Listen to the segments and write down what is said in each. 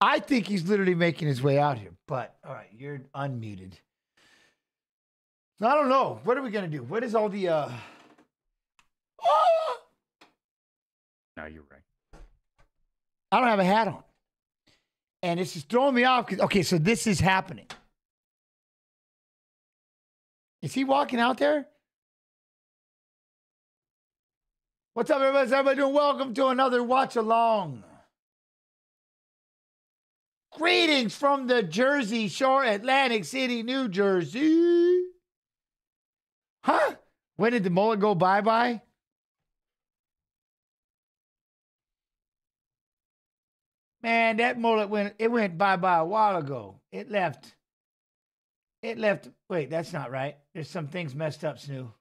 I think he's literally making his way out here. But all right, you're unmuted. I don't know. What are we gonna do? What is all the uh oh! No, you're right. I don't have a hat on. And this is throwing me off because okay, so this is happening. Is he walking out there? What's up, everybody? How's everybody doing? Welcome to another watch along. Greetings from the Jersey Shore, Atlantic City, New Jersey. Huh? When did the mullet go bye bye? Man, that mullet went it went bye bye a while ago. It left. It left. Wait, that's not right. There's some things messed up, Snoo.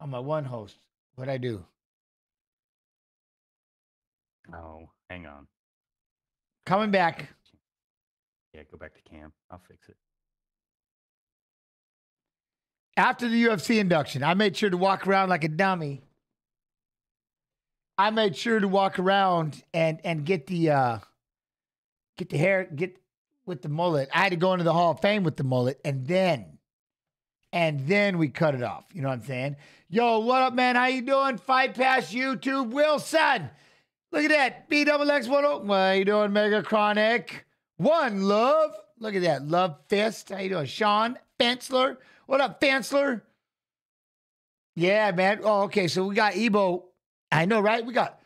On my one host. What'd I do? Oh, hang on. Coming back. Yeah, go back to cam. I'll fix it. After the UFC induction, I made sure to walk around like a dummy. I made sure to walk around and and get the uh get the hair get with the mullet. I had to go into the Hall of Fame with the mullet and then and then we cut it off. You know what I'm saying? Yo, what up, man? How you doing? Fight Pass YouTube, Wilson. Look at that. B double X one. oh. What are you doing, Mega Chronic? One love. Look at that. Love fist. How you doing? Sean Fensler. What up, Fensler? Yeah, man. Oh, okay. So we got Ibo. I know, right? We got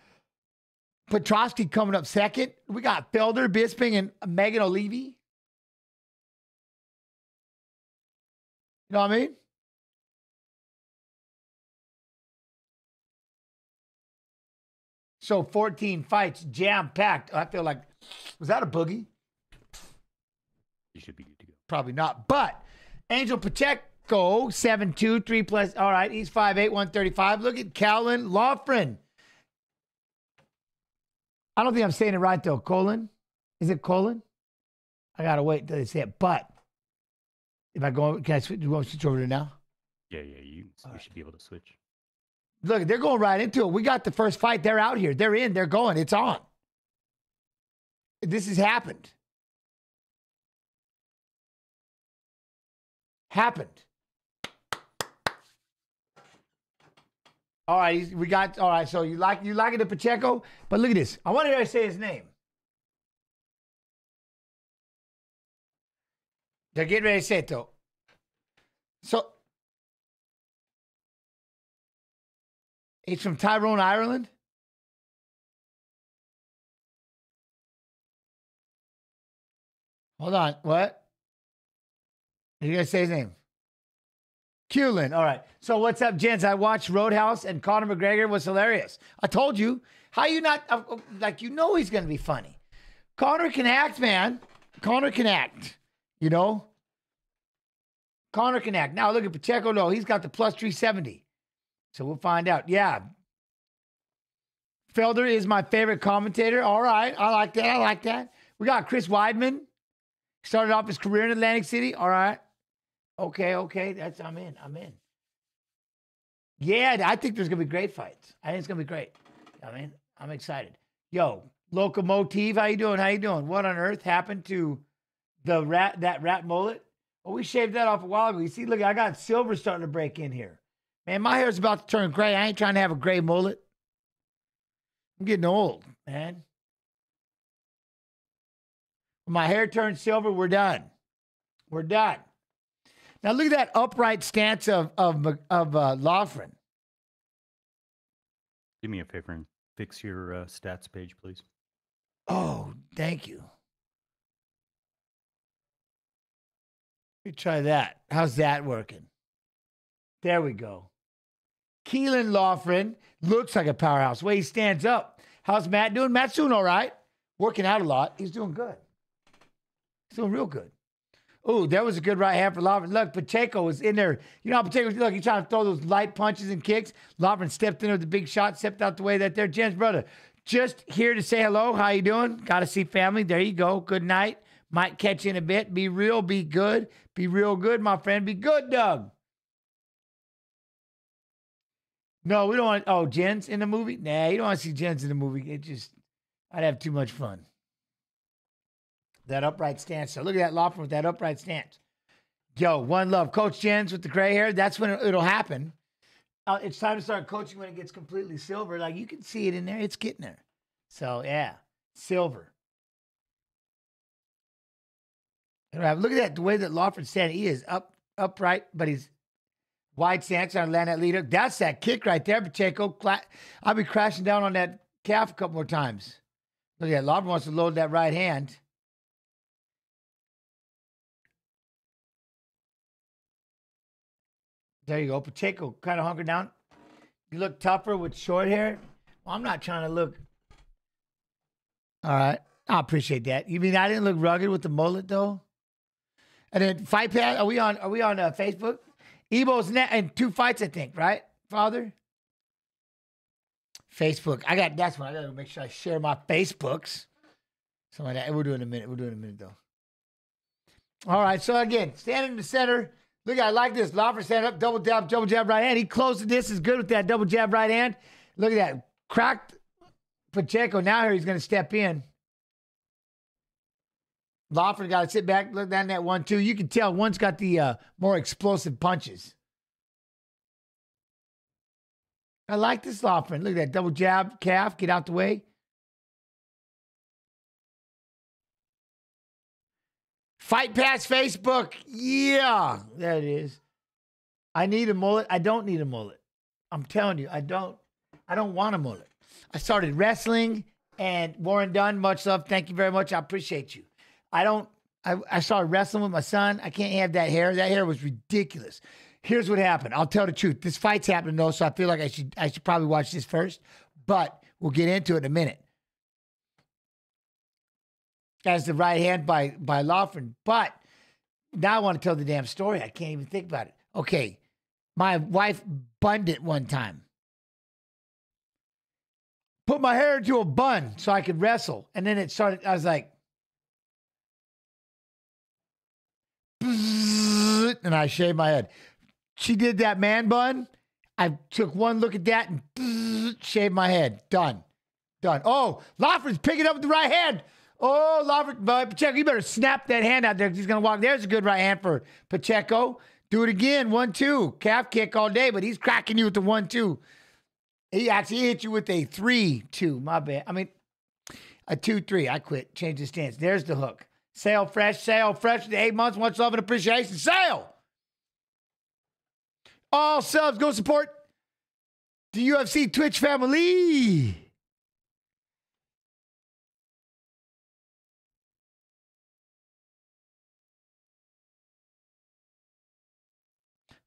Petroski coming up second. We got Felder, Bisping, and Megan Olivi. You know what I mean? So 14 fights, jam packed. I feel like, was that a boogie? You should be good to go. Probably not. But Angel Pacheco, 7'2, 3 plus. All right, he's 5'8, 135. Look at Calvin Lawfren. I don't think I'm saying it right, though. Colin? Is it Colin? I got to wait until they say it. But if I go, can I switch, do you want to switch over to now? Yeah, yeah, you, you should be able to switch. Look, they're going right into it. We got the first fight. They're out here. They're in. They're going. It's on. This has happened. Happened. All right, we got. All right, so you like you like it at Pacheco, but look at this. I wanted to say his name. They're getting ready to say it though. So He's from Tyrone, Ireland. Hold on. What? You gonna say his name? Culin. All right. So what's up, gents? I watched Roadhouse and Conor McGregor was hilarious. I told you. How you not uh, uh, like you know he's gonna be funny. Conor can act, man. Conor can act. You know. Conor can act. Now look at Pacheco. No, he's got the plus three seventy. So we'll find out. Yeah. Felder is my favorite commentator. All right. I like that. I like that. We got Chris Weidman. Started off his career in Atlantic City. All right. Okay, okay. That's I'm in. I'm in. Yeah, I think there's gonna be great fights. I think it's gonna be great. I mean, I'm excited. Yo, Locomotive, how you doing? How you doing? What on earth happened to the rat that rat mullet? Well, we shaved that off a while ago. You see, look, I got silver starting to break in here. Man, my hair's about to turn gray. I ain't trying to have a gray mullet. I'm getting old, man. When my hair turns silver, we're done. We're done. Now look at that upright stance of of of uh, Lofgren. Do me a favor and fix your uh, stats page, please. Oh, thank you. Let me try that. How's that working? There we go. Caolan Lofgren looks like a powerhouse. Way he stands up. How's Matt doing? Matt's doing all right. Working out a lot. He's doing good. He's doing real good. Oh, that was a good right hand for Lofgren. Look, Pacheco was in there. You know Pacheco, look, he's trying to throw those light punches and kicks. Lofgren stepped in with the big shot, stepped out the way that there. Jens brother, just here to say hello. How you doing? Got to see family. There you go. Good night. Might catch you in a bit. Be real. Be good. Be real good, my friend. Be good, Doug. No, we don't want. Oh, Jens in the movie? Nah, you don't want to see Jens in the movie. It just, I'd have too much fun. That upright stance. So look at that Lofgren with that upright stance. Yo, one love. Coach Jens with the gray hair. That's when it, will happen. Uh, it's time to start coaching when it gets completely silver. Like you can see it in there. It's getting there. So yeah, silver. Look at that. The way that Lawford's standing, he is up upright, but he's wide stance on land that leader. That's that kick right there, Pacheco. I'll be crashing down on that calf a couple more times. Look at that. Lawford wants to load that right hand. There you go. Pacheco kind of hunkered down. You look tougher with short hair. Well, I'm not trying to look. All right. I appreciate that. You mean I didn't look rugged with the mullet though? And then fight pass. Are we on? Are we on uh, Facebook? Ibo's net and two fights, I think. Right, Father. Facebook. I got that's one. I gotta make sure I share my Facebooks. Something like that. We'll do in a minute. We'll do it in a minute though. All right. So again, standing in the center. Look, I like this. Lawfer stand up, double jab, double jab right hand. He closed this. Is good with that double jab right hand. Look at that. Cracked Pacheco. Now here he's going to step in. Lawford got to sit back, look down that one, too. You can tell one's got the uh, more explosive punches. I like this Lawford. Look at that double jab, calf, get out the way. Fight Pass Facebook. Yeah, it is. I need a mullet. I don't need a mullet. I'm telling you, I don't. I don't want a mullet. I started wrestling and Warren Dunn, much love. Thank you very much. I appreciate you. I don't. I, I started wrestling with my son. I can't have that hair. That hair was ridiculous. Here's what happened. I'll tell the truth. This fight's happening though, so I feel like I should I should probably watch this first. But we'll get into it in a minute as the right hand by by Lawford. But now I want to tell the damn story. I can't even think about it. Okay, my wife bunned it one time. Put my hair into a bun so I could wrestle, and then it started. I was like, and I shaved my head. She did that man bun. I took one look at that and shaved my head. Done. Done. Oh, Lawford's picking up with the right hand. Oh, Robert uh, Pacheco, you better snap that hand out there because he's going to walk. There's a good right hand for Pacheco. Do it again. One, two. Calf kick all day, but he's cracking you with the one, two. He actually hit you with a three, two. My bad. I mean, a two, three. I quit. Change the stance. There's the hook. Sale fresh, sale fresh. The eight months. Much love and appreciation. Sale. All subs go support the UFC Twitch family.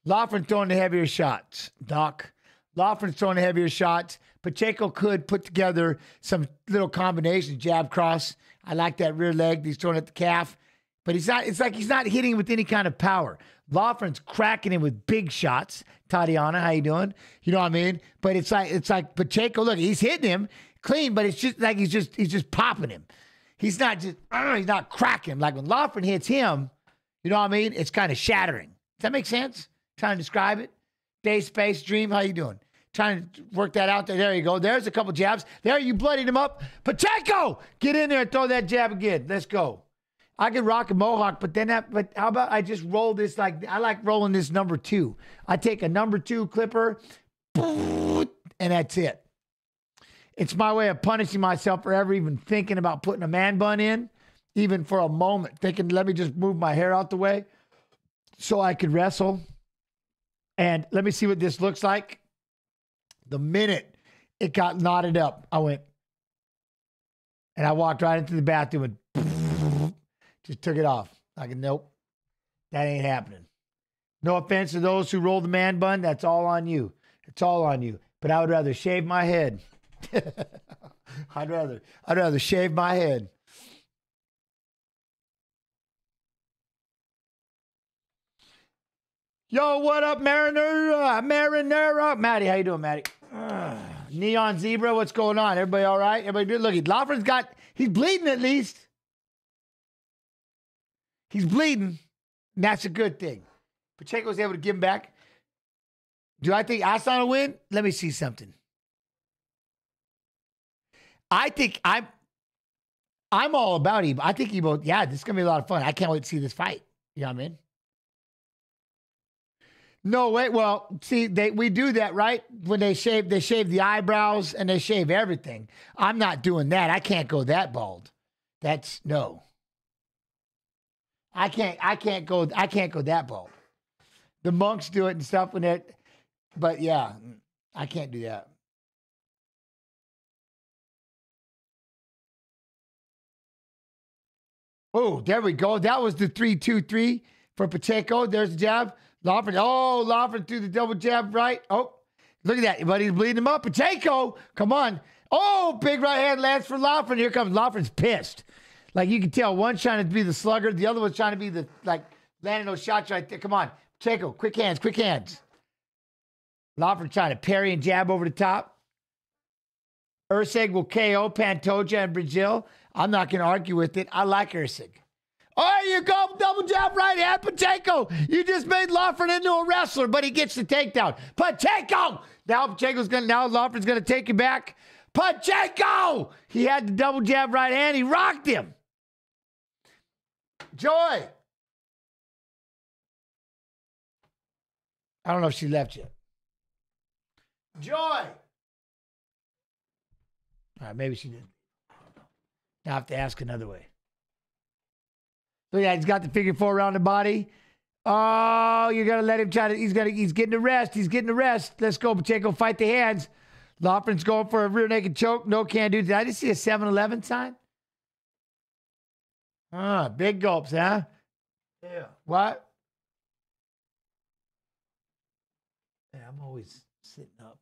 Lawford throwing the heavier shots, Doc. Lawford throwing the heavier shots. Pacheco could put together some little combinations, jab cross. I like that rear leg. He's throwing at the calf, but he's not. It's like he's not hitting with any kind of power. Lawford's cracking him with big shots. Tatiana, how you doing? You know what I mean? But it's like it's like Pacheco. Look, he's hitting him clean, but it's just like he's just he's just popping him. He's not just uh, he's not cracking. Like when Lawford hits him, you know what I mean? It's kind of shattering. Does that make sense? Trying to describe it. Day, space, dream. How you doing? Trying to work that out there. There you go. There's a couple jabs. There you bloodied him up. Pacheco, get in there and throw that jab again. Let's go. I can rock a mohawk, but then that, but how about I just roll this like I like rolling this number two. I take a number two clipper, and that's it. It's my way of punishing myself for ever even thinking about putting a man bun in, even for a moment, thinking, let me just move my hair out the way so I could wrestle. And let me see what this looks like. The minute it got knotted up, I went and I walked right into the bathroom and just took it off. Like, nope, that ain't happening. No offense to those who roll the man bun. That's all on you. It's all on you. But I would rather shave my head. I'd rather I'd rather shave my head Yo, what up, Mariner? Uh, Marinera. Maddie, how you doing, Maddie? Neon Zebra, what's going on? Everybody all right? Everybody good? Look, Lawford's got, he's bleeding at least. He's bleeding. That's a good thing. Pacheco's able to give him back. Do I think Aslan will win? Let me see something. I think I'm I'm all about Ibo. I think Ibo, yeah, this is gonna be a lot of fun. I can't wait to see this fight. You know what I mean? No, wait. Well, see, they we do that right when they shave. They shave the eyebrows and they shave everything. I'm not doing that. I can't go that bald. That's no. I can't. I can't go. I can't go that bald. The monks do it and stuff when it, but yeah, I can't do that. Oh, there we go. That was the three two three for Pacheco. There's the jab. Lawford. Oh, Lawford through the double jab right. Oh, look at that. But he's bleeding him up. Pacheco, come on. Oh, big right hand lands for Lawford. Here comes Lawford's pissed. Like you can tell, one's trying to be the slugger, the other one's trying to be the like landing those shots right there. Come on, Pacheco, quick hands, quick hands. Lawford trying to parry and jab over the top. Erceg will KO Pantoja and Brazil. I'm not going to argue with it. I like Erceg. Oh, you go double jab right hand, Pacheco. You just made Lawford into a wrestler, but he gets the takedown. Pacheco. Now Pacheco's gonna now Lawford's gonna take him back. Pacheco. He had the double jab right hand. He rocked him. Joy. I don't know if she left yet. Joy. All right, maybe she didn't. Now I have to ask another way. Look yeah. He's got the figure four around the body. Oh, you're gonna let him try to. He's gonna. He's getting the rest. He's getting the rest. Let's go, Pacheco. Fight the hands. Lofgren's going for a rear naked choke. No can do. Did I just see a 7-Eleven sign? Ah, big gulps, huh? Yeah. What? Yeah, I'm always sitting up.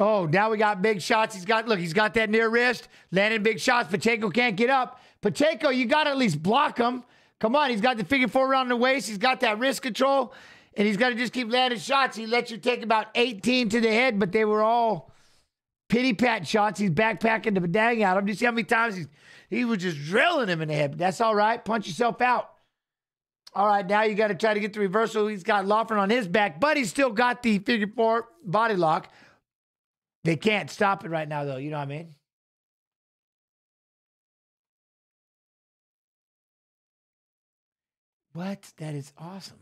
Oh, now we got big shots. He's got, look, he's got that near wrist, landing big shots. Pacheco can't get up. Pacheco, you got to at least block him. Come on, he's got the figure four around the waist. He's got that wrist control, and he's got to just keep landing shots. He let you take about 18 to the head, but they were all pity pat shots. He's backpacking the dang out of him. Do you see how many times he's, he was just drilling him in the head? But that's all right. Punch yourself out. All right, now you got to try to get the reversal. He's got Lawford on his back, but he's still got the figure four body lock. They can't stop it right now, though. You know what I mean? What? That is awesome.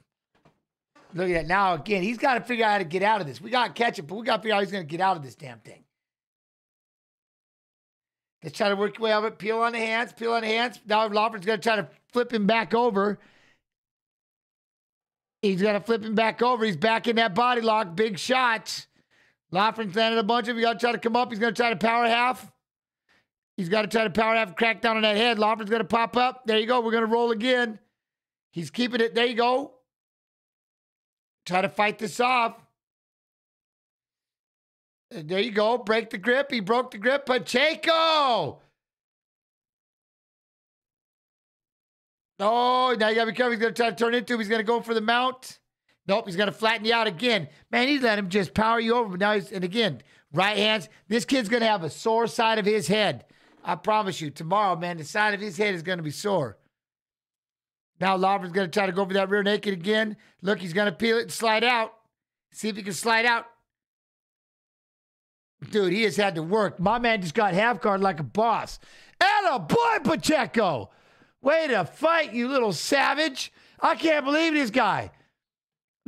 Look at that. Now, again, he's got to figure out how to get out of this. We got to catch it, but we got to figure out how he's going to get out of this damn thing. Let's try to work your way out of it. Peel on the hands, peel on the hands. Now, Lawford's going to try to flip him back over. He's going to flip him back over. He's back in that body lock. Big shots. Lawford's landed a bunch of. You got to try to come up. He's going to try to power half. He's got to try to power half, crack down on that head. Lawford's going to pop up. There you go. We're going to roll again. He's keeping it. There you go. Try to fight this off. There you go. Break the grip. He broke the grip. Pacheco. Oh, now you got to be careful. He's going to try to turn into him. He's going to go for the mount. Nope, he's going to flatten you out again. Man, he's let him just power you over. But now he's, and again, right hands. This kid's going to have a sore side of his head. I promise you. Tomorrow, man, the side of his head is going to be sore. Now Lawford's going to try to go for that rear naked again. Look, he's going to peel it and slide out. See if he can slide out. Dude, he has had to work. My man just got half guard like a boss. And a boy, Pacheco. Way to fight, you little savage. I can't believe this guy.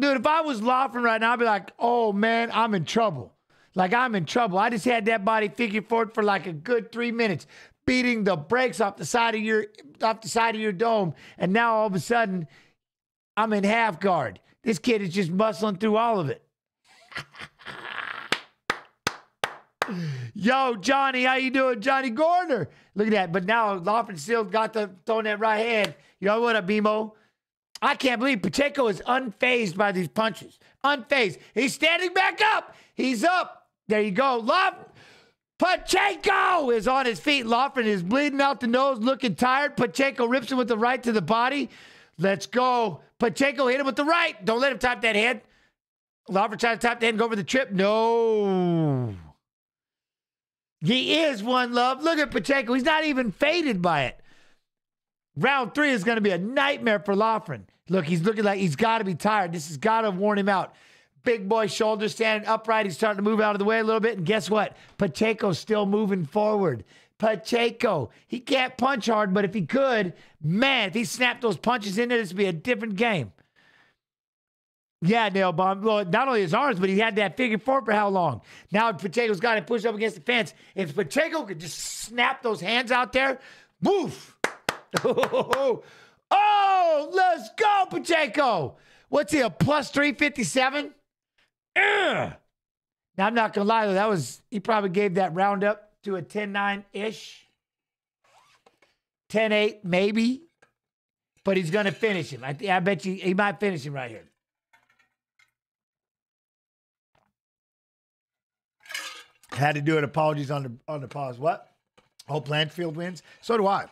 Dude, if I was Lawford right now, I'd be like, oh man, I'm in trouble. Like I'm in trouble. I just had that body figure forward for like a good three minutes, beating the brakes off the side of your off the side of your dome, and now all of a sudden, I'm in half guard. This kid is just muscling through all of it. Yo, Johnny, how you doing, Johnny Gordner? Look at that. But now Lawford still got the throwing that right hand. You know what up, BMO? I can't believe Pacheco is unfazed by these punches. Unfazed. He's standing back up. He's up. There you go. Love. Pacheco is on his feet. Lawford is bleeding out the nose, looking tired. Pacheco rips him with the right to the body. Let's go. Pacheco hit him with the right. Don't let him tap that head. Lawford trying to tap the head and go for the trip. No. He is one love. Look at Pacheco. He's not even faded by it. Round three is going to be a nightmare for Lawford. Look, he's looking like he's got to be tired. This has got to warn him out. Big boy shoulders standing upright. He's starting to move out of the way a little bit. And guess what? Pacheco's still moving forward. Pacheco, he can't punch hard, but if he could, man, if he snapped those punches in there, this would be a different game. Yeah, nail bomb. Well, not only his arms, but he had that figure four for how long? Now Pacheco's got to push up against the fence. If Pacheco could just snap those hands out there, woof. oh, let's go, Pacheco. What's he, a plus 357? Ugh. Now, I'm not going to lie, though. That was, he probably gave that round up to a 10 9 ish. 10 8, maybe. But he's going to finish him. I, I bet you he might finish him right here. Had to do it. Apologies on the on the pause. What? Hope Blanchfield wins. So do I.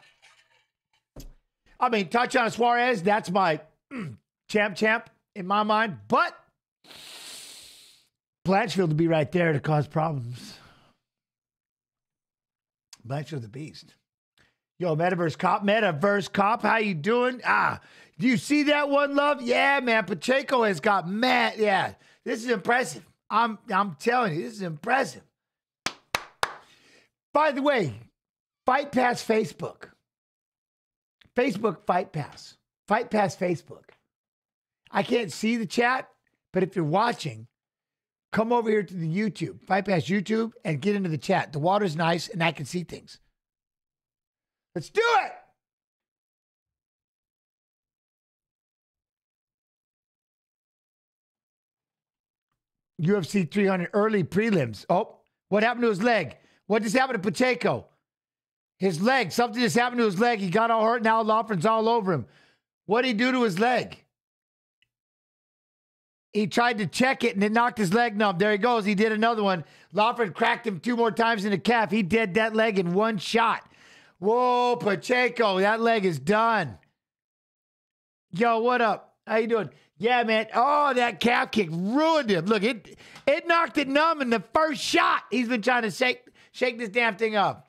I mean, Tatiana Suarez, that's my champ champ in my mind. But Blanchfield to be right there to cause problems. Blanchfield the beast. Yo, Metaverse Cop, Metaverse Cop, how you doing? Ah, do you see that one, love? Yeah, man. Pacheco has got mad. Yeah, this is impressive. I'm I'm telling you, this is impressive. By the way, Fight Pass Facebook. Facebook Fight Pass. Fight Pass Facebook. I can't see the chat, but if you're watching, come over here to the YouTube, Fight Pass YouTube, and get into the chat. The water's nice and I can see things. Let's do it. UFC 300 early prelims. Oh, what happened to his leg? What just happened to Pacheco? His leg. Something just happened to his leg. He got all hurt. Now Loughran's all over him. What did he do to his leg? He tried to check it and it knocked his leg numb. There he goes. He did another one. Loughran cracked him two more times in the calf. He did that leg in one shot. Whoa, Pacheco, that leg is done. Yo, what up? How you doing? Yeah, man. Oh, that calf kick ruined him. Look, it it knocked it numb in the first shot. He's been trying to shake shake this damn thing up.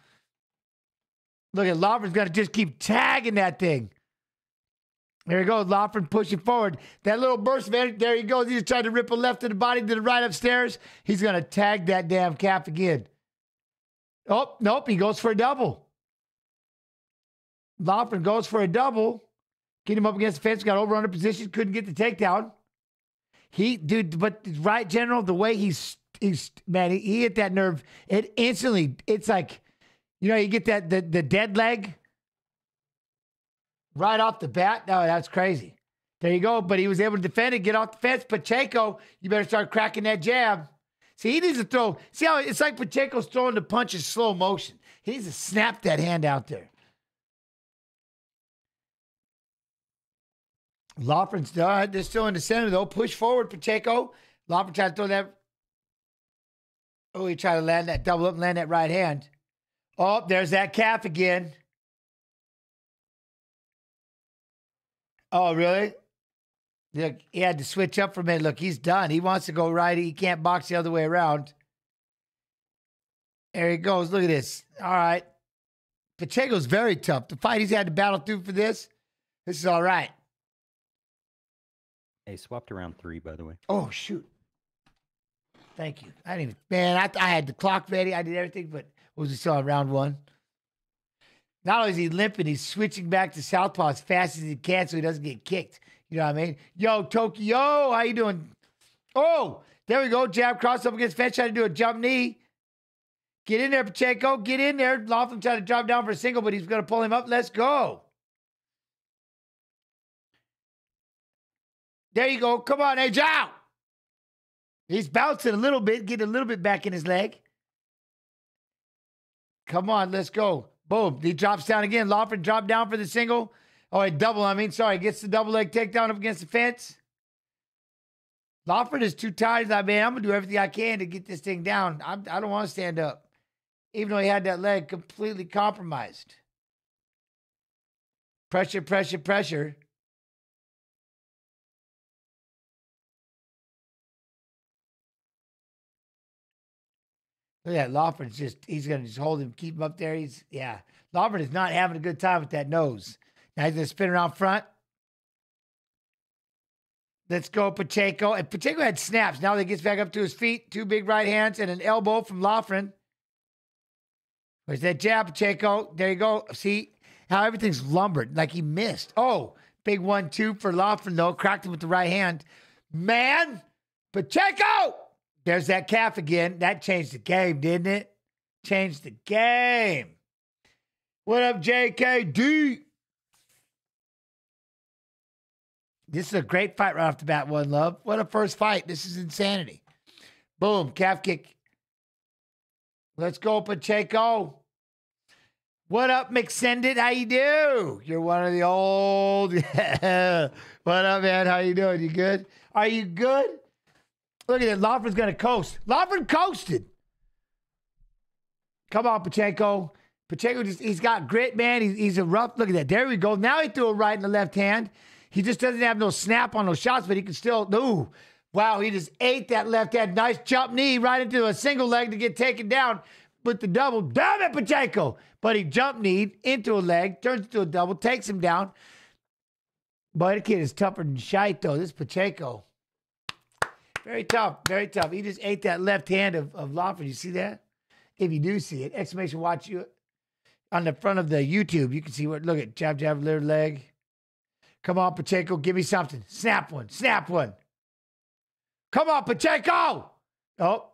Look at got to just keep tagging that thing. There he goes, Loughran pushing forward. That little burst energy, there he goes. He's trying to rip a left to the body to the right upstairs. He's going to tag that damn calf again. Oh, nope, he goes for a double. Loughran goes for a double. Get him up against the fence, got over under position, couldn't get the takedown. He, dude, but right, General, the way he's, he's, man, he, he hit that nerve. It instantly, it's like, you know, you get that, the, the dead leg right off the bat. No, that's crazy. There you go. But he was able to defend it, get off the fence. Pacheco, you better start cracking that jab. See, he needs to throw. See how it's like Pacheco's throwing the punch in slow motion. He needs to snap that hand out there. Loughran's uh, they're still in the center though. Push forward, Pacheco. Loughran tried to throw that. Oh, he tried to land that double up, and land that right hand. Oh, there's that calf again. Oh, really? Look, he had to switch up for a minute. Look, he's done. He wants to go right. He can't box the other way around. There he goes. Look at this. All right. Pacheco's very tough. The fight he's had to battle through for this, this is all right. Hey, swapped around three, by the way. Oh, shoot. Thank you. I didn't even, man, I, I had the clock ready. I did everything, but was he still on round one? Not only is he limping, he's switching back to southpaw as fast as he can so he doesn't get kicked. You know what I mean? Yo, Tokyo, how you doing? Oh, there we go. Jab cross up against fence, trying to do a jump knee. Get in there, Pacheco. Get in there. Loughran trying to drop down for a single, but he's going to pull him up. Let's go. There you go. Come on, Edge out. He's bouncing a little bit, getting a little bit back in his leg. Come on, let's go. Boom. He drops down again. Lawford dropped down for the single. Oh, a double, I mean, sorry. Gets the double leg takedown up against the fence. Lawford is too tired. I mean, I'm going to do everything I can to get this thing down. I'm, I do not want to stand up, even though he had that leg completely compromised. Pressure, pressure, pressure. Look at that. Loughran's just, he's going to just hold him, keep him up there. He's, yeah. Loughran is not having a good time with that nose. Now he's going to spin around front. Let's go, Pacheco. And Pacheco had snaps. Now he gets back up to his feet. Two big right hands and an elbow from Loughran. Where's that jab, Pacheco? There you go. See how everything's lumbered, like he missed. Oh, big one, two for Loughran, though. Cracked him with the right hand. Man, Pacheco! There's that calf again. That changed the game, didn't it? Changed the game. What up, JKD? This is a great fight right off the bat, one love. What a first fight. This is insanity. Boom, calf kick. Let's go, Pacheco. What up, McSendit? How you do? You're one of the old. what up, man? How you doing? You good? Are you good? Look at that. Lawford's gonna coast. Lawford coasted. Come on, Pacheco. Pacheco just he's got grit, man. He's, he's a rough. Look at that. There we go. Now he threw a right in the left hand. He just doesn't have no snap on those shots, but he can still. Ooh, wow! He just ate that left hand. Nice jump knee right into a single leg to get taken down with the double. Damn it, Pacheco! But he jump knee into a leg, turns into a double, takes him down. Boy, the kid is tougher than shite, though. This Pacheco. Very tough, very tough. He just ate that left hand of, of Lawford. You see that? If you do see it, exclamation watch you on the front of the YouTube. You can see what. Look at jab, jab, little leg. Come on, Pacheco, give me something. Snap one, snap one. Come on, Pacheco. Oh,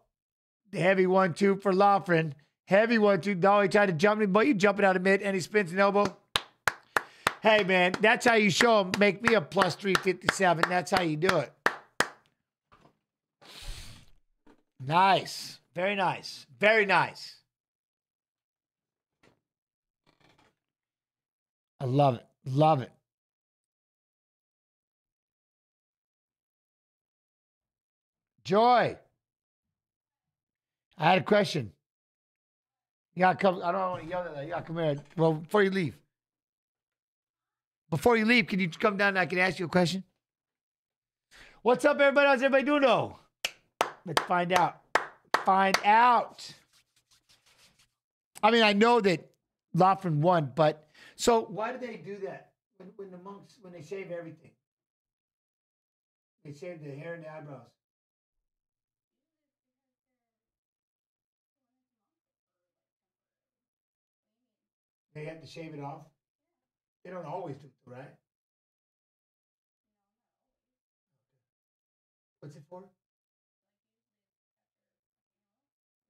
the heavy one, two for Loughran. Heavy one, two. No, he tried to jump me, but you jumping out of mid and he spins an elbow. Hey, man, that's how you show him. Make me a plus 357. That's how you do it. Nice. Very nice. Very nice. I love it. Love it. Joy. I had a question. You gotta come. I don't want to yell at that. You gotta come here. Well, before you leave. Before you leave, can you come down and I can ask you a question? What's up, everybody? How's everybody doing though? Let's find out. Find out. I mean, I know that Loughran won, but so why do they do that when, when the monks when they shave everything? They shave the hair and the eyebrows. They have to shave it off. They don't always do it, right? What's it for?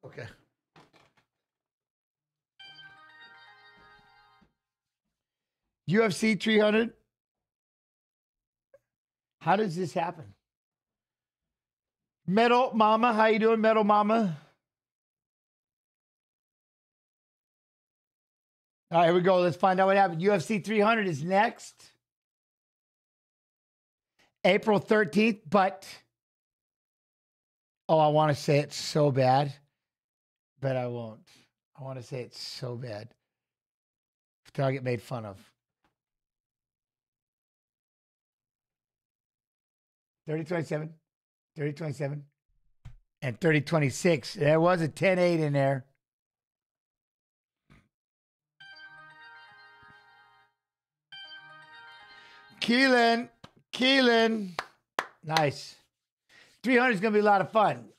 Okay. UFC 300. How does this happen? Metal Mama, how you doing, Metal Mama? All right, here we go. Let's find out what happened. UFC 300 is next. April 13th, but oh, I want to say it so bad, but I won't. I want to say it so bad. Until I get made fun of. 3027, 3027, and 3026. There was a 10 8 in there. Caolan, Caolan. Nice. 300 is going to be a lot of fun.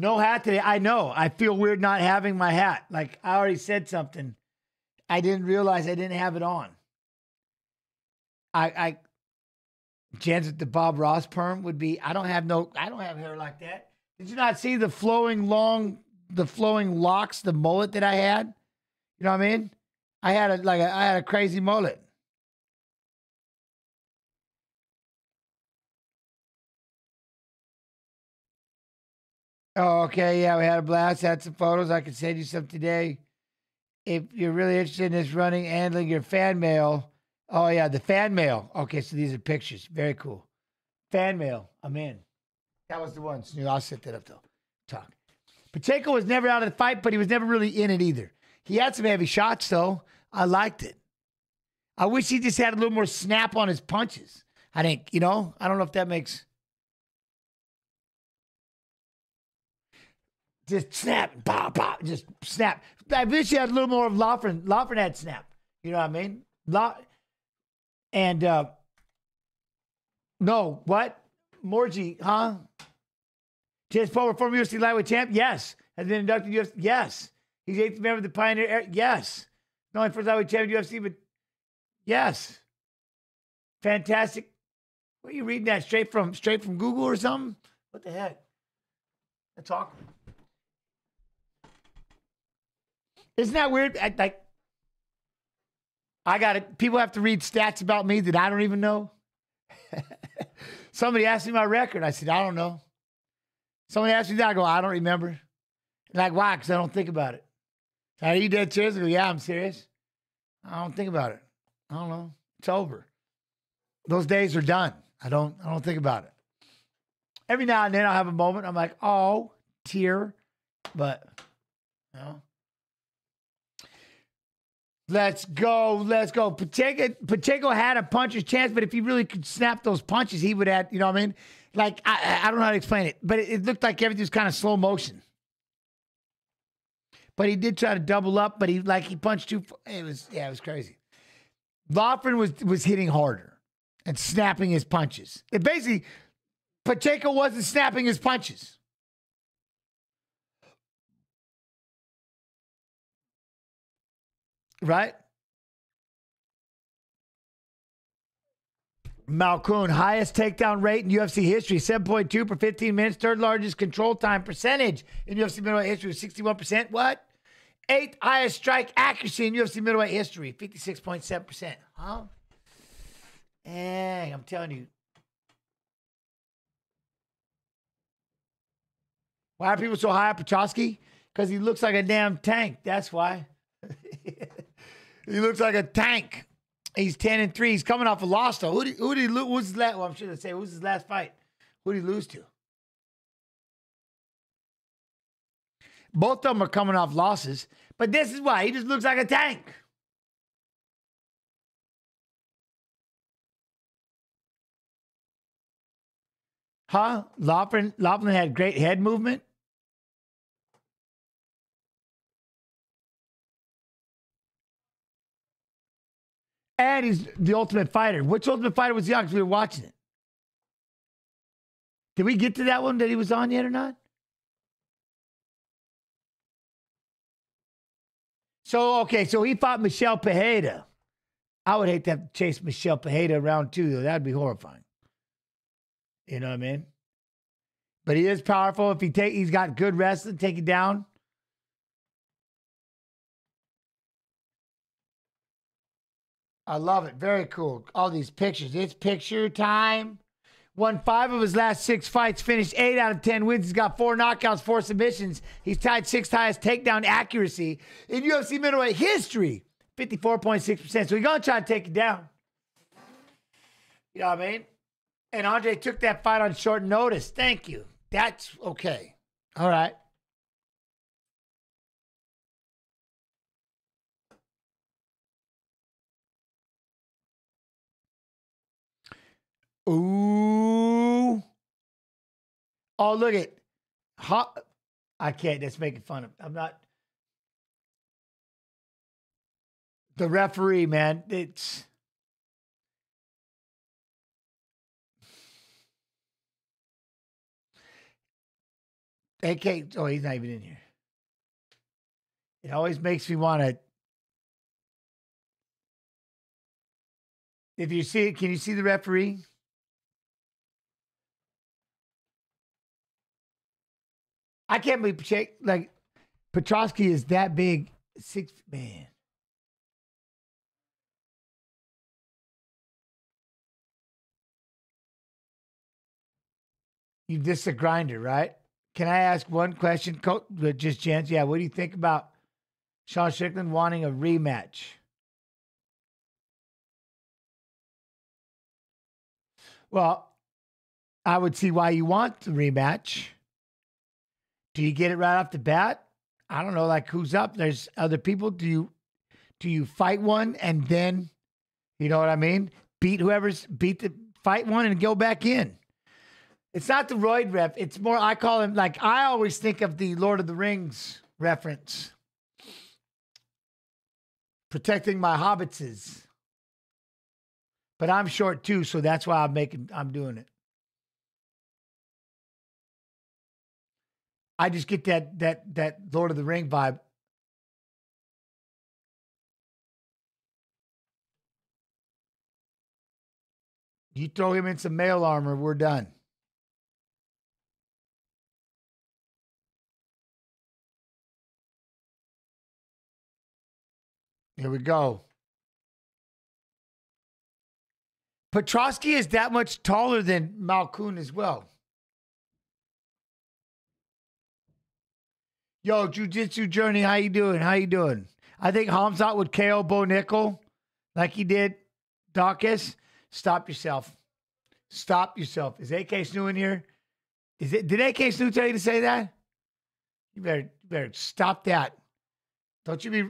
No hat today. I know. I feel weird not having my hat. Like I already said something. I didn't realize I didn't have it on. I, I, chance that the Bob Ross perm would be. I don't have no. I don't have hair like that. Did you not see the flowing long, the flowing locks, the mullet that I had? You know what I mean? I had a like a, I had a crazy mullet. Oh, okay. Yeah, we had a blast. Had some photos. I can send you some today. If you're really interested in this running, handling your fan mail. Oh, yeah, the fan mail. Okay, so these are pictures. Very cool. Fan mail. I'm in. That was the one. So I'll set that up though. Talk. Pacheco was never out of the fight, but he was never really in it either. He had some heavy shots though. I liked it. I wish he just had a little more snap on his punches. I think, you know, I don't know if that makes just snap, pop, pop, just snap. I wish he had a little more of Loughran. Loughran had snap. You know what I mean? Law, and uh, No, what? Morgie, huh? Jens Pulver, former UFC lightweight champ? Yes. Has been inducted UFC? Yes. He's eighth member of the Pioneer? Yes. Not only first lightweight champ of UFC, but yes. Fantastic. What are you reading that straight from straight from Google or something? What the heck? That's awkward. Isn't that weird? I, like, I got it. People have to read stats about me that I don't even know. Somebody asked me my record. I said, I don't know. Somebody asked me that. I go, I don't remember. Like, why? Because I don't think about it. Are you dead serious? I go, yeah, I'm serious. I don't think about it. I don't know. It's over. Those days are done. I don't. I don't think about it. Every now and then I'll have a moment. I'm like, oh, tear, but you know. Let's go. Let's go. Pacheco, Pacheco had a puncher's chance, but if he really could snap those punches, he would have, you know what I mean? Like, I, I don't know how to explain it, but it, it looked like everything was kind of slow motion. But he did try to double up, but he like he punched too. It was yeah, it was crazy. Loughran was was hitting harder and snapping his punches. It basically Pacheco wasn't snapping his punches. Right? Malkoun, highest takedown rate in UFC history, 7.2 per 15 minutes, third largest control time percentage in UFC middleweight history, 61%. What? Eighth highest strike accuracy in UFC middleweight history, 56.7%. Huh? Dang, I'm telling you. Why are people so high on Petroski? Because he looks like a damn tank. That's why. he looks like a tank. He's 10 and 3. He's coming off a loss, though. Who did, who did he lose? Who's his last? Well, I'm sure to say, who's his last fight? Who did he lose to? Both of them are coming off losses, but this is why he just looks like a tank. Huh? Loughran, Loughran had great head movement. And he's the ultimate fighter. Which ultimate fighter was he on? Because we were watching it. Did we get to that one that he was on yet or not? So, okay, so he fought Michelle Pajeda. I would hate to have to chase Michelle Pajeda around too, though. That'd be horrifying. You know what I mean? But he is powerful. If he take, he's got good wrestling, take it down. I love it. Very cool. All these pictures. It's picture time. Won five of his last six fights, finished eight out of 10 wins. He's got four knockouts, four submissions. He's tied sixth highest takedown accuracy in UFC middleweight history, 54.6%. So he's going to try to take it down. You know what I mean? And Andre took that fight on short notice. Thank you. That's okay. All right. Ooh. Oh, look at hot. I can't. That's making fun of. I'm not. The referee, man. It's. AK. Oh, he's not even in here. It always makes me want to. If you see it, can you see the referee? I can't believe Pacheco, like Petroski is that big. Six man. You just a grinder, right? Can I ask one question, Coach? Uh, just chance, yeah. What do you think about Sean Strickland wanting a rematch? Well, I would see why you want the rematch. Do you get it right off the bat? I don't know, like who's up? There's other people. Do you do you fight one and then you know what I mean? Beat whoever's beat the fight one and go back in. It's not the roid ref. It's more I call him like I always think of the Lord of the Rings reference. Protecting my hobbitses. But I'm short too, so that's why I'm making I'm doing it. I just get that that that Lord of the Ring vibe. You throw him in some mail armor, we're done. Here we go. Petroski is that much taller than Malkoun as well. Yo, Jiu-Jitsu Journey, how you doing? How you doing? I think Hamzat would KO Bo Nickal like he did Daukaus. Stop yourself. Stop yourself. Is AK Snoo in here? Is it? Did AK Snoo tell you to say that? You better, you better stop that. Don't you be.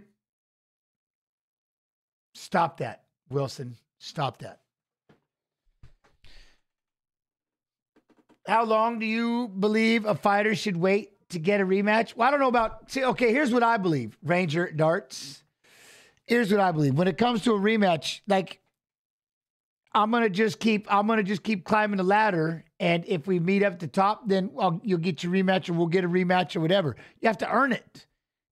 Stop that, Wilson. Stop that. How long do you believe a fighter should wait to get a rematch? Well, I don't know about. See, okay, here's what I believe, Ranger Darts. Here's what I believe. When it comes to a rematch, like I'm gonna just keep. I'm gonna just keep climbing the ladder, and if we meet up at the top, then well, you'll get your rematch, or we'll get a rematch, or whatever. You have to earn it.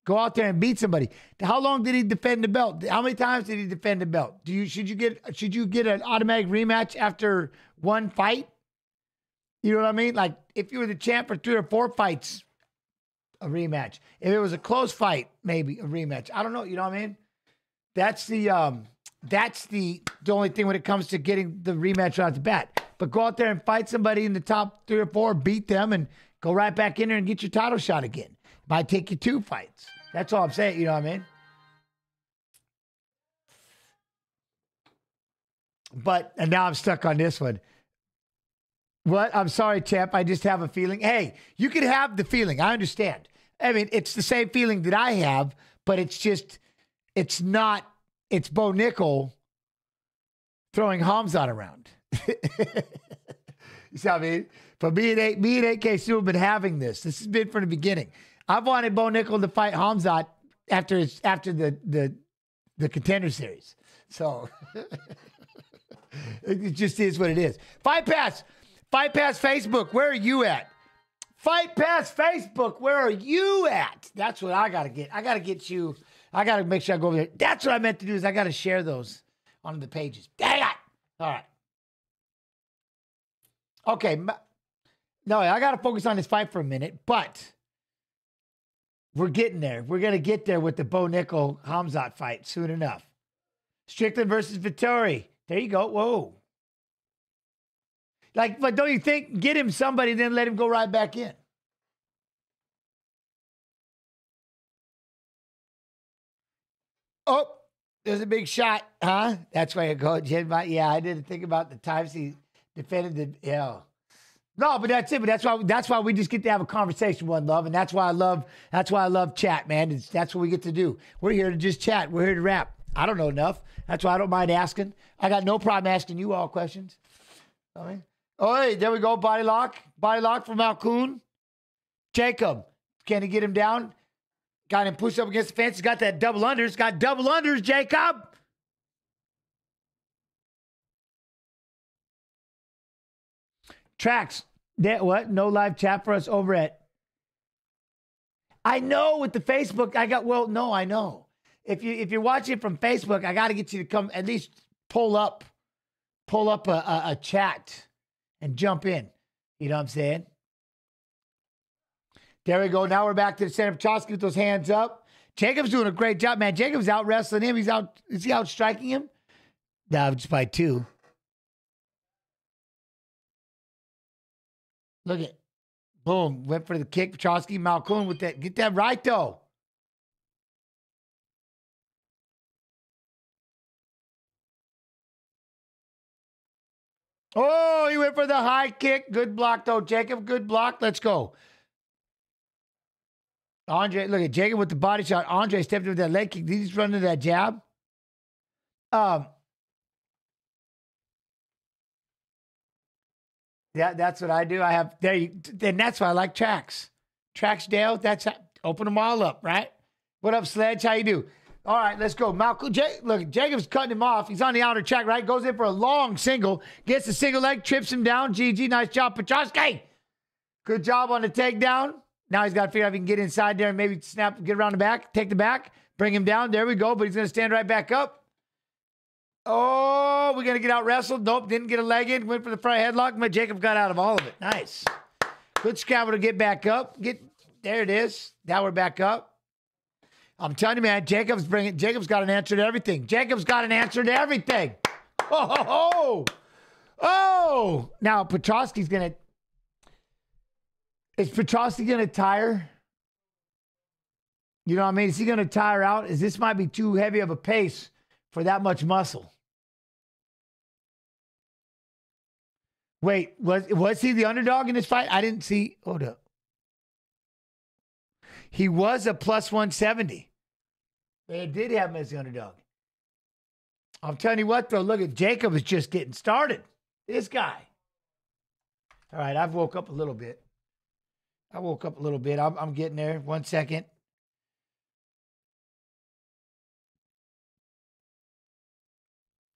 Go out there and beat somebody. How long did he defend the belt? How many times did he defend the belt? Do you should you get should you get an automatic rematch after one fight? You know what I mean? Like if you were the champ for three or four fights, a rematch. If it was a close fight, maybe a rematch. I don't know. You know what I mean? That's the um, that's the the only thing when it comes to getting the rematch out the bat. But go out there and fight somebody in the top three or four, beat them, and go right back in there and get your title shot again. Might take you two fights. That's all I'm saying. You know what I mean? But and now I'm stuck on this one. What? I'm sorry, champ. I just have a feeling. Hey, you can have the feeling. I understand. I mean, it's the same feeling that I have, but it's just, it's not, it's Bo Nickal throwing Hamzat around. you see what I mean? But me and, me and AK Sue have been having this. This has been from the beginning. I've wanted Bo Nickal to fight Hamzat after it's after the the the contender series. So it just is what it is. Fight pass. Fight Pass Facebook, where are you at? Fight Pass Facebook, where are you at? That's what I got to get. I got to get you. I got to make sure I go over there. That's what I meant to do is I got to share those on the pages. Dang it! All right. Okay. No, I got to focus on this fight for a minute, but we're getting there. We're to get there with the Bo Nickal Hamzat fight soon enough. Strickland versus Vettori. There you go. Whoa. Like, but don't you think get him somebody, then let him go right back in? Oh, there's a big shot, huh? That's why you go. Yeah, I didn't think about the times he defended the. Yeah. No, but that's it. But that's why that's why we just get to have a conversation, one love, and that's why I love that's why I love chat, man. It's, that's what we get to do. We're here to just chat. We're here to rap. I don't know enough. That's why I don't mind asking. I got no problem asking you all questions. I mean, Oh, hey, there we go. Body lock. Body lock from Malkoun. Jacob. Can he get him down? Got him pushed up against the fence. He's got that double unders. Got double unders, Jacob. Tracks. That what? No live chat for us over at. I know with the Facebook, I got well, no, I know. If you if you're watching from Facebook, I gotta get you to come at least pull up, pull up a, a, a chat and jump in. You know what I'm saying? There we go. Now we're back to the center. Chosky with those hands up. Jacob's doing a great job, man. Jacob's out wrestling him. He's out. Is he out striking him? No, just by two. Look at, boom, went for the kick. Chosky Malkoun with that. Get that right though. Oh, he went for the high kick. Good block, though, Jacob. Good block. Let's go. Andre, look at Jacob with the body shot. Andre stepped into that leg kick. Did he just run into that jab? Um, yeah, that's what I do. I have there. You, then that's why I like tracks. Tracks, Dale. That's open them all up, right? What up, Sledge? How you do? All right, let's go. Malkoun, J- look, Jacob's cutting him off. He's on the outer track, right? Goes in for a long single, gets the single leg, trips him down. GG, nice job, Petroski. Good job on the takedown. Now he's got to figure out if he can get inside there and maybe snap, get around the back, take the back, bring him down. There we go. But he's going to stand right back up. Oh, we're going to get out wrestled. Nope, didn't get a leg in. Went for the front headlock, but Jacob got out of all of it. Nice. Good scrabble to get back up. Get there it is. Now we're back up. I'm telling you, man, Jacob's bringing. Jacob's got an answer to everything. Jacob's got an answer to everything. Oh, oh, oh, oh. Now Petroski's gonna. Is Petroski gonna tire? You know what I mean? Is he gonna tire out? Is this might be too heavy of a pace for that much muscle? Wait, was was he the underdog in this fight? I didn't see. Hold up. He was a plus 170. They did have him as the underdog. I'm telling you what, though, look at Jacob is just getting started. This guy. All right, I've woke up a little bit. I woke up a little bit. I'm, I'm getting there. One second.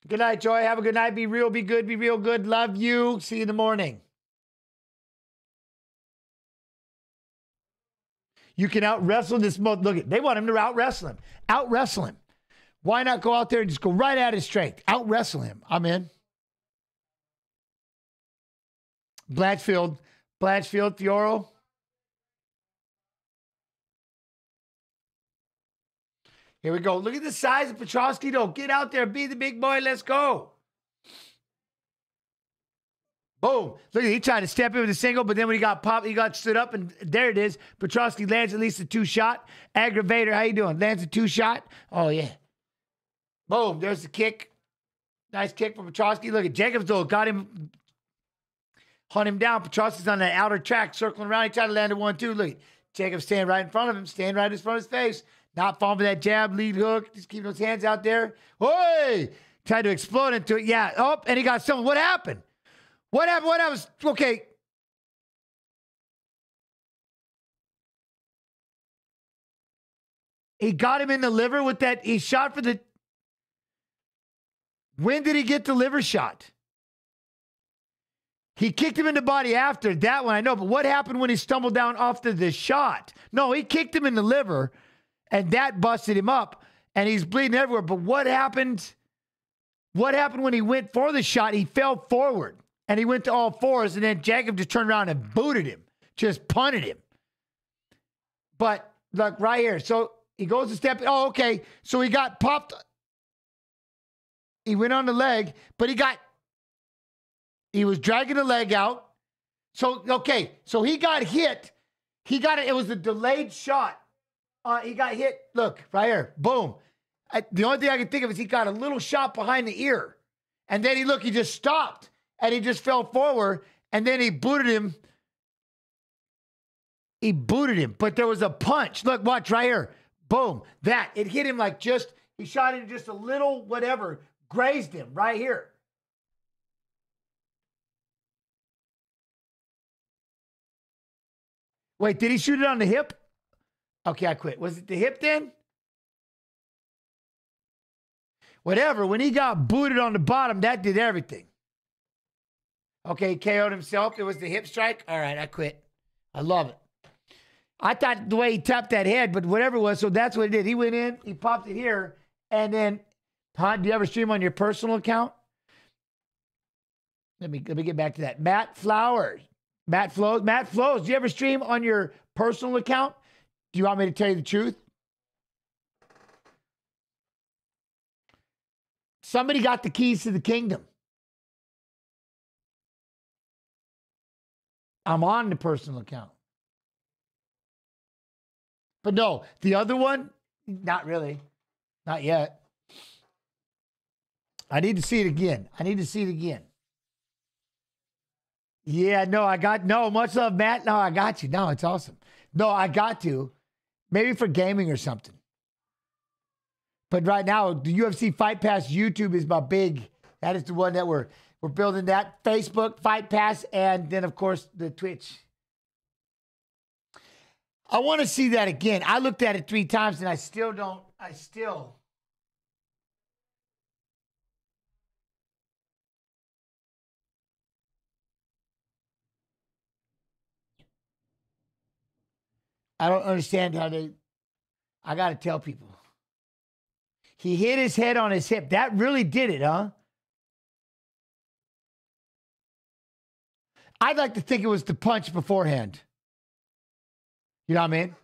Good night, Joy. Have a good night. Be real, be good, be real good. Love you. See you in the morning. You can out wrestle this. Mo- Look, at they want him to out wrestle him. Out wrestle him. Why not go out there and just go right at his strength? Out wrestle him. I'm in. Blanchfield, Blanchfield, Fiorot. Here we go. Look at the size of Petroski, though. Get out there, be the big boy. Let's go. Boom. Look, he tried to step in with a single, but then when he got popped, he got stood up, and there it is. Petroski lands at least a two shot. Aggravator, how you doing? Lands a two shot. Oh, yeah. Boom. There's the kick. Nice kick from Petroski. Look at Jacobs, though. Got him, hunt him down. Petroski's on the outer track, circling around. He tried to land a one, two. Look, Jacobs standing right in front of him, standing right in front of his face. Not falling for that jab, lead hook. Just keeping those hands out there. Hey! Tried to explode into it. Yeah. Oh, and he got someone. What happened? What happened? What happened? Okay. He got him in the liver with that. He shot for the. When did he get the liver shot? He kicked him in the body after that one, I know. But what happened when he stumbled down after the shot? No, he kicked him in the liver, and that busted him up, and he's bleeding everywhere. But what happened? What happened when he went for the shot? He fell forward and he went to all fours, and then Jacob just turned around and booted him, just punted him. But look right here. So he goes to step. Oh, okay. So he got popped. He went on the leg, but he got. He was dragging the leg out. So okay. So he got hit. He got it. It was a delayed shot. Uh, he got hit. Look right here. Boom. I, the only thing I can think of is he got a little shot behind the ear, and then he look. He just stopped and he just fell forward and then he booted him. He booted him, but there was a punch. Look, watch right here. Boom. That. It hit him like just, he shot him just a little, whatever, grazed him right here. Wait, did he shoot it on the hip? Okay, I quit. Was it the hip then? Whatever. When he got booted on the bottom, that did everything. Okay, KO'd himself. It was the hip strike. All right, I quit. I love it. I thought the way he tapped that head, but whatever it was, so that's what he did. He went in, he popped it here, and then, huh, do you ever stream on your personal account? Let me let me get back to that. Matt Flowers. Matt Flows. Matt Flows. Do you ever stream on your personal account? Do you want me to tell you the truth? Somebody got the keys to the kingdom. I'm on the personal account. But no, the other one, not really. Not yet. I need to see it again. I need to see it again. Yeah, no, I got no much love, Matt. No, I got you. No, it's awesome. No, I got to. Maybe for gaming or something. But right now, the UFC Fight Pass YouTube is my big. That is the one that we're we're building that Facebook Fight Pass, and then of course the Twitch. I want to see that again. I looked at it three times, and I still don't. I still. I don't understand how they. I got to tell people. He hit his head on his hip. That really did it, huh? I'd like to think it was the punch beforehand. You know what I mean?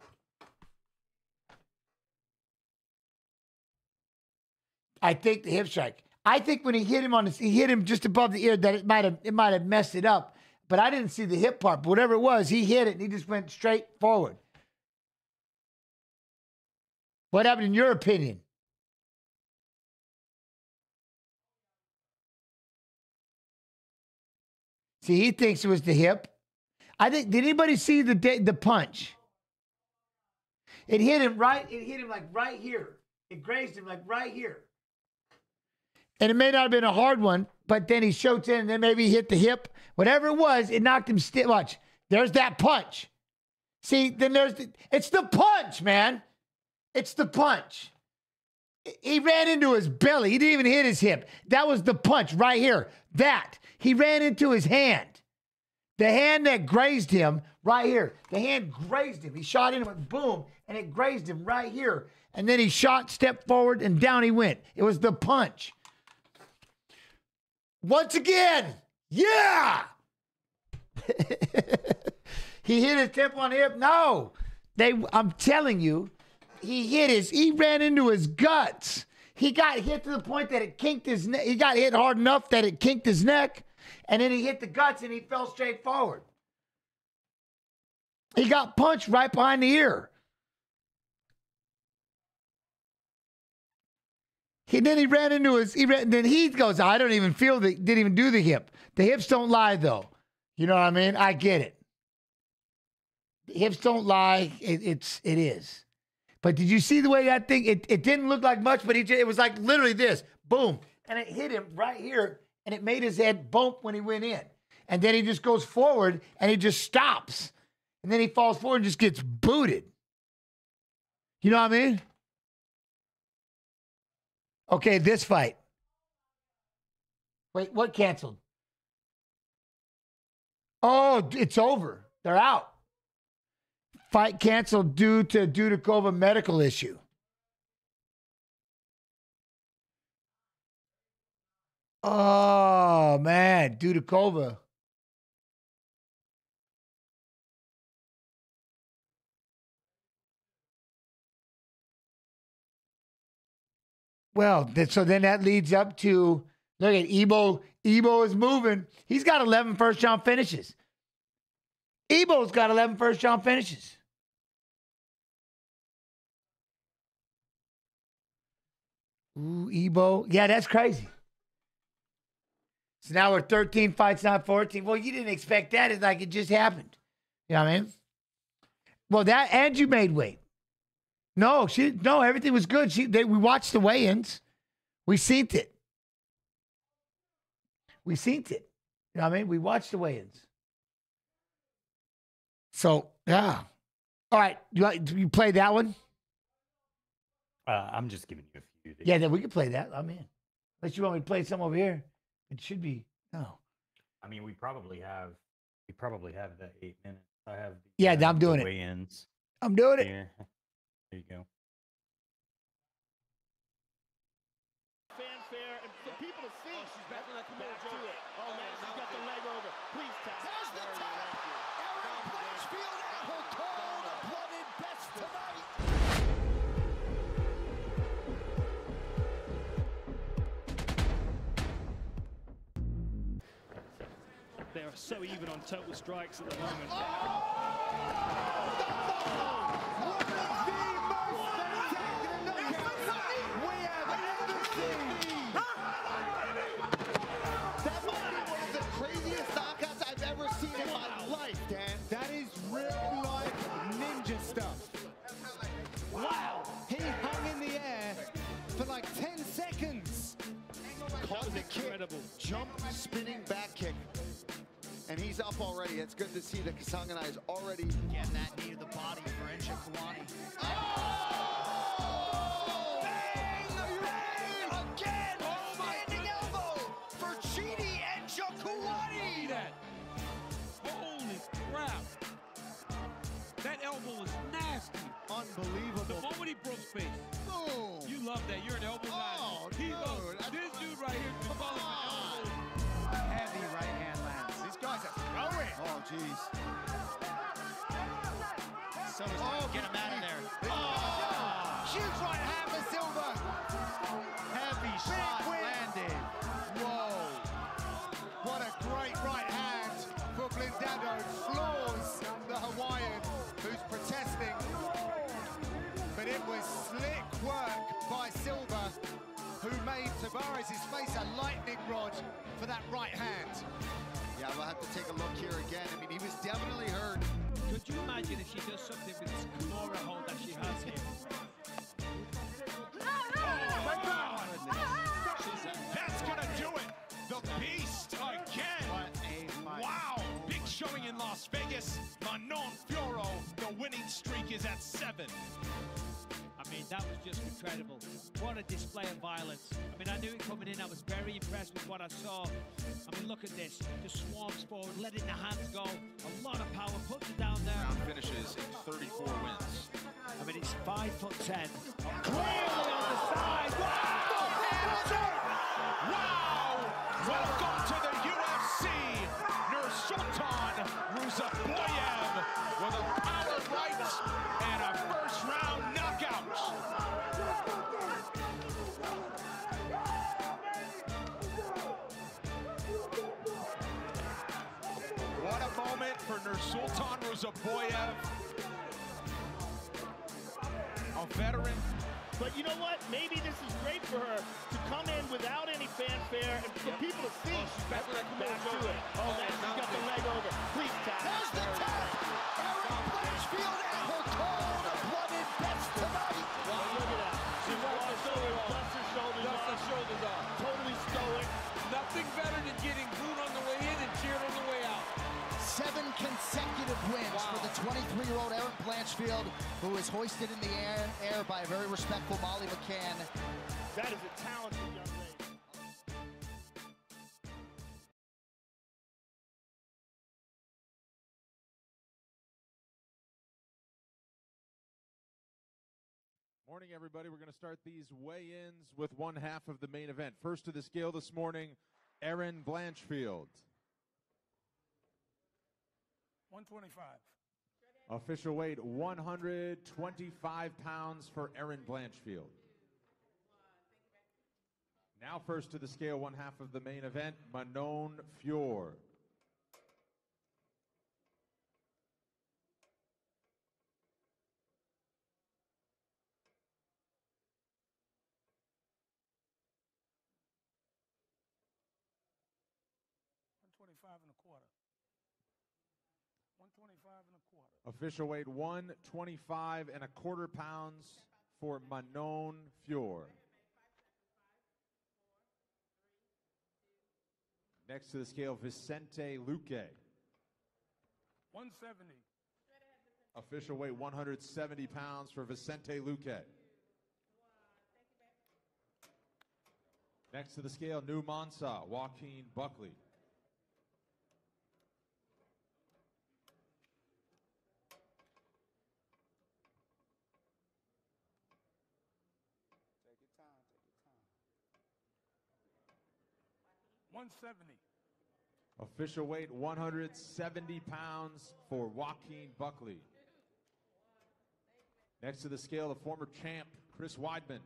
I think the hip strike. I think when he hit him on his, he hit him just above the ear that it might have it might have messed it up. But I didn't see the hip part. But whatever it was, he hit it and he just went straight forward. What happened in your opinion? See, he thinks it was the hip. I think. Did anybody see the the punch? It hit him right. It hit him like right here. It grazed him like right here. And it may not have been a hard one, but then he shoots in, and then maybe he hit the hip. Whatever it was, it knocked him still. Watch. There's that punch. See, then there's the, it's the punch, man. It's the punch. He ran into his belly. He didn't even hit his hip. That was the punch right here. That. He ran into his hand. The hand that grazed him right here. The hand grazed him. He shot in, went boom, and it grazed him right here. And then he shot, stepped forward, and down he went. It was the punch. Once again, yeah. he hit his temple on the hip. No, they. I'm telling you, he hit his. He ran into his guts. He got hit to the point that it kinked his neck. He got hit hard enough that it kinked his neck, and then he hit the guts and he fell straight forward. He got punched right behind the ear. He then he ran into his. He ran, then he goes. I don't even feel the. Didn't even do the hip. The hips don't lie though. You know what I mean? I get it. The hips don't lie. It, it's it is. But did you see the way that thing? It, it didn't look like much, but he it was like literally this, boom, and it hit him right here, and it made his head bump when he went in, and then he just goes forward and he just stops, and then he falls forward and just gets booted. You know what I mean? Okay, this fight. Wait, what canceled? Oh, it's over. They're out. Fight canceled due to due to Dudakova medical issue. Oh man, Dudakova. Well, so then that leads up to look at Ibo. Ibo is moving. He's got 11 first round finishes. Ibo's got 11 first round finishes. Ooh, Ibo. Yeah, that's crazy. So now we're 13 fights, not 14. Well, you didn't expect that. It's like it just happened. You know what I mean? Well, that and you made weight. No, she no, everything was good. She they, we watched the weigh-ins. We seen it. We seen it. You know what I mean? We watched the weigh-ins. So yeah. All right. You like you play that one? Uh, I'm just giving you a few. Yeah, then we can play that. I'm in. Unless you want me to play some over here. It should be no. I mean, we probably have we probably have that eight minutes. I have. The, yeah, uh, I'm doing it. Weigh-ins. I'm doing it. Here. There you go. They're so even on total strikes at the moment. That might be one of the craziest knockouts I've ever seen in my life, Dan. That is real life ninja stuff. Wow! He hung in the air for like 10 seconds. Incredible. jump, spinning back kick and he's up already. It's good to see that Kasangana is already getting that knee to the body for Encha Kalani. Oh! Bang! Bang! Again! Oh standing goodness. elbow for Chidi and Chakulani! Holy crap! That elbow was nasty. Unbelievable. The moment he broke space. Boom! You love that. You're an elbow oh, guy. He dude, this dude right here, Kabali, elbow. Heavy right Oh, jeez. So oh, get him out of there. Oh! Huge right hand for Silva. Heavy shot win. landed. Whoa. What a great right hand for Blindado. Floors the Hawaiian who's protesting. But it was slick work by Silva who made Tavares' face a lightning rod for that right hand. Yeah, we'll have to take a look here again. I mean, he was definitely hurt. Could you imagine if she does something with this Kimura hold that she has here? That's gonna do it. The Beast again. What a fight. Wow. Big showing in Las Vegas. Manon Fiorot. The winning streak is at seven. I mean, that was just incredible. What a display of violence. I mean, I knew it coming in. I was very impressed with what I saw. I mean, look at this. Just swarms forward, letting the hands go. A lot of power, puts it down there. Round finishes in 34 wins. I mean, it's five foot ten. Clearly on the side. Wow. Nursultan Ruziboev. A veteran But you know what? Maybe this is great for her to come in without any fanfare and for people to see oh, she's back, back to it. Oh, man, she's got the leg over. Please tap. There's the tap. Erin Blanchfield, who is hoisted in the air, air by a very respectful Molly McCann. That is a talented young lady. Morning, everybody. We're going to start these weigh-ins with one half of the main event. First to the scale this morning, Erin Blanchfield. 125. Official weight 125 pounds for Erin Blanchfield. Now first to the scale, one half of the main event, Manon Fiorot. One twenty-five and a quarter. One twenty-five and a quarter. Official weight 125 and a quarter pounds for Manon Fiorot. Next to the scale, Vicente Luque. One seventy. Official weight 170 pounds for Vicente Luque. Next to the scale, New Mansa, Joaquin Buckley. One seventy. Official weight 170 pounds for Joaquin Buckley. Next to the scale, the former champ, Chris Weidman.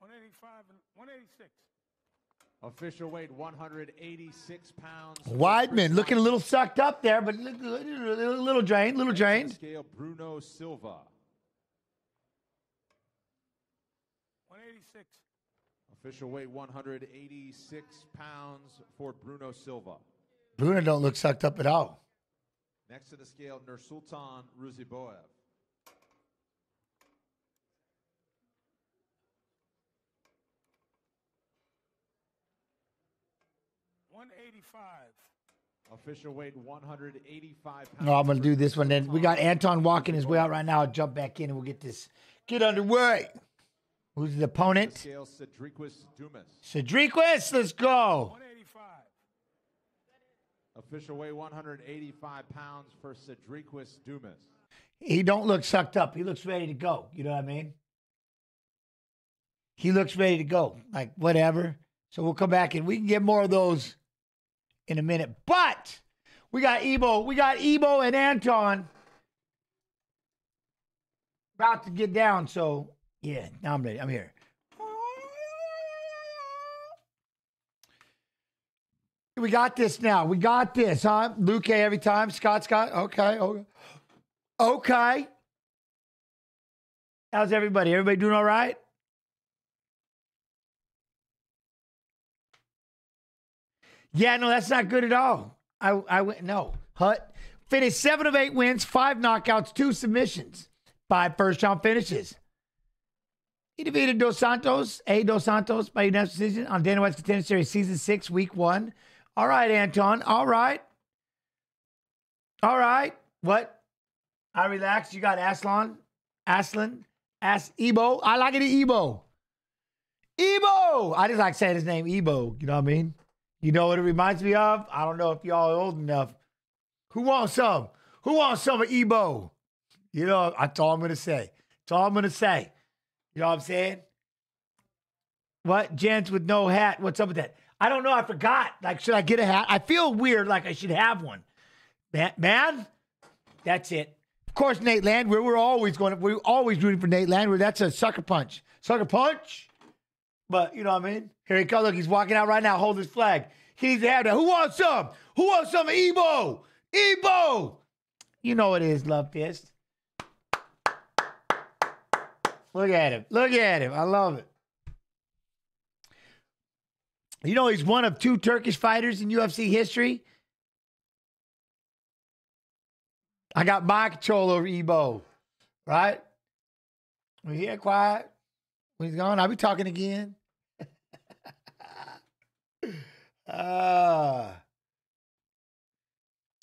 One eighty-five and one eighty-six. Official weight 186 pounds. for Weidman looking a little sucked up there, but a little, little drained, little Next drained. Scale Bruno Silva. One eighty-six. Official weight 186 pounds for Bruno Silva. Bruno don't look sucked up at all. Next to the scale, Nursultan Ruziboev. Official weight 185 pounds. No, I'm gonna do this one. Then we got Anton walking his way out right now. I'll jump back in and we'll get this get underway. Who's the opponent? scale, Cedriques Dumas. Cedriques, let's go. Official weight 185 pounds for Cedriques Dumas. He don't look sucked up. He looks ready to go. You know what I mean? He looks ready to go. Like whatever. So we'll come back and we can get more of those in a minute. But we got Ibo. We got Ibo and Anton about to get down. So yeah, now I'm ready. I'm here. We got this now. We got this, huh? Luke every time. Scott Scott. Okay. Okay. Okay. How's everybody? Everybody doing all right? Yeah, no, that's not good at all. I I went no. Hut finished seven of eight wins, five knockouts, two submissions, five first round finishes. He defeated Dos Santos, A. Dos Santos by unanimous decision on Dana White's Contender Series Season 6, Week 1. All right, Anton. All right. All right. What? I relaxed. You got Aslan. Aslan. As Ibo. I like it, Ibo. Ibo. I just like saying his name, Ibo. You know what I mean? You know what it reminds me of? I don't know if y'all are old enough. Who wants some? Who wants some of Ibo? You know, that's all I'm to say. That's all I'm to say. You know what I'm saying? What? Jens with no hat. What's up with that? I don't know. I forgot. Like, should I get a hat? I feel weird like I should have one. Man, man that's it. Of course, Nate Landwehr. We're always going. to, We're always rooting for Nate Landwehr. That's a sucker punch. Sucker punch. But you know what I mean? Here he comes. Look, he's walking out right now. Hold his flag. He needs to have that. Who wants some? Who wants some Ibo? Ibo. You know what it is, Love Fist. Look at him. Look at him. I love it. You know, he's one of two Turkish fighters in UFC history. I got my control over Ibo, right? We hear quiet. When he's gone, I'll be talking again. uh,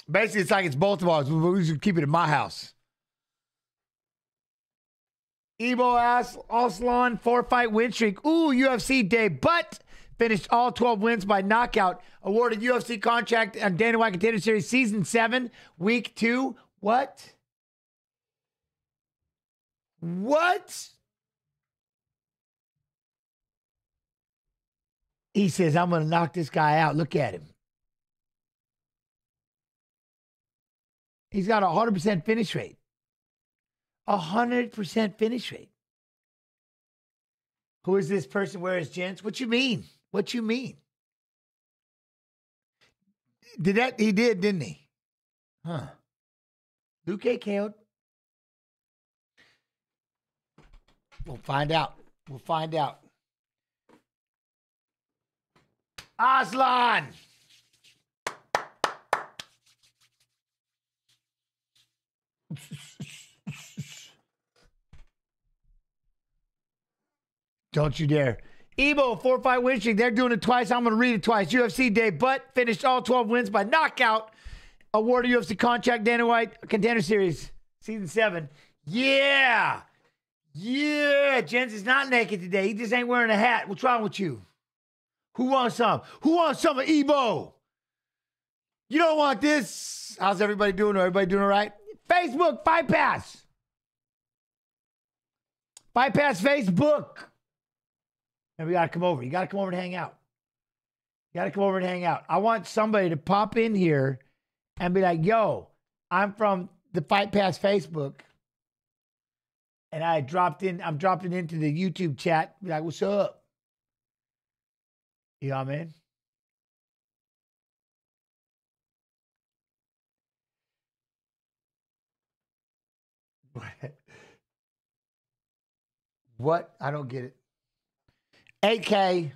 basically, it's like it's both of us. We should keep it in my house. Ibo As Aslan four fight win streak. Ooh, UFC day, but finished all 12 wins by knockout. Awarded UFC contract on Dana White Contender Series Season 7, Week 2. What? What? He says, I'm going to knock this guy out. Look at him. He's got a 100% finish rate. A 100% finish rate. Who is this person? Where is Jens? What you mean? What you mean? Did that? He did, didn't he? Huh. Luke KO'd. We'll find out. We'll find out. Aslan. Don't you dare. Ibo, 4 5 win streak. They're doing it twice. I'm going to read it twice. UFC day, but finished all 12 wins by knockout. Awarded UFC contract, Dana White, Contender Series, Season 7. Yeah. Yeah. Jens is not naked today. He just ain't wearing a hat. What's wrong with you? Who wants some? Who wants some of Ibo? You don't want this. How's everybody doing? Everybody doing all right? Facebook, Fight Pass. Fight Pass Facebook. And we got to come over. You got to come over and hang out. You got to come over and hang out. I want somebody to pop in here and be like, yo, I'm from the Fight Pass Facebook. And I dropped in, I'm dropping into the YouTube chat. Be like, what's up? You know what I mean? What? I don't get it. 8K.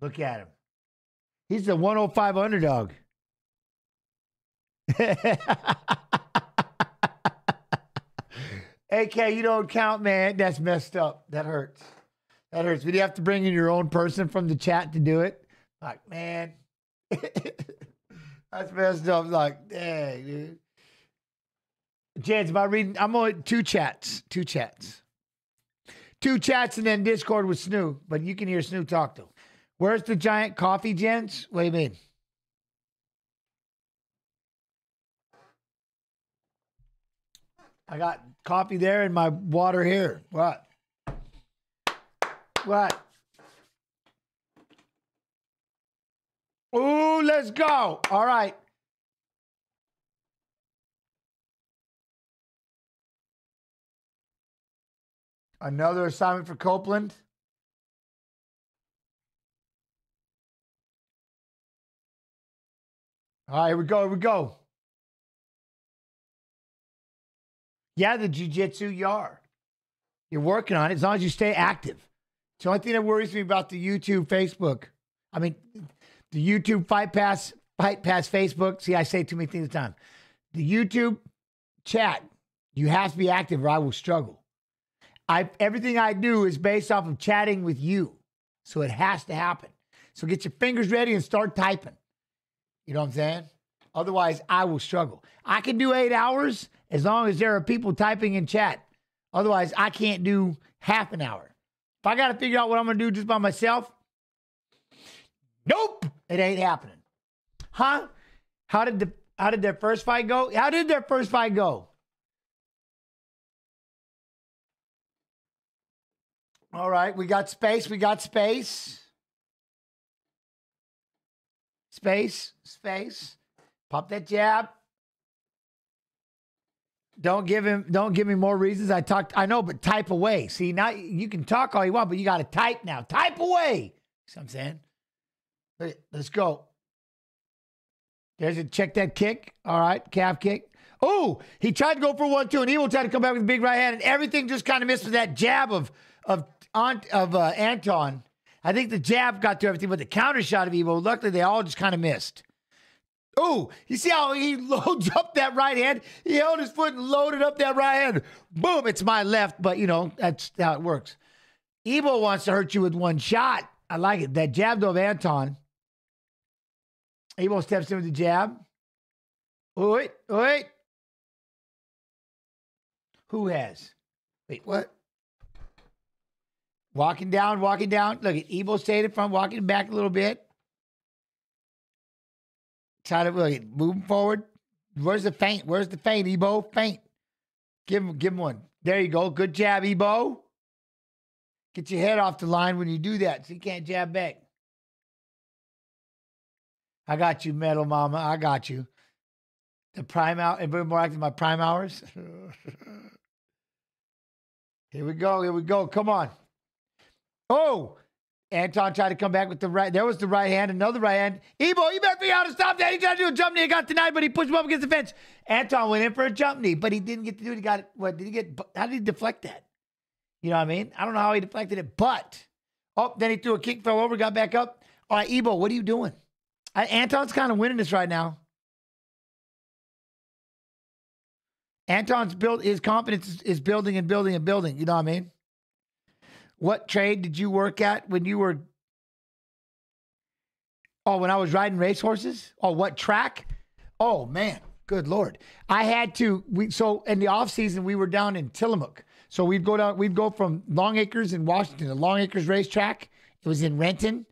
Look at him. He's the 105 underdog. AK, you don't count, man. That's messed up. That hurts. That hurts. Would you have to bring in your own person from the chat to do it? Like, man, that's messed up. Like, dang, dude. Jens, am I reading? I'm on two chats. Two chats. Two chats and then Discord with Snoo, but you can hear Snoo talk though. Where's the giant coffee, Jens? What do you mean? I got coffee there and my water here. What? What? Ooh, let's go. All right. Another assignment for Copeland. All right, here we go. Here we go. Yeah, the jujitsu, you are. You're working on it as long as you stay active. The only thing that worries me about the YouTube, Facebook. I mean, the YouTube Fight Pass, Fight Pass Facebook. See, I say too many things at a time. The YouTube chat, you have to be active or I will struggle. I everything I do is based off of chatting with you. So it has to happen. So get your fingers ready and start typing. You know what I'm saying? Otherwise, I will struggle. I can do eight hours as long as there are people typing in chat. Otherwise, I can't do half an hour. If I got to figure out what I'm going to do just by myself, nope, it ain't happening. Huh? How did the how did their first fight go? How did their first fight go? All right, we got space. We got space. Space, space. Pop that jab. Don't give him. Don't give me more reasons. I talked. I know, but type away. See now you can talk all you want, but you got to type now. Type away. See what I'm saying? Let- Let's go. There's a check that kick. All right, calf kick. Oh, he tried to go for one two, and he will try to come back with a big right hand, and everything just kind of missed with that jab of of Ant- of uh, Anton. I think the jab got to everything, but the counter shot of Ibo, luckily they all just kind of missed. Oh, you see how he loads up that right hand? He held his foot and loaded up that right hand. Boom, it's my left, but you know, that's how it works. Ibo wants to hurt you with one shot. I like it. That jab though of Anton. Ibo steps in with the jab. Wait, wait. Who has? Wait, what? Walking down, walking down. Look at Ibo stayed in front, walking back a little bit. Try to at moving forward. Where's the feint? Where's the feint, Ibo? Feint. Give him, give him one. There you go. Good jab, Ibo. Get your head off the line when you do that, so you can't jab back. I got you, metal mama. I got you. The prime out and more active my prime hours. here we go. Here we go. Come on. Oh, Anton tried to come back with the right. There was the right hand, another right hand. Ibo, you better figure out how to stop that. He tried to do a jump knee. He got denied, but he pushed him up against the fence. Anton went in for a jump knee, but he didn't get to do it. He got. What did he get? How did he deflect that? You know what I mean? I don't know how he deflected it, but oh, then he threw a kick, fell over, got back up. All right, Ibo, what are you doing? I, Anton's kind of winning this right now. Anton's built his confidence is, is building and building and building. You know what I mean? What trade did you work at when you were? Oh, when I was riding racehorses. Oh, what track? Oh man, good lord! I had to. We so in the off season we were down in Tillamook. So we'd go down. We'd go from Long Acres in Washington, the Long Acres racetrack. It was in Renton,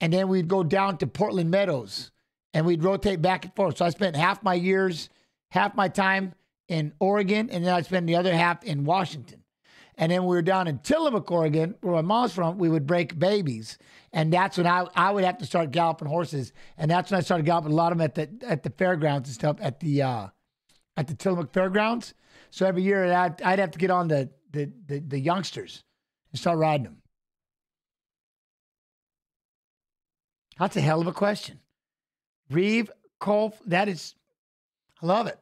and then we'd go down to Portland Meadows, and we'd rotate back and forth. So I spent half my years, half my time in Oregon, and then I spent the other half in Washington. And then we were down in Tillamook, Oregon, where my mom's from. We would break babies, and that's when I, I would have to start galloping horses, and that's when I started galloping a lot of them at the at the fairgrounds and stuff at the uh, at the Tillamook Fairgrounds. So every year I'd, I'd have to get on the the, the the youngsters and start riding them. That's a hell of a question, Reeve Cole. That is, I love it.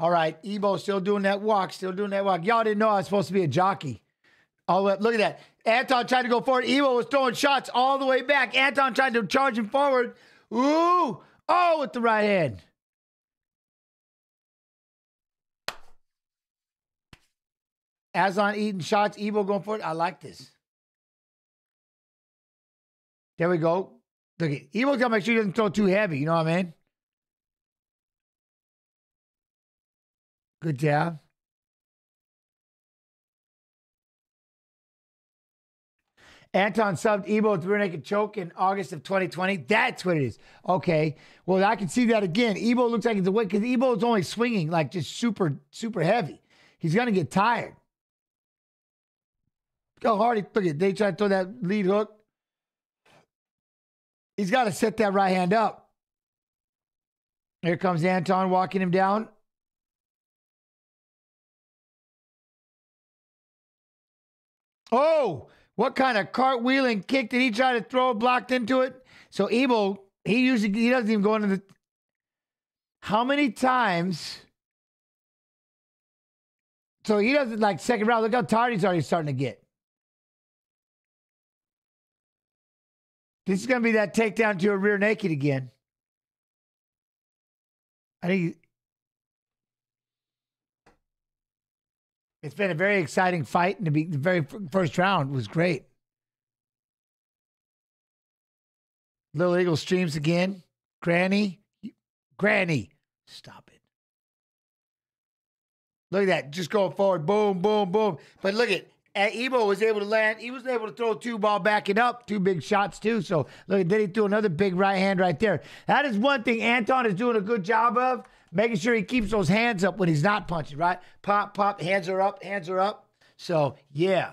All right, Ibo still doing that walk, still doing that walk. Y'all didn't know I was supposed to be a jockey. All Oh, look at that. Anton tried to go forward. Ibo was throwing shots all the way back. Anton tried to charge him forward. Ooh, oh, with the right hand. Azon eating shots, Ibo going forward. I like this. There we go. Look at Ibo's got to make sure he doesn't throw too heavy. You know what I mean? Good job. Anton subbed Ibo rear naked choke in August of 2020. That's what it is. Okay. Well, I can see that again. Ibo looks like it's away because Ibo is only swinging like just super, super heavy. He's going to get tired. Go how hard he look at. They try to throw that lead hook. He's got to set that right hand up. Here comes Anton walking him down. Oh, what kind of cartwheeling kick did he try to throw blocked into it? So Ibo, he usually he doesn't even go into the. How many times? So he doesn't like second round. Look how tired he's already starting to get. This is going to be that takedown to a rear naked again. I think it's been a very exciting fight, and to be the very first round was great. Little Eagle streams again. Granny, Granny, stop it. Look at that, just going forward, boom, boom, boom. But look at at Ibo was able to land. He was able to throw two ball backing up, two big shots too. So look, at then he threw another big right hand right there. That is one thing Anton is doing a good job of, making sure he keeps those hands up when he's not punching. Right, pop, pop, hands are up, hands are up. So yeah.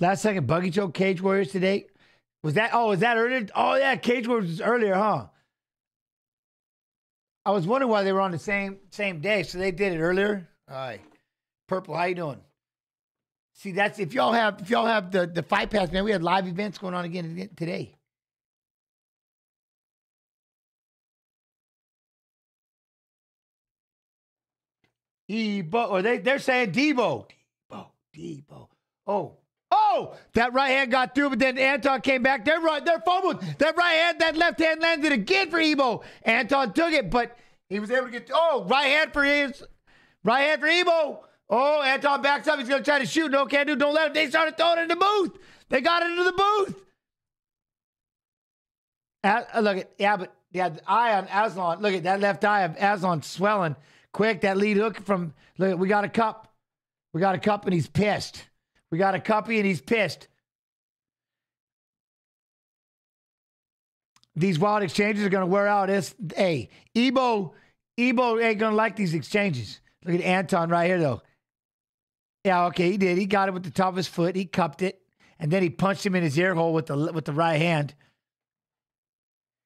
Last second buggy choke Cage Warriors today. Was that? Oh, was that earlier? Oh yeah, Cage Warriors was earlier, huh? I was wondering why they were on the same same day. So they did it earlier. All right, Purple, how you doing? See, that's if y'all have if y'all have the the fight pass, man. We had live events going on again today. Debo, or they they're saying Debo, Debo, Debo. Oh, oh, that right hand got through, but then Anton came back. They're right, they're fumbled. That right hand, that left hand landed again for Ibo. Anton took it, but he was able to get. Oh, right hand for his, right hand for Ibo. Oh, Anton backs up. He's gonna try to shoot. No, can't do. Don't let him. They started throwing it in the booth. They got it into the booth. Uh, look at yeah, but yeah, the eye on Aslan. Look at that left eye of Aslan swelling. Quick, that lead hook from look. We got a cup. We got a cup, and he's pissed. We got a cuppy, and he's pissed. These wild exchanges are going to wear out. It's, hey, Ibo, Ibo ain't going to like these exchanges. Look at Anton right here, though. Yeah, okay, he did. He got it with the top of his foot. He cupped it, and then he punched him in his ear hole with the with the right hand.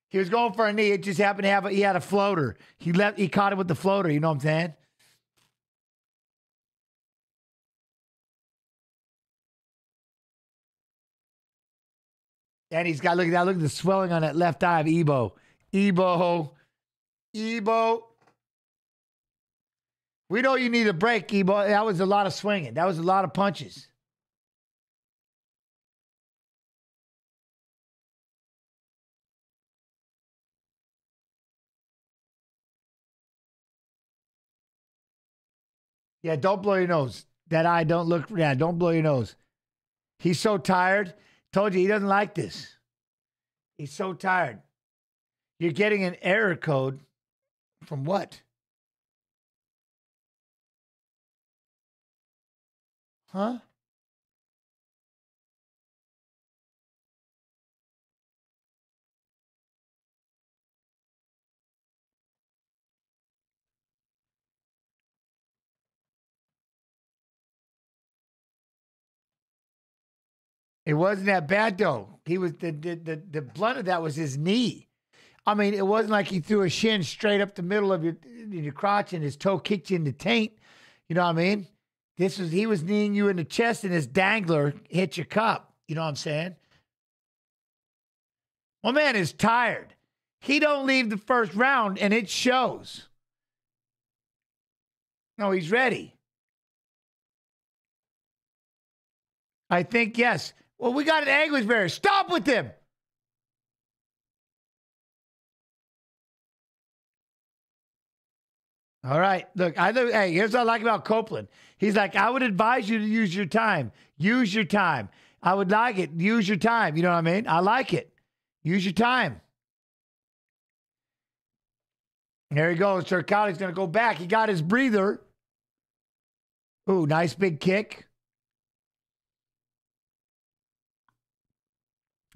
He was going for a knee. It just happened to have a, he had a floater. He left. He caught it with the floater. You know what I'm saying? And he's got look at that. Look at the swelling on that left eye of Ibo. Ibo. Ibo. We know you need a break, Ibo. That was a lot of swinging. That was a lot of punches. Yeah, don't blow your nose. That eye don't look. Yeah, don't blow your nose. He's so tired. Told you he doesn't like this. He's so tired. You're getting an error code from what? Huh? It wasn't that bad though. He was the the the, the of that was his knee. I mean, it wasn't like he threw a shin straight up the middle of your your crotch and his toe kicked you in the taint. You know what I mean? This was he was kneeing you in the chest and his dangler hit your cup. You know what I'm saying? My man is tired. He don't leave the first round and it shows. No, he's ready. I think yes. Well, we got an English bear. Stop with him. All right. Look, I hey, here's what I like about Copeland. He's like, I would advise you to use your time. Use your time. I would like it. Use your time. You know what I mean? I like it. Use your time. There he goes. Turkalj's going to go back. He got his breather. Ooh, nice big kick.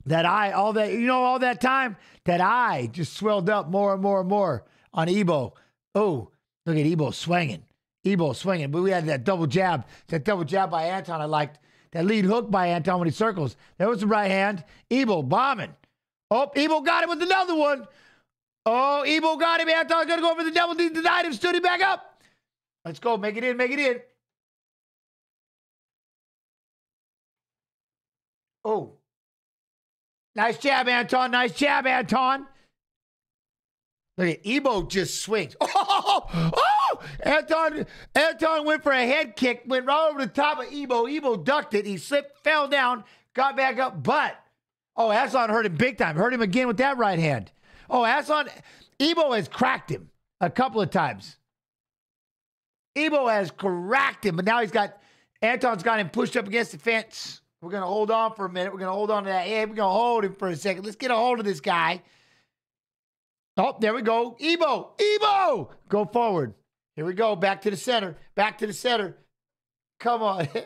That eye, all that, you know, all that time, that eye just swelled up more and more and more on Ibo. Oh, look at Ibo swinging. Ibo swinging. But we had that double jab, that double jab by Anton I liked. That lead hook by Anton when he circles. There was the right hand. Ibo bombing. Oh, Ibo got him with another one. Oh, Ibo got him. Anton's going to go for the double. He denied him. Stood him back up. Let's go. Make it in. Make it in. Oh. Nice jab, Anton. Nice jab, Anton. Look at Ibo just swings. Oh, oh, Anton, Anton went for a head kick, went right over the top of Ibo. Ibo ducked it. He slipped, fell down, got back up, but oh, Aslan hurt him big time. Hurt him again with that right hand. Oh, Aslan, Ibo has cracked him a couple of times. Ibo has cracked him, but now he's got Anton's got him pushed up against the fence. We're gonna hold on for a minute. We're gonna hold on to that. Yeah, we're gonna hold him for a second. Let's get a hold of this guy. Oh, there we go. Ibo, Ibo, go forward. Here we go. Back to the center. Back to the center. Come on.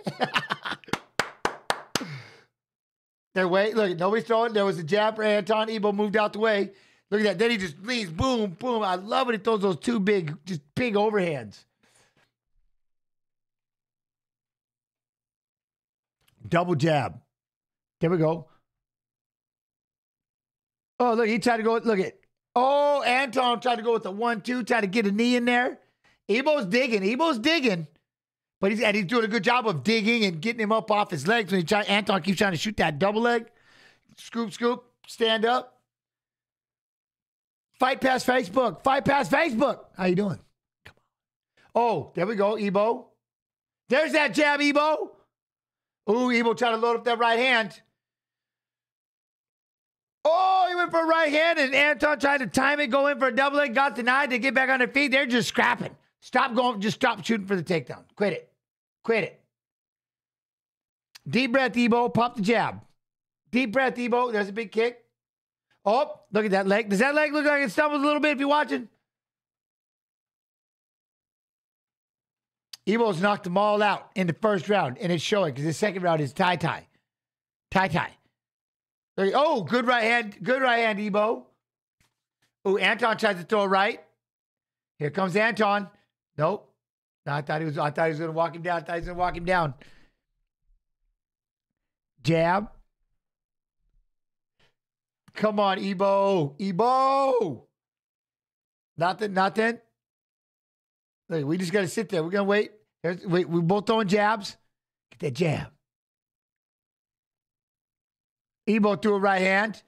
there, wait. Look, nobody's throwing. There was a jab for Anton. Ibo moved out the way. Look at that. Then he just leaves. Boom, boom. I love it. he throws those two big, just big overhands. Double jab. There we go. Oh, look, he tried to go. Look at. Oh, Anton tried to go with the one, two, tried to get a knee in there. Ibo's digging. Ibo's digging. But he's and he's doing a good job of digging and getting him up off his legs when he try, Anton keeps trying to shoot that double leg. Scoop, scoop, stand up. Fight Pass Facebook. Fight Pass Facebook. How you doing? Come on. Oh, there we go, Ibo. There's that jab, Ibo. Ooh, Ibo trying to load up that right hand. Oh, he went for a right hand, and Anton tried to time it, go in for a double leg, got denied. They get back on their feet. They're just scrapping. Stop going, just stop shooting for the takedown. Quit it. Quit it. Deep breath, Ibo. Pop the jab. Deep breath, Ibo. There's a big kick. Oh, look at that leg. Does that leg look like it stumbles a little bit if you're watching? Ibo's knocked them all out in the first round, and it's showing because the second round is tie tie. Tie tie. Oh, good right hand. Good right hand, Ibo. Oh, Anton tries to throw right. Here comes Anton. Nope. No, I thought he was. I thought he was going to walk him down. I thought he was going to walk him down. Jab. Come on, Ibo. Ibo. Nothing. Nothing. Look, we just got to sit there. We're gonna wait. There's, wait. We're both throwing jabs. Get that jab. Ibo threw a right hand.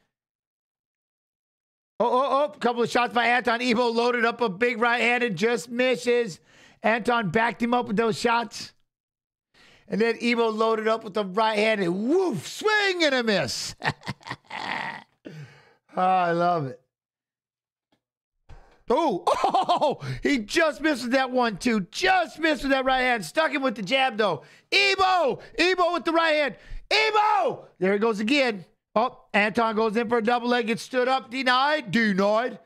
Oh, oh, oh. A Couple of shots by Anton. Ibo loaded up a big right hand and just misses. Anton backed him up with those shots. And then Ibo loaded up with the right hand and woof, swing and a miss. oh, I love it. Oh, oh, he just missed that one, too. Just missed with that right hand. Stuck him with the jab, though. Ibo, Ibo with the right hand. Ibo! There he goes again. Oh, Anton goes in for a double leg, gets stood up, denied, denied.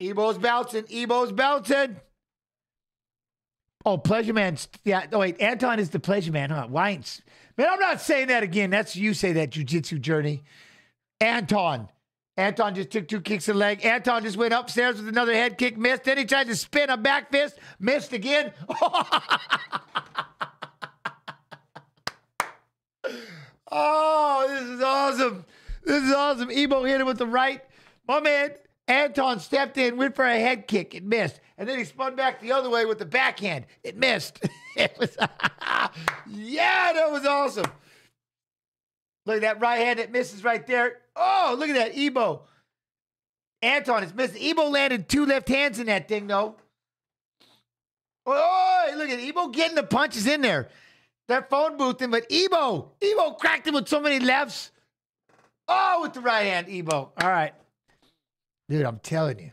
Ibo's bouncing, Ibo's bouncing. Oh, Pleasure Man. Yeah, oh, wait, Anton is the Pleasure Man, huh? Wines. Man, I'm not saying that again. That's you say that jujitsu journey. Anton. Anton just took two kicks in the leg. Anton just went upstairs with another head kick, missed. Then he tried to spin a back fist, missed again. oh, this is awesome. This is awesome. Ibo hit him with the right. My man, Anton stepped in, went for a head kick. It missed. And then he spun back the other way with the backhand. It missed. it was, yeah, that was awesome. Look at that right hand that misses right there. Oh, look at that. Ibo. Anton is missing. Ibo landed two left hands in that thing, though. Oh, look at Ibo getting the punches in there. That phone booth but Ibo, Ibo cracked him with so many lefts. Oh, with the right hand, Ibo. All right. Dude, I'm telling you.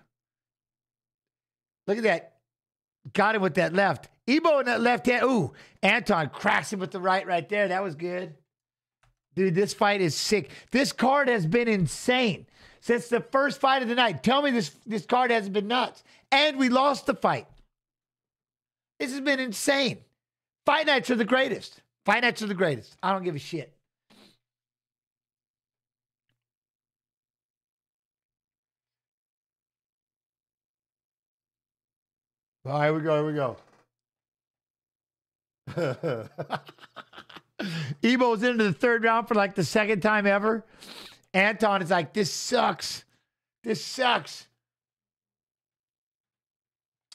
Look at that. Got him with that left. Ibo in that left hand. Ooh, Anton cracks him with the right right there. That was good. Dude, this fight is sick. This card has been insane since the first fight of the night. Tell me this this card hasn't been nuts. And we lost the fight. This has been insane. Fight nights are the greatest. Fight nights are the greatest. I don't give a shit. All right, here we go. Here we go. Ibo's into the third round for like the second time ever. Anton is like, this sucks. This sucks.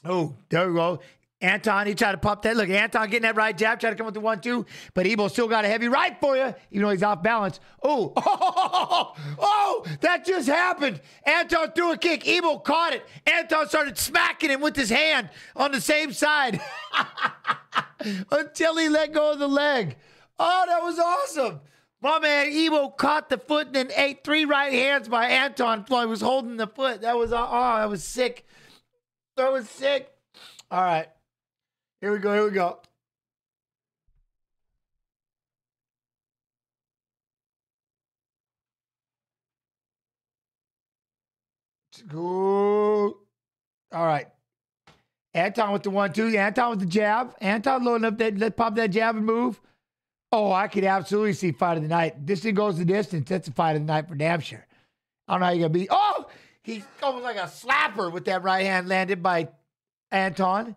Oh, there we go. Anton, he tried to pop that. Look, Anton getting that right jab, trying to come with the one, two, but Ibo still got a heavy right for you, even though he's off balance. Oh, oh, oh, that just happened. Anton threw a kick. Ibo caught it. Anton started smacking him with his hand on the same side until he let go of the leg. Oh, that was awesome. My man Ibo caught the foot and then ate three right hands by Anton while he was holding the foot. That was, uh, oh, that was sick. That was sick. All right. Here we go. Here we go. Go. All right. Anton with the one, two. Anton with the jab. Anton loading up that, let pop that jab and move. Oh, I could absolutely see fight of the night. This thing goes the distance. That's a fight of the night for damn sure. I don't know how you're gonna be. Oh, he's almost like a slapper with that right hand landed by Anton.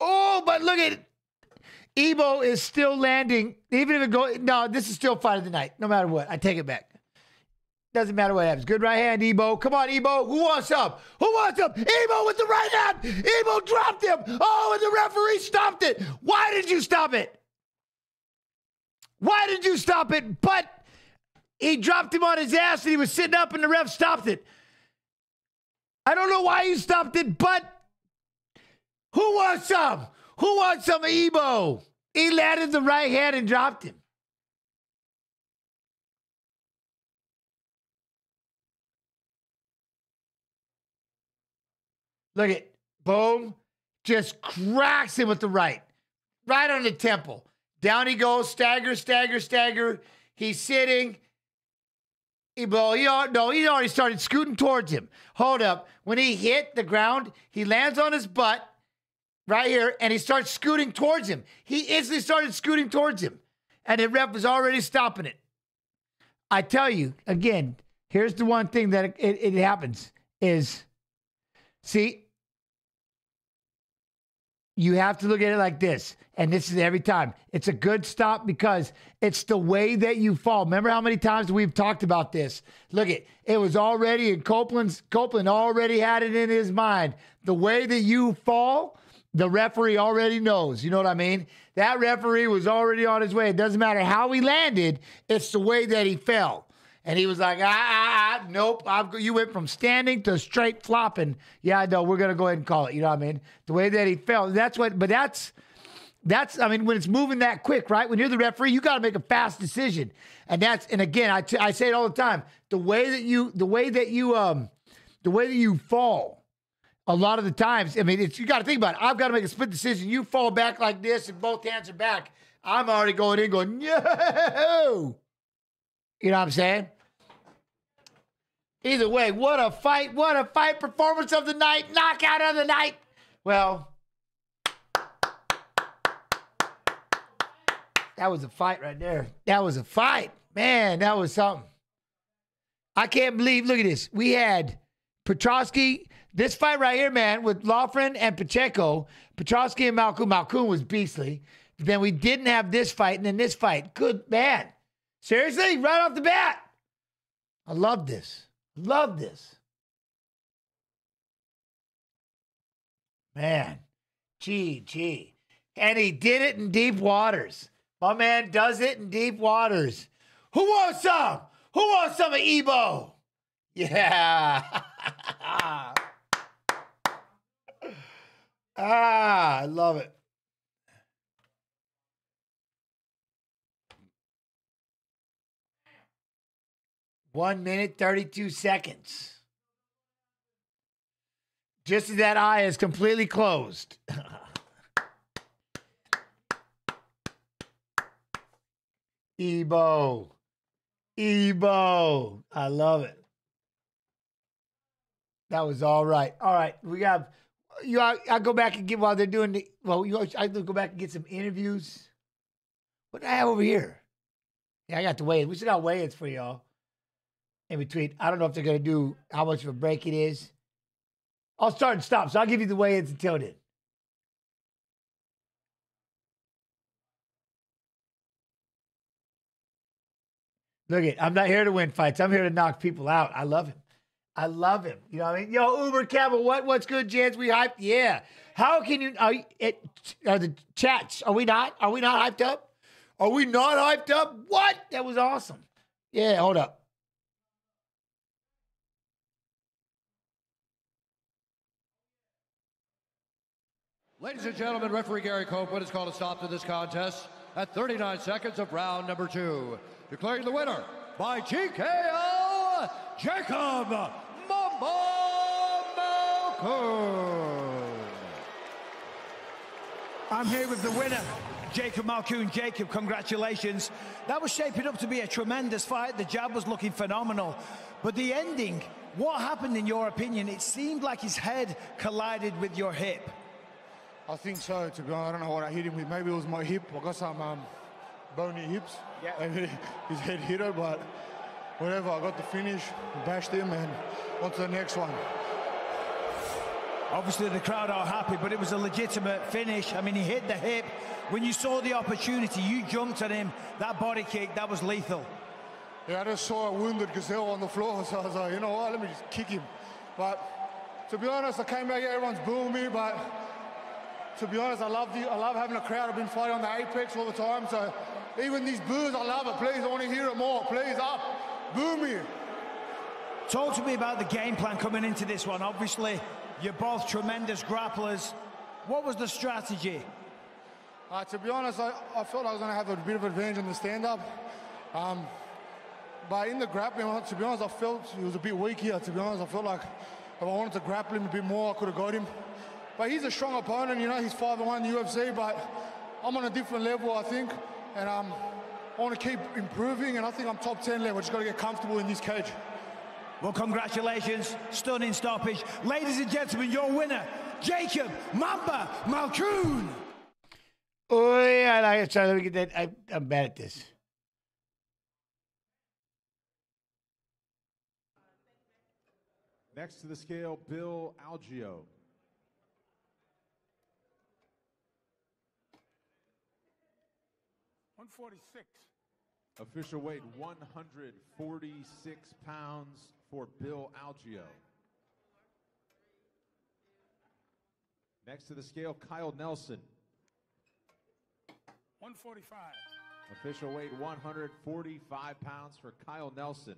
Oh, but look at. Ibo is still landing. Even if it goes, no, this is still fight of the night. No matter what, I take it back. Doesn't matter what happens. Good right hand, Ibo. Come on, Ibo. Who wants up? Who wants up? Ibo with the right hand. Ibo dropped him. Oh, and the referee stopped it. Why did you stop it? Why did you stop it? But he dropped him on his ass and he was sitting up and the ref stopped it. I don't know why you stopped it, but who wants some? Who wants some Ibo? He landed the right hand and dropped him. Look at boom, just cracks him with the right, right on the temple. Down he goes, stagger, stagger, stagger. He's sitting. He, well, he, uh, no, he already started scooting towards him. Hold up. When he hit the ground, he lands on his butt right here and he starts scooting towards him. He instantly started scooting towards him. And the ref was already stopping it. I tell you, again, here's the one thing that it, it happens is see, you have to look at it like this. And this is every time. It's a good stop because it's the way that you fall. Remember how many times we've talked about this? Look at it was already in Copeland's Copeland already had it in his mind. The way that you fall, the referee already knows. You know what I mean? That referee was already on his way. It doesn't matter how he landed, it's the way that he fell. And he was like, ah, ah, ah nope. I've, you went from standing to straight flopping. Yeah, I know. We're gonna go ahead and call it. You know what I mean? The way that he fell. That's what. But that's that's. I mean, when it's moving that quick, right? When you're the referee, you got to make a fast decision. And that's. And again, I, t- I say it all the time. The way that you, the way that you, um, the way that you fall. A lot of the times, I mean, it's you got to think about it. I've got to make a split decision. You fall back like this, and both hands are back. I'm already going in, going no. You know what I'm saying? Either way, what a fight. What a fight. Performance of the night. Knockout of the night. Well, that was a fight right there. That was a fight. Man, that was something. I can't believe, look at this. We had Petroski, this fight right here, man, with Lofren and Pacheco. Petroski and Malkoun. Malkoun was beastly. But then we didn't have this fight, and then this fight. Good man. Seriously, right off the bat. I love this. Love this. Man, gee, gee. And he did it in deep waters. My man does it in deep waters. Who wants some? Who wants some of Ibo? Yeah. ah, I love it. One minute, 32 seconds. Just as that eye is completely closed. Ibo. Ibo. I love it. That was all right. All right. We got you I, I go back and get while they're doing the well, you I go back and get some interviews. What do I have over here? Yeah, I got the weigh We still got weigh-ins for y'all. In between. I don't know if they're gonna do how much of a break it is. I'll start and stop, so I'll give you the weigh-ins until then. Look it, I'm not here to win fights. I'm here to knock people out. I love him. I love him. You know what I mean? Yo, Uber Campbell, what what's good, Jans? We hyped? Yeah. How can you are, it, are the chats? Are we not? Are we not hyped up? Are we not hyped up? What? That was awesome. Yeah, hold up. Ladies and gentlemen, referee Gary Copeland has called a stop to this contest at 39 seconds of round number two, declaring the winner by TKO, Jacob Mamba. I'm here with the winner, Jacob Malkoun. Jacob, congratulations. That was shaping up to be a tremendous fight. The jab was looking phenomenal. But the ending, what happened in your opinion? It seemed like his head collided with your hip. I think so, to be honest. I don't know what I hit him with. Maybe it was my hip. I got some um, bony hips. Yeah. Maybe his head hit it, but whatever. I got the finish, bashed him, and on to the next one. Obviously, the crowd are happy, but it was a legitimate finish. I mean, he hit the hip. When you saw the opportunity, you jumped at him. That body kick, that was lethal. Yeah, I just saw a wounded gazelle on the floor, so I was like, you know what, let me just kick him. But to be honest, I came back everyone's booing me, but to be honest, I love the, I love having a crowd. I've been fighting on the Apex all the time, so even these boos, I love it. Please, I want to hear it more. Please, up, boo me. Talk to me about the game plan coming into this one. Obviously, you're both tremendous grapplers. What was the strategy? Uh, to be honest, I, I felt I was going to have a bit of advantage in the stand-up. Um, but in the grappling, to be honest, I felt he was a bit weak here. To be honest, I felt like if I wanted to grapple him a bit more, I could have got him. But he's a strong opponent, you know, he's 5 1 in the UFC, but I'm on a different level, I think. And um, I want to keep improving, and I think I'm top 10 level. Just got to get comfortable in this cage. Well, congratulations. Stunning stoppage. Ladies and gentlemen, your winner, Jacob Mamba Malkoun. Oh yeah, I like it. Sorry, let me get that. I, I'm bad at this. Next to the scale, Bill Algeo. One forty-six. Official weight 146 pounds for Bill Algeo. Next to the scale, Kyle Nelson. One forty-five. Official weight 145 pounds for Kyle Nelson.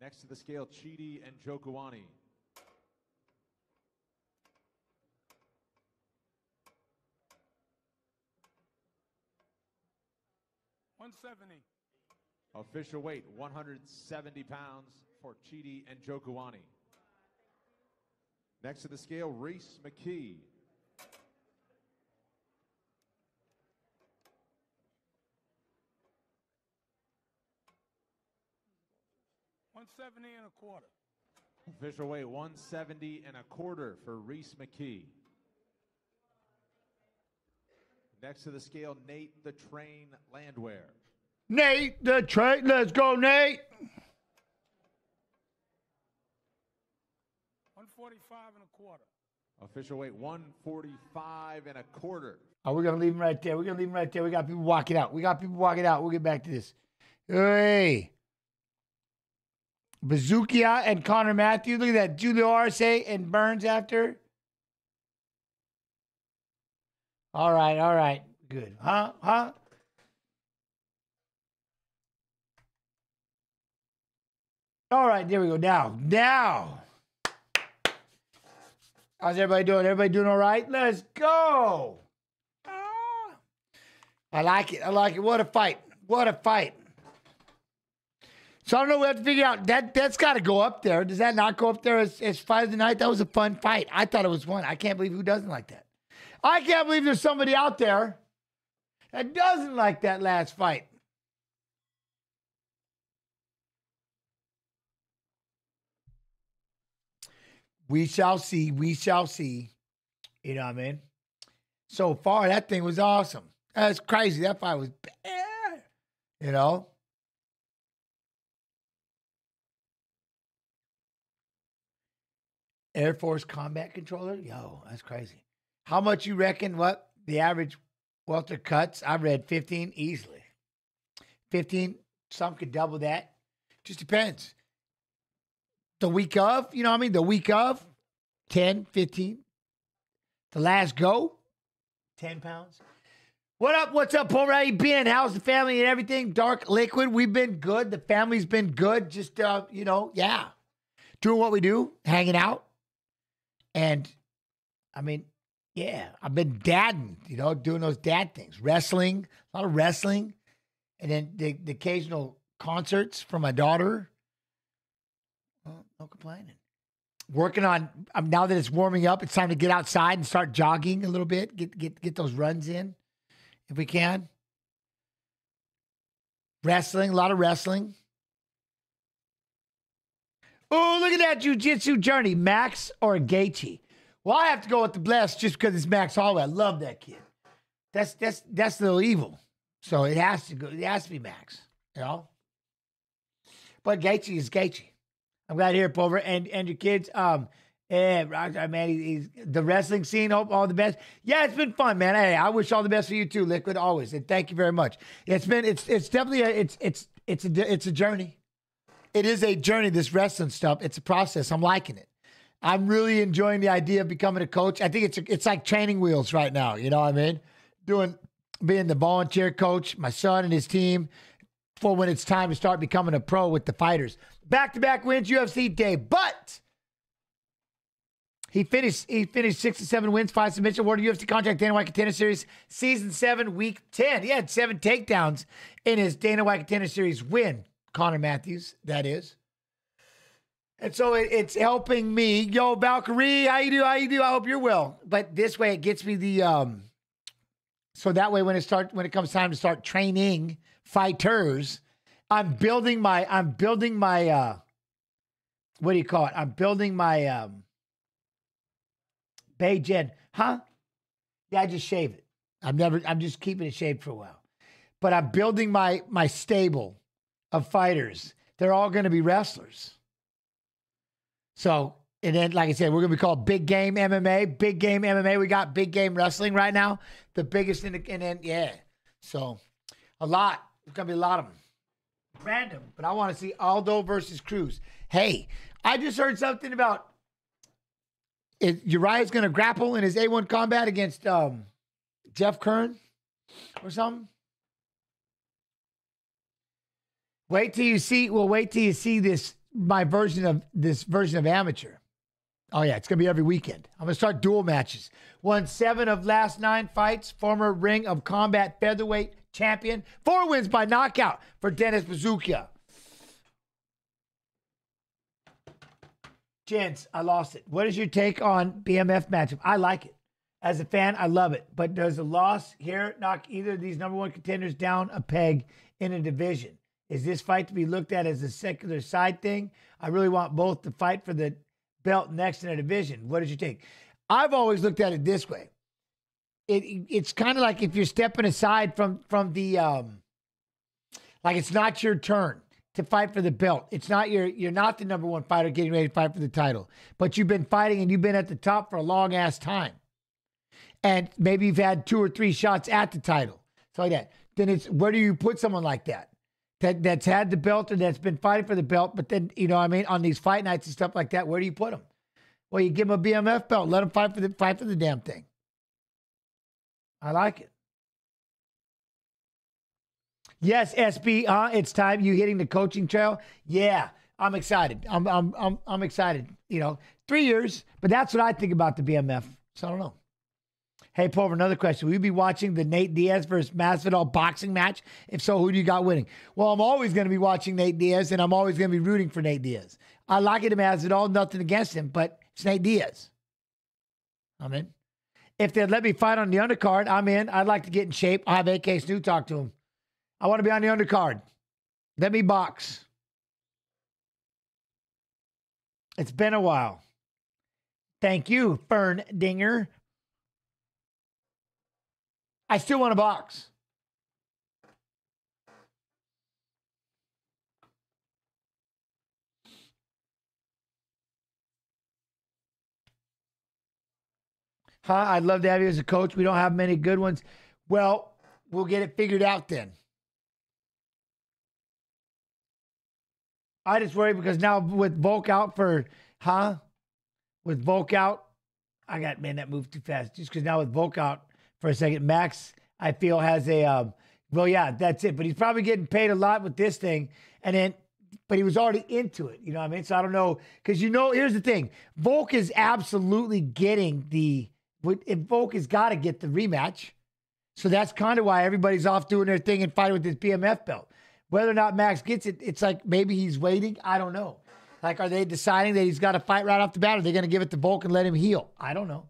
Next to the scale, Chidi and Jokuani. One seventy. Official weight 170 pounds for Chidi Njokuani. Next to the scale, Rhys McKee. One seventy and a quarter. Official weight 170 and a quarter for Rhys McKee. Next to the scale, Nate the Train Landwehr. Nate, the train. Let's go, Nate. One forty-five and a quarter. Official weight 145 and a quarter. Oh, we're gonna leave him right there. We're gonna leave him right there. We got people walking out. We got people walking out. We'll get back to this. Hey. Buzukja and Connor Matthews. Look at that. Julio Arce and Burns after. All right, all right. Good. Huh? Huh? All right, there we go. Now, now. How's everybody doing? Everybody doing all right? Let's go. Ah. I like it. I like it. What a fight. What a fight. So I don't know. We have to figure out that that's got to go up there. Does that not go up there as, as fight of the night? That was a fun fight. I thought it was one. I can't believe who doesn't like that. I can't believe there's somebody out there. that doesn't like that last fight. We shall see. We shall see. You know what I mean? So far, that thing was awesome. That's crazy. That fight was bad. You know? Air Force combat controller? Yo, that's crazy. How much you reckon what the average welter cuts? I read 15 easily. 15, some could double that. Just depends. The week of, you know what I mean? The week of, 10, 15. The last go, 10 pounds. What up? What's up, Paul? How you been? How's the family and everything? Dark Liquid, we've been good. The family's been good. Just, uh, you know, yeah. Doing what we do, hanging out. And, I mean, yeah, I've been dadding, you know, doing those dad things. Wrestling, a lot of wrestling. And then the, the occasional concerts for my daughter. Well, no complaining working on um, now that it's warming up it's time to get outside and start jogging a little bit get get get those runs in if we can wrestling a lot of wrestling oh look at that jiu-jitsu journey max or Gaethje well i have to go with the blessed just because it's max holloway i love that kid that's that's that's a little evil so it has to go it has to be max you know but Gaethje is Gaethje I'm glad to hear it, Pulver, and and your kids. Um, and I man, he's the wrestling scene. Hope all the best. Yeah, it's been fun, man. Hey, I wish all the best for you too, Liquid. Always, and thank you very much. It's been it's it's definitely a, it's it's it's a it's a journey. It is a journey. This wrestling stuff. It's a process. I'm liking it. I'm really enjoying the idea of becoming a coach. I think it's a, it's like training wheels right now. You know what I mean? Doing being the volunteer coach, my son and his team, for when it's time to start becoming a pro with the fighters back to back wins, UFC day. But he finished he finished six to seven wins, five submission, awarded UFC contract Dana White Contender Series season seven, week ten. He had seven takedowns in his Dana White Contender Series win. Connor Matthews, that is. And so it, it's helping me. Yo, Valkyrie, how you do? How you do? I hope you're well. But this way it gets me the um so that way when it start when it comes time to start training fighters, I'm building my I'm building my uh what do you call it? I'm building my um Beijing. Huh? Yeah, I just shave it. I'm never I'm just keeping it shaved for a while. But I'm building my my stable of fighters. They're all gonna be wrestlers. So and then, like I said, we're gonna be called Big Game MMA. Big Game MMA. We got Big Game Wrestling right now, the biggest in the and then yeah. So a lot. There's gonna be a lot of them random, but I want to see Aldo versus Cruz. Hey, I just heard something about Urijah's going to grapple in his A1 combat against um, Jeff Kern or something. Wait till you see. Well, wait till you see this. My version of this version of amateur. Oh yeah, it's gonna be every weekend. I'm gonna start dual matches. Won seven of last nine fights. Former Ring of Combat featherweight champion. Four wins by knockout for Dennis Buzukja. Gents, I lost it. What is your take on BMF matchup? I like it. As a fan, I love it. But does a loss here knock either of these number one contenders down a peg in a division? Is this fight to be looked at as a secular side thing? I really want both to fight for the belt next in a division. What did you take? I've always looked at it this way it it's kind of like if you're stepping aside from from the um like it's not your turn to fight for the belt. It's not your you're not the number one fighter getting ready to fight for the title. But you've been fighting and you've been at the top for a long ass time. And maybe you've had two or three shots at the title. So like that. Then it's where do you put someone like that? That that's had the belt and that's been fighting for the belt, but then you know I mean on these fight nights and stuff like that, where do you put them? Well, you give them a BMF belt, let them fight for the fight for the damn thing. I like it. Yes, SB, uh, it's time you hitting the coaching trail. Yeah, I'm excited. I'm, I'm, I'm, I'm excited. You know, three years, but that's what I think about the BMF. So I don't know. Hey, Paul, another question. Will you be watching the Nate Diaz versus Masvidal boxing match? If so, who do you got winning? Well, I'm always going to be watching Nate Diaz, and I'm always going to be rooting for Nate Diaz. I like it, Masvidal, nothing against him, but it's Nate Diaz. I'm in. If they'd let me fight on the undercard, I'm in. I'd like to get in shape. I'll have AK Snoop talk to him. I want to be on the undercard. Let me box. It's been a while. Thank you, Fern Dinger. I still want to box. Huh? I'd love to have you as a coach. We don't have many good ones. Well, we'll get it figured out then. I just worry because now with Volk out for, huh? With Volk out, I got, man, that moved too fast. Just because now with Volk out for a second, Max, I feel has a, um, well, yeah, that's it. But he's probably getting paid a lot with this thing. And then, but he was already into it. You know what I mean? So I don't know. Because, you know, here's the thing Volk is absolutely getting the, if Volk has got to get the rematch. So that's kind of why everybody's off doing their thing and fighting with this BMF belt. Whether or not Max gets it, it's like maybe he's waiting. I don't know. Like, are they deciding that he's got to fight right off the bat? Or are they going to give it to Volk and let him heal? I don't know.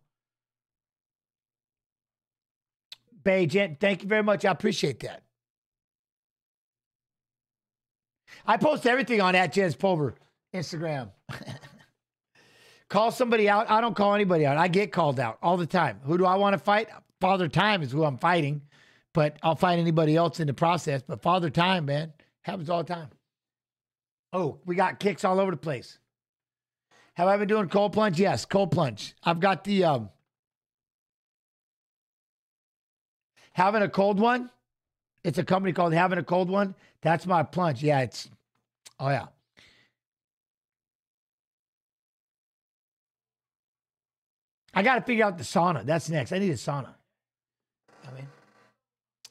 Gent, thank you very much. I appreciate that. I post everything on at Jens Pulver Instagram. call somebody out. I don't call anybody out. I get called out all the time. Who do I want to fight? Father Time is who I'm fighting, but I'll fight anybody else in the process. But Father Time, man, happens all the time. Oh, we got kicks all over the place. Have I been doing cold plunge? Yes, cold plunge. I've got the um having a cold one. It's a company called Having a Cold One. That's my plunge. Yeah, it's oh yeah. I got to figure out the sauna. That's next. I need a sauna. I mean,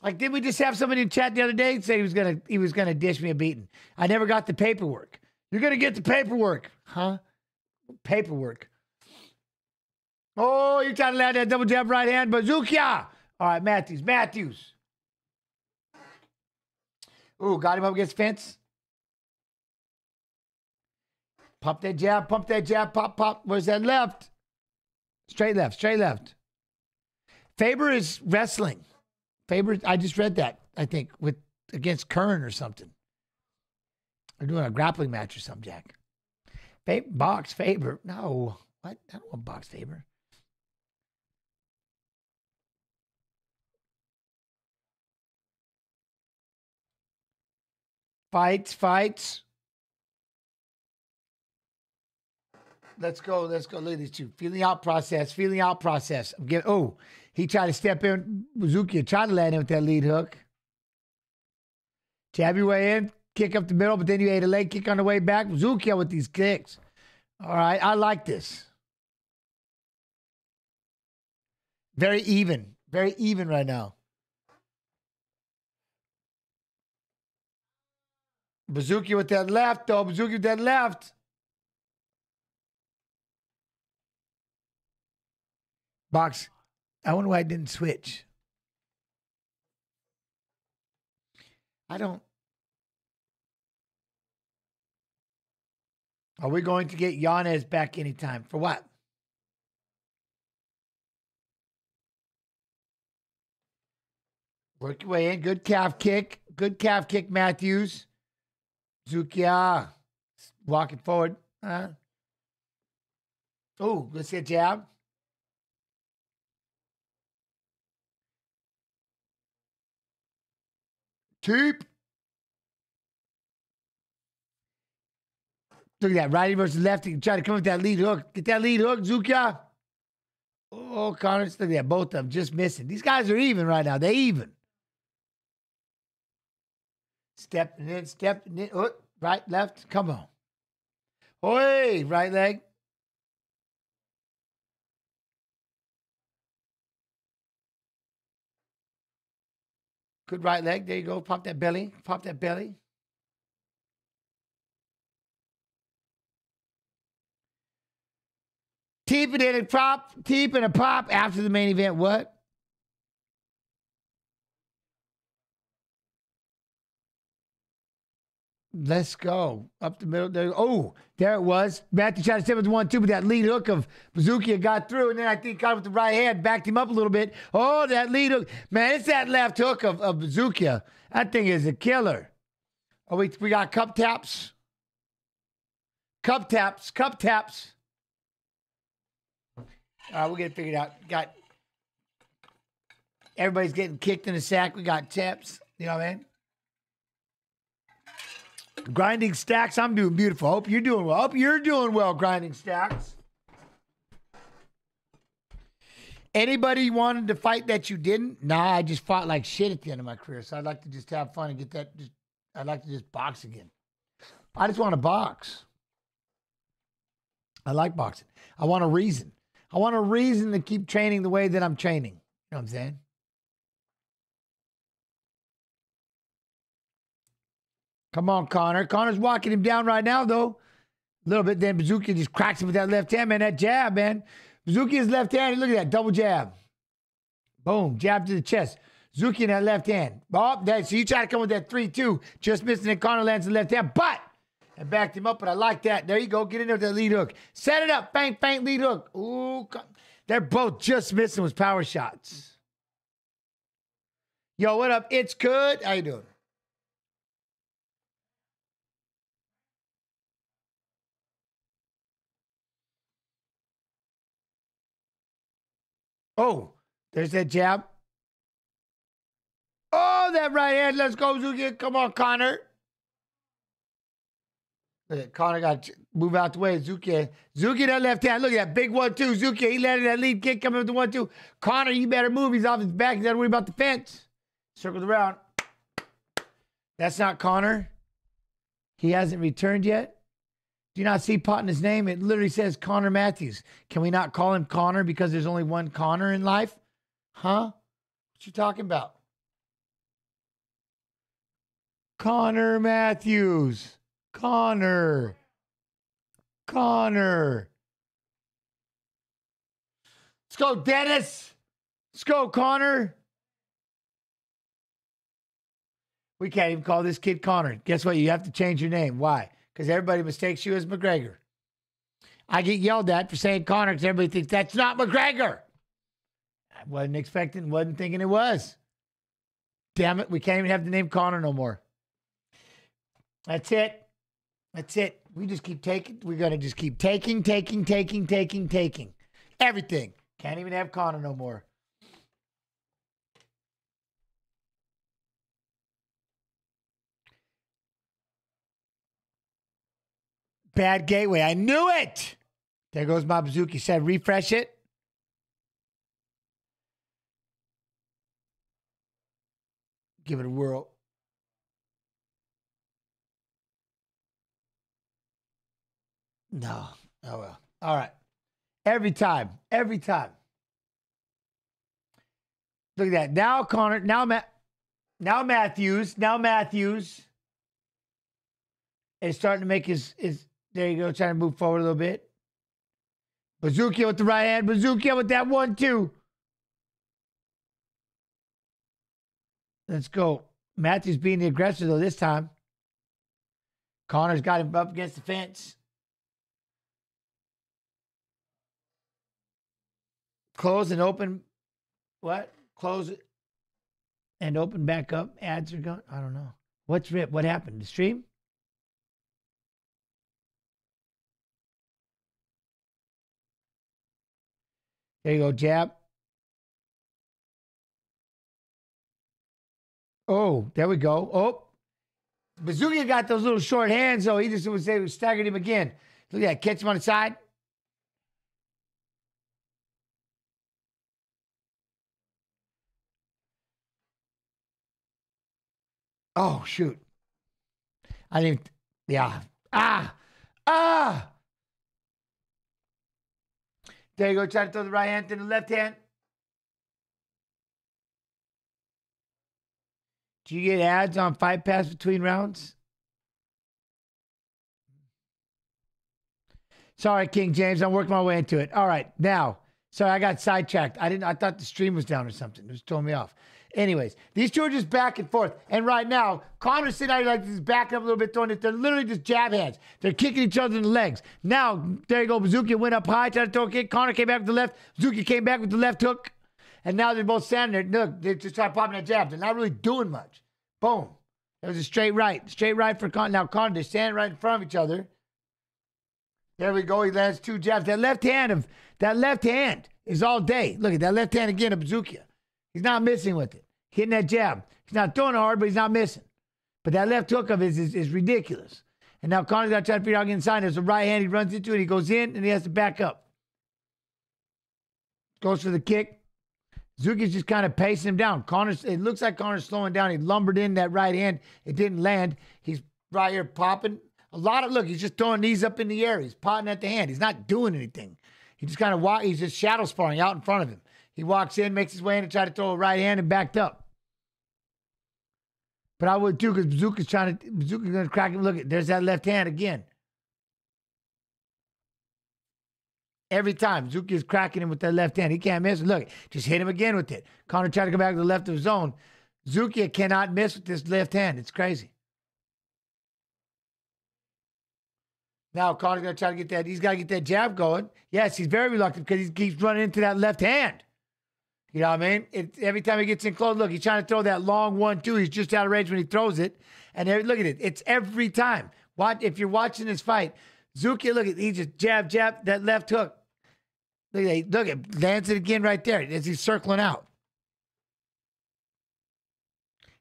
like, did we just have somebody in chat the other day say he was gonna he was gonna dish me a beating? I never got the paperwork. You're gonna get the paperwork, huh? Paperwork. Oh, you're trying to land that double jab right hand, bazooka. All right, Matthews, Matthews. Ooh, got him up against fence. Pump that jab, pump that jab, pop, pop. Where's that left? Straight left, straight left. Faber is wrestling. Faber, I just read that, I think, with against Kern or something. They're doing a grappling match or something, Jack. Faber, box Faber. No. What? I don't want box Faber. Fights, fights. Let's go. Let's go. Look at these two. Feeling out process. Feeling out process. I'm getting, oh, he tried to step in. Buzukja tried to land in with that lead hook. Jab your way in, kick up the middle, but then you ate a leg kick on the way back. Buzukja with these kicks. All right. I like this. Very even. Very even right now. Buzukja with that left, though. Buzukja with that left. Box. I wonder why I didn't switch. I don't. Are we going to get Yanez back anytime? For what? Work your way in. Good calf kick. Good calf kick, Matthews. Zukia walking forward. Uh, oh, let's get jab. Keep. Look at that. Righty versus lefty. Try to come with that lead hook. Get that lead hook, Zukia. Oh, Connors. Look at that. Both of them just missing. These guys are even right now. They even. Step then step then oh, right, left. Come on. Oi, right leg. Good right leg. There you go. Pop that belly. Pop that belly. Teep it in a pop. Teep a pop after the main event. What? Let's go. Up the middle. There. Oh, there it was. Matthew tried to step with one, two, but that lead hook of Buzukja got through. And then I think caught with the right hand, backed him up a little bit. Oh, that lead hook. Man, it's that left hook of, of Buzukja. That thing is a killer. Oh, we, we got cup taps. Cup taps. Cup taps. All right, we'll get it figured out. Got everybody's getting kicked in the sack. We got taps. You know what I mean? Grinding stacks, I'm doing beautiful. Hope you're doing well. Hope you're doing well, grinding stacks. Anybody wanted to fight that you didn't? Nah, I just fought like shit at the end of my career. So I'd like to just have fun and get that. Just, I'd like to just box again. I just want to box. I like boxing. I want a reason. I want a reason to keep training the way that I'm training. You know what I'm saying? Come on, Connor. Connor's walking him down right now, though. A little bit. Then Bazooka just cracks him with that left hand, man. That jab, man. Bazooka is left hand. Look at that double jab. Boom. Jab to the chest. Zuki in that left hand. Oh, that, so you try to come with that 3 2. Just missing it. Connor lands the left hand. But I backed him up, but I like that. There you go. Get in there with that lead hook. Set it up. Bang, bang, lead hook. Ooh, they're both just missing with power shots. Yo, what up? It's good. How you doing? Oh, there's that jab. Oh, that right hand. Let's go, Zuki. Come on, Connor. Look at Connor got to move out the way. Zuki, Zuki that left hand. Look at that big one two. Zuki, he landed that lead kick coming with the one two. Connor, you better move. He's off his back. He's got to worry about the fence. Circles around. That's not Connor. He hasn't returned yet. Do you not see pot in his name? It literally says Connor Matthews. Can we not call him Connor because there's only one Connor in life? Huh? What you talking about? Connor Matthews. Connor. Connor. Let's go, Dennis. Let's go, Connor. We can't even call this kid Connor. Guess what? You have to change your name. Why? Because everybody mistakes you as McGregor. I get yelled at for saying Connor because everybody thinks that's not McGregor. I wasn't expecting, wasn't thinking it was. Damn it, we can't even have the name Connor no more. That's it. That's it. We just keep taking. We're gonna just keep taking, taking, taking, taking, taking. Everything. Can't even have Connor no more. Bad gateway. I knew it. There goes my bazooki. Said refresh it. Give it a whirl. No. Oh well. All right. Every time. Every time. Look at that. Now Connor. Now Matt. Now Matthews. Now Matthews is starting to make his his. There you go. Trying to move forward a little bit. Buzukja with the right hand. Buzukja with that one too. Let's go. Matthews being the aggressor though this time. Connor's got him up against the fence. Close and open. What? Close it and open back up. Ads are going. I don't know. What's rip? What happened? The stream? There you go, jab. Oh, there we go. Oh, Bazooka got those little short hands, though. he just was able to staggered him again. Look at that, catch him on the side. Oh shoot! I didn't. Yeah. Ah. Ah. There you go. Try to throw the right hand to the left hand. Do you get ads on Fight Pass between rounds? Sorry, King James. I'm working my way into it. All right. Now, sorry, I got sidetracked. I didn't I thought the stream was down or something. It was throwing me off. Anyways, these two are just back and forth. And right now, Connor's sitting out here like this, backing up a little bit, throwing it. They're literally just jab hands. They're kicking each other in the legs. Now, there you go. Bazooka went up high, tried to throw a kick. Connor came back with the left. Bazooka came back with the left hook. And now they're both standing there. Look, they just try popping that jab. They're not really doing much. Boom. It was a straight right. Straight right for Connor. Now, Connor, they're standing right in front of each other. There we go. He lands two jabs. That left hand of that left hand is all day. Look at that left hand again of Bazooka. He's not missing with it. Hitting that jab. He's not throwing hard, but he's not missing. But that left hook of his is, is ridiculous. And now Connor's got to try to figure out getting inside. There's a right hand he runs into it. He goes in and he has to back up. Goes for the kick. Zuki's just kind of pacing him down. Connor's it looks like Connor's slowing down. He lumbered in that right hand. It didn't land. He's right here popping. A lot of look, he's just throwing these up in the air. He's potting at the hand. He's not doing anything. He just kind of walk. He's just shadow sparring out in front of him. He walks in, makes his way in, and try to throw a right hand and backed up. But I would too, because Bazooka's trying to Bazooka's gonna crack him. Look at there's that left hand again. Every time Zuki is cracking him with that left hand, he can't miss. Look, just hit him again with it. Connor tried to go back to the left of his own. Zuki cannot miss with this left hand. It's crazy. Now Connor's gonna try to get that. He's got to get that jab going. Yes, he's very reluctant because he keeps running into that left hand. You know what I mean? It, every time he gets in close, look, he's trying to throw that long one too. He's just out of range when he throws it, and there, look at it. It's every time. Watch if you're watching this fight. Zuki, look at he just jab jab that left hook. Look at look at lands it again right there as he's circling out.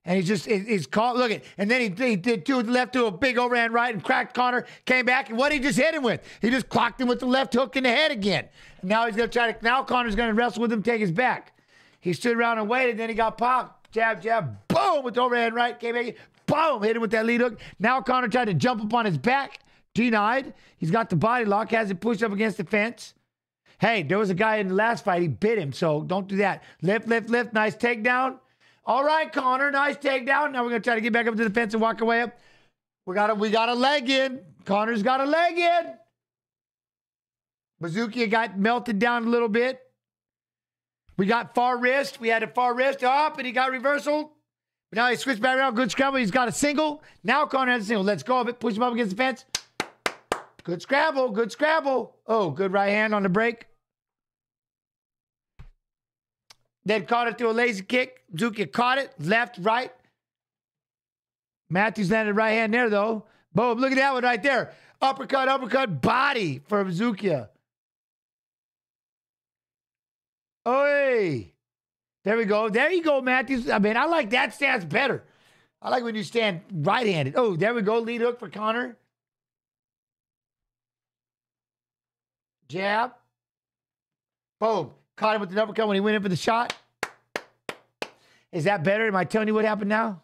And he just he's caught. Look at and then he, he did two left to a big overhand right and cracked Connor. Came back and what he just hit him with? He just clocked him with the left hook in the head again. And now he's gonna try to. Now Connor's gonna wrestle with him, take his back. He stood around and waited. Then he got popped. Jab jab. Boom with the overhand right. Came back. Boom hit him with that lead hook. Now Connor tried to jump up on his back. Denied. He's got the body lock. Has it pushed up against the fence. Hey, there was a guy in the last fight. He bit him. So don't do that. Lift, lift, lift. Nice takedown. All right, Connor, nice takedown. Now we're gonna try to get back up to the fence and walk away up. We got a we got a leg in. Connor's got a leg in. Bazooka got melted down a little bit. We got far wrist. We had a far wrist up, and he got reversal. But now he switched back around. Good scramble. He's got a single. Now Connor has a single. Let's go. Push him up against the fence. Good scramble. Good scramble. Oh, good right hand on the break. Then caught it through a lazy kick. Zuki caught it. Left, right. Matthews landed right hand there, though. Boom. Look at that one right there. Uppercut, uppercut, body for Zukia. Oi. There we go. There you go, Matthews. I mean, I like that stance better. I like when you stand right handed. Oh, there we go. Lead hook for Connor. Jab. Boom. Caught him with the uppercut when he went in for the shot. Is that better? Am I telling you what happened now?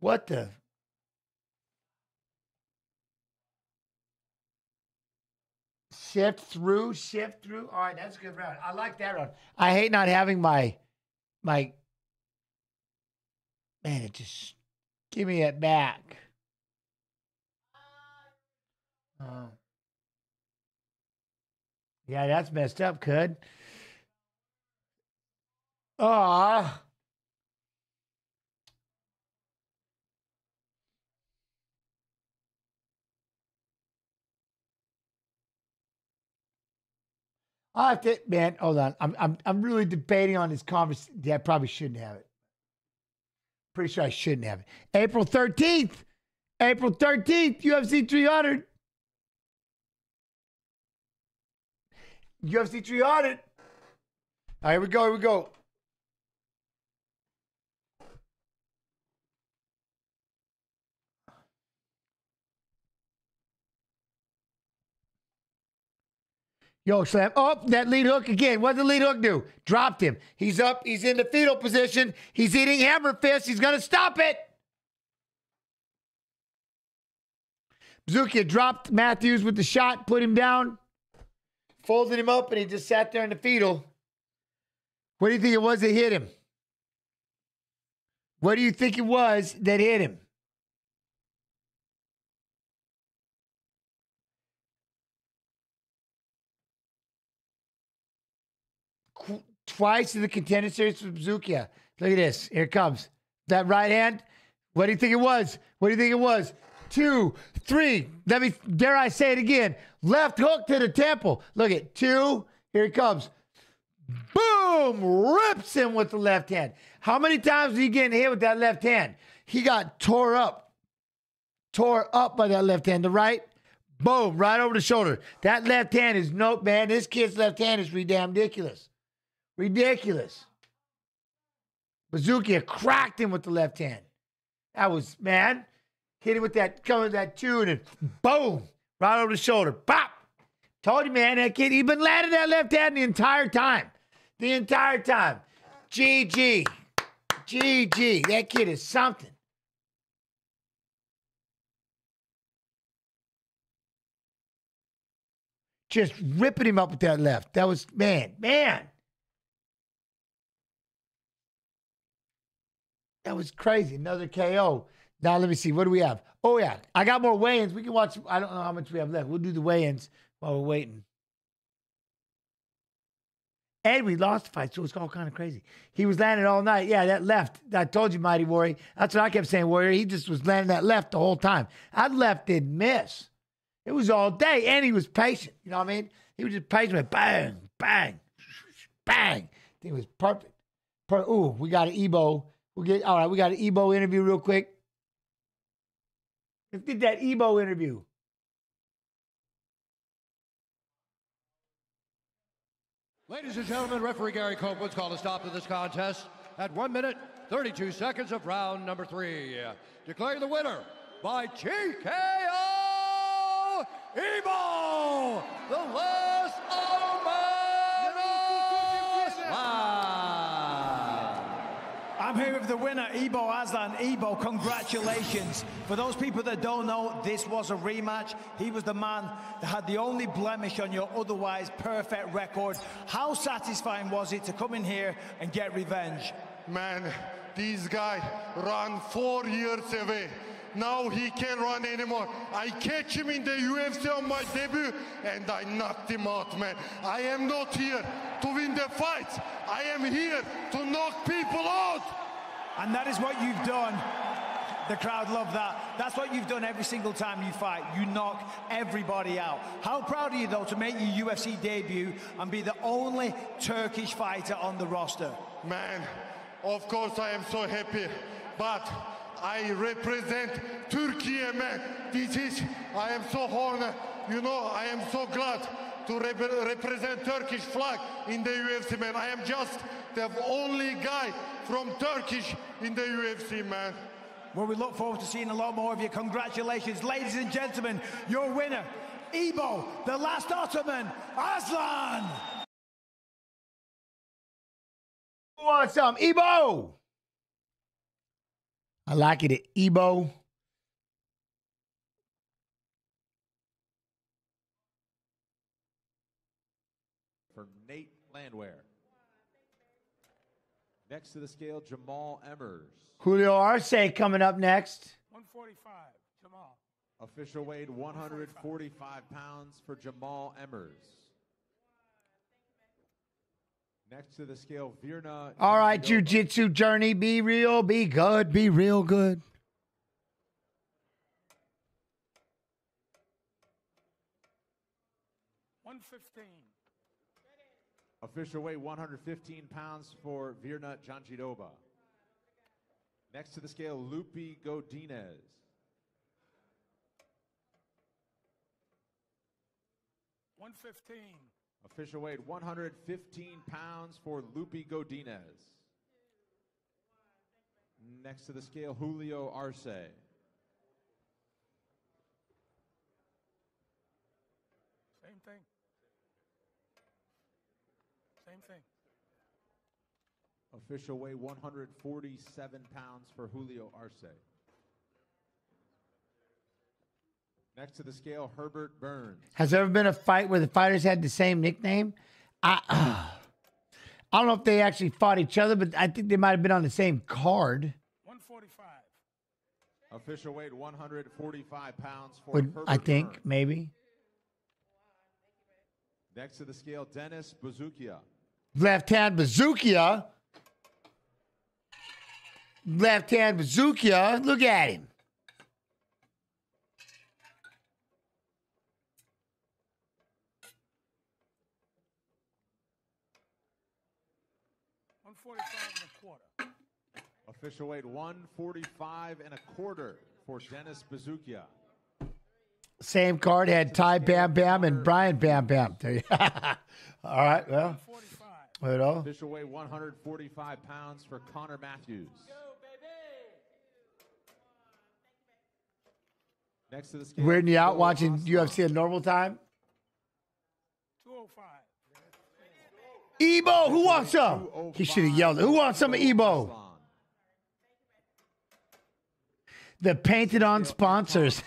What the? Shift through, shift through. All right, that's a good round. I like that round. I hate not having my my man, it just give me it back. Oh. Yeah, that's messed up, could. Ah. I have to, man. Hold on. I'm, I'm, I'm really debating on this conversation. Yeah, I probably shouldn't have it. Pretty sure I shouldn't have it. April 13th. April 13th, UFC 300. UFC 300. All right, here we go. Here we go. Yo, slam. Oh, that lead hook again. What did the lead hook do? Dropped him. He's up. He's in the fetal position. He's eating hammer fist. He's going to stop it. Bazooka dropped Matthews with the shot, put him down, folded him up, and he just sat there in the fetal. What do you think it was that hit him? What do you think it was that hit him? Twice in the contender series for Buzukja. Look at this. Here it comes. That right hand. What do you think it was? What do you think it was? Two, three. Let me, dare I say it again? Left hook to the temple. Look at two. Here it comes. Boom! Rips him with the left hand. How many times was he getting hit with that left hand? He got tore up. Tore up by that left hand. The right, boom, right over the shoulder. That left hand is no man. This kid's left hand is damn ridiculous. Ridiculous. Buzukja cracked him with the left hand. That was man. Hit him with that coming that two and boom, right over the shoulder. Pop. Told you, man, that kid, he been landing that left hand the entire time. The entire time. GG. GG. That kid is something. Just ripping him up with that left. That was, man, man. That was crazy. Another KO. Now let me see. What do we have? Oh yeah, I got more weigh-ins. We can watch. I don't know how much we have left. We'll do the weigh-ins while we're waiting. And we lost the fight, so it's all kind of crazy. He was landing all night. Yeah, that left. I told you, Mighty Warrior. That's what I kept saying, Warrior. He just was landing that left the whole time. That left didn't miss. It was all day, and he was patient. You know what I mean? He was just patient. Bang, bang, bang. It was perfect. Per- Ooh, we got an Ibo. We'll get all right. We got an Ibo interview real quick. Let's get that Ibo interview. Ladies and gentlemen, referee Gary Copeland's called a stop to this contest at 1 minute 32 seconds of round number three. Declaring the winner by TKO Ibo, the last I'm here with the winner, Ibo Aslan. Ibo, congratulations. For those people that don't know, this was a rematch. He was the man that had the only blemish on your otherwise perfect record. How satisfying was it to come in here and get revenge? Man, this guy ran four years away. Now he can't run anymore. I catch him in the UFC on my debut and I knocked him out, man. I am not here to win the fight. I am here to knock people out. And that is what you've done. The crowd love that. That's what you've done every single time you fight. You knock everybody out. How proud are you, though, to make your UFC debut and be the only Turkish fighter on the roster? Man, of course I am so happy, but I represent Turkey, man. This is, I am so honored. You know, I am so glad to rep represent Turkish flag in the UFC, man. I am just the only guy from Turkish in the UFC, man. Well, we look forward to seeing a lot more of you. Congratulations, ladies and gentlemen, your winner, Ibo, the last Ottoman, Aslan. Who wants some? Ibo! I like it at Ibo. for Nate Landwehr. Next to the scale, Jamal Emmers. Julio Arce coming up next. 145, Jamal. Official weight 145 pounds for Jamal Emmers. Next to the scale, Virna. All right, Jiu-Jitsu journey. Be real, be good, be real good. One fifteen. Official weight 115 pounds for Virna Jandiroba. Next to the scale, Lupi Godinez. One fifteen. Official weight 115 pounds for Lupi Godinez. Next to the scale, Julio Arce. Same thing. Same thing. Official weight 147 pounds for Julio Arce. Next to the scale, Herbert Burns. Has there ever been a fight where the fighters had the same nickname? I, I don't know if they actually fought each other, but I think they might have been on the same card. 145. Official weight 145 pounds for Would, I think Burns. maybe Next to the scale, Dennis Buzukja. left hand Buzukja. Left hand Buzukja. Look at him. One forty-five and a quarter. Official weight 145 and a quarter for Dennis Buzukja. Same card had Ty Bam Bam and Brian Bam Bam. There you- All right. Well, you know, Official weight 145 pounds for Connor Matthews. Next to the scale. weirding you out watching Osman. UFC at normal time. Two oh five. Ibo, who wants some? He should have yelled. Who wants some of Ibo? The painted on sponsors.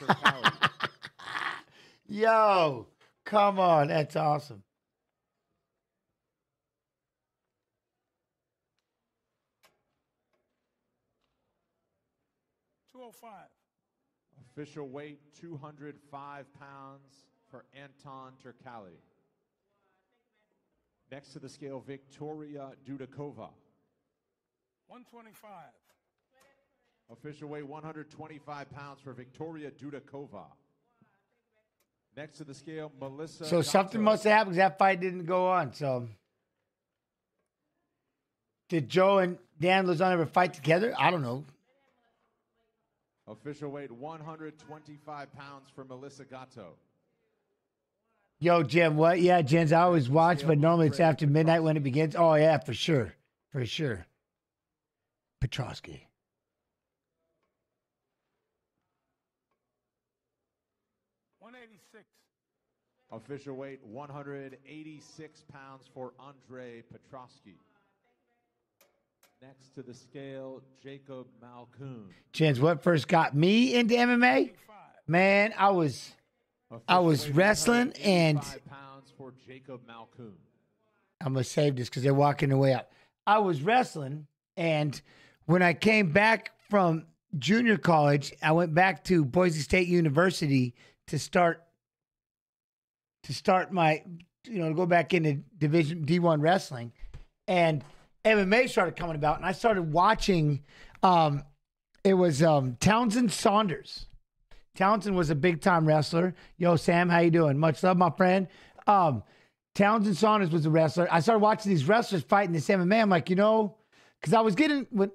Yo, come on. That's awesome. Two oh five. Official weight 205 pounds for Anton Turkalj. Next to the scale, Victoria Dudakova. One twenty-five. Official weight 125 pounds for Victoria Dudakova. Next to the scale, Melissa. So something must have happened 'cause that fight didn't go on. So, did Joe and Dan Lozano ever fight together? I don't know. Official weight 125 pounds for Melissa Gatto. Yo, Jim, what? Yeah, Jens, I always watch, but normally it's after midnight when it begins. Oh, yeah, for sure. For sure. Petroski. One eighty-six. Official weight 186 pounds for Andre Petroski. Next to the scale, Jacob Malkoun. Jens, what first got me into MMA? Man, I was I was wrestling and pounds for Jacob Malkoun. I'm gonna save this because they're walking the way out. I was wrestling, and when I came back from junior college, I went back to Boise State University to start to start my you know to go back into Division D1 wrestling, and MMA started coming about, and I started watching. Um, it was um, Townsend Saunders. Townsend was a big time wrestler. Yo, Sam, how you doing? Much love, my friend. Um, Townsend Saunders was a wrestler. I started watching these wrestlers fighting this MMA. I'm like, you know, because I was getting when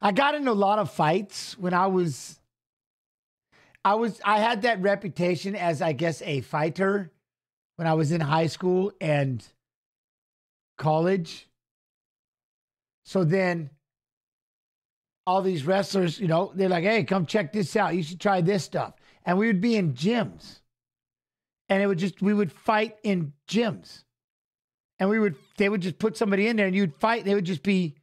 I got in a lot of fights when I was I was I had that reputation as I guess a fighter when I was in high school and college. So then all these wrestlers, you know, they're like, hey, come check this out. You should try this stuff. And we would be in gyms. And it would just, we would fight in gyms. And we would, they would just put somebody in there and you'd fight. They would just be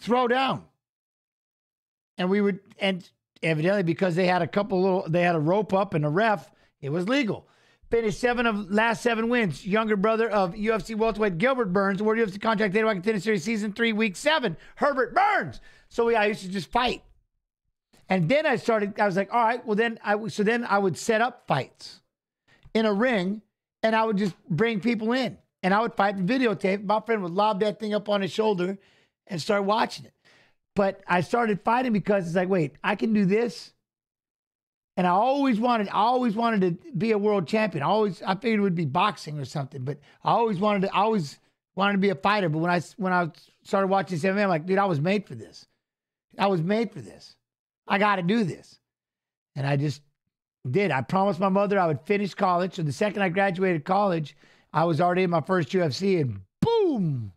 throw down. And we would, and evidently because they had a couple little, they had a rope up and a ref, it was legal. Finished seven of last seven wins. Younger brother of UFC welterweight Gilbert Burns, where you World UFC contract data Contender Series season three, week seven. Herbert Burns. So we, I used to just fight, and then I started. I was like, all right, well then I so then I would set up fights in a ring, and I would just bring people in, and I would fight and videotape. My friend would lob that thing up on his shoulder, and start watching it. But I started fighting because it's like, wait, I can do this. And I always wanted, I always wanted to be a world champion. I always, I figured it would be boxing or something. But I always wanted to, I always wanted to be a fighter. But when I when I started watching MMA, I'm like, dude, I was made for this. I was made for this. I got to do this. And I just did. I promised my mother I would finish college. So the second I graduated college, I was already in my first UFC, and boom,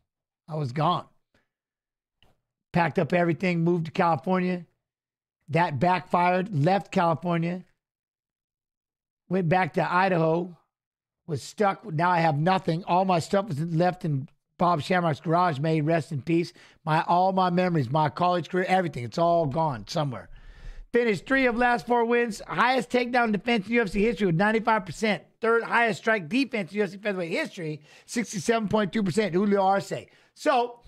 I was gone. Packed up everything, moved to California. That backfired, left California, went back to Idaho, was stuck. Now I have nothing. All my stuff was left in Bob Shamrock's garage. May rest in peace. My all my memories, my college career, everything. It's all gone somewhere. Finished three of last four wins. Highest takedown defense in UFC history with 95%. Third highest strike defense in UFC featherweight history, 67.2%. Julio Arce. So,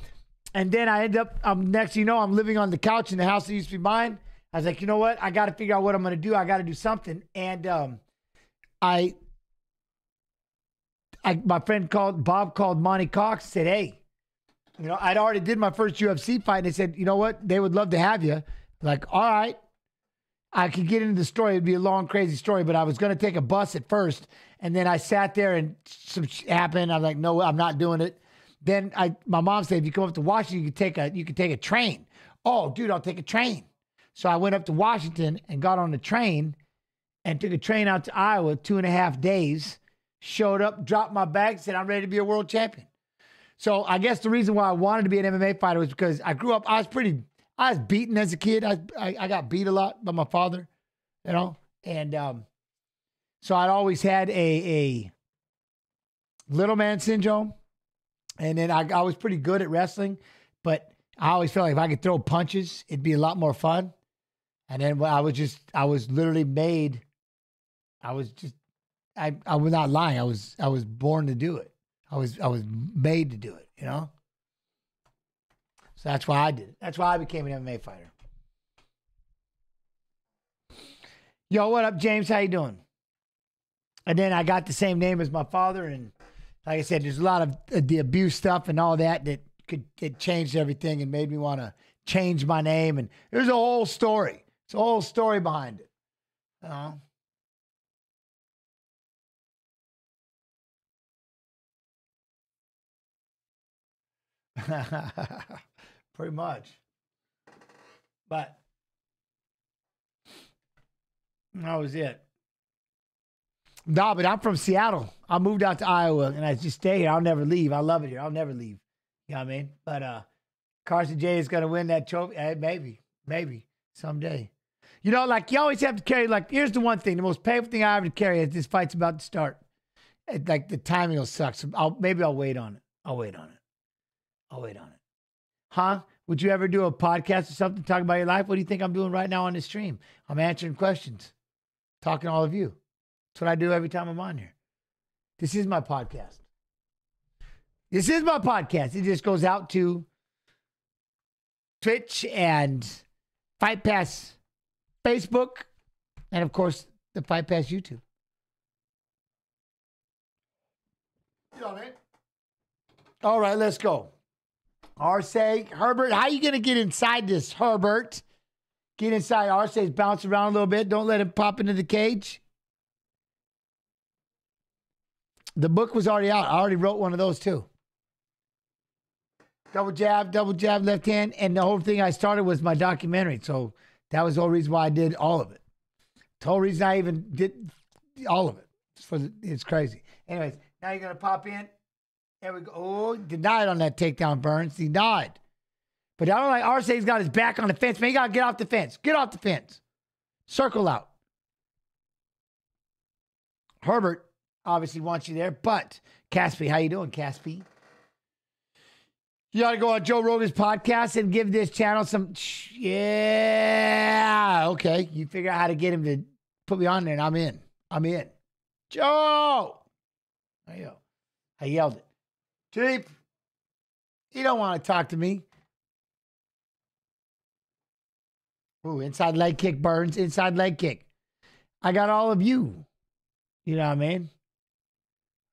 and then I end up, um, next you know, I'm living on the couch in the house that used to be mine. I was like, you know what? I got to figure out what I'm going to do. I got to do something. And um, I, I, my friend called, Bob called Monte Cox, said, hey, you know, I'd already did my first UFC fight. And they said, you know what? They would love to have you. Like, all right. I could get into the story. It'd be a long, crazy story, but I was going to take a bus at first. And then I sat there and some shit happened. I'm like, no, I'm not doing it. Then I, my mom said, if you come up to Washington, you could take a, you could take a train. Oh, dude, I'll take a train. So I went up to Washington and got on the train and took a train out to Iowa two and a half days. Showed up, dropped my bag, said, I'm ready to be a world champion. So I guess the reason why I wanted to be an MMA fighter was because I grew up, I was pretty, I was beaten as a kid. I, I, I got beat a lot by my father, you know? And um, so I'd always had a, a little man syndrome. And then I, I was pretty good at wrestling, but I always felt like if I could throw punches, it'd be a lot more fun. And then I was just, I was literally made, I was just, I, I was not lying. I was, I was born to do it. I was, I was made to do it, you know? So that's why I did it. That's why I became an MMA fighter. Yo, what up, James? How you doing? And then I got the same name as my father, and like I said, there's a lot of uh, the abuse stuff and all that that could it changed everything and made me want to change my name. And there's a whole story. It's a whole story behind it. You know? Pretty much. But that was it. No, but I'm from Seattle. I moved out to Iowa and I just stay here. I'll never leave. I love it here. I'll never leave. You know what I mean? But uh Carson J is gonna win that trophy. Eh, maybe, maybe someday. You know, like you always have to carry. Like, here's the one thing: the most painful thing I ever to carry is this fight's about to start. Eh, Like the timing will suck. So I'll maybe I'll wait on it. I'll wait on it. I'll wait on it. Huh? Would you ever do a podcast or something talking about your life? What do you think I'm doing right now on this stream? I'm answering questions, talking to all of you. That's what I do every time I'm on here. This is my podcast. This is my podcast. It just goes out to Twitch and Fight Pass Facebook, and of course the Fight Pass YouTube. All right, let's go. Arce, Herbert, how you gonna get inside this, Herbert? Get inside. Arce's bounce around a little bit. Don't let him pop into the cage. The book was already out. I already wrote one of those too. Double jab, double jab, left hand, and the whole thing I started was my documentary. So that was the whole reason why I did all of it. The whole reason I even did all of it. It's, crazy. Anyways, now you're gonna pop in. There we go. Oh, denied on that takedown, Burns. He died. But I don't like Arce's got his back on the fence. Man, you gotta get off the fence. Get off the fence. Circle out. Herbert obviously wants you there, but Caspi, how you doing, Caspi? You got to go on Joe Rogan's podcast and give this channel some. Yeah, okay. You figure out how to get him to put me on there, and I'm in. I'm in. Joe, I go. I yelled it. Cheap. You don't want to talk to me. Ooh, inside leg kick burns. Inside leg kick. I got all of you. You know what I mean?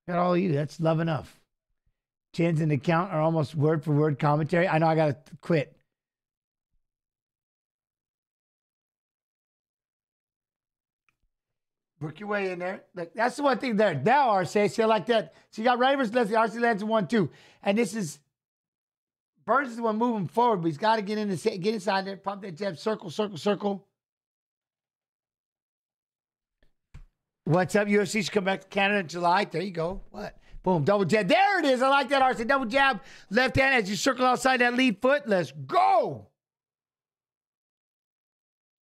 Got all of you. That's love enough. Chins and the count are almost word for word commentary. I know I got to quit. Work your way in there. Look, that's the one thing there. Now, Arce, I like that. So you got Ray versus Leslie. Arce lands one, two. And this is Burns is the one moving forward, but he's got to get in the get inside there, pump that jab, circle, circle, circle. What's up, UFC? Should come back to Canada in July. There you go. What? Boom, double jab. There it is. I like that, Arce. Double jab, left hand as you circle outside that lead foot. Let's go.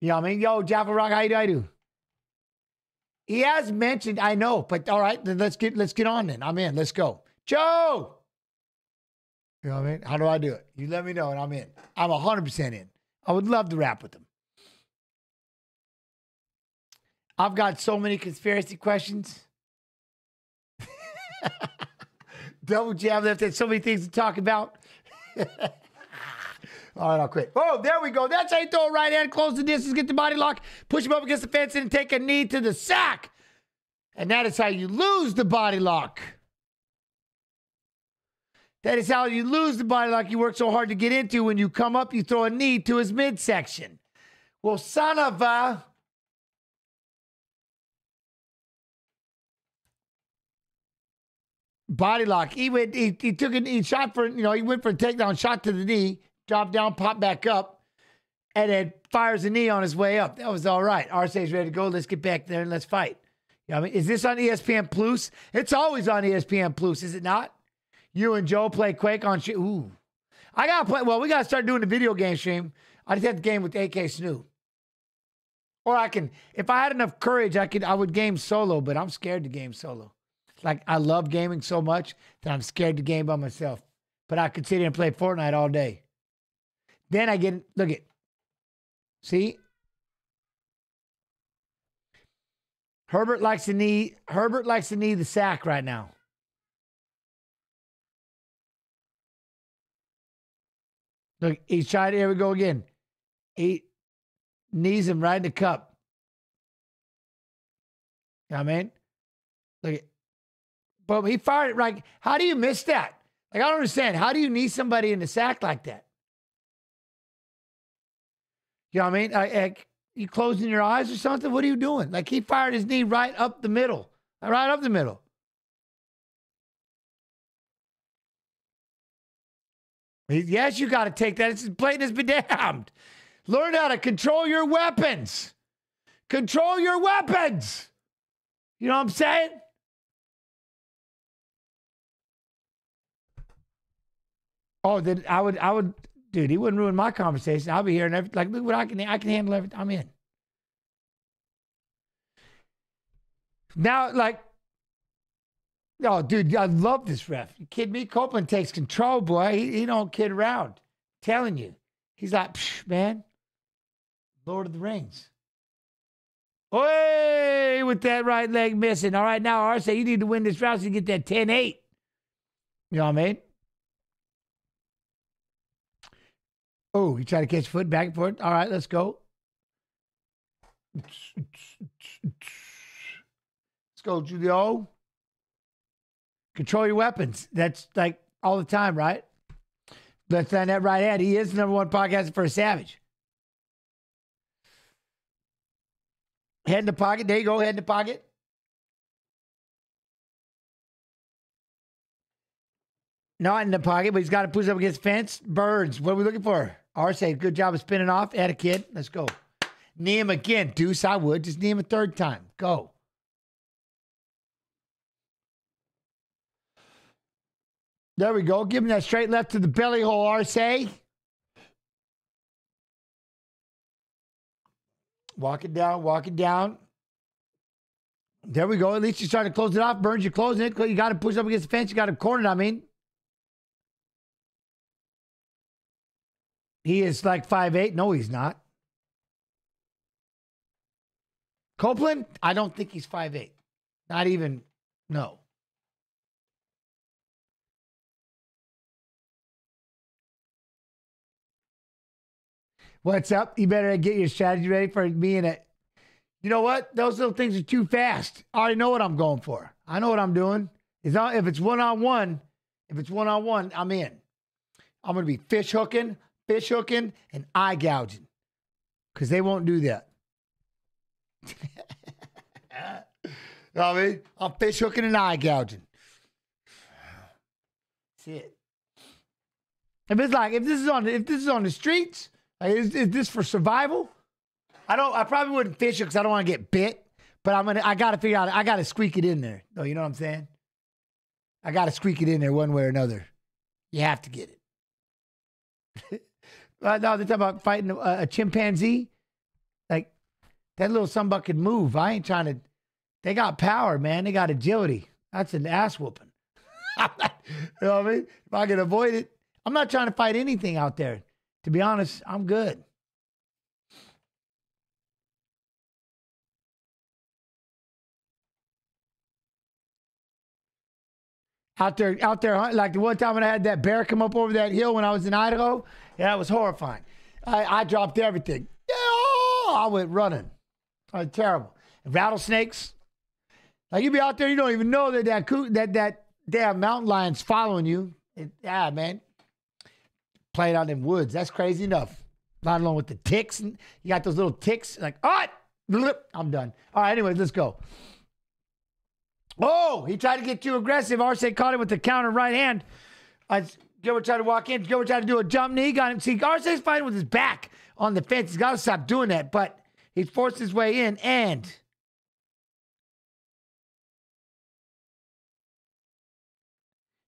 You know what I mean? Yo, Jaffa Rock, how you do? I do. He has mentioned, I know, but all right, then let's get let's get on then. I'm in. Let's go. Joe. You know what I mean? How do I do it? You let me know and I'm in. I'm 100% in. I would love to rap with him. I've got so many conspiracy questions. Double jab left. There's so many things to talk about. All right, I'll quit. Oh, there we go. That's how you throw a right hand, close the distance, get the body lock, push him up against the fence, and take a knee to the sack. And that is how you lose the body lock. That is how you lose the body lock you worked so hard to get into. When you come up, you throw a knee to his midsection. Well, son of a. Body lock. He went. He, he took a he shot for you know he went for a takedown, shot to the knee, dropped down, popped back up, and then fires a knee on his way up. That was all right. Arce's ready to go. Let's get back there and let's fight. You know I mean, is this on ESPN Plus? It's always on ESPN Plus, is it not? You and Joe play Quake on. Ooh, I gotta play. Well, we gotta start doing the video game stream. I just have the game with AK Snoop. Or I can, if I had enough courage, I could. I would game solo, but I'm scared to game solo. Like I love gaming so much that I'm scared to game by myself. But I could sit here and play Fortnite all day. Then I get look at, see. Herbert likes to knee. Herbert likes to knee the sack right now. Look, he's trying. Here we go again. He knees him right in the cup. You know what I mean? Look Boom. He fired it right. How do you miss that? Like, I don't understand. How do you need somebody in the sack like that? You know what I mean? I, you closing your eyes or something? What are you doing? Like, he fired his knee right up the middle. Right up the middle. Yes, you got to take that. It's blatant as be damned. Learn how to control your weapons. Control your weapons. You know what I'm saying? Oh, then I would, I would, dude. He wouldn't ruin my conversation. I'll be here and like, look what I can, I can handle everything. I'm in. Now, like, oh, dude, I love this ref. You kid me? Copeland takes control, boy. He, he don't kid around. telling you, he's like, Psh, man, Lord of the Rings. Hey, with that right leg missing. All right, now Arce, you need to win this round so you get that 10-8. You know what I mean? Oh, you try to catch foot back and forth. All right, let's go. Let's go, Julio. Control your weapons. That's like all the time, right? Let's find that right hand. He is the number one podcast for a savage. Head in the pocket. There you go. Head in the pocket. Not in the pocket, but he's got to push up against fence. Birds. What are we looking for? Arce, good job of spinning off. Add a kid. Let's go. Knee him again. Deuce, I would. Just knee him a third time. Go. There we go. Give him that straight left to the belly hole, Arce. Walk it down, walk it down. There we go. At least you started to close it off. Burns, you're closing it. You got to push up against the fence. You got to corner it, I mean. He is like five eight. No, he's not. Copeland, I don't think he's five eight. Not even, no. What's up? You better get your strategy ready for me and it. You know what? Those little things are too fast. I already know what I'm going for. I know what I'm doing. It's not, if it's one on one, if it's one on one, I'm in. I'm going to be fish hooking, fish hooking, and eye gouging because they won't do that. you know what I mean? I'm fish hooking and eye gouging. That's it. If it's like if this is on if this is on the streets, like, is, is this for survival? I don't. I probably wouldn't fish it because I don't want to get bit. But I'm gonna. I got to figure out. I got to squeak it in there. No, you know what I'm saying? I got to squeak it in there one way or another. You have to get it. Uh, no, they're talking about fighting a, a, chimpanzee. Like that little sumbuck could move. I ain't trying to. They got power, man. They got agility. That's an ass whooping. you know what I mean? If I can avoid it, I'm not trying to fight anything out there. To be honest, I'm good. Out there, out there, like the one time when I had that bear come up over that hill when I was in Idaho, yeah, it was horrifying. I, I dropped everything. Yeah, I went running. I terrible. Rattlesnakes. Like you be out there, you don't even know that that that that damn mountain lion's following you. Yeah, man. Playing out in woods. That's crazy enough. Not alone with the ticks. And you got those little ticks. Like, all right, I'm done. All right, anyways, let's go. Oh, he tried to get too aggressive. Arce caught him with the counter right hand. Uh, Gilbert tried to walk in. Gilbert tried to do a jump knee. Got him. See, Arce's fighting with his back on the fence. He's got to stop doing that. But he forced his way in and.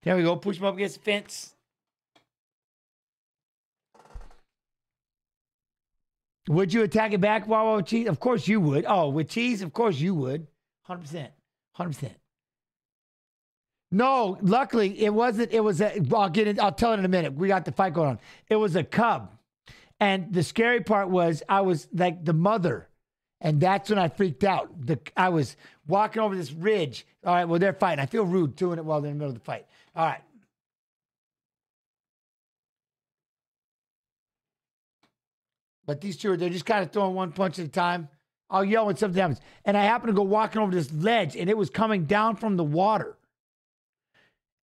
There we go. Push him up against the fence. Would you attack it back, Wawa with cheese? Of course you would. Oh, with cheese? Of course you would. 100%. 100%. No, luckily it wasn't. It was a. I'll get it. I'll tell it in a minute. We got the fight going on. It was a cub, and the scary part was I was like the mother, and that's when I freaked out. The I was walking over this ridge. All right, well they're fighting. I feel rude doing it while they're in the middle of the fight. All right. But these two are they're just kind of throwing one punch at a time. I'll yell when something happens. And I happen to go walking over this ledge and it was coming down from the water.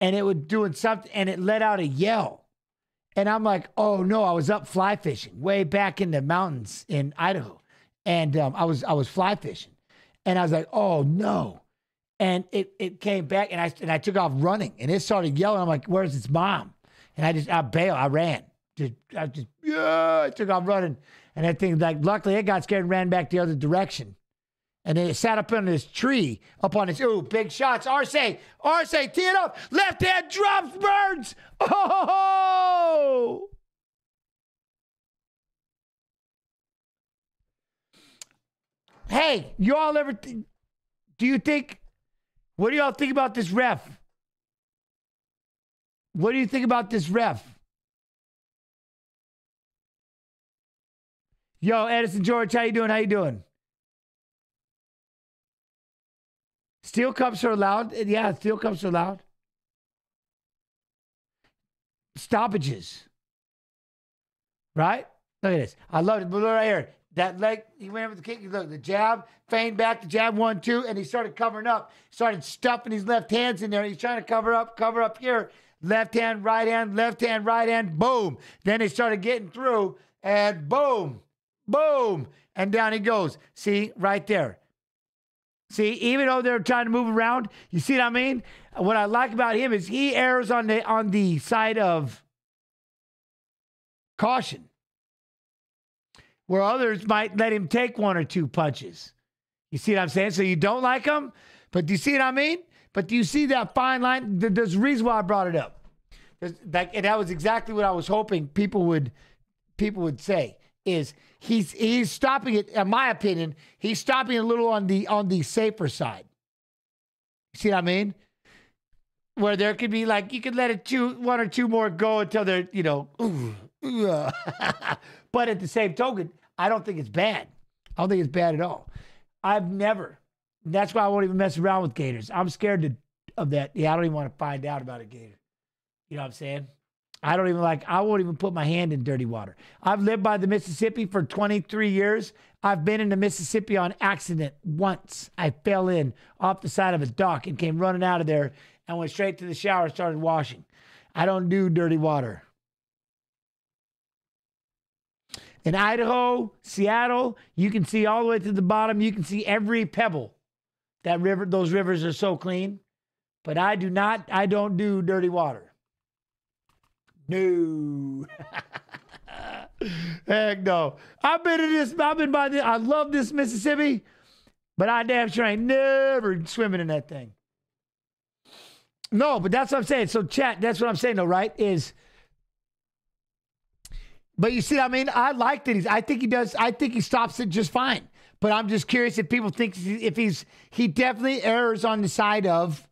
And it was doing something and it let out a yell. And I'm like, oh no, I was up fly fishing way back in the mountains in Idaho. And um, I was I was fly fishing. And I was like, oh no. And it it came back and I and I took off running and it started yelling. I'm like, where's its mom? And I just I bailed, I ran. Just I just yeah, I took off running. And that thing like luckily it got scared and ran back the other direction. And then it sat up on this tree, up on this, ooh, big shots. Arce, Arce, tee it up. Left hand drops birds. Oh! Hey, you all ever, th- do you think, what do y'all think about this ref? What do you think about this ref? Yo, Edison George, how you doing? How you doing? Steel cups are allowed. Yeah, steel cups are allowed. Stoppages. Right? Look at this. I love it. Look right here. That leg, he went with the kick. Look, the jab, feigned back, the jab one, two, and he started covering up. Started stuffing his left hands in there. He's trying to cover up, cover up here. Left hand, right hand, left hand, right hand, boom. Then he started getting through, and boom, boom, and down he goes. See, right there. See, even though they're trying to move around, you see what I mean? What I like about him is he errs on the on the side of caution. Where others might let him take one or two punches. You see what I'm saying? So you don't like him, but do you see what I mean? But do you see that fine line? There- There's a reason why I brought it up. Like, and that was exactly what I was hoping people would people would say is he's he's stopping it. In my opinion, he's stopping a little on the on the safer side. See what I mean? Where there could be like you could let it two one or two more go until they're you know. ooh, uh. but at the same token, I don't think it's bad. I don't think it's bad at all. I've never. That's why I won't even mess around with gators. I'm scared to, of that. Yeah, I don't even want to find out about a gator. You know what I'm saying? I don't even like, I won't even put my hand in dirty water. I've lived by the Mississippi for 23 years. I've been in the Mississippi on accident once. I fell in off the side of a dock and came running out of there and went straight to the shower and started washing. I don't do dirty water. In Idaho, Seattle, you can see all the way to the bottom. You can see every pebble. That river, those rivers are so clean. But I do not, I don't do dirty water. No. Heck no. I've been in this, I've been by this, I love this Mississippi, but I damn sure ain't never swimming in that thing. No, but that's what I'm saying. So, chat, that's what I'm saying, though, right? Is, but you see, I mean, I like that he's, I think he does, I think he stops it just fine. But I'm just curious if people think if he's, he definitely errs on the side of,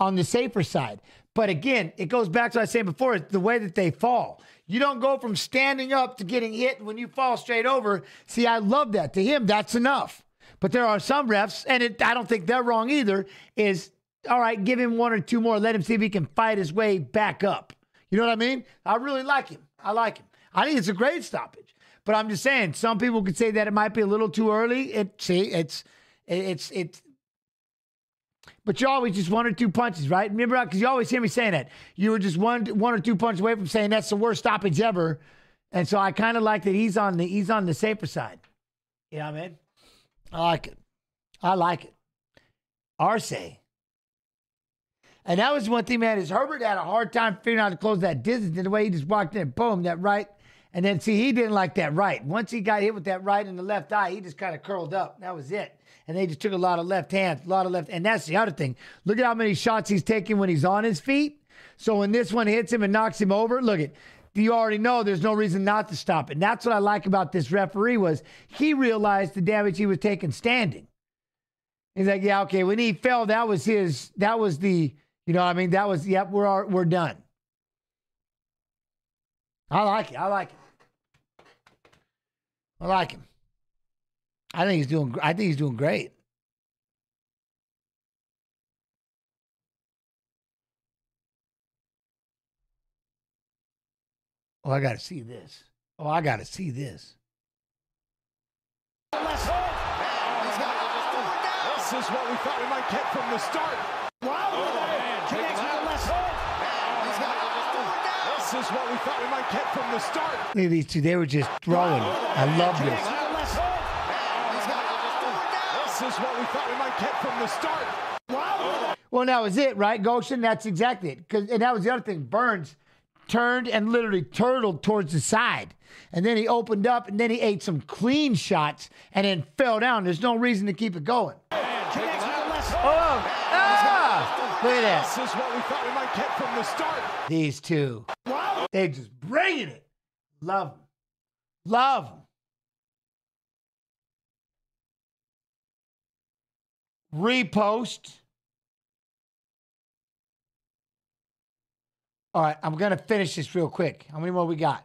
on the safer side. But again, it goes back to what I was saying before, the way that they fall. You don't go from standing up to getting hit when you fall straight over. See, I love that. To him, that's enough. But there are some refs, and it, I don't think they're wrong either, is all right, give him one or two more. Let him see if he can fight his way back up. You know what I mean? I really like him. I like him. I think it's a great stoppage. But I'm just saying, some people could say that it might be a little too early. It see, it's it's it's but you're always just one or two punches, right? Remember, because you always hear me saying that. You were just one one or two punches away from saying that's the worst stoppage ever. And so I kind of like that he's on the he's on the safer side. You know what I mean? I like it. I like it. Arce. And that was one thing, man, is Herbert had a hard time figuring out to close that distance and the way he just walked in, boom, that right. And then see, he didn't like that right. Once he got hit with that right in the left eye, he just kind of curled up. That was it. And they just took a lot of left hands, a lot of left. And that's the other thing. Look at how many shots he's taking when he's on his feet. So when this one hits him and knocks him over, look at you already know there's no reason not to stop it. And that's what I like about this referee was he realized the damage he was taking standing. He's like, yeah, okay. When he fell, that was his. That was the. You know, what I mean, that was. Yep, we're we're done. I like it. I like it. I like him. I think he's doing. I think he's doing great. Oh, I got to see this. Oh, I got to see this. This is what we thought we might get from the start. Wow, oh, man, connects with the left oh, hook. This is what we thought we might get from the start. Look at these two. They were just throwing. I love this. This is what we thought we might get from the start. Wow. Well, that was it, right, Goshen? That's exactly it. Cause, and that was the other thing. Burns turned and literally turtled towards the side. And then he opened up and then he ate some clean shots and then fell down. There's no reason to keep it going. Look at that. This is what we thought we might get from the start. These two. Wow. They're just bringing it. Love them. Love them. Repost. All right, I'm going to finish this real quick. How many more we got?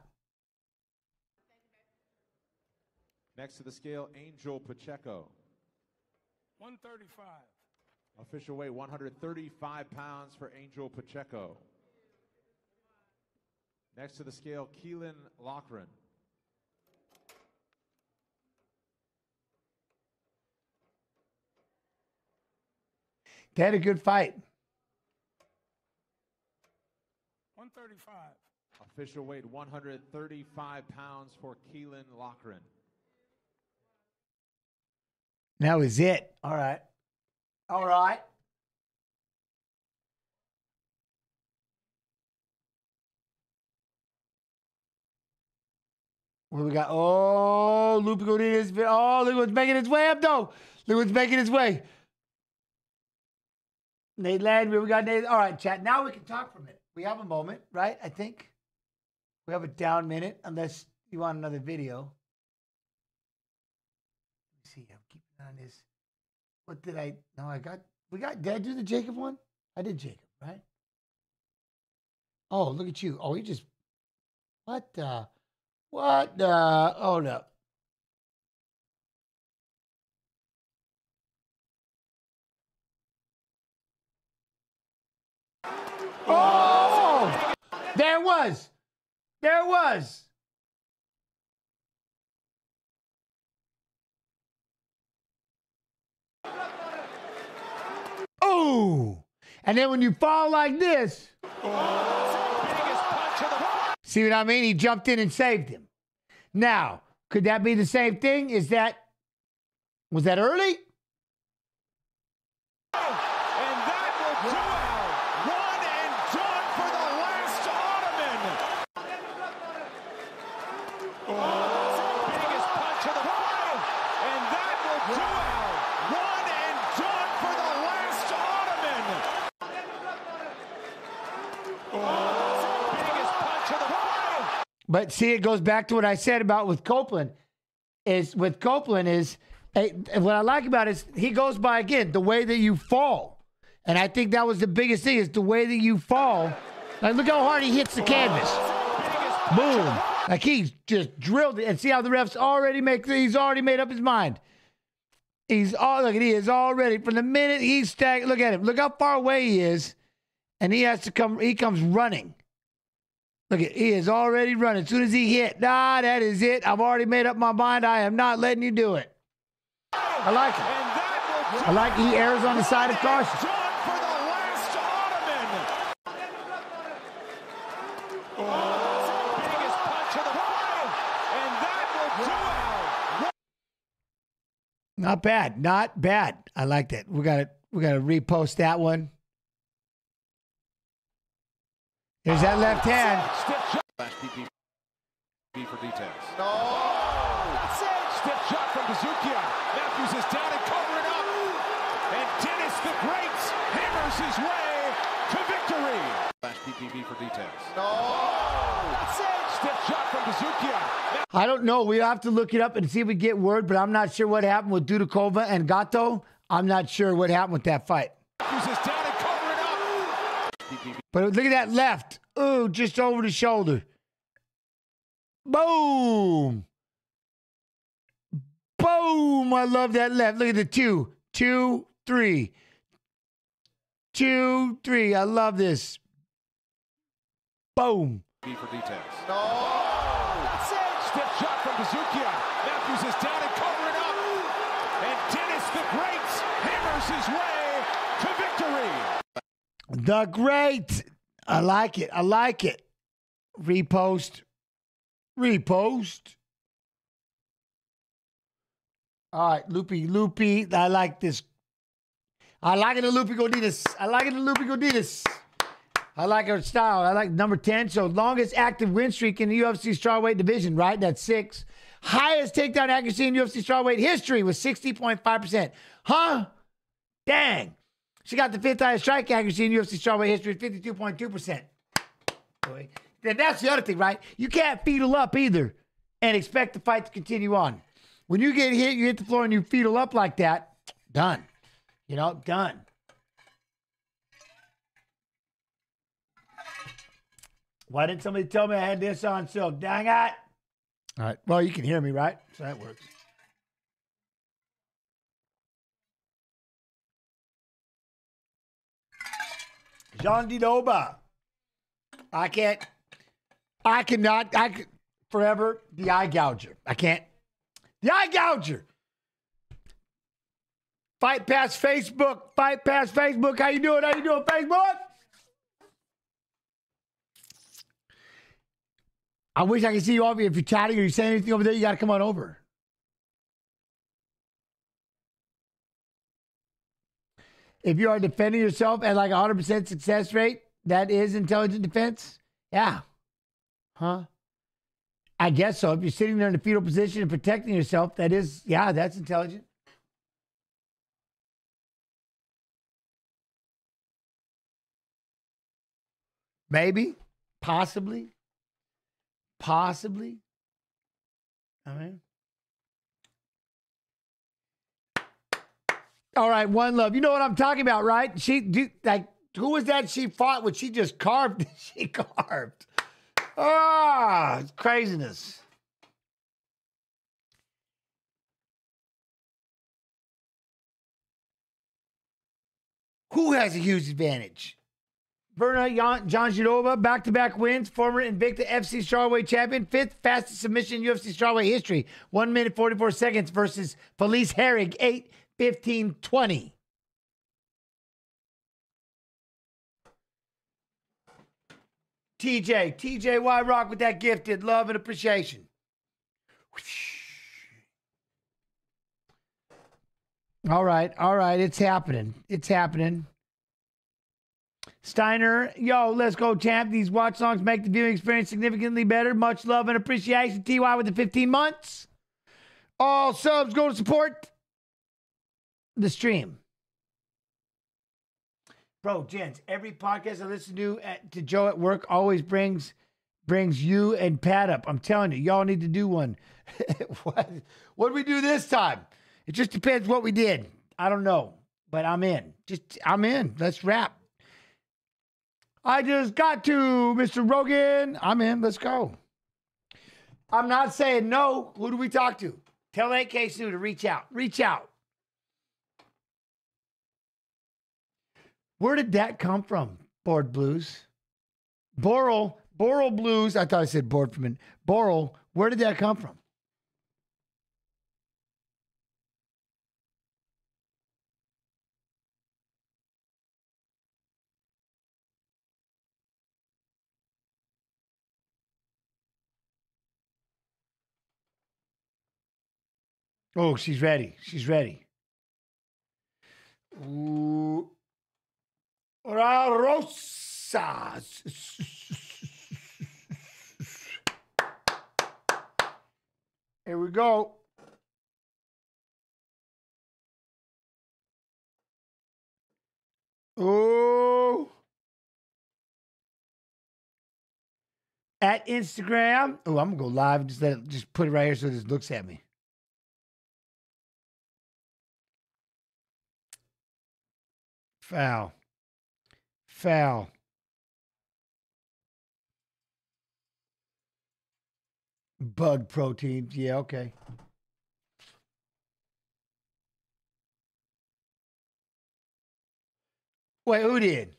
Next to the scale, Angel Pacheco. 135. Official weight 135 pounds for Angel Pacheco. Next to the scale, Caolan Loughran. They had a good fight. 135. Official weight 135 pounds for Caolan Loughran. That was it. All right. All right. What we got? Oh, Lupe Godinez. Oh, look what's making its way up, though. Look what's making its way. Nate Landwehr, we got Nate. All right, chat. Now we can talk for a minute. We have a moment, right? I think we have a down minute, unless you want another video. Let me see. I'm keeping on this. What did I? No, I got. We got. Did I do the Jacob one? I did Jacob, right? Oh, look at you. Oh, he just. What the? What the? Oh, Hold up. There was. There was. Oh! And then when you fall like this, see what I mean? He jumped in and saved him. Now, could that be the same thing? Is that, was that early? And that will do it. One and done for the last Ottoman. Biggest punch of the fight. And that will do it. One and done for the last Ottoman. Biggest punch of the fight. But see, it goes back to what I said about with Copeland. Is with Copeland is eh, what I like about it is he goes by again the way that you fall, and I think that was the biggest thing is the way that you fall. Like look how hard he hits the canvas. Boom! Like he just drilled it, and see how the refs already make he's already made up his mind. He's all look at he is already from the minute he's stag. Look at him. Look how far away he is, and he has to come. He comes running. Look at he is already running. As soon as he hit, nah, that is it. I've already made up my mind. I am not letting you do it. I like it. I like he errs on the side of caution. Not bad. Not bad. I like that. We got to we got to repost that one. There's that left hand. Flash PP for details. Stiff shot from Buzukja. Matthews is down and covering up. And Dennis the Great hammers his way to victory. PPV for details. Stiff shot from Buzukja. I don't know. We have to look it up and see if we get word, but I'm not sure what happened with Dudakova and Gato. I'm not sure what happened with that fight. Matthews. But look at that left. Ooh, just over the shoulder. Boom. Boom. I love that left. Look at the two, two, three. Two, three. I love this. Boom. B for details. Stiff shot from Buzukja. Matthews is down and covering up. And Dennis the Great hammers his way to victory. The great. I like it. I like it. Repost. Repost. All right, Loopy, Loopy. I like this. I like it, the Loopy Godinez. I like it, the Loopy Godinez. I like her style. I like number 10. So, longest active win streak in the UFC strawweight division, right? That's six. Highest takedown accuracy in UFC strawweight history was 60.5%. Huh? Dang. She got the fifth highest strike accuracy in UFC strawweight history, 52.2%. Boy. Then that's the other thing, right? You can't feedle up either and expect the fight to continue on. When you get hit, you hit the floor and you feedle up like that, done. You know, done. Why didn't somebody tell me I had this on silk? Dang it. All right. Well, you can hear me, right? So that works. Jandiroba. I can't. I cannot. I could forever the eye gouger. I can't. The eye gouger. Fight Pass Facebook. Fight Pass Facebook. How you doing? How you doing, Facebook? I wish I could see you all. If you're chatting or you're saying anything over there, you got to come on over. If you are defending yourself at like 100% success rate, that is intelligent defense. Yeah. Huh? I guess so. If you're sitting there in a fetal position and protecting yourself, that is, yeah, that's intelligent. Maybe, possibly, possibly. I mean, all right, one love. You know what I'm talking about, right? She, do, like, who was that she fought when she just carved? she carved. Ah, craziness. Who has a huge advantage? Verna John Jadova, back to back wins, former Invicta FC Strawweight champion, fifth fastest submission in UFC Strawweight history, 1 minute 44 seconds versus Felice Herrig, 8 15 20. TJ, TJ why Rock with that gifted love and appreciation. All right, all right, it's happening. It's happening. Steiner, yo, let's go, champ. These watch songs make the viewing experience significantly better. Much love and appreciation. TY with the 15 months. All subs go to support the stream. Bro, gents, every podcast I listen to at, to Joe at work always brings brings you and Pat up. I'm telling you, y'all need to do one. what what we do this time? It just depends what we did. I don't know, but I'm in. Just I'm in. Let's wrap. I just got to Mr. Rogan. I'm in. Let's go. I'm not saying no. Who do we talk to? Tell AK Sue to reach out. Reach out. Where did that come from? Board Blues. Boral, Boral Blues. I thought I said board minute. Boral, where did that come from? Oh, she's ready. She's ready. Ooh. La Rosa. Here we go. Oh. At Instagram. Oh, I'm gonna go live. Just let it, just put it right here so it just looks at me. Foul. Foul. Bug protein. Yeah, okay. Wait, who did?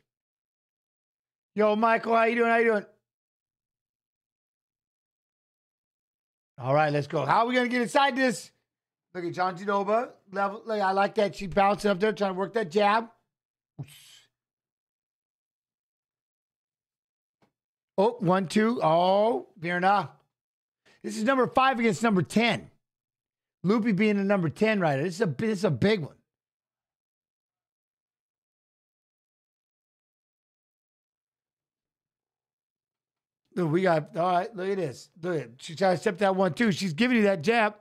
Yo, Michael, how you doing? How you doing? All right, let's go. How are we gonna get inside this? Look at Jandiroba. Level. I like that. She bouncing up there, trying to work that jab. Oh, one, two. Oh. This is number five against number 10. Loopy being the number 10 rider. This is a, this is a big one. We got, all right, look at this. Look at She's trying to step that one, too. She's giving you that jab.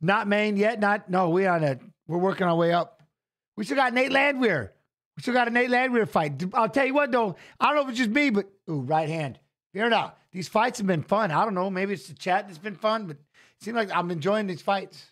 Not main yet. Not, no, we on it. we're working our way up. We still got Nate Landwehr. Still got a Nate Landwehr fight. I'll tell you what, though. I don't know if it's just me, but ooh, right hand. Fair enough. These fights have been fun. I don't know. Maybe it's the chat that's been fun, but it seems like I'm enjoying these fights.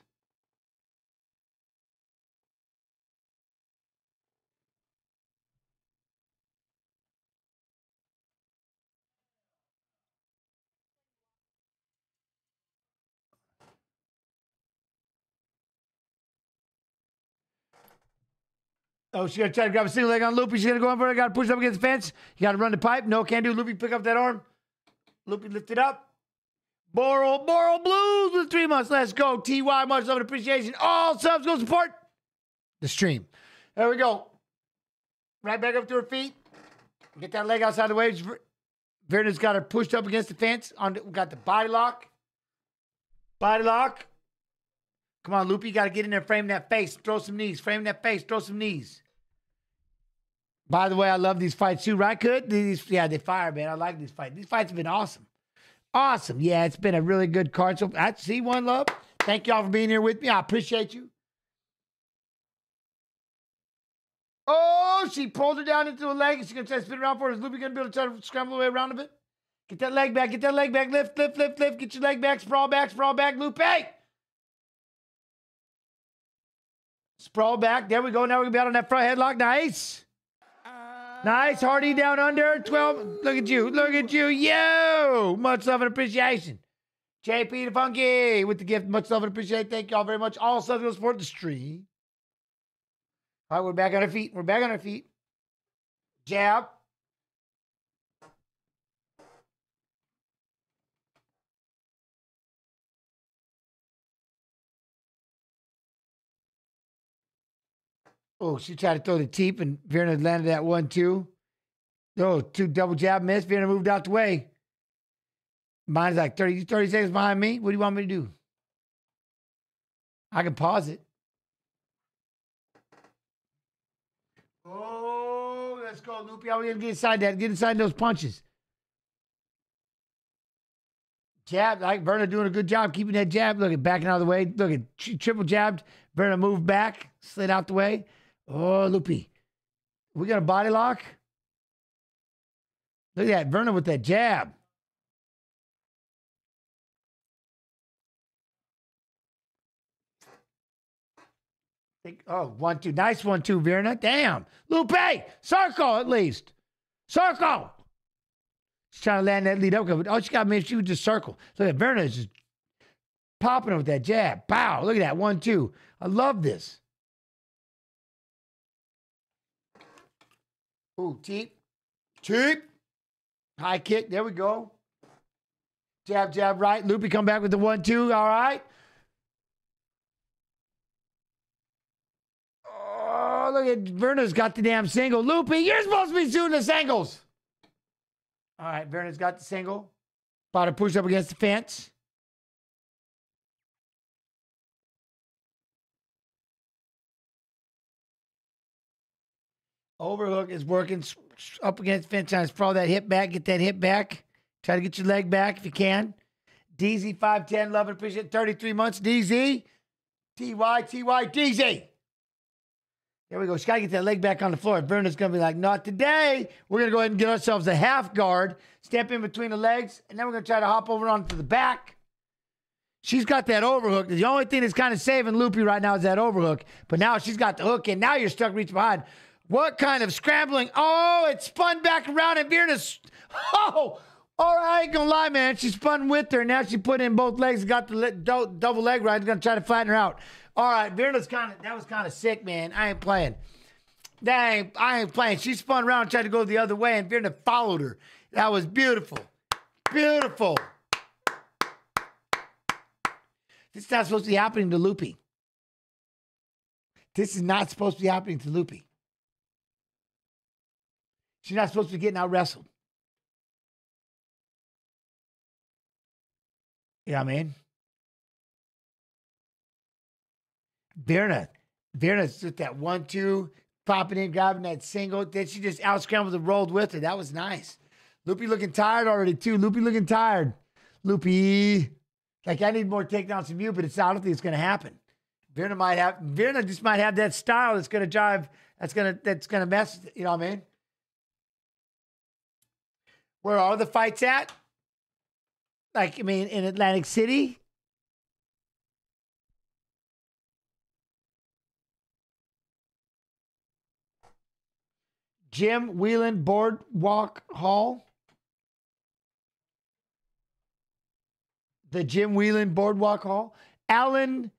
Oh, she's gonna try to grab a single leg on Loopy. She's gonna go over. I gotta push up against the fence. You gotta run the pipe. No, can't do. Loopy, pick up that arm. Loopy, lift it up. Boral, Boral Blues with three months. Let's go. TY, much love and appreciation. All subs go support the stream. There we go. Right back up to her feet. Get that leg outside the way. Virna's got her pushed up against the fence. On the, got the body lock. Body lock. Come on, Loopy. You got to get in there, frame that face, throw some knees, frame that face, throw some knees. By the way, I love these fights too, right? Good. These, yeah, they fire, man. I like these fights. These fights have been awesome, awesome. Yeah, it's been a really good card. So I see one love. Thank y'all for being here with me. I appreciate you. Oh, she pulled her down into a leg. She's gonna try to spin around for her. Loopy gonna be able to try to scramble her way around a bit? Get that leg back. Get that leg back. Lift, lift, lift, lift. Get your leg back. Sprawl back. Sprawl back. Loopy. Sprawl back. There we go. Now we can be out on that front headlock. Nice. Nice. Hardy down under. 12. Look at you. Look at you. Yo. Much love and appreciation. JP the Funky with the gift. Much love and appreciation. Thank y'all very much. All Southern support the stream. All right, we're back on our feet. We're back on our feet. Jab. Oh, she tried to throw the teep and Virna landed that one too. Oh, two double jab miss. Virna moved out the way. Mine's like 30, 30 seconds behind me. What do you want me to do? I can pause it. Oh, let's go, Loopy. Are we gonna get inside that? Get inside those punches. Jab, like Virna doing a good job keeping that jab. Look at backing out of the way. Look at triple jabbed. Virna moved back, slid out the way. Oh, Loopy. We got a body lock. Look at that. Virna with that jab. Think, oh, one, two. Nice one, two, Virna. Damn. Lupe, circle at least. Circle. She's trying to land that lead up. Oh, she got me. She would just circle. Look at Virna just popping her with that jab. Pow. Look at that. One, two. I love this. Ooh, cheap. Cheap. High kick. There we go. Jab, jab, right. Loopy come back with the one, two. All right. Oh, look at Virna's got the damn single. Loopy, you're supposed to be shooting the singles. All right, Virna's got the single. About to push up against the fence. Overhook is working up against fence. To sprawl that hip back, get that hip back. Try to get your leg back if you can. DZ 510, love and appreciate it. 33 months. DZ. TY, TY, DZ. There we go. She's got to get that leg back on the floor. Virna's going to be like, not today. We're going to go ahead and get ourselves a half guard, step in between the legs, and then we're going to try to hop over onto the back. She's got that overhook. The only thing that's kind of saving Loopy right now is that overhook. But now she's got the hook, and now you're stuck reaching behind. What kind of scrambling? Oh, it spun back around, and Virna's. Oh, all right, I ain't gonna lie, man. She spun with her, now she put in both legs, got the le- do- double leg ride. Gonna try to flatten her out. All right, Virna's kind of that was kind of sick, man. I ain't playing. That ain't I ain't playing. She spun around, tried to go the other way, and Virna followed her. That was beautiful, beautiful. This is not supposed to be happening to Loopy. This is not supposed to be happening to Loopy. She's not supposed to be getting out wrestled. You know what I mean? Virna, Virna's with that one, two, popping in, grabbing that single. Then she just out scrambled and rolled with her. That was nice. Loopy looking tired already, too. Loopy looking tired. Loopy. Like, I need more takedowns from you, but it's, I don't think it's going to happen. Virna might have, Virna just might have that style that's going to drive, that's going to, that's going to mess, you know what I mean? Where are the fights at? Like, I mean, in Atlantic City? Jim Whelan Boardwalk Hall. The Jim Whelan Boardwalk Hall. Allen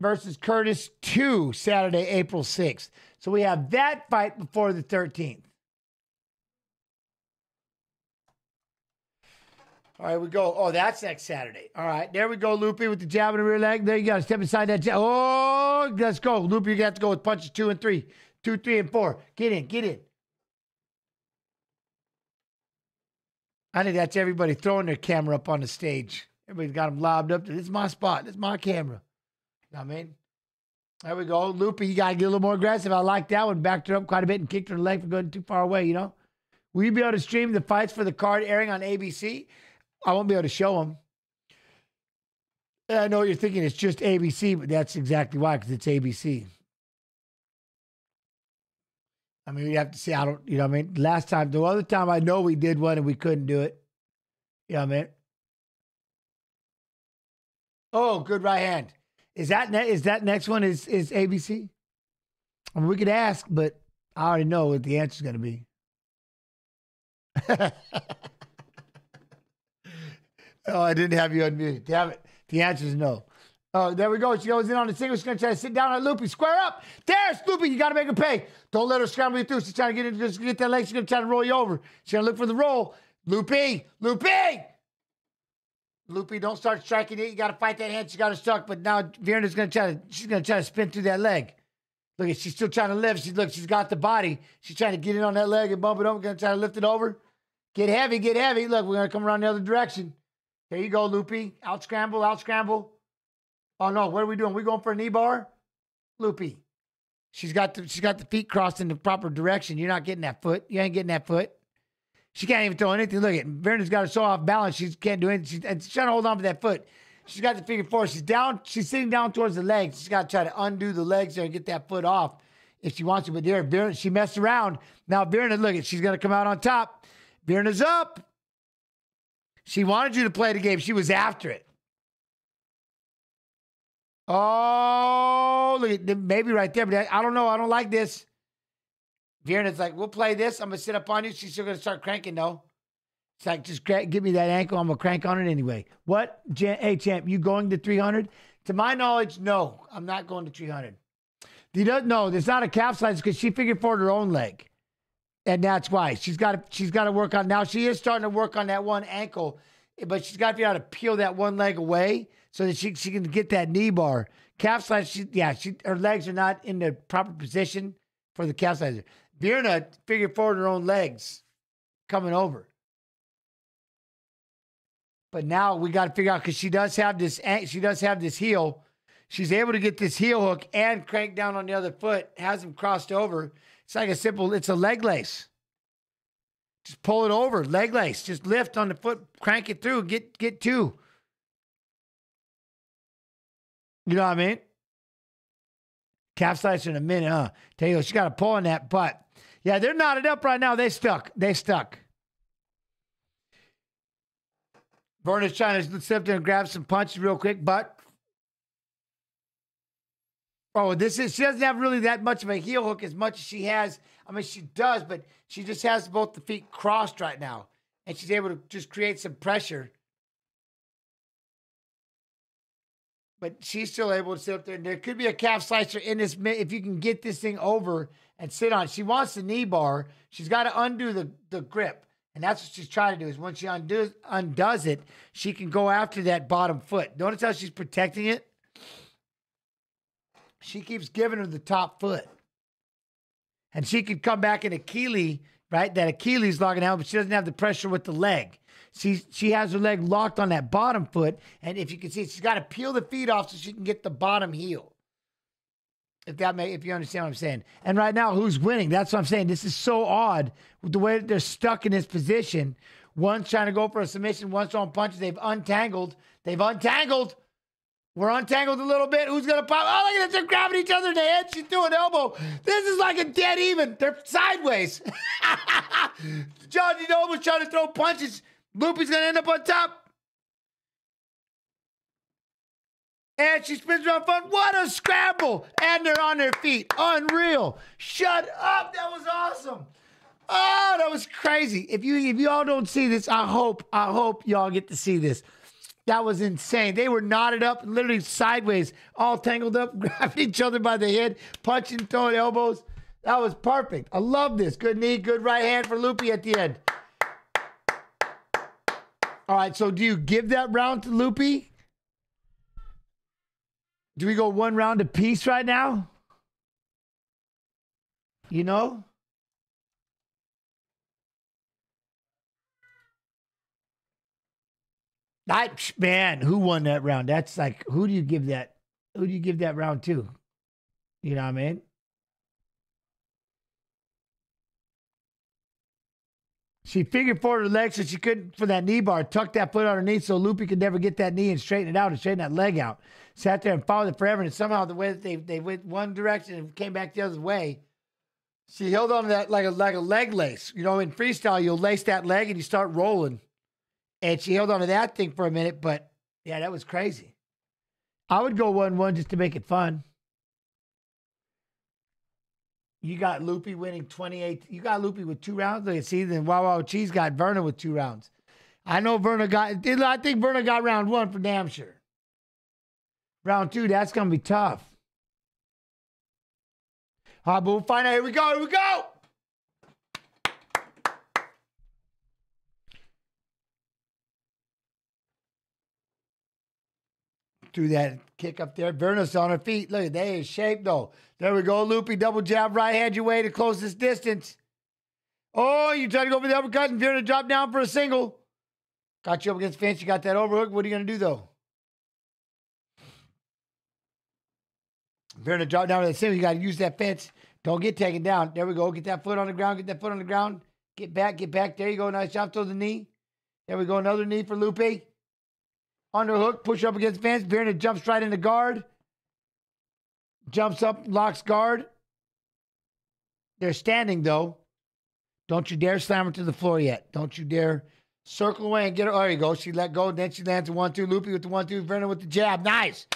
versus Curtis 2, Saturday, April 6th. So we have that fight before the 13th. All right, we go. Oh, that's next Saturday. All right, there we go, Loopy with the jab in the rear leg. There you go. Step inside that jab. Oh, let's go. Loopy, you got to go with punches two and three. Two, three, and four. Get in, get in. I think that's everybody throwing their camera up on the stage. Everybody's got them lobbed up. This is my spot. This is my camera. You know what I mean? There we go. Loopy, you got to get a little more aggressive. I like that one. Backed her up quite a bit and kicked her leg for going too far away, you know? Will you be able to stream the fights for the card airing on ABC? I won't be able to show them. I know what you're thinking. It's just ABC, but that's exactly why, because it's ABC. I mean, we have to see. I don't, you know what I mean? Last time, the other time I know we did one and we couldn't do it. You know what I mean? Oh, good right hand. Is that ne- is that next one is is ABC? I mean, we could ask, but I already know what the answer's going to be. oh, I didn't have you unmuted. Damn it. The answer is no. Oh, there we go. She goes in on the single. She's going to try to sit down on Loopy. Square up. There's Loopy. You got to make her pay. Don't let her scramble you through. She's trying to get in, just get that leg. She's going to try to roll you over. She's going to look for the roll. Loopy. Loopy. Loopy, don't start striking it. You got to fight that hand. She got her stuck. But now Virna's going to try to, she's going to try to spin through that leg. Look at, she's still trying to lift. She's, look, she's got the body. She's trying to get in on that leg and bump it up. Going to try to lift it over. Get heavy, get heavy. Look, we're going to come around the other direction. There you go, Loopy. Out scramble, out scramble. Oh no, what are we doing? We going for a knee bar? Loopy. She's got the she's got the feet crossed in the proper direction. You're not getting that foot. You ain't getting that foot. She can't even throw anything. Look at Virna's got her so off balance. She can't do anything. She's, trying to hold on to that foot. She's got the figure four. She's down. She's sitting down towards the legs. She's got to try to undo the legs there and get that foot off if she wants to. But there, Virna, she messed around. Now Virna, look at she's gonna come out on top. Virna's up. She wanted you to play the game. She was after it. Oh, look at the- maybe right there, but I, don't know. I don't like this. Virna's like, we'll play this. I'm gonna sit up on you. She's still gonna start cranking though. It's like, just give me that ankle. I'm gonna crank on it anyway. What? Hey, champ, you going to 300? To my knowledge, no, I'm not going to 300. He doesn't know. There's not a calf slice because she figured forward her own leg. And that's why she's got to she's got to work on now. She is starting to work on that one ankle, but she's got to be able to peel that one leg away so that she she can get that knee bar. Calf slice, she, yeah, she her legs are not in the proper position for the calf slicer. Virna figured forward her own legs coming over. But now we got to figure out because she does have this she does have this heel. She's able to get this heel hook and crank down on the other foot, has them crossed over. It's like a simple, it's a leg lace. Just pull it over, leg lace. Just lift on the foot, crank it through, get get two. You know what I mean? Calf slicer in a minute, huh? Tell you, she got a pull on that butt. Yeah, they're knotted up right now. They stuck. They stuck. Virna's trying to slip in and grab some punches real quick, but oh, this is she doesn't have really that much of a heel hook as much as she has. I mean, she does, but she just has both the feet crossed right now, and she's able to just create some pressure. But she's still able to sit up there. And there could be a calf slicer in this if you can get this thing over and sit on. She wants the knee bar. She's got to undo the, the grip. And that's what she's trying to do is when she undoes, undoes it, she can go after that bottom foot. Notice how she's protecting it? She keeps giving her the top foot. And she could come back in Achilles, right? That Achilles locking out, but she doesn't have the pressure with the leg. She, she has her leg locked on that bottom foot. And if you can see, she's got to peel the feet off so she can get the bottom heel. If that may, if you understand what I'm saying. And right now, who's winning? That's what I'm saying. This is so odd with the way that they're stuck in this position. One's trying to go for a submission, one's throwing punches. They've untangled. They've untangled. We're untangled a little bit. Who's gonna pop? Oh, look at this! They're grabbing each other in the head. She threw an elbow. This is like a dead even. They're sideways. John Noble trying to throw punches. Loopy's gonna end up on top. And she spins around. What a scramble! And they're on their feet. Unreal. Shut up. That was awesome. Oh, that was crazy. If you if y'all don't see this, I hope I hope y'all get to see this. That was insane. They were knotted up, literally sideways, all tangled up, grabbing each other by the head, punching, throwing elbows. That was perfect. I love this. Good knee, good right hand for Loopy at the end. All right, so do you give that round to Loopy? Do we go one round apiece right now? You know? That man, who won that round? That's like, who do you give that? Who do you give that round to? You know what I mean? She figured forward her legs so she couldn't for that knee bar, tuck that foot underneath so Loopy could never get that knee and straighten it out and straighten that leg out. Sat there and followed it forever, and somehow the way that they they went one direction and came back the other way, she held on to that like a like a leg lace. You know, in freestyle, you'll lace that leg and you start rolling. And she held on to that thing for a minute, but yeah, that was crazy. I would go 1 1 just to make it fun. You got Loopy winning 28. You got Loopy with two rounds. At see, then Wow Wow Cheese got Virna with two rounds. I know Virna got, I think Virna got round one for damn sure. Round two, that's to be tough. All right, but we'll find out. Here we go. Here we go. Through that kick up there. Virna's on her feet. Look, at they in shape though. There we go. Loopy double jab, right hand your way to close this distance. Oh, you try to go for the uppercut and Virna drop down for a single. Got you up against the fence. You got that overhook. What are you going to do though? Virna drop down to the single. You got to use that fence. Don't get taken down. There we go. Get that foot on the ground. Get that foot on the ground. Get back. Get back. There you go. Nice job. Throw the knee. There we go. Another knee for Lupe. Underhook, push up against fence. Virna jumps right into guard. Jumps up, locks guard. They're standing though. Don't you dare slam her to the floor yet. Don't you dare circle away and get her. There you go. She let go. Then she lands a one two. Loopy with the one two. Virna with the jab. Nice.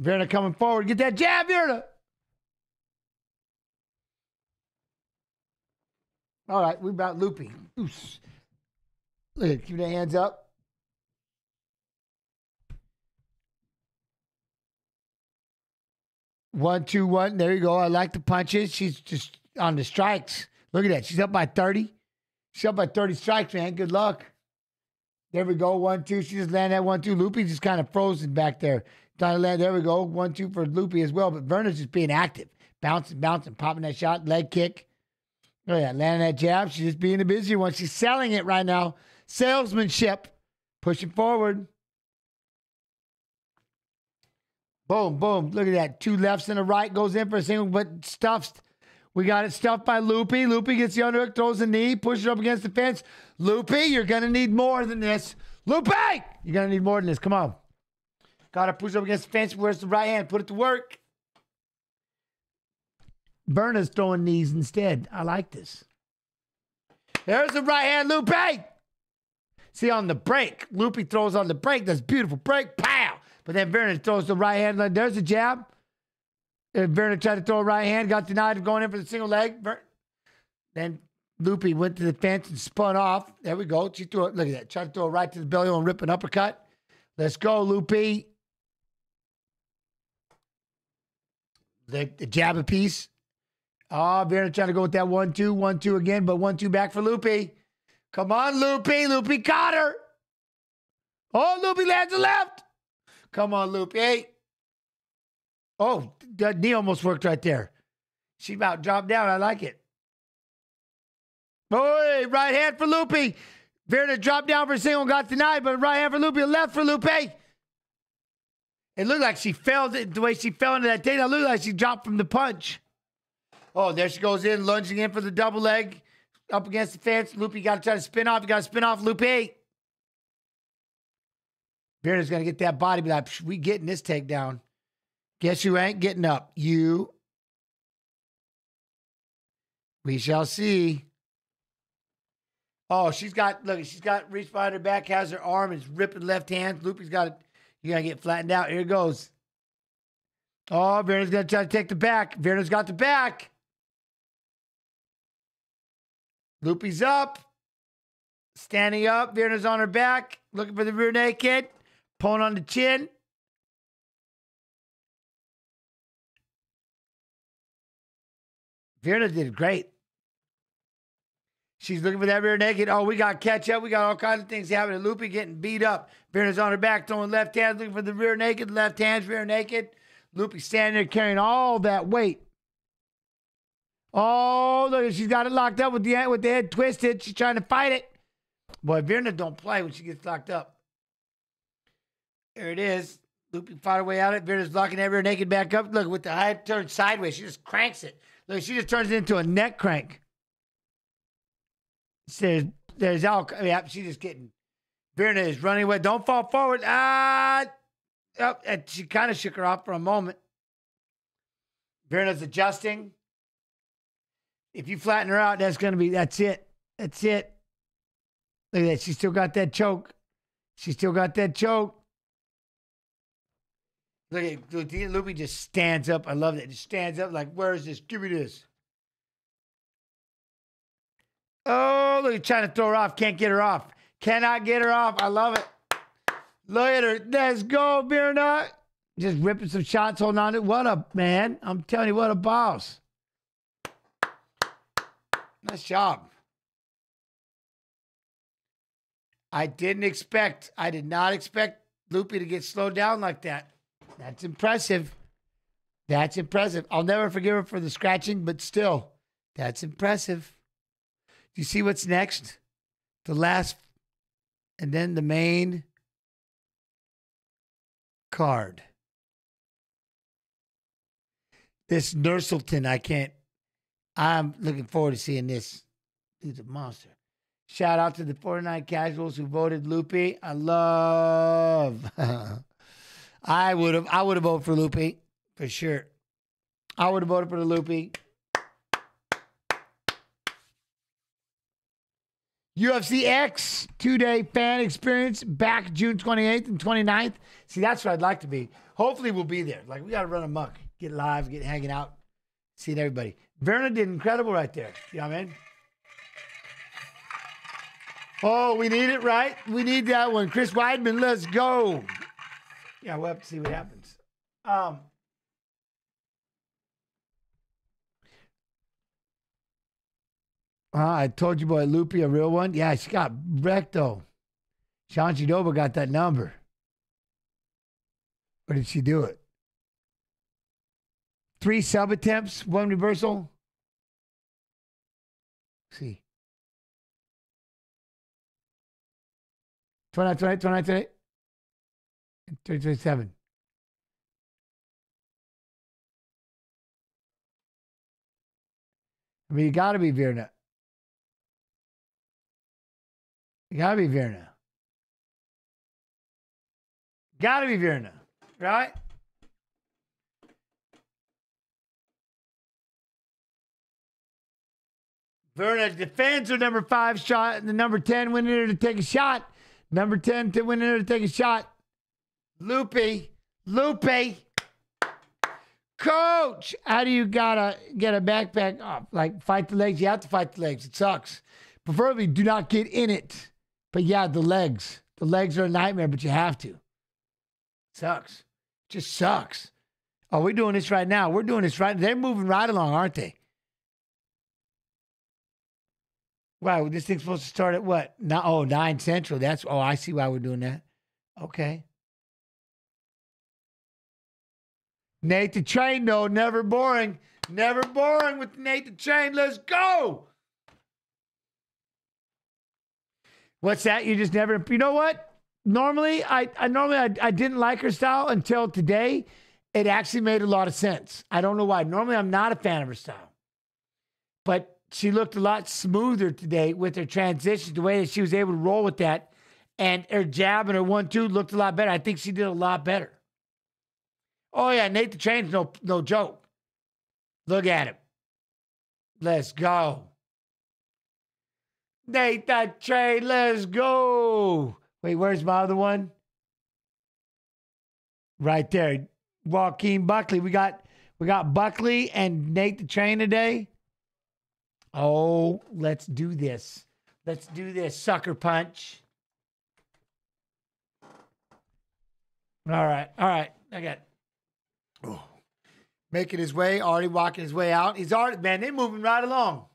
Virna coming forward. Get that jab, Virna. All right, we about Loopy. Oos. Look, keep the hands up. One, two, one. There you go. I like the punches. She's just on the strikes. Look at that. She's up by 30. She's up by 30 strikes, man. Good luck. There we go. One, two. She just landed that one, two. Loopy just kind of frozen back there. Trying to land. There we go. One, two for Loopy as well. But Virna's just being active. Bouncing, bouncing, popping that shot, leg kick. Oh, yeah. Landing that jab. She's just being a busy one. She's selling it right now. Salesmanship. Pushing forward. Boom, boom. Look at that. Two lefts and a right goes in for a single, but stuffed. We got it stuffed by Loopy. Loopy gets the underhook, throws the knee, pushes up against the fence. Loopy, you're going to need more than this. Loopy, you're going to need more than this. Come on. Got to push up against the fence. Where's the right hand? Put it to work. Virna's throwing knees instead. I like this. There's the right hand, Loopy. See on the break. Loopy throws on the break. That's beautiful break. Pow. But then Virna throws the right hand. There's a jab. Virna tried to throw a right hand, got denied of going in for the single leg. Ver- then Loopy went to the fence and spun off. There we go. She threw it. Look at that. Tried to throw a right to the belly and rip an uppercut. Let's go, Loopy. The, the jab a piece. Oh, Virna trying to go with that one, two, one, two again, but one, two back for Loopy. Come on, Loopy. Loopy caught her. Oh, Loopy lands a left. Come on, Loopy. Oh, that knee almost worked right there. She about dropped down. I like it. Boy, right hand for Loopy. Virna dropped down for a single, got denied, but right hand for Loopy, left for Loopy. It looked like she fell the way she fell into that takedown. It looked like she dropped from the punch. Oh, there she goes in, lunging in for the double leg up against the fence. Loopy got to try to spin off. You got to spin off Loopy. Virna's going to get that body, be like, we getting this takedown. Guess you ain't getting up? You. We shall see. Oh, she's got, look, she's got reached behind her back, has her arm, is ripping left hand. Loopy's got it. You got to get flattened out. Here it goes. Oh, Virna's going to try to take the back. Virna's got the back. Loopy's up. Standing up. Virna's on her back. Looking for the rear naked. Pulling on the chin. Virna did great. She's looking for that rear naked. Oh, we got catch up. We got all kinds of things happening. Loopy getting beat up. Virna's on her back, throwing left hand, looking for the rear naked. Left hands, rear naked. Loopy standing there carrying all that weight. Oh, look, she's got it locked up with the with the head twisted. She's trying to fight it. Boy, Virna don't play when she gets locked up. There it is. Loopy fought her way out it. Virna's locking rear naked back up. Look, with the head turned sideways, she just cranks it. Look, she just turns it into a neck crank. There's, there's all, yeah, she's just getting. Virna is running away. Don't fall forward. Ah, oh, she kind of shook her off for a moment. Virna's adjusting. If you flatten her out, that's to be, that's it. That's it. Look at that. She still got that choke. She still got that choke. Look at Loopy just stands up. I love that. Just stands up like, where is this? Give me this. Oh, look, trying to throw her off. Can't get her off. Cannot get her off. I love it. Look at her. Let's go, Virna. Just ripping some shots, holding on to it. What a man. I'm telling you, what a boss. Nice job. I didn't expect, I did not expect Loopy to get slowed down like that. That's impressive. That's impressive. I'll never forgive her for the scratching, but still, that's impressive. You see what's next? The last, and then the main card. This Nurselton, I can't. I'm looking forward to seeing this. Dude's a monster. Shout out to the 49 casuals who voted Loopy. I love. I would have. I would have voted for Loopy for sure. I would have voted for the Loopy. UFC X two day fan experience back June 28th and 29th. See, that's what I'd like to be. Hopefully, we'll be there. Like, we got to run amok, get live, get hanging out, seeing everybody. Virna did incredible right there. You know what I mean? Oh, we need it, right? We need that one. Chris Weidman, let's go. Yeah, we'll have to see what happens. Um, Huh? I told you, boy, Loopy, a real one. Yeah, she got wrecked though. Sean Shidova got that number. Or did she do it? Three sub attempts, one reversal. Let's see. 29, 28, 29, 28. 30, 27. I mean, you got to be Virna. You got to be Virna. Got to be Virna, right? Virna defends her number five shot, and the number 10 went in there to take a shot. Number 10 to went in there to take a shot. Loopy, Loopy. Coach, how do you gotta get a backpack up? Like fight the legs? You have to fight the legs. It sucks. Preferably do not get in it. But yeah, the legs. The legs are a nightmare, but you have to. Sucks. Just sucks. Oh, we're doing this right now. We're doing this right. They're moving right along, aren't they? Wow, this thing's supposed to start at what? Oh, nine central. That's oh, I see why we're doing that. Okay. Nate the Train, though, never boring. Never boring with Nate the Train. Let's go. What's that? You just never. You know what? Normally, I, I normally I, I didn't like her style until today. It actually made a lot of sense. I don't know why. Normally, I'm not a fan of her style, but she looked a lot smoother today with her transitions. The way that she was able to roll with that, and her jab and her one-two looked a lot better. I think she did a lot better. Oh yeah, Nate the Train's no no joke. Look at him. Let's go. Nate the Train, let's go. Wait, where's my other one? Right there. Joaquin Buckley. We got we got Buckley and Nate the Train today. Oh, let's do this. Let's do this. Sucker punch. All right. All right. I got Oh. Making his way, already walking his way out. He's already, man, they're moving right along.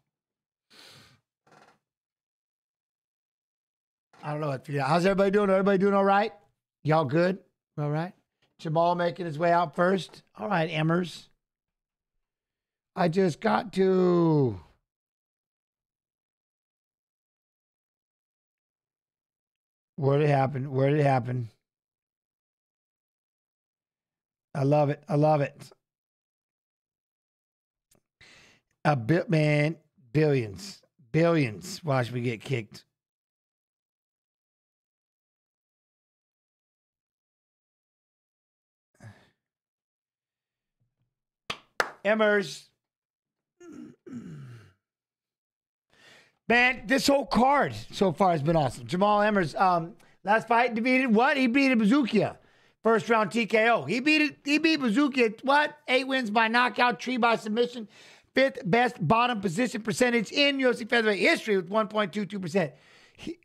I don't know what How's everybody doing? Everybody doing all right? Y'all good? All right. Jamall making his way out first. All right, Emmers. I just got to. Where did it happen? Where did it happen? I love it. I love it. A bit, man, billions, billions. Watch me get kicked. Emmers. Man, this whole card so far has been awesome. Jamall Emmers, um, last fight defeated what? He beat a Buzukja. First round TKO. He beat it. He beat Buzukja at what? Eight wins by knockout, tree by submission, fifth best bottom position percentage in UFC featherweight history with 1.22%. He,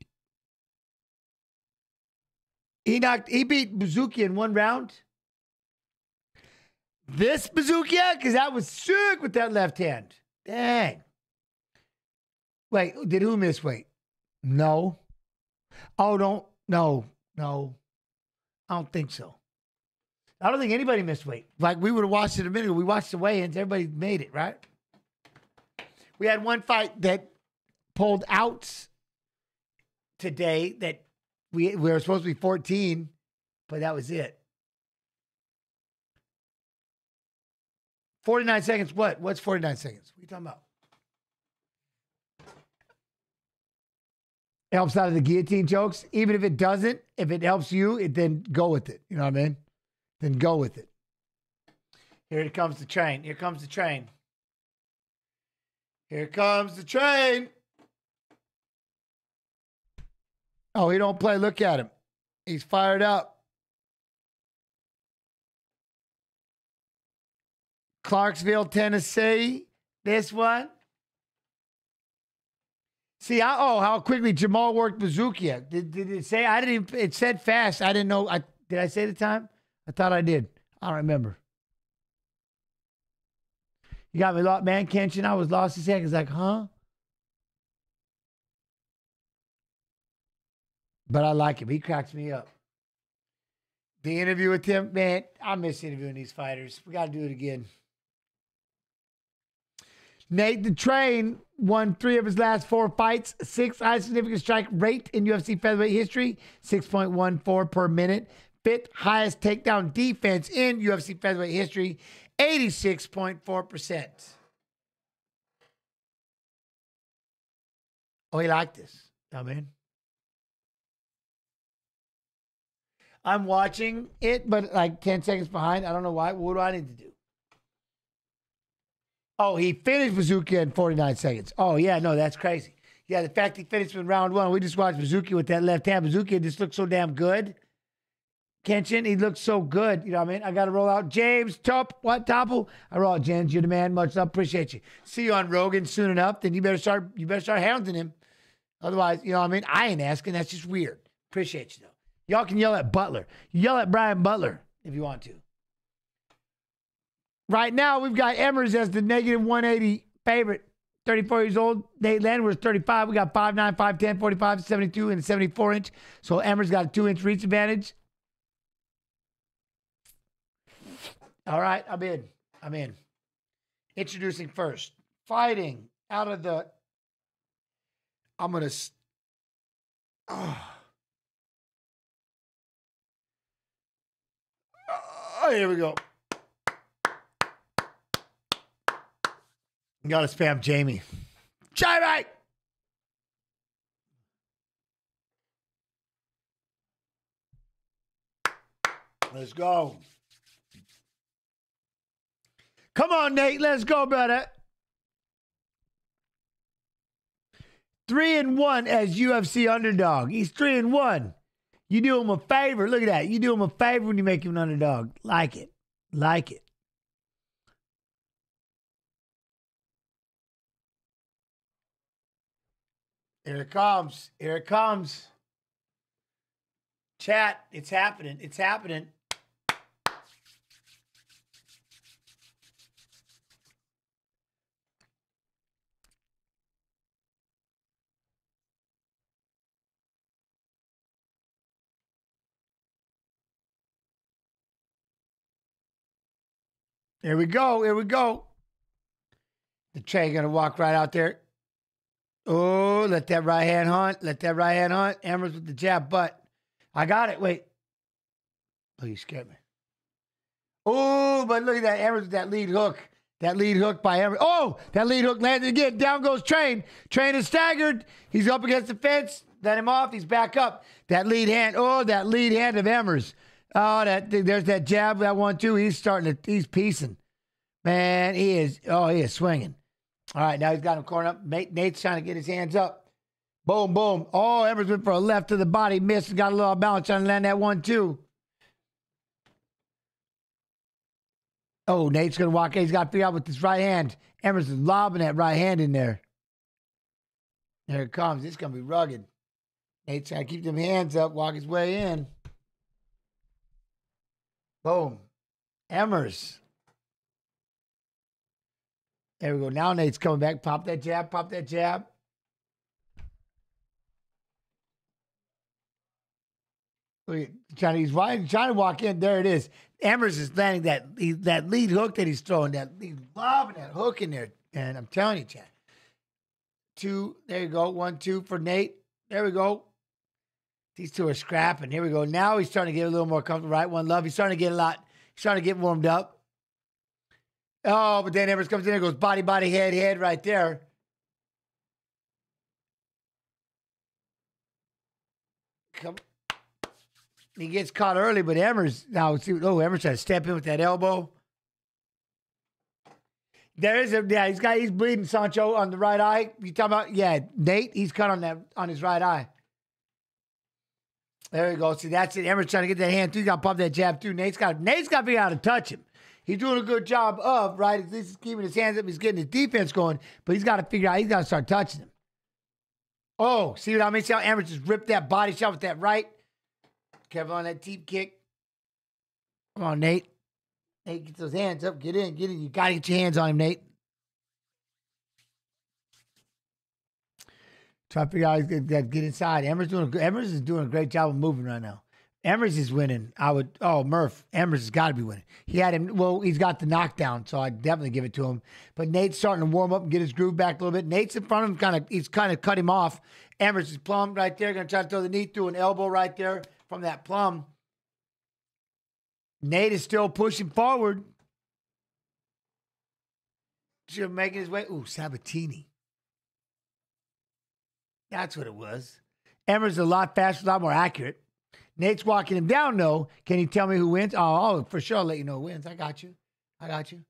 he knocked. He beat Buzukja in one round. This Buzukja, because that was sick with that left hand. Dang. Wait, did who miss weight? No. Oh, don't. No, no. I don't think so. I don't think anybody missed weight. Like we would have watched it a minute. We watched the weigh-ins. Everybody made it, right? We had one fight that pulled out today that we, we were supposed to be 14, but that was it. 49 seconds. What? What's 49 seconds? What are you talking about? Helps out of the guillotine jokes. Even if it doesn't, if it helps you, it then go with it. You know what I mean? Then go with it. Here it comes the train. Here comes the train. Here comes the train. Oh, he don't play. Look at him. He's fired up. Clarksville, Tennessee. This one. See, I, oh, how quickly Jamall worked Buzukja. Did, did it say? I didn't. It said fast. I didn't know. I did I say the time? I thought I did. I don't remember. You got me lost, man. Kenshin, I was lost in seconds. Like, huh? But I like him. He cracks me up. The interview with him, man. I miss interviewing these fighters. We got to do it again. Nate the Train won three of his last four fights, six high significant strike rate in UFC featherweight history, 6.14 per minute. Fifth highest takedown defense in UFC featherweight history, 86.4%. Oh, he liked this. I mean, I'm watching it, but like 10 seconds behind. I don't know why. What do I need to do? Oh, he finished Buzukja in 49 seconds. Oh, yeah, no, that's crazy. Yeah, the fact he finished in round one, we just watched Buzukja with that left hand. Buzukja just looked so damn good. Kenshin, he looks so good. You know what I mean? I got to roll out James, Top, what, Topple? I roll out James. You're the man. Much love. Appreciate you. See you on Rogan soon enough. Then you better start, you better start hounding him. Otherwise, you know what I mean? I ain't asking. That's just weird. Appreciate you, though. Y'all can yell at Butler. Yell at Brian Butler if you want to. Right now, we've got Emmers as the negative 180 favorite. 34 years old. Nate Landwehr's 35. We got 5'9, 5'10, 45, 72, and 74 inch. So Emmers got a two inch reach advantage. All right, I'm in. I'm in. Introducing first. Fighting out of the. I'm going to. Oh. oh, here we go. Gotta spam Jamie. Jamie! Let's go. Come on, Nate. Let's go, brother. Three and one as UFC underdog. He's three and one. You do him a favor. Look at that. You do him a favor when you make him an underdog. Like it. Like it. Here it comes. Here it comes. Chat, it's happening. It's happening. Here we go. Here we go. The Trey gonna walk right out there. Oh, let that right hand hunt. Let that right hand hunt. Emmers with the jab, but I got it. Wait. Oh, you scared me. Oh, but look at that. Emmers with that lead hook. That lead hook by Emmers. Oh, that lead hook landed again. Down goes Train. Train is staggered. He's up against the fence. Let him off. He's back up. That lead hand. Oh, that lead hand of Emmers. Oh, that there's that jab. That one too. He's starting to. He's piecing. Man, he is. Oh, he is swinging. All right, now he's got him cornered up. Nate's trying to get his hands up. Boom, boom. Oh, Emmers went for a left to the body, missed, got a little balance trying to land that one too. Oh, Nate's gonna walk in. He's got to figure out with his right hand. Emmers lobbing that right hand in there. There it comes. It's gonna be rugged. Nate's trying to keep them hands up, walk his way in. Boom. Emmers. There we go. Now Nate's coming back. Pop that jab. Pop that jab. Look, to, he's trying to walk in. There it is. Emmers is landing that that lead hook that he's throwing. That he's lobbing that hook in there. And I'm telling you, Chad. Two. There you go. One, two for Nate. There we go. These two are scrapping. Here we go. Now he's starting to get a little more comfortable. Right one love. He's starting to get a lot. He's starting to get warmed up. Oh, but then Emmers comes in and goes body, body, head, head right there. Come. He gets caught early, but Emmers now see. Oh, Emmers trying to step in with that elbow. There is a yeah. He's got he's bleeding Sancho on the right eye. You talking about yeah? Nate, he's cut on that on his right eye. There you go. See, that's it. Emmers trying to get that hand too. Got to pump that jab too. Nate's got Nate's got to be able to touch him. He's doing a good job of right. At least he's keeping his hands up. He's getting his defense going, but he's got to figure out. He's got to start touching him. Oh, see what I mean? See how Emmers just ripped that body shot with that right. Kevin on that deep kick. Come on, Nate. Nate, get those hands up. Get in. Get in. You got to get your hands on him, Nate. Try to figure out how gonna get inside. Emmers doing a, good- is doing a great job of moving right now. Emmers is winning. I would. Oh, Murph. Emmers has got to be winning. He had him. Well, he's got the knockdown, so I definitely give it to him. But Nate's starting to warm up and get his groove back a little bit. Nate's in front of him, kind of. He's kind of cut him off. Emmers is plumb right there. Going to try to throw the knee through an elbow right there from that plumb. Nate is still pushing forward. Still making his way. Ooh, Sabatini. That's what it was. Emmer's a lot faster, a lot more accurate. Nate's walking him down, though. Can you tell me who wins? Oh, oh, for sure, I'll let you know who wins. I got you. I got you.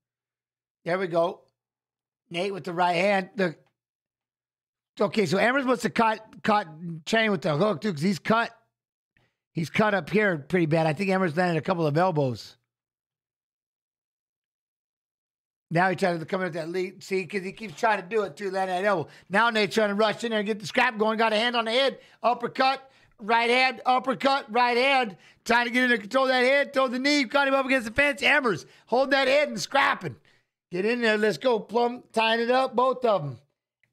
There we go. Nate with the right hand. Look. Okay, so Emmers must have caught caught chain with the hook too, because he's cut. He's cut up here pretty bad. I think Emmers landed a couple of elbows. Now he tried to come with that lead. See, because he keeps trying to do it too, land that elbow. Now Nate's trying to rush in there and get the scrap going. Got a hand on the head, uppercut, right hand, uppercut, right hand. Trying to get in to control that head, throw the knee, cut him up against the fence. Emmers hold that head and scrapping. Get in there, let's go. Plum tying it up, both of them.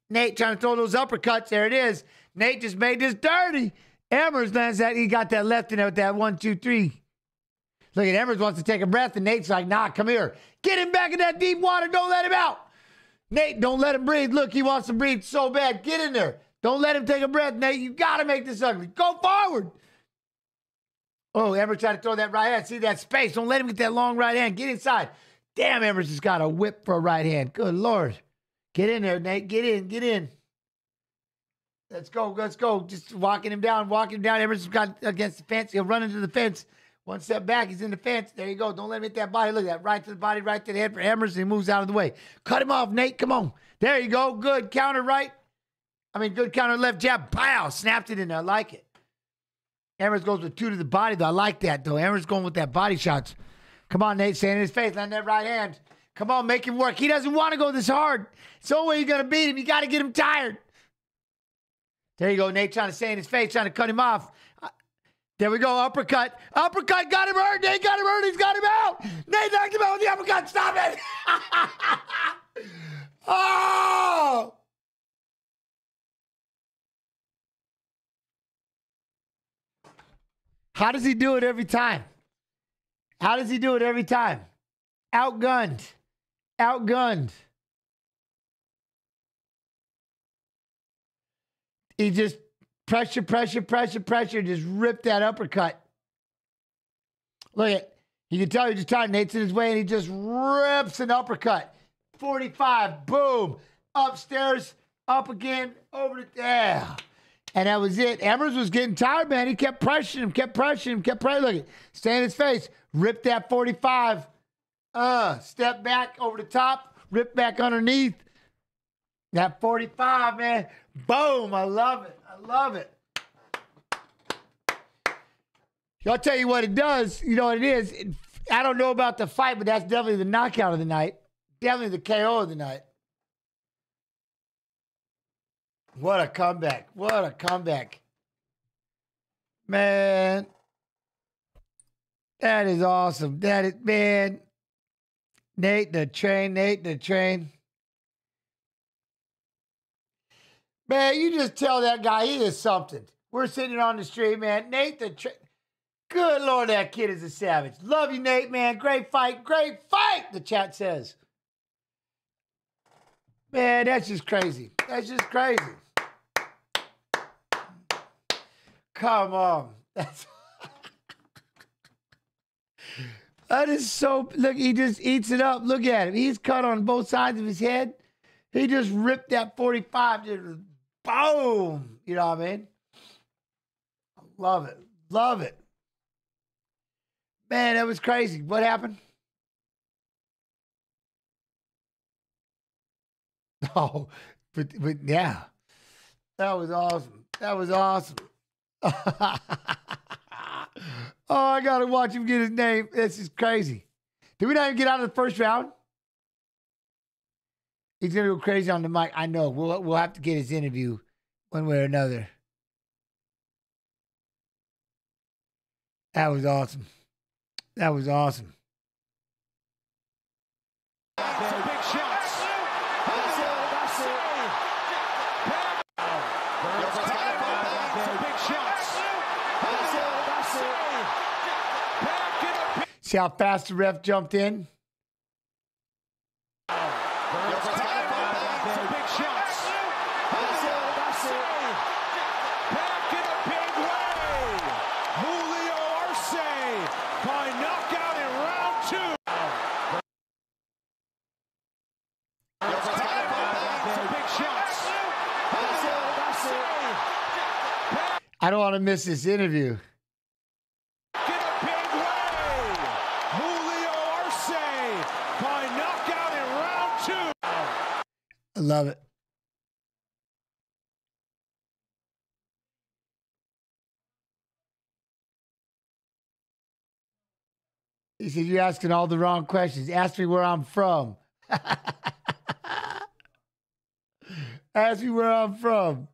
Nate trying to throw those uppercuts. There it is. Nate just made this dirty. Emmers lands that. He got that left in there with that one, two, three. Look at Emmers wants to take a breath, and Nate's like, nah, come here. Get him back in that deep water. Don't let him out. Nate, don't let him breathe. Look, he wants to breathe so bad. Get in there. Don't let him take a breath, Nate. You got to make this ugly. Go forward. Oh, Emmers tried to throw that right hand. See that space. Don't let him get that long right hand. Get inside. Damn, Emmers has got a whip for a right hand. Good Lord. Get in there, Nate. Get in. Get in. Let's go. Let's go. Just walking him down, walking him down. Emmers got against the fence. He'll run into the fence. One step back, he's in the fence. There you go. Don't let him hit that body. Look at that. Right to the body, right to the head for Emmers, he moves out of the way. Cut him off, Nate. Come on. There you go. Good counter right. I mean, good counter left jab. Pow! Snapped it in there. I like it. Emmers goes with two to the body, though. I like that, though. Emmers going with that body shots. Come on, Nate. Stay in his face. Land that right hand. Come on, make him work. He doesn't want to go this hard. It's the only way you're going to beat him. You got to get him tired. There you go. Nate trying to stay in his face, trying to cut him off. Uh, There we go. Uppercut. Uppercut. Got him hurt. Nate got him hurt. He's got him out. Nate knocked him out with the uppercut. Stop it. oh! How does he do it every time? How does he do it every time? Outgunned. Outgunned. He just pressure, pressure, pressure, pressure, just ripped that uppercut. Look at you can tell he just tired. Nate's in his way and he just rips an uppercut. 45, boom. Upstairs, up again, over the yeah. And that was it. Emmers was getting tired, man. He kept pressuring him, kept pressuring him, kept pressuring. Look at stay in his face. Rip that 45. Uh, step back over the top, rip back underneath. That 45, man. Boom. I love it. I love it. I'll tell you what it does. You know what it is? It- I don't know about the fight, but that's definitely the knockout of the night. Definitely the KO of the night. What a comeback. What a comeback. Man. That is awesome. That is, man. Nate the train, Nate the train. Man, you just tell that guy he is something. We're sitting on the street, man. Nate the train. Good Lord, that kid is a savage. Love you, Nate, man. Great fight. Great fight, the chat says. Man, that's just crazy. That's just crazy. Come on. That's that is so look, he just eats it up. Look at him. He's cut on both sides of his head. He just ripped that 45, just boom. You know what I mean? Love it. Love it. Man, that was crazy. What happened? Oh, but, but yeah. That was awesome. That was awesome. oh, I gotta watch him get his name. This is crazy. Did we not even get out of the first round? He's gonna go crazy on the mic. I know. We'll we'll have to get his interview one way or another. That was awesome. That was awesome. Some big shots. See how fast the ref jumped in? I don't want to miss this interview. By knockout in round two. I love it. He said, You're asking all the wrong questions. Ask me where I'm from. Ask me where I'm from.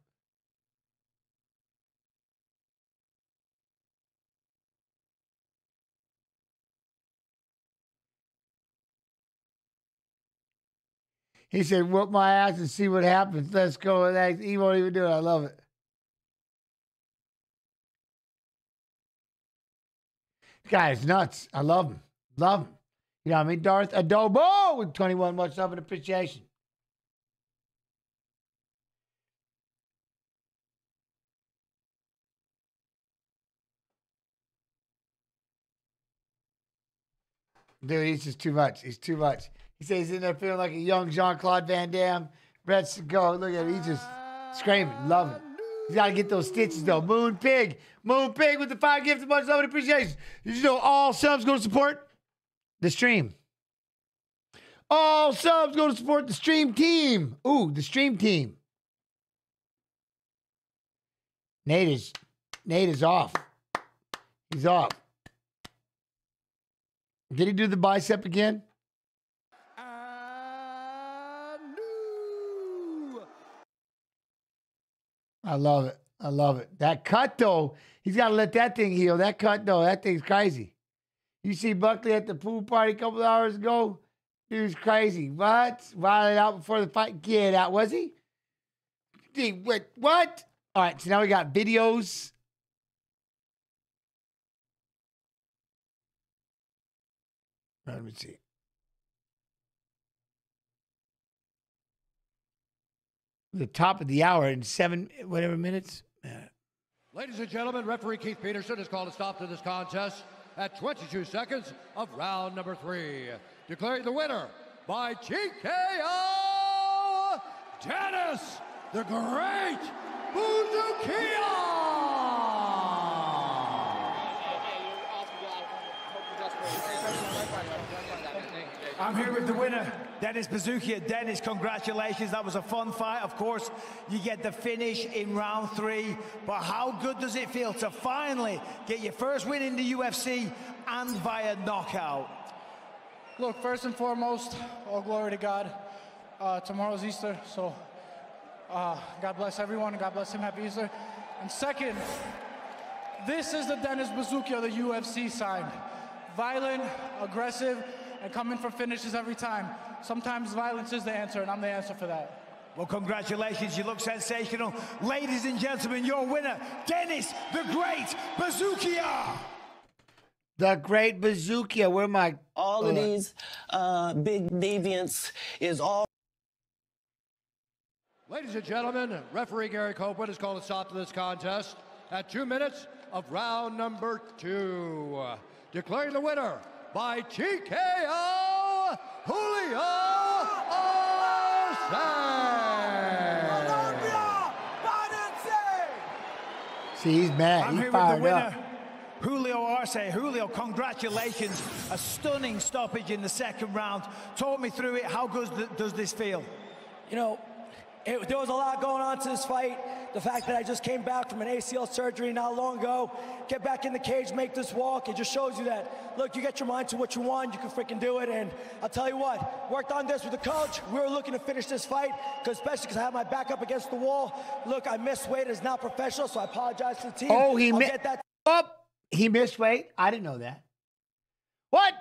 He said, Whoop my ass and see what happens. Let's go. That- He won't even do it. I love it. Guy's nuts. I love him. Love him. You know what I mean? Darth Adobo with 21. Much love and appreciation. Dude, he's just too much. He's too much. He says he's in there feeling like a young Jean Claude Van Damme. Ready to go. Look at him. He's just screaming, loving. He's got to get those stitches though. Moon Pig, Moon Pig with the five gifts. Of much love and appreciation. Did you know all subs go to support the stream? All subs go to support the stream team. Ooh, the stream team. Nate is Nate is off. He's off. Did he do the bicep again? I love it. I love it. That cut though, he's got to let that thing heal. That cut though, that thing's crazy. You see Buckley at the pool party a couple hours ago? Dude's crazy. What? Violent out before the fight? Get out. Was he? Dude, what? What? All right. So now we got videos. Let me see. The top of the hour in seven, whatever minutes. Uh, Ladies and gentlemen, referee Keith Peterson has called a stop to this contest at 22 seconds of round number three, declaring the winner by TKO, Dennis the Great Buzukja! I'm here with the winner, Dennis Buzukja. Dennis, congratulations. That was a fun fight. Of course, you get the finish in round three. But how good does it feel to finally get your first win in the UFC and via knockout? Look, first and foremost, all glory to God. Uh, tomorrow's Easter, so uh, God bless everyone. God bless him. Happy Easter. And second, this is the Dennis Buzukja the UFC signed. Violent, aggressive, and coming for finishes every time. Sometimes violence is the answer, and I'm the answer for that. Well, congratulations. You look sensational. Ladies and gentlemen, your winner, Dennis the Great Buzukja. The Great Buzukja. Where my all of these uh, big deviants is all Ladies and gentlemen, referee Gary Copeland has called a stop to this contest at two minutes of round number two, declaring the winner by TKO, Julio Arce. See, he's mad. I'm He's here with the winner, up. Julio Arce. Julio, congratulations. A stunning stoppage in the second round. Talk me through it. How good does this feel? You know, it, there was a lot going on to this fight. The fact that I just came back from an ACL surgery not long ago, get back in the cage, make this walk, it just shows you that, look, you get your mind to what you want, you can freaking do it. And I'll tell you what, worked on this with the coach. We were looking to finish this fight, cause especially because I have my back up against the wall. Look, I missed weight. It's not professional, so I apologize to the team. Oh, he I'll mi- get that. Up. He missed weight. I didn't know that. What?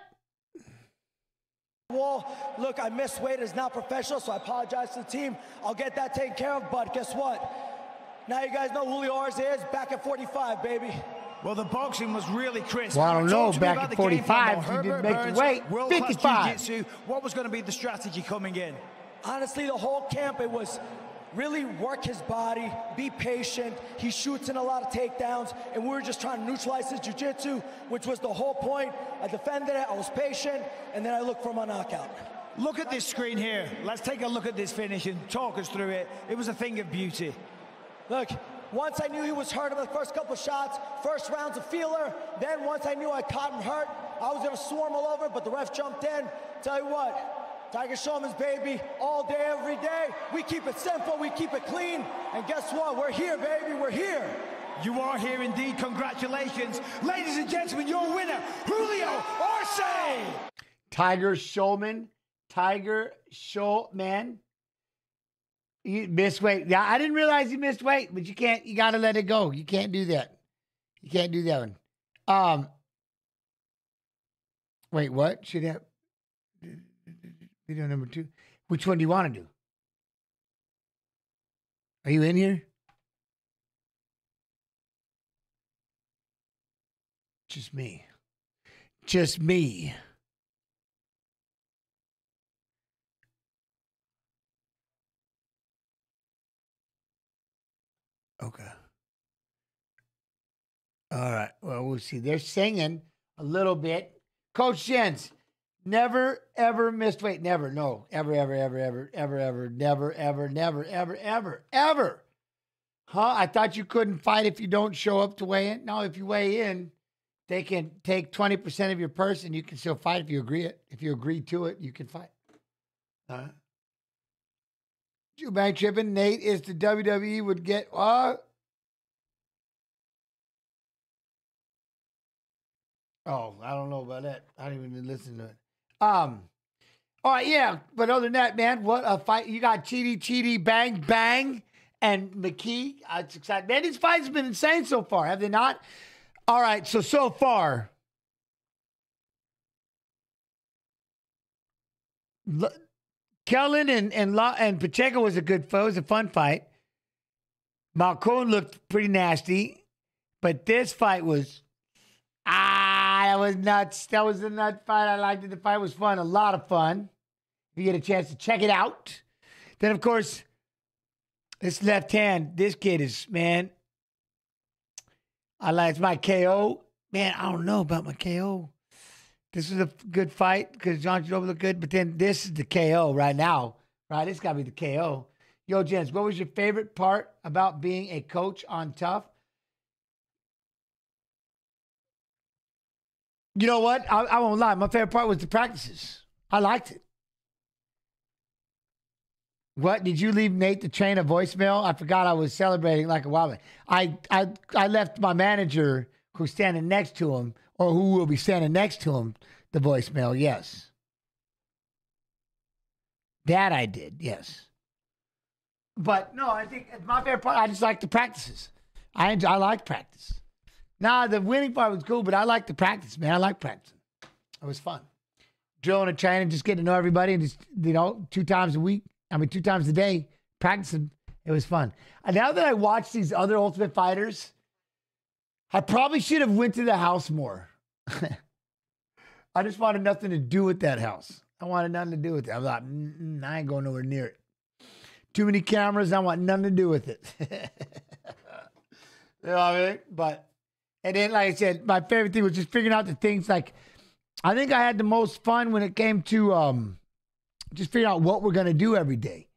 Wall. Look, I missed weight. It's not professional, so I apologize to the team. I'll get that taken care of. But guess what? Now you guys know who Julio Arce is. Back at 45, baby. Well, the boxing was really crisp. Well, I don't know. Back about at the 45, though. you didn't Herbert make the weight. 55. What was going to be the strategy coming in? Honestly, the whole camp, it was really work his body, be patient. He shoots in a lot of takedowns, and we were just trying to neutralize his jiu-jitsu, which was the whole point. I defended it, I was patient, and then I looked for my knockout. Look at this screen here. Let's take a look at this finish and talk us through it. It was a thing of beauty. Look, once I knew he was hurt in the first couple shots, first round's a feeler. Then once I knew I caught him hurt, I was gonna swarm all over, but the ref jumped in. Tell you what, Tiger Schulmann's baby, all day, every day. We keep it simple, we keep it clean, and guess what? We're here, baby, we're here. You are here indeed. Congratulations. Ladies and gentlemen, your winner, Julio Arce. Tiger Schulmann, Tiger Schulmann. You missed weight. Yeah, I didn't realize you missed weight, but you can't. You got to let it go. You can't do that. You can't do that one. Um. Wait, what? Should have video number two. Which one do you want to do? Are you in here? Just me. Just me. Okay. All right. Well, we'll see. They're singing a little bit. Coach Jens, never, ever missed weight. Never. No. Ever, ever, ever, ever, ever, ever, never, ever, never, ever, ever, ever. Huh? I thought you couldn't fight if you don't show up to weigh in. No, if you weigh in, they can take 20% of your purse and you can still fight if you agree it. If you agree to it, you can fight. All right. Bank tripping. Nate is the WWE would get what? Oh, I don't know about that. I didn't even listen to it. Um, all right, yeah. But other than that, man, what a fight! You got Chidi, Chidi, Bang, Bang, and McKee. It's exciting. Man, these fights have been insane so far, have they not? All right, so so far, L- Caolan and and La- and Pacheco was a good foe. It was a fun fight. Malkoun looked pretty nasty, but this fight was ah, was nuts. That was a nut fight. I liked it. The fight was fun, a lot of fun. If you get a chance to check it out, then of course, this left hand. This kid is man. I like it's my KO. Man, I don't know about my KO. This is a good fight because John Joe looked good, but then this is the KO right now. Right? This got to be the KO. Yo, Jens, what was your favorite part about being a coach on Tough? You know what? I, I won't lie. My favorite part was the practices. I liked it. What did you leave Nate to train a voicemail? I forgot I was celebrating like a while. I I I left my manager who's standing next to him, or who will be standing next to him, the voicemail. Yes, that I did. Yes, but no, I think my favorite part. I just like the practices. I enjoy, I like practice. Nah, the winning part was cool, but I like the practice, man. I like practicing. It was fun. Drilling and training, just getting to know everybody, and just you know, two times a week. I mean, two times a day, practicing. It was fun. And now that I watch these other Ultimate Fighters, I probably should have went to the house more. I just wanted nothing to do with that house. I wanted nothing to do with it. I was like, "Mm, I ain't going nowhere near it. Too many cameras. I want nothing to do with it. you know what I mean? But and then, like I said, my favorite thing was just figuring out the things. Like, I think I had the most fun when it came to um, just figuring out what we're gonna do every day,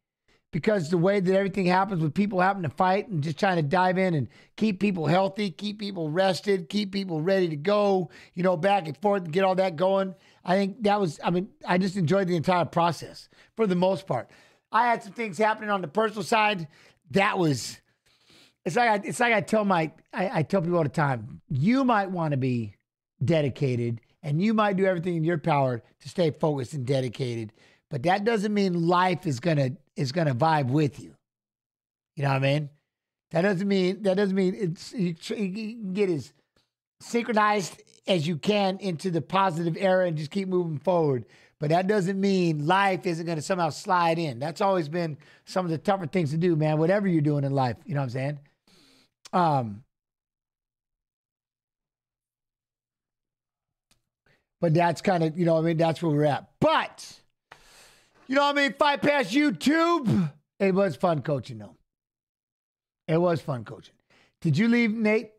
because the way that everything happens with people having to fight and just trying to dive in and keep people healthy, keep people rested, keep people ready to go, you know, back and forth and get all that going. I think that was. I mean, I just enjoyed the entire process for the most part. I had some things happening on the personal side. That was it's like I, it's like I tell my I, I tell people all the time. You might want to be dedicated, and you might do everything in your power to stay focused and dedicated. But that doesn't mean life is gonna is gonna vibe with you. You know what I mean? That doesn't mean that doesn't mean it's you, you can get as synchronized as you can into the positive era and just keep moving forward. But that doesn't mean life isn't going to somehow slide in. That's always been some of the tougher things to do, man. Whatever you're doing in life, you know what I'm saying? Um, but that's kind of, you know, I mean, that's where we're at. But, you know, what I mean, Fight Pass YouTube. It was fun coaching, though. It was fun coaching. Did you leave Nate?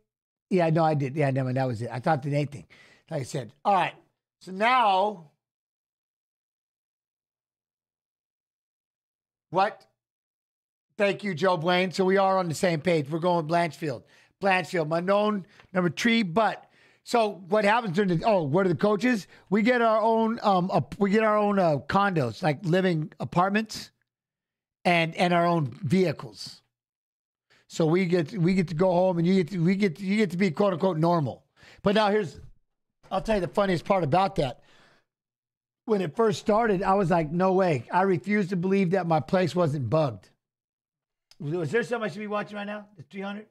Yeah, no, I did. Yeah, never mind. That was it. I thought the Nate thing. Like I said. All right. So now, what? Thank you, Joe Blaine. So we are on the same page. We're going Blanchfield. Blanchfield, my known number three, but so what happens during the oh, what are the coaches? We get our own um we get our own uh, condos, like living apartments and and our own vehicles. So we get we get to go home and you get to, we get to, you get to be quote unquote normal. But now here's I'll tell you the funniest part about that. When it first started, I was like, no way. I refused to believe that my place wasn't bugged. Was there something I should be watching right now? The 300?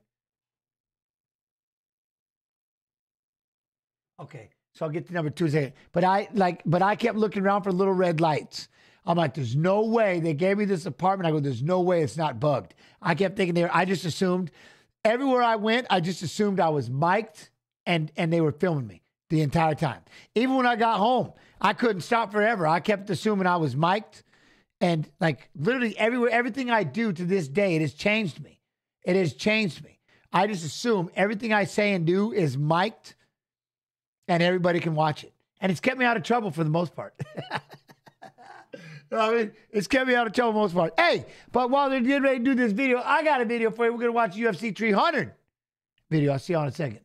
Okay. So I'll get to number two second. But I like, but I kept looking around for little red lights. I'm like, there's no way they gave me this apartment. I go, there's no way it's not bugged. I kept thinking there. I just assumed everywhere I went, I just assumed I was mic'd and and they were filming me the entire time. Even when I got home, I couldn't stop forever. I kept assuming I was mic'd. And like literally everywhere, everything I do to this day, it has changed me. It has changed me. I just assume everything I say and do is mic'd and everybody can watch it. And it's kept me out of trouble for the most part. I mean, it's kept me out of trouble most part. Hey, but while they're getting ready to do this video, I got a video for you. We're gonna watch UFC 300 video. I'll see you in a second.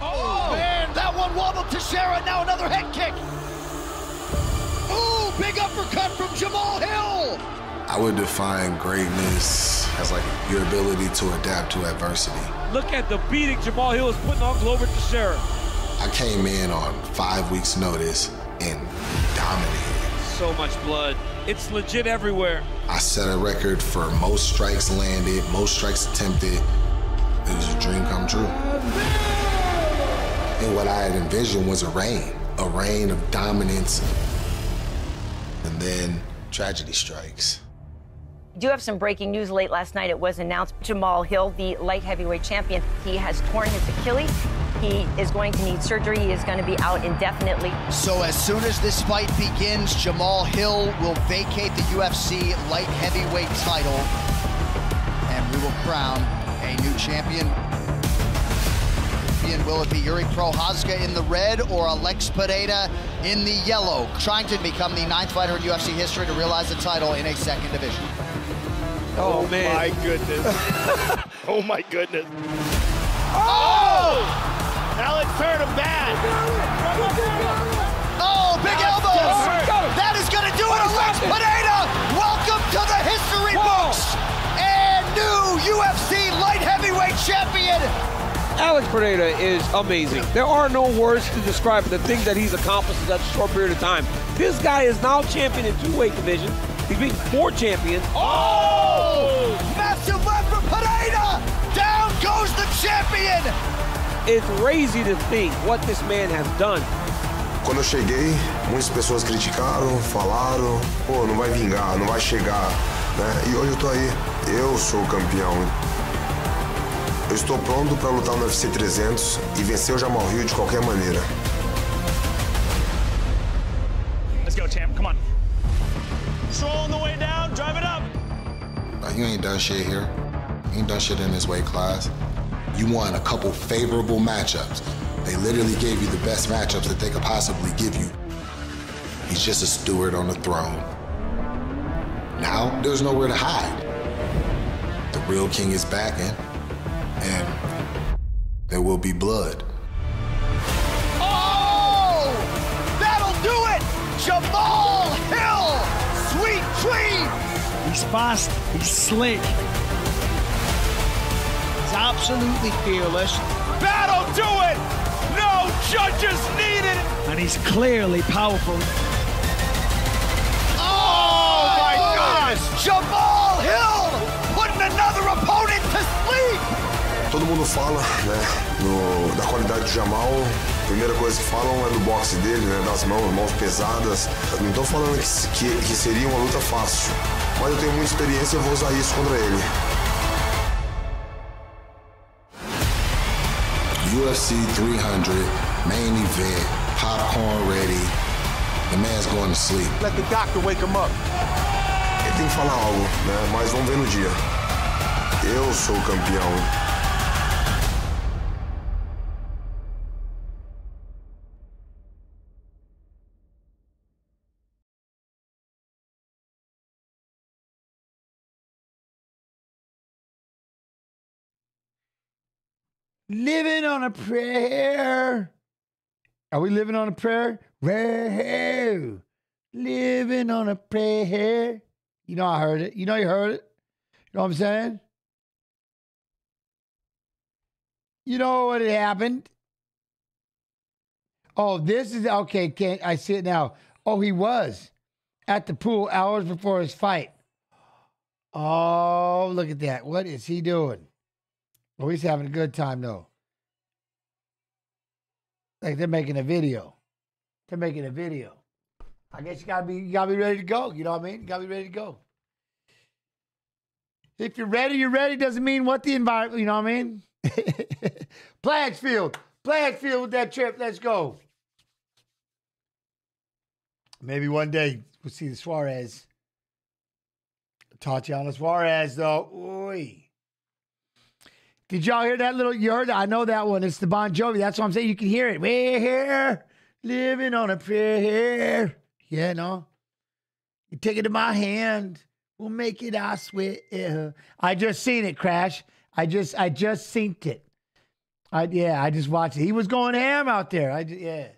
Oh, man, that one wobbled to Sharon. Now another head kick. I would define greatness as like your ability to adapt to adversity. Look at the beating Jamahal Hill is putting on Glover Teixeira. I came in on five weeks' notice and dominated. So much blood. It's legit everywhere. I set a record for most strikes landed, most strikes attempted. It was a dream come true. And what I had envisioned was a reign, a reign of dominance. And then tragedy strikes. Do have some breaking news late last night. It was announced Jamahal Hill, the light heavyweight champion, he has torn his Achilles. He is going to need surgery. He is going to be out indefinitely. So as soon as this fight begins, Jamahal Hill will vacate the UFC light heavyweight title, and we will crown a new champion. And will it be Jiri Prochazka in the red or Alex Pereira in the yellow, trying to become the ninth fighter in UFC history to realize the title in a second division? Oh, oh, man. my goodness. oh my goodness. Oh! oh! Alex hurt him bad. Oh, big elbows! That is going to do it, Alex Pereira! Welcome to the history books! And new UFC light heavyweight champion! Alex Pereira is amazing. There are no words to describe the things that he's accomplished in such a short period of time. This guy is now champion in two weight divisions. He's beaten four champions. Oh! Massive left for Pereira! Down goes the champion! It's crazy to think what this man has done. Quando eu cheguei, muitas pessoas criticaram, falaram, pô, não vai vingar, não vai chegar, né? E hoje eu tô aí. Eu sou o campeão. Eu estou pronto para lutar no UFC 300 e vencer o Jamal Hill de qualquer maneira. Stroll on the way down. Drive it up. Like, you ain't done shit here. You ain't done shit in this weight class. You won a couple favorable matchups. They literally gave you the best matchups that they could possibly give you. He's just a steward on the throne. Now, there's nowhere to hide. The real king is back in, and there will be blood. Oh! That'll do it! Jamahal Hill! Sweet dream! He's fast, he's slick. He's absolutely fearless. That'll do it! No judges needed! And he's clearly powerful. Oh, my oh! gosh! Jamahal Hill putting another opponent to sleep! Todo mundo fala, né, no- da qualidade do Jamal. primeira coisa que falam é do boxe dele, né, das mãos, mãos pesadas. Não estou falando que, que, que seria uma luta fácil, mas eu tenho muita experiência e vou usar isso contra ele. UFC 300 main event, popcorn ready. The man's going to sleep. Let the doctor wake him up. Ele tem que falar algo, né? Mas vamos ver no dia. Eu sou o campeão. Living on a prayer. Are we living on a prayer? Prayer. Living on a prayer. You know I heard it. You know you heard it. You know what I'm saying? You know what happened? Oh, this is okay. Can't I see it now? Oh, he was at the pool hours before his fight. Oh, look at that. What is he doing? Oh, he's having a good time though. Like they're making a video. They're making a video. I guess you gotta be you gotta be ready to go. You know what I mean? You gotta be ready to go. If you're ready, you're ready. Doesn't mean what the environment. You know what I mean? Blanchfield, Blanchfield with that trip. Let's go. Maybe one day we'll see the Suarez. Tatiana Suarez, though. Oy. Did y'all hear that little? You heard? I know that one. It's the Bon Jovi. That's what I'm saying. You can hear it. We're here, living on a prayer. Yeah, no. You take it in my hand. We'll make it. I swear. I just seen it crash. I just, I just seen it. I yeah, I just watched it. He was going ham out there. I yeah.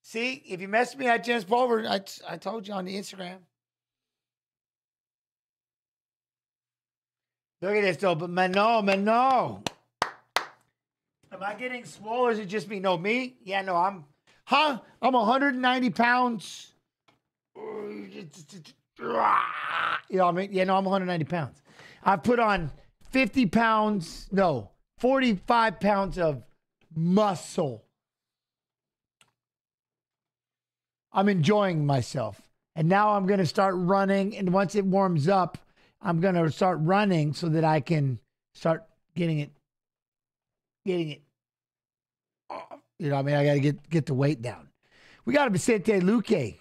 See, if you messed me at Jens Pulver, I I told you on the Instagram. Look at this though, but man, no. Am I getting swole or is it just me? No, me? Yeah, no, I'm, huh? I'm 190 pounds. You know what I mean? Yeah, no, I'm 190 pounds. I've put on 50 pounds, no, 45 pounds of muscle. I'm enjoying myself. And now I'm going to start running. And once it warms up, I'm going to start running so that I can start getting it, getting it. You know, I mean, I got to get get the weight down. We got a Vicente Luque,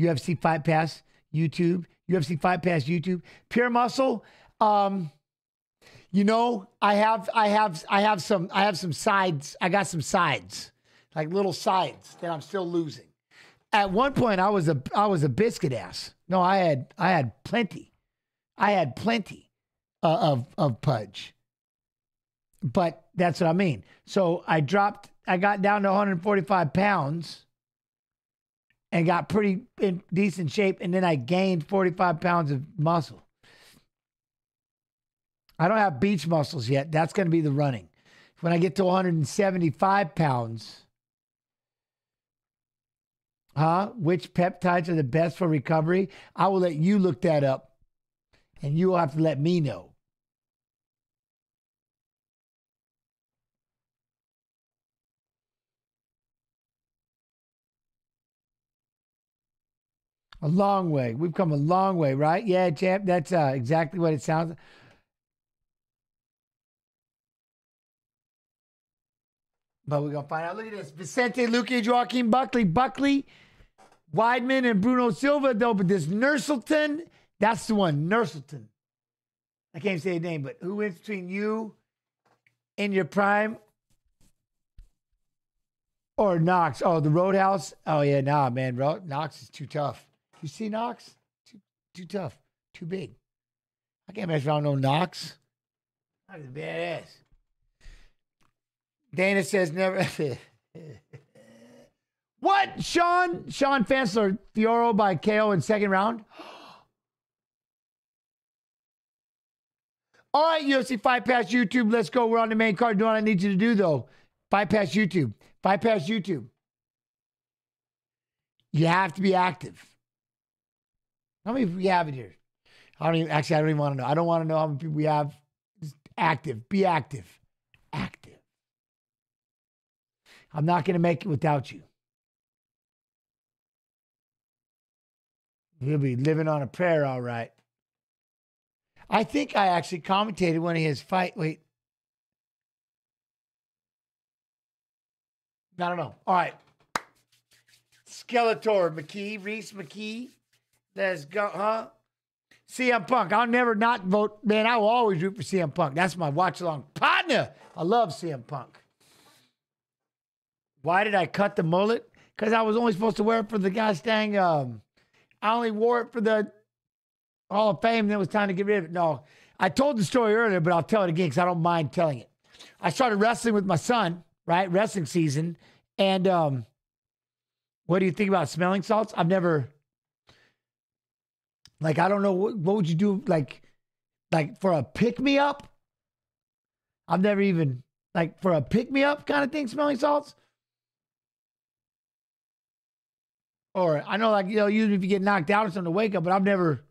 UFC Fight Pass YouTube, UFC Fight Pass YouTube, Pure Muscle. Um, you know, I have, I have, I have some, I have some sides. I got some sides, like little sides that I'm still losing. At one point, I was a, I was a biscuit ass. No, I had, I had plenty. I had plenty uh, of of pudge. But that's what I mean. So I dropped, I got down to 145 pounds and got pretty in decent shape. And then I gained 45 pounds of muscle. I don't have beach muscles yet. That's going to be the running. When I get to 175 pounds, huh? Which peptides are the best for recovery? I will let you look that up and you will have to let me know. A long way. We've come a long way, right? Yeah, champ. That's uh, exactly what it sounds. But we're gonna find out. Look at this: Vicente Luque, Joaquin Buckley, Buckley, Weidman, and Bruno Silva. Though, but this Nursulton, that's the one. Nursulton. I can't say his name, but who wins between you in your prime or Knox? Oh, the Roadhouse. Oh yeah, nah, man. Knox is too tough. You see Knox? Too too tough. Too big. I can't mess around no Knox. Knox is badass. Dana says never. what? Sean? Sean Fensler, Fiorot by KO in second round? All right, UFC Fight Pass YouTube. Let's go. We're on the main card. Do what I need you to do, though. Fight Pass YouTube. Fight Pass YouTube. You have to be active. How many we have in here? I don't even, actually, I don't even want to know. I don't want to know how many people we have. Just active. Be active. Active. I'm not going to make it without you. You'll be living on a prayer, all right. I think I actually commentated one of his fight. Wait. I don't know. All right. Skeletor, McKee, Rhys McKee. Let's go, huh? CM Punk. I'll never not vote. Man, I will always root for CM Punk. That's my watch along partner. I love CM Punk. Why did I cut the mullet? Because I was only supposed to wear it for the gosh dang. Um, I only wore it for the Hall of Fame. Then it was time to get rid of it. No, I told the story earlier, but I'll tell it again because I don't mind telling it. I started wrestling with my son, right? Wrestling season. And um, what do you think about smelling salts? I've never, like, I don't know. What, what would you do, like, like for a pick me up? I've never even, like, for a pick me up kind of thing, smelling salts. Or I know, like, you know, usually if you get knocked out or something to wake up, but I've never,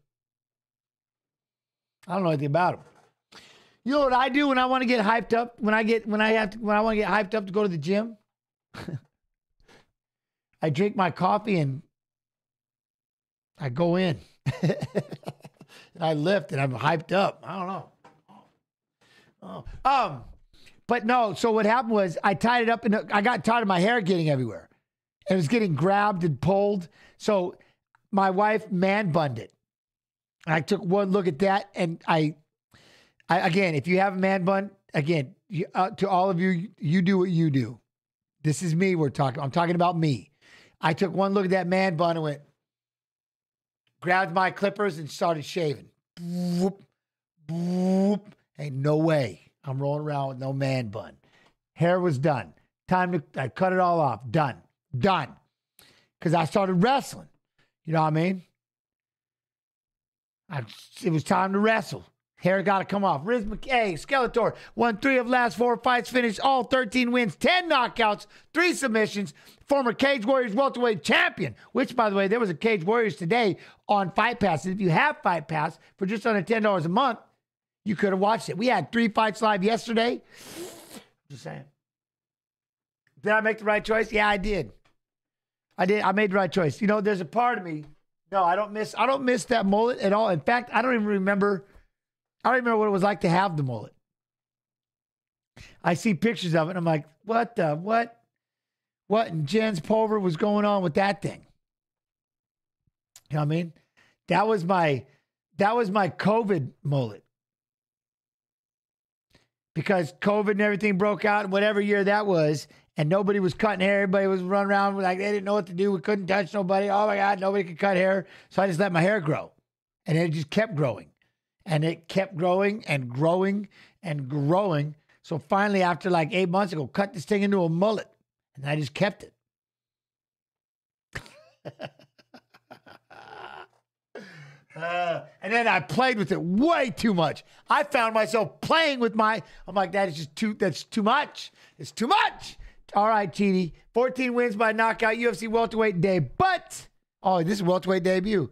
I don't know anything about them. You know what I do when I want to get hyped up? When I get when I have to, when I want to get hyped up to go to the gym, I drink my coffee and I go in. and I lift and I'm hyped up. I don't know. Oh. Um, but no. So what happened was I tied it up and I got tired of my hair getting everywhere. It was getting grabbed and pulled. So my wife man bunned it. I took one look at that and I, I again, if you have a man bun, again, you, uh, to all of you, you do what you do. This is me. We're talking. I'm talking about me. I took one look at that man bun and went, grabbed my clippers and started shaving. Boop, boop. Ain't no way. I'm rolling around with no man bun. Hair was done. Time to I cut it all off. Done. Done. Because I started wrestling. You know what I mean? I, it was time to wrestle. Hair got to come off. Rhys McKee, Skeletor, won three of last four fights, finished all 13 wins, 10 knockouts, three submissions. Former Cage Warriors welterweight champion, which, by the way, there was a Cage Warriors today on Fight Pass. And if you have Fight Pass for just under $10 a month, you could have watched it. We had three fights live yesterday. Just saying. Did I make the right choice? Yeah, I did. I did. I made the right choice. You know, there's a part of me. No, I don't miss. I don't miss that mullet at all. In fact, I don't even remember. I don't remember what it was like to have the mullet. I see pictures of it. and I'm like, what the what? What in Jens Pulver was going on with that thing? You know what I mean? That was my that was my COVID mullet. Because COVID and everything broke out whatever year that was, and nobody was cutting hair. Everybody was running around like they didn't know what to do. We couldn't touch nobody. Oh my God, nobody could cut hair. So I just let my hair grow. And it just kept growing. And it kept growing and growing and growing. So finally, after like eight months ago, cut this thing into a mullet. And I just kept it. Uh, and then I played with it way too much. I found myself playing with my. I'm like, that is just too. That's too much. It's too much. All right, Chidi. 14 wins by knockout UFC welterweight day. But oh, this is welterweight debut.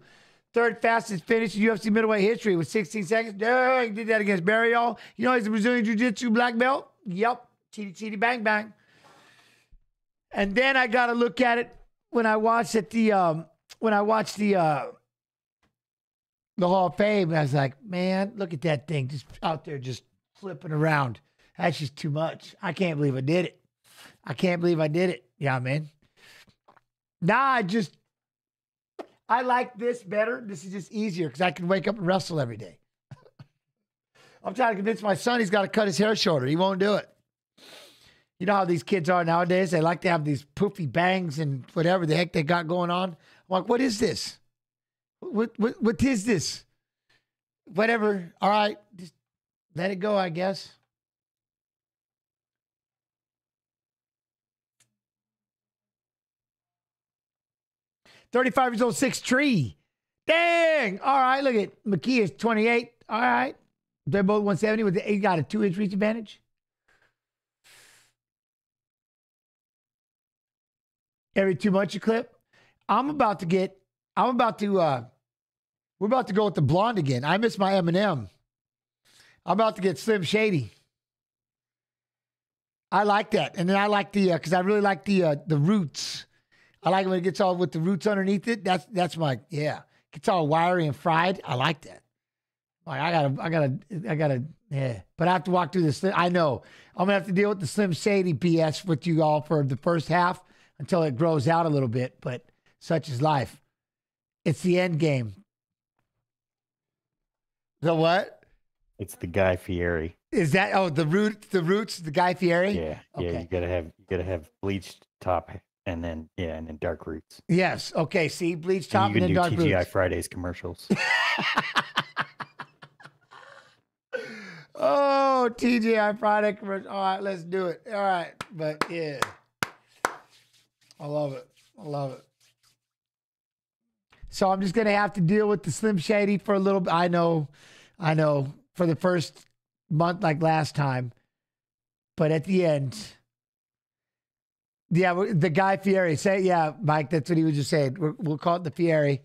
Third fastest finish in UFC middleweight history with 16 seconds. Dang, did that against Barriault. You know he's a Brazilian Jiu-Jitsu black belt. Yep. Chidi Chidi bang bang. And then I got to look at it when I watched it. The um, when I watched the uh, the Hall of Fame. I was like, man, look at that thing just out there, just flipping around. That's just too much. I can't believe I did it. I can't believe I did it. Yeah, man. Nah, I just, I like this better. This is just easier because I can wake up and wrestle every day. I'm trying to convince my son he's got to cut his hair shorter. He won't do it. You know how these kids are nowadays? They like to have these poofy bangs and whatever the heck they got going on. I'm like, what is this? What what what is this? Whatever. All right, just let it go. I guess. Thirty-five years old, six tree. Dang. All right. Look at McKee is twenty-eight. All right. They're both one seventy. With the, he got a two-inch reach advantage. Every two months you clip. I'm about to get I'm about to uh we're about to go with the blonde again. I miss my Eminem. I'm about to get Slim Shady. I like that. And then I like the uh, cuz I really like the uh, the roots. I like it when it gets all with the roots underneath it. That's that's my yeah. Gets all wiry and fried. I like that. Like I gotta I gotta I gotta Yeah, but I have to walk through this. slim. I know I'm gonna have to deal with the Slim Shady BS with you all for the first half until it grows out a little bit. But such is life. It's the end game. The what It's the Guy Fieri. is that? Oh, the root, the roots, the Guy Fieri. Yeah, yeah. Okay. You gotta have you gotta have bleached top and then yeah, and then dark roots. Yes. Okay. See, bleach And top you and, can then do dark TGI roots. Fridays commercials. Oh, TGI Friday commercial. All right, let's do it. All right, but yeah, I love it. I love it. So I'm just gonna have to deal with the Slim Shady for a little bit. I know, I know, for the first month like last time, but at the end, yeah, the guy Fieri. Say yeah, Mike. That's what he was just saying. We're, we'll call it the Fieri.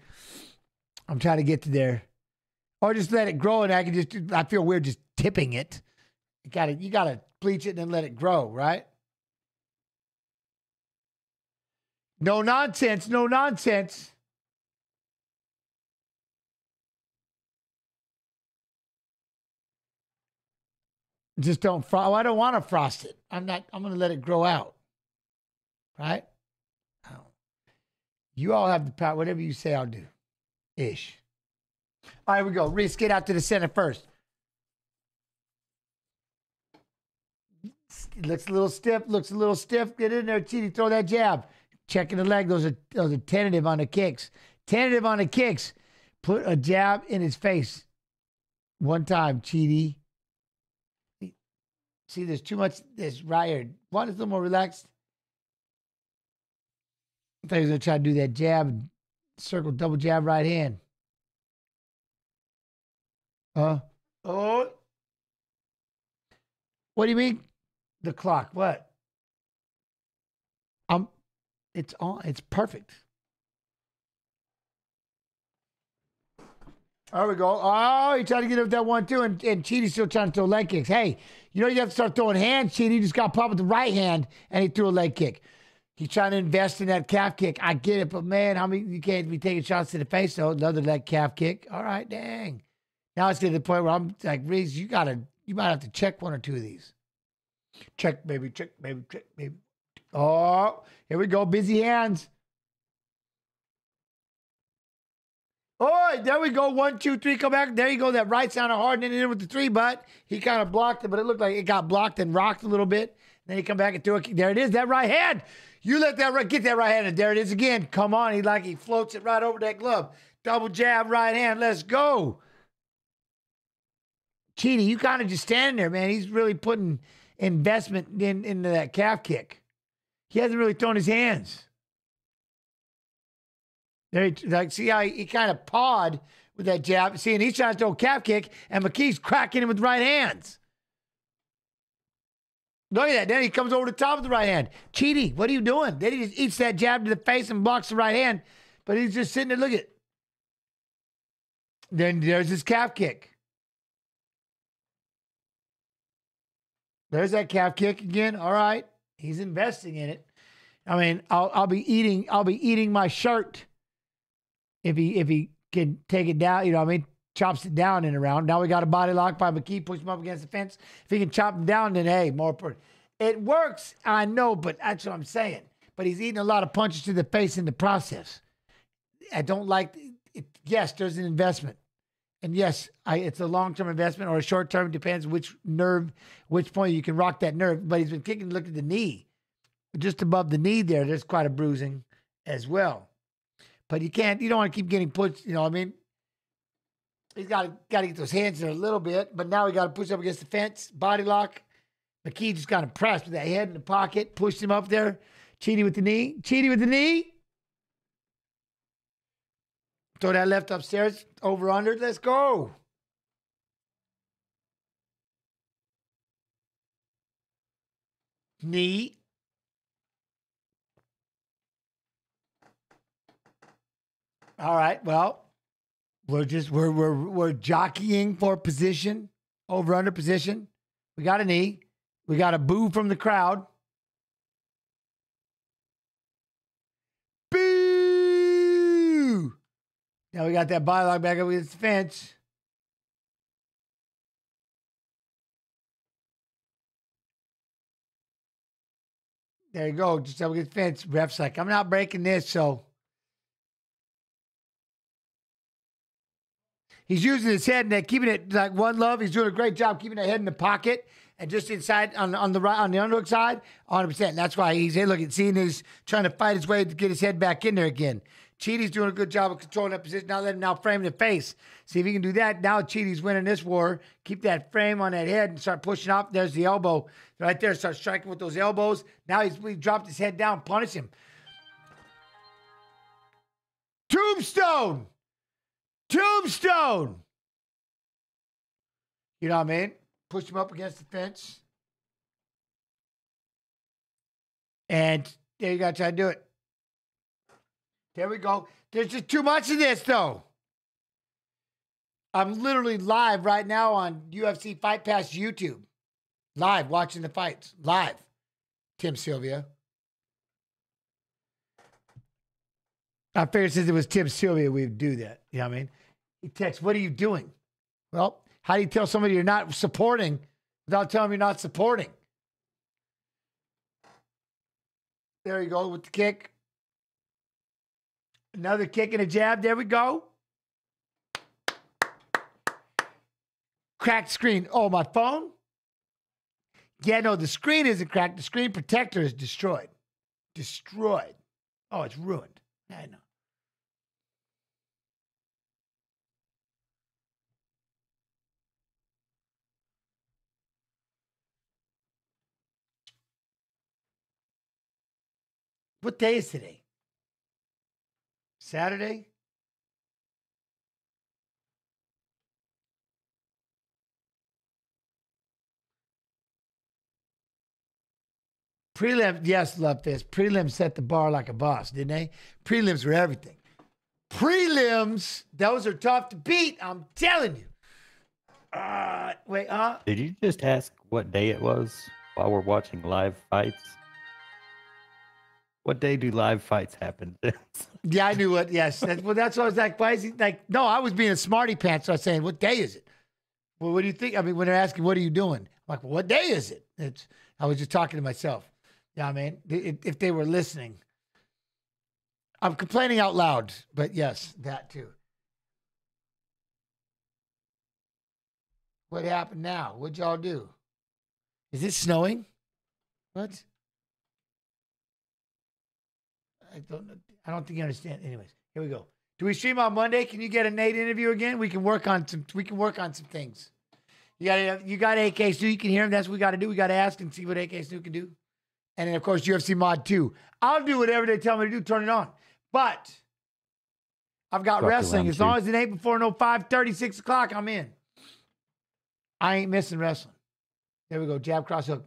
I'm trying to get to there, or just let it grow, and I can just. I feel weird just tipping it. You gotta, you gotta bleach it and then let it grow, right? No nonsense. No nonsense. Just don't frost. Oh, I don't want to frost it. I'm not. I'm going to let it grow out. Right? Oh. You all have the power. Whatever you say, I'll do. Ish. All right, we go. Rhys, get out to the center first. Looks a little stiff. Looks a little stiff. Get in there, Chidi. Throw that jab. Checking the leg. Those are those are tentative on the kicks. Tentative on the kicks. Put a jab in his face. One time, Chidi. See, there's too much. This here. One is a little more relaxed. I thought he was gonna try to do that jab, circle, double jab, right hand. Huh? Oh. What do you mean? The clock. What? Um, it's on. It's perfect. There we go. Oh, he tried to get up that one too, and, and Chidi's still trying to throw leg kicks. Hey, you know you have to start throwing hands, Chidi. He just got popped with the right hand, and he threw a leg kick. He's trying to invest in that calf kick. I get it, but man, how many you can't be taking shots to the face though. Another leg calf kick. All right, dang. Now it's to the point where I'm like, Rhys, you gotta, you might have to check one or two of these. Check, baby, check, baby, check, baby. Oh, here we go. Busy hands. Oh, there we go. One, two, three. Come back. There you go. That right sounded hard. And then in with the three, but he kind of blocked it, but it looked like it got blocked and rocked a little bit. Then he come back and threw it. There it is. That right hand. You let that right get that right hand. And there it is again. Come on. He like he floats it right over that glove. Double jab, right hand. Let's go. Chidi, you kind of just standing there, man. He's really putting investment in into that calf kick. He hasn't really thrown his hands. There, he- like, see how he, he kind of pawed with that jab. See, and he's trying to throw a calf kick, and McKee's cracking him with right hands. Look at that. Then he comes over the top of the right hand. Chidi, what are you doing? Then he just eats that jab to the face and blocks the right hand, but he's just sitting there. Look at. Then there's his calf kick. There's that calf kick again. All right, he's investing in it. I mean, I'll I'll be eating I'll be eating my shirt if he if he can take it down. You know, what I mean, chops it down in a round. Now we got a body lock by McKee, push him up against the fence. If he can chop him down, then hey, more important. It works, I know, but that's what I'm saying. But he's eating a lot of punches to the face in the process. I don't like. It. Yes, there's an investment. And yes, I, it's a long term investment or a short term, depends which nerve, which point you can rock that nerve. But he's been kicking, look at the knee. Just above the knee there, there's quite a bruising as well. But you can't, you don't want to keep getting pushed, you know what I mean? He's got to got to get those hands in a little bit, but now he got to push up against the fence, body lock. McKee just kind of pressed with that head in the pocket, pushed him up there. Chidi with the knee. Chidi with the knee. Throw that left upstairs, over under. Let's go. Knee. All right. Well, we're just we're we're we're jockeying for position, over under position. We got a knee. We got a boo from the crowd. Boo! Now we got that bylock back up against the fence. There you go, just up against the fence. Ref's like, I'm not breaking this, so He's using his head and keeping it like one love. He's doing a great job keeping the head in the pocket and just inside on, on the right on the underhook side, 100. percent That's why he's hey, look at seeing his trying to fight his way to get his head back in there again. Chidi's doing a good job of controlling that position. Now let him now frame the face. See if he can do that. Now Chidi's winning this war. Keep that frame on that head and start pushing up. There's the elbow right there. Start striking with those elbows. Now he's he dropped his head down. Punish him. Tombstone. Tombstone. You know what I mean? Push him up against the fence. And there you got try to do it. There we go. There's just too much of this, though. I'm literally live right now on UFC Fight Pass YouTube. Live watching the fights. Live. Tim Sylvia. I figured since it was Tim Sylvia, we'd do that. You know what I mean? He texts, What are you doing? Well, how do you tell somebody you're not supporting without telling them you're not supporting? There you go with the kick. Another kick and a jab. There we go. Cracked screen. Oh, my phone? Yeah, no, the screen isn't cracked. The screen protector is destroyed. Destroyed. Oh, it's ruined. I know. What day is today? Saturday? Prelim, yes, love this. Prelims set the bar like a boss, didn't they? Prelims were everything. Prelims, those are tough to beat. I'm telling you. Uh, wait, huh? Did you just ask what day it was while we're watching live fights? What day do live fights happen? yeah, I knew what. Yes, that's, well, that's what I was like. Why is he like? No, I was being a smarty pants. So I was saying, "What day is it?" Well, what do you think? I mean, when they're asking, "What are you doing?" I'm like, well, "What day is it?" It's. I was just talking to myself. Yeah, I mean, if, if they were listening, I'm complaining out loud, but yes, that too. What happened now? What'd y'all do? Is it snowing? What? I don't. I don't think you understand. Anyways, here we go. Do we stream on Monday? Can you get a Nate interview again? We can work on some. We can work on some things. You got you got AK Stu. You can hear him. That's what we got to do. We got to ask and see what AK Stu can do. And then of course UFC Mod Two. I'll do whatever they tell me to do. Turn it on. But I've got Fuck wrestling. As long as it ain't before no 5 6 o'clock, I'm in. I ain't missing wrestling. There we go. Jab cross hook.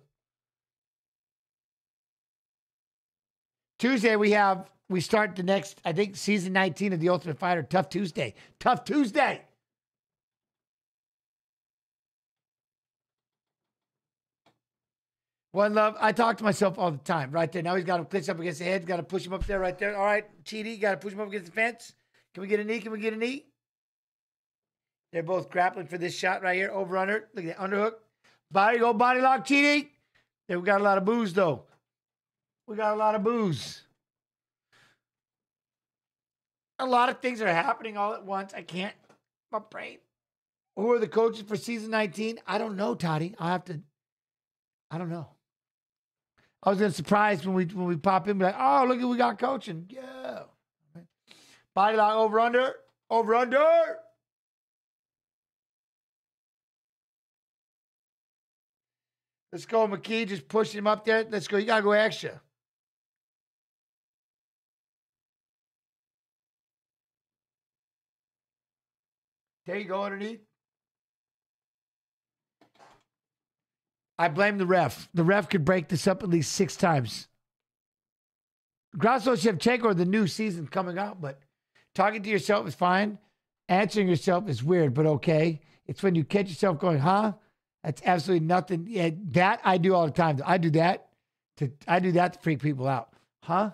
Tuesday we have we start the next I think season 19 of the Ultimate Fighter Tough Tuesday. Tough Tuesday. One love. I talk to myself all the time. Right there. Now he's got him clinch up against the head. Got to push him up there. Right there. All right, Chidi. Got to push him up against the fence. Can we get a knee? Can we get a knee? They're both grappling for this shot right here. Over under. Look at that underhook. Body go body lock. Chidi. They've got a lot of booze though. We got a lot of booze. A lot of things are happening all at once. I can't. My brain. Who are the coaches for season 19? I don't know, Toddy. I have to. I don't know. I was gonna surprise when we when we pop in, be like, oh, look at we got coaching. Yeah. Body lock over under. Over under. Let's go, McKee. Just push him up there. Let's go. You gotta go extra. There you go underneath. I blame the ref. The ref could break this up at least six times. Grasso Shevchenko, the new season coming out, but talking to yourself is fine. Answering yourself is weird, but okay. It's when you catch yourself going, huh? That's absolutely nothing. Yeah, that I do all the time. I do that to I do that to freak people out. Huh?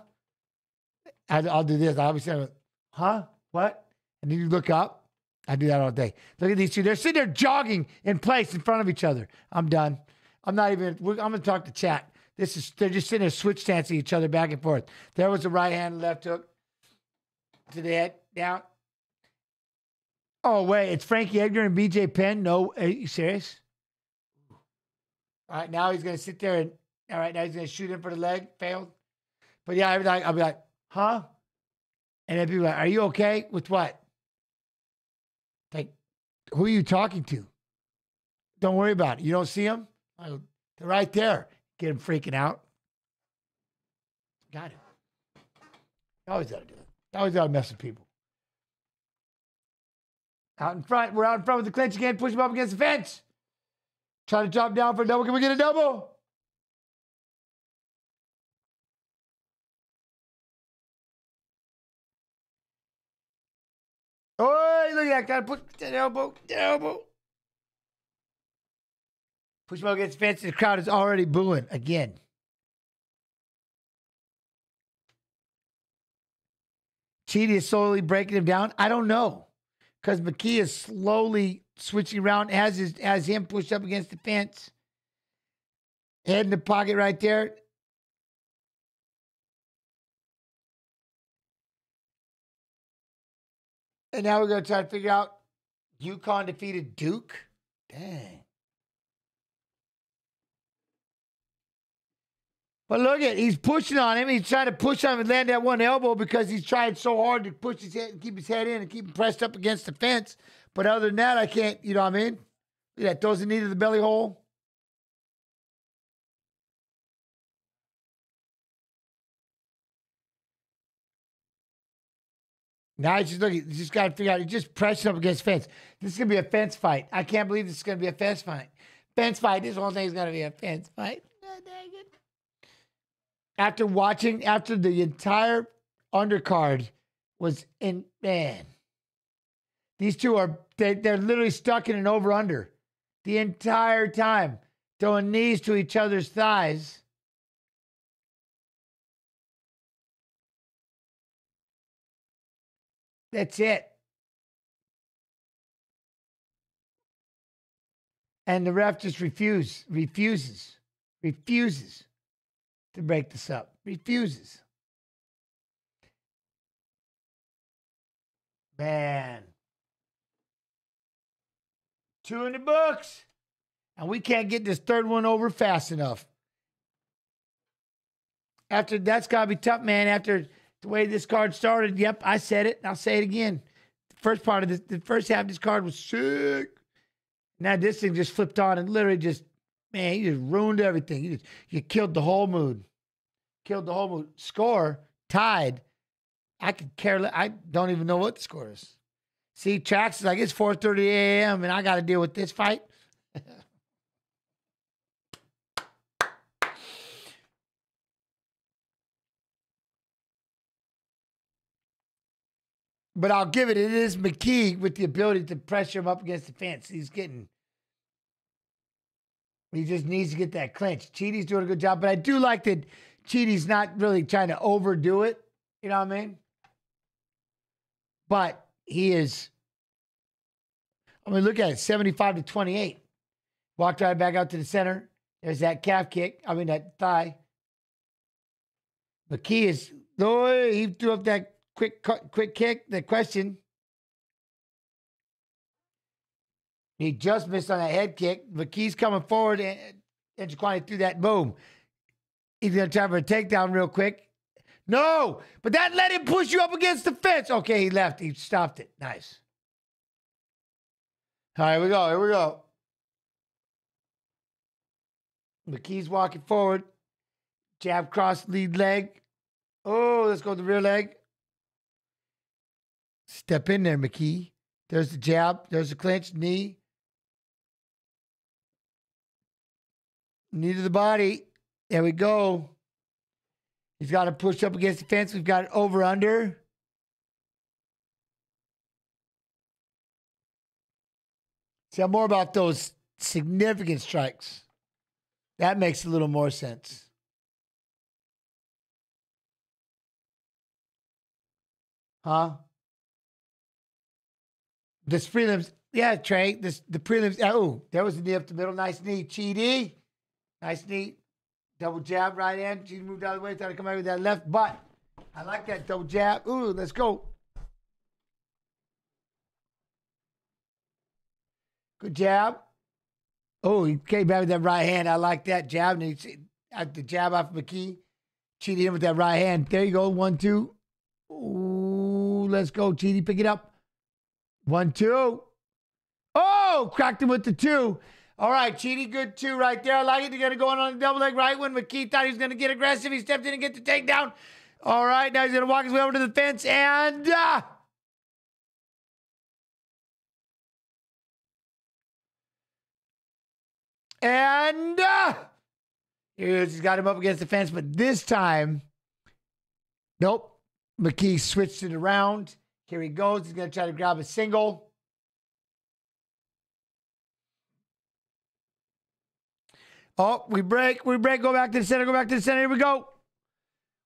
I, I'll do this. I always say, huh? What? And then you look up. I do that all day. Look at these two. They're sitting there jogging in place in front of each other. I'm done. I'm not even. I'm going to talk to chat. This is they're just sitting there switch dancing each other back and forth. There was a right hand, left hook to the head, down. Oh wait, it's Frankie Edgar and BJ Penn. No, are you serious? All right, now he's gonna sit there and all right, now he's gonna shoot in for the leg, failed. But yeah, I'll be like, I'll be like, huh? And then people like, are you okay with what? Like, who are you talking to? Don't worry about it. You don't see them? Go, oh, They're right there. Get him freaking out. Got it. Always got to do it. Always got to mess with people. Out in front. We're out in front with the clinch again. Push him up against the fence. Try to drop down for a double. Can we get a double? Look at that. To push that elbow. That elbow. Push him up against the fence. The crowd is already booing again. Chidi is slowly breaking him down. I don't know. Because McKee is slowly switching around as his as him pushed up against the fence. Head in the pocket right there. And now we're gonna try to figure out UConn defeated Duke. Dang. But look at he's pushing on him. He's trying to push on him and land that one elbow because he's trying so hard to push his head and keep his head in and keep him pressed up against the fence. But other than that, I can't, you know what I mean? Look at that, throws the knee to the belly hole. Now he's just looking, he's just got to figure out, he's just pressing up against fence. This is to be a fence fight. I can't believe this is to be a fence fight. Fence fight, this whole thing is to be a fence fight. After watching, after the entire undercard was in, man, these two are, they, they're literally stuck in an over under the entire time, throwing knees to each other's thighs. That's it. And the ref just refuse, refuses, refuses to break this up. Refuses. Man. Two in the books. And we can't get this third one over fast enough. After that's gotta be tough, man. After the way this card started, yep, I said it. I'll say it again. The first part of this, the first half of this card was sick. Now this thing just flipped on and literally just, man, you just ruined everything. You just you killed the whole mood. Killed the whole mood. Score tied. I could care. I don't even know what the score is. See, tracks is like it's 4:30 a.m. and I got to deal with this fight. But I'll give it. It is McKee with the ability to pressure him up against the fence. He's getting. He just needs to get that clinch. Chidi's doing a good job, but I do like that Chidi's not really trying to overdo it. You know what I mean? But he is. I mean, look at it 75 to 28. Walked right back out to the center. There's that calf kick. I mean, that thigh. McKee is. Oh, he threw up that quick quick kick. The question. He just missed on that head kick. McKee's coming forward and, and Njokuani threw that boom. He's gonna try for a takedown real quick. No, but that let him push you up against the fence. Okay, he left. He stopped it. Nice. All right, here we go. Here we go. McKee's walking forward. Jab cross lead leg. Oh, let's go the rear leg. Step in there, McKee. There's the jab. There's the clinch. Knee. Knee to the body. There we go. He's got to push up against the fence. We've got it over under. See, more about those significant strikes. That makes a little more sense. Huh? This prelims, yeah, Trey. This the prelims. Oh, there was a knee up the middle. Nice knee, Chidi. Nice knee. Double jab, right hand. She moved out of the way, tried to come out with that left butt. I like that double jab. Ooh, let's go. Good jab. Oh, he came back with that right hand. I like that jab. And he the jab off McKee. Cheated him with that right hand. There you go. One, two. Ooh, let's go, Chidi. Pick it up. One, two. Oh, cracked him with the two. All right, Chidi, good two right there. I like it. You're going to go on on the double leg right when McKee thought he was going to get aggressive. He stepped in and get the takedown. All right, now he's going to walk his way over to the fence and. Uh, and. Uh, he's got him up against the fence, but this time, nope. McKee switched it around. Here he goes. He's going to try to grab a single. Oh, we break, we break, go back to the center, go back to the center. Here we go.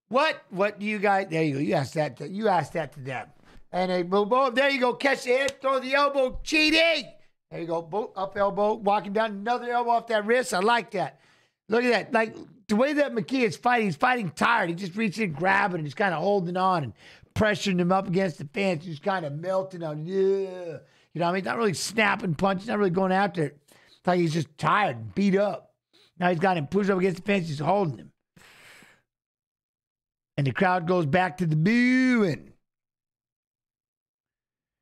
What? What do you guys? There you go. You asked that. To, you asked that to them. And they boom, boom. There you go. Catch the head, throw the elbow, cheating. There you go. Boom, up elbow, walking down another elbow off that wrist. I like that. Look at that. Like the way that McKee is fighting, he's fighting tired. He just reaching and grabbing and he's kind of holding on and pressuring him up against the fence. He's kind of melting on. Yeah. You know what I mean? Not really snapping punches, not really going after it. It's like he's just tired, beat up. Now he's got him pushed up against the fence. He's holding him. And the crowd goes back to the booing.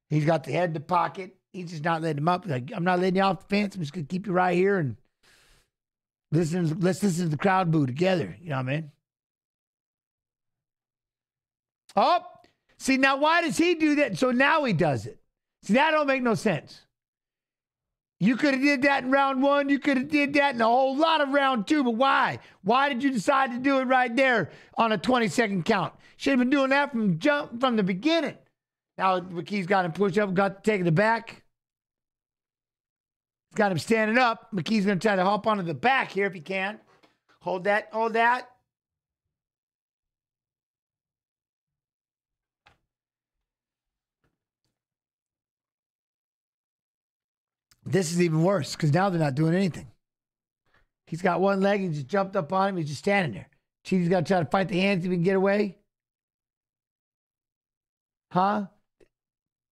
He's got the head in the pocket. He's just not letting him up. Like, I'm not letting you off the fence. I'm just going to keep you right here and listen, let's listen to the crowd boo together. You know what I mean? Oh, see, now why does he do that? So now he does it. See, that don't make no sense. You could have did that in round one. You could have did that in a whole lot of round two. But why? Why did you decide to do it right there on a 20 second count? Should have been doing that from jump from the beginning. Now McKee's got him pushed up, got to take the back. Got him standing up. McKee's going to try to hop onto the back here if he can. Hold that. Hold that. This is even worse because now they're not doing anything. He's got one leg. He just jumped up on him. He's just standing there. Chidi's got to try to fight the hands if he can get away. Huh?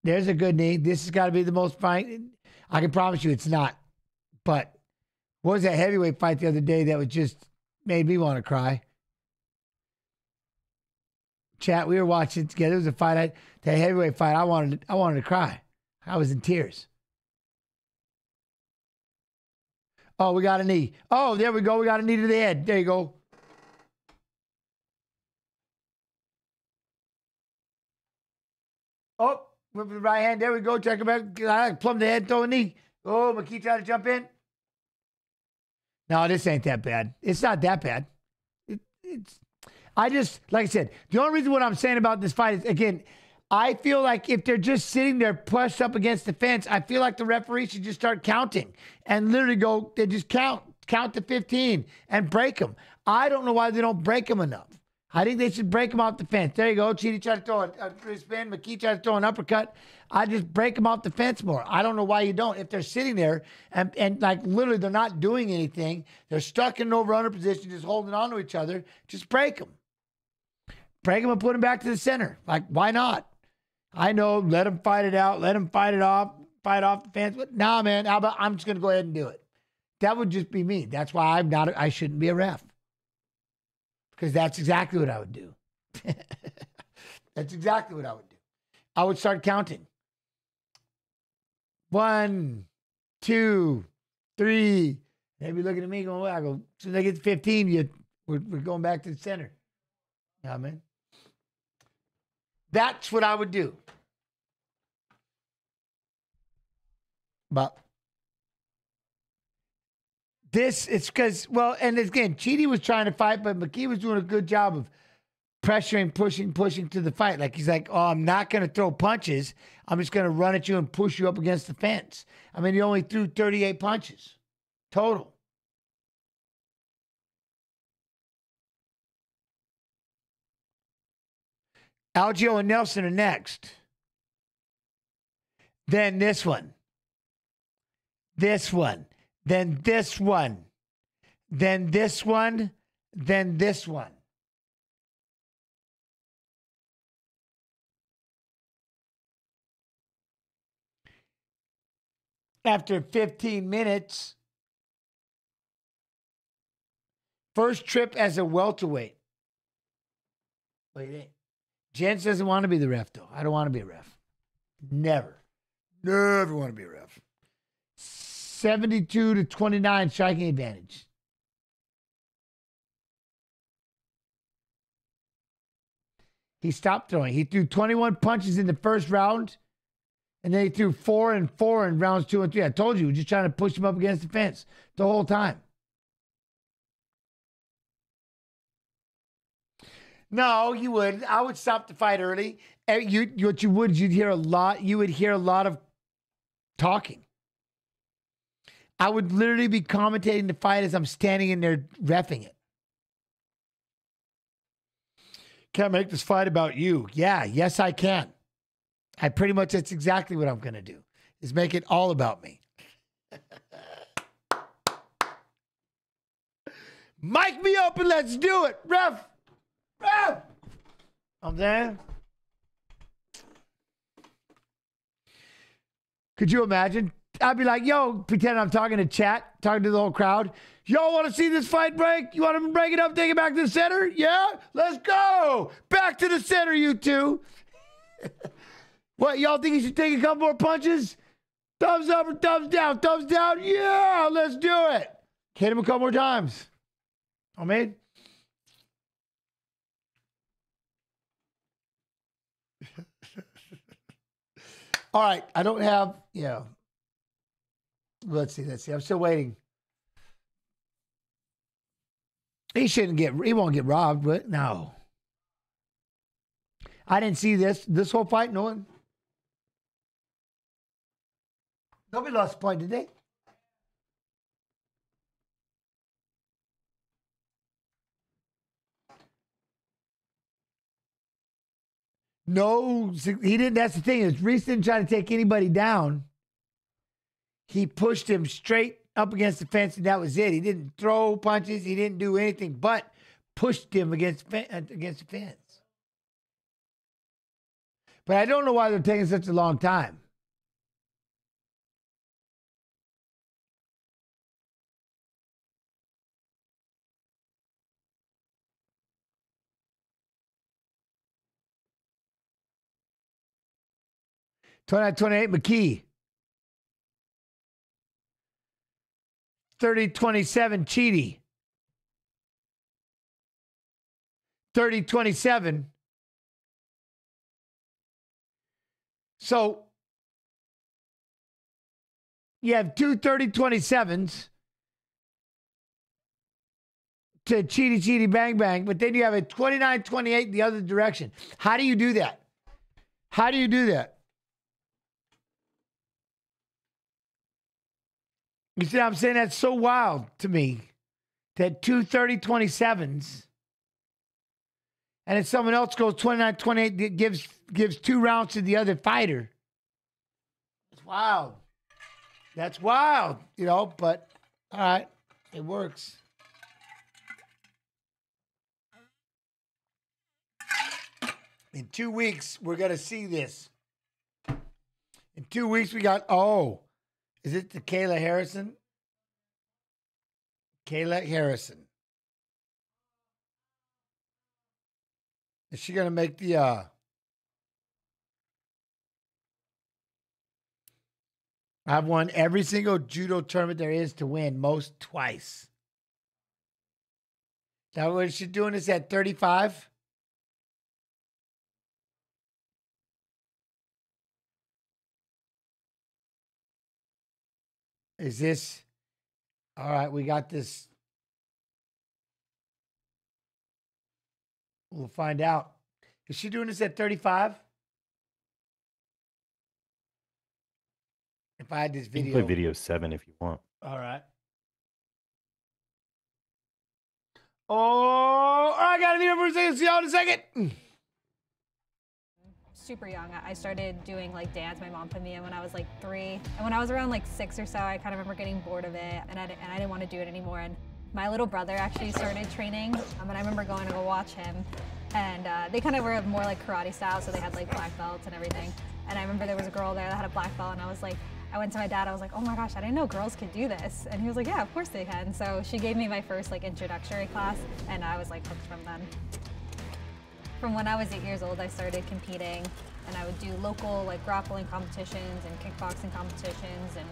There's a good knee. This has got to be the most fight. I can promise you it's not. But what was that heavyweight fight the other day that was just made me want to cry? Chat, we were watching together. It was a fight. I, that heavyweight fight. I wanted. I wanted to cry. I was in tears. Oh, we got a knee. Oh, there we go. We got a knee to the head. There you go. Oh, with the right hand. There we go. Check him back. Plumb the head, throw a knee. Oh, McKee trying to jump in. No, this ain't that bad. It's not that bad. It, it's. I just, like I said, the only reason what I'm saying about this fight is, again, I feel like if they're just sitting there pushed up against the fence, I feel like the referee should just start counting and literally go, they just count, count to 15 and break them. I don't know why they don't break them enough. I think they should break them off the fence. There you go. Chidi tried to throw a, a spin. McKee tried to throw an uppercut. I just break them off the fence more. I don't know why you don't. If they're sitting there and, and like literally they're not doing anything, they're stuck in an over under position, just holding on to each other, just break them. Break them and put them back to the center. Like, why not? I know, let them fight it out, let them fight it off, fight off the fans. But nah, man, about I'm just gonna go ahead and do it. That would just be me. That's why I'm not I shouldn't be a ref. Because that's exactly what I would do. that's exactly what I would do. I would start counting. One, two, three. They'd be looking at me going, well, I go, as soon as I get to 15, you, we're, we're going back to the center. You know I mean? That's what I would do. But this, it's because, well, and again, Chidi was trying to fight, but McKee was doing a good job of pressuring, pushing, pushing to the fight. Like he's like, oh, I'm not going to throw punches. I'm just going to run at you and push you up against the fence. I mean, he only threw 38 punches total. Algeo and Nelson are next. Then this one. This one. Then this one. Then this one. Then this one. After 15 minutes, first trip as a welterweight. Wait, Jens doesn't want to be the ref, though. I don't want to be a ref. Never. Never want to be a ref. 72 to 29 striking advantage. He stopped throwing. He threw 21 punches in the first round, and then he threw four and four in rounds two and three. I told you, we're just trying to push him up against the fence the whole time. No, you would. I would stop the fight early. Eh, You, what you would, you'd hear a lot. You would hear a lot of talking. I would literally be commentating the fight as I'm standing in there refing it. Can't make this fight about you. Yeah, yes, I can. I pretty much that's exactly what I'm gonna do. Is make it all about me. Mic me up and let's do it, ref. Ref. I'm there. Could you imagine? I'd be like, yo, pretend I'm talking to chat, talking to the whole crowd. Y'all want to see this fight break? You want to break it up, take it back to the center? Yeah? Let's go. Back to the center, you two. what, y'all think you should take a couple more punches? Thumbs up or thumbs down? Thumbs down? Yeah, let's do it. Hit him a couple more times. I all right. I don't have, yeah. Let's see. Let's see. I'm still waiting. He shouldn't get. He won't get robbed, but no. I didn't see this. This whole fight. No one. Nobody lost a point, did they? No, he didn't. That's the thing. Is Rhys didn't try to take anybody down. He pushed him straight up against the fence, and that was it. He didn't throw punches. He didn't do anything but pushed him against uh, against the fence. But I don't know why they're taking such a long time. Twenty-nine, twenty-eight, McKee. 30 27 Chidi. 30 27. So you have two 30 27s to Chidi Chidi Bang Bang, but then you have a 29 28 the other direction. How do you do that? How do you do that? You see, I'm saying that's so wild to me that two 30 27s and if someone else goes 29 28 gives gives two rounds to the other fighter. It's wild. That's wild, you know, but all right, it works. In two weeks, we're going to see this. In two weeks, we got, oh, is it the Kayla Harrison? Kayla Harrison. Is she gonna make the uh I've won every single judo tournament there is to win, most twice. That what she's doing is at 35? Is this all right? We got this. We'll find out. Is she doing this at 35? If I had this video, You can play video seven if you want. All right. Oh, I got a video for a second. See y'all in a second. Super young. I started doing like dance. My mom put me in when I was like three. And when I was around like six or so, I kind of remember getting bored of it and I, and I didn't want to do it anymore. And My little brother actually started training, um, and I remember going to go watch him. And uh, they kind of were more like karate style, so they had like black belts and everything. And I remember there was a girl there that had a black belt, and I was like, I went to my dad. I was like, "Oh my gosh, I didn't know girls could do this." And he was like, "Yeah, of course they can." So she gave me my first like introductory class, and I was like hooked from then. From when I was eight years old, I started competing, and I would do local like grappling competitions and kickboxing competitions. And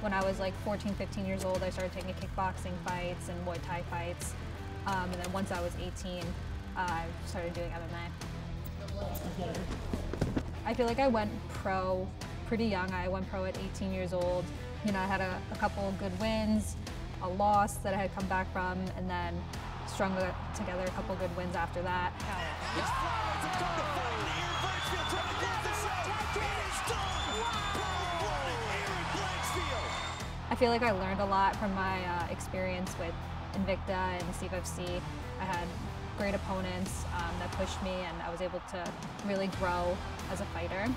when I was like 14, 15 years old, I started taking kickboxing fights and Muay Thai fights. Um, and then once I was 18, uh, I started doing MMA. I feel like I went pro pretty young. I went pro at 18 years old. You know, I had a, a couple good wins, a loss that I had come back from, and then strung together a couple good wins after that. I feel like I learned a lot from my uh, experience with Invicta and CFFC. I had great opponents um, that pushed me, and I was able to really grow as a fighter.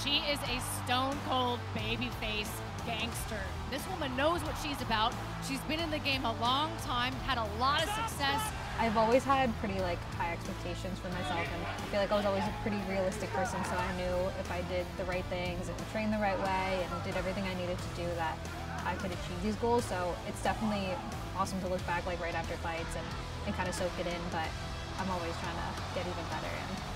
She is a stone cold baby face gangster. This woman knows what she's about. She's been in the game a long time, had a lot of success. I've always had pretty like high expectations for myself and I feel like I was always a pretty realistic person so I knew if I did the right things and trained the right way and did everything I needed to do that I could achieve these goals. So it's definitely awesome to look back like right after fights and, and kind of soak it in, but I'm always trying to get even better and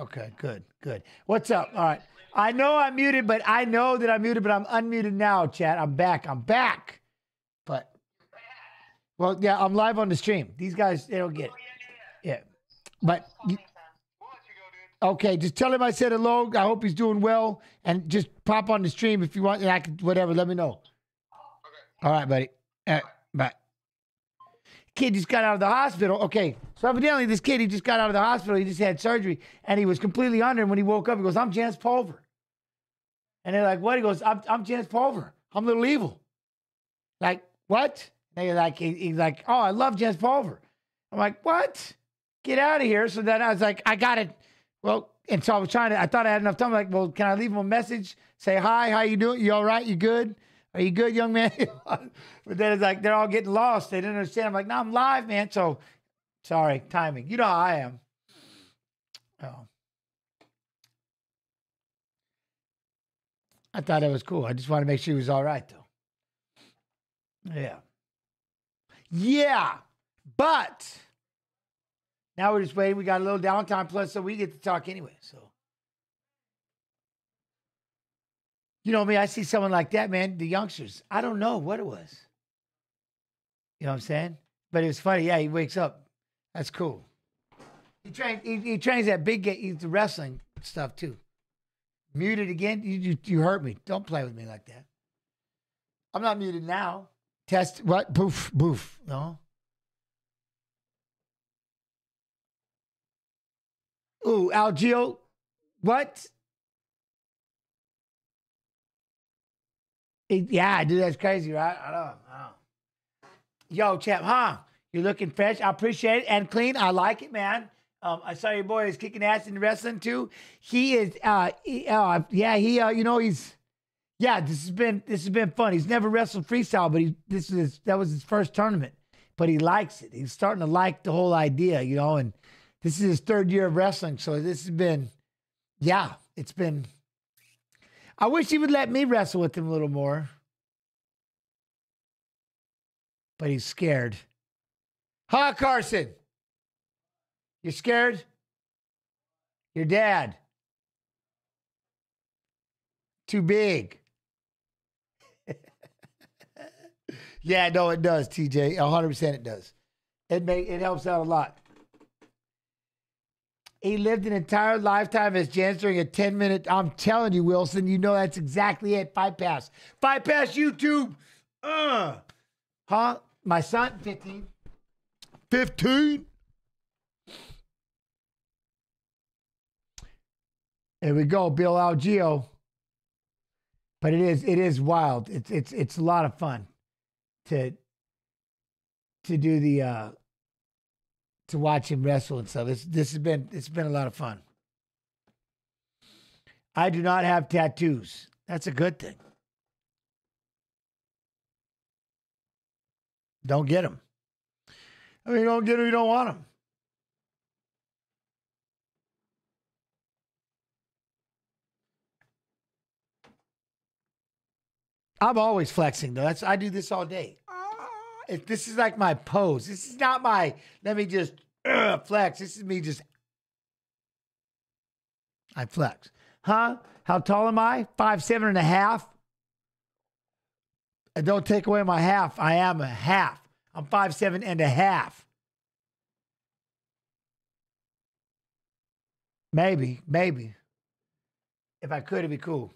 Okay, good, good. What's up? All right. I know I'm muted, but I know that I'm muted, but I'm unmuted now, chat. I'm back. I'm back. But, well, yeah, I'm live on the stream. These guys, they don't get it. Yeah. But, you, okay, just tell him I said hello. I hope he's doing well. And just pop on the stream if you want. And I can, whatever, let me know. All right, buddy. All right, bye kid just got out of the hospital. Okay, so evidently this kid, he just got out of the hospital. He just had surgery and he was completely under. And when he woke up, he goes, I'm Jens Pulver. And they're like, what? He goes, I'm, I'm Jens Pulver. I'm Little Evil. Like, what? They're like, he, he's like, oh, I love Jens Pulver. I'm like, what? Get out of here. So then I was like, I got it. Well, and so I was trying to, I thought I had enough time. I'm like, well, can I leave him a message? Say hi, how you doing? You all right? You good? Are you good, young man? but then it's like they're all getting lost. They didn't understand. I'm like, no, I'm live, man. So sorry, timing. You know how I am. Oh. I thought that was cool. I just wanted to make sure he was all right, though. Yeah. Yeah. But now we're just waiting. We got a little downtime plus, so we get to talk anyway. So. You know me, I see someone like that, man, the youngsters. I don't know what it was. You know what I'm saying? But it was funny. Yeah, he wakes up. That's cool. He trains. He, he trains that big. guy. He's the wrestling stuff too. Muted again. You, you you hurt me. Don't play with me like that. I'm not muted now. Test what? Boof boof. No. Ooh, Algeo. What? It, yeah, dude, that's crazy, right? I know, I. Yo, champ, huh? You're looking fresh. I appreciate it and clean. I like it, man. Um, I saw your boy is kicking ass in wrestling too. He is, uh, he, uh yeah, he, uh, you know, he's, yeah, this has been this has been fun. He's never wrestled freestyle, but he this is that was his first tournament. But he likes it. He's starting to like the whole idea, you know. And this is his third year of wrestling, so this has been, yeah, it's been I wish he would let me wrestle with him a little more. But he's scared. Huh, Carson? You're scared? Your dad. Too big. yeah, no, it does, TJ. 100% it does. It may, it helps out a lot. He lived an entire lifetime as Jens during a 10 minute. I'm telling you, Wilson, you know that's exactly it. Fight pass. Fight pass YouTube. Uh. Huh? My son, 15. 15. There we go, Bill Algeo. But it is it is wild. It's it's it's a lot of fun to to do the uh to watch him wrestle and stuff. This this has been it's been a lot of fun. I do not have tattoos. That's a good thing. Don't get them. I mean, you don't get them, you don't want them. I'm always flexing though. That's I do this all day. Ah, if this is like my pose. This is not my let me just uh, flex. This is me just I flex. Huh? How tall am I? Five seven and a half. And don't take away my half. I am a half. I'm five seven and a half. Maybe, maybe. If I could, it'd be cool.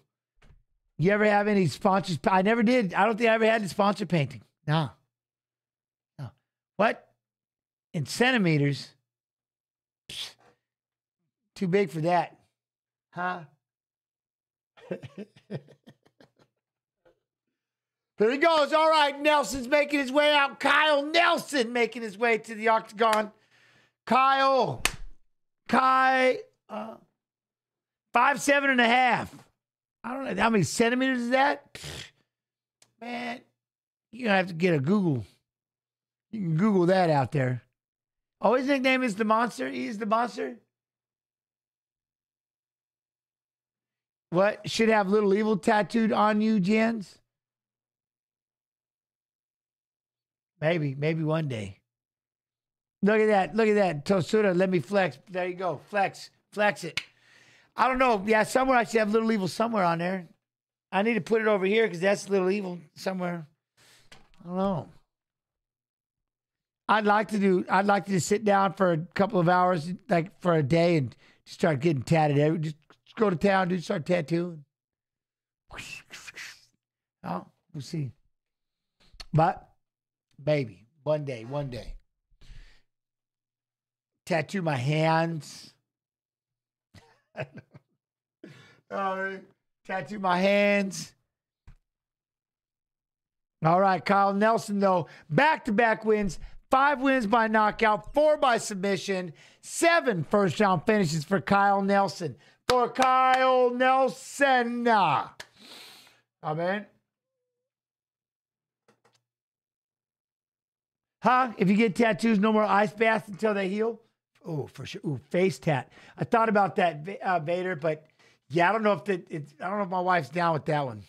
You ever have any sponsors? I never did. I don't think I ever had a sponsor painting. No. No. What? In centimeters? Psh, too big for that. Huh? There he goes. All right, Nelson's making his way out. Kyle Nelson making his way to the octagon. Kyle, Kai, uh, five seven and a half. I don't know how many centimeters is that. Man, you have to get a Google. You can Google that out there. Oh, his nickname is the monster. He's the monster. What should have little evil tattooed on you, Jens? Maybe, maybe one day. Look at that. Look at that. Tosuda, let me flex. There you go. Flex. Flex it. I don't know. Yeah, somewhere I should have Little Evil somewhere on there. I need to put it over here because that's Little Evil somewhere. I don't know. I'd like to do. I'd like to just sit down for a couple of hours, like for a day, and just start getting tatted. Just go to town, do start tattooing. Oh, we'll see. But Maybe one day, one day. Tattoo my hands. uh, tattoo my hands. All right, Kyle Nelson, though, back to back wins. Five wins by knockout, four by submission, seven first round finishes for Kyle Nelson. For Kyle Nelson. Amen. Huh? If you get tattoos, no more ice baths until they heal? Oh, for sure. Ooh, face tat. I thought about that, uh, Vader, but yeah, I don't know if that. It's, I don't know if my wife's down with that one.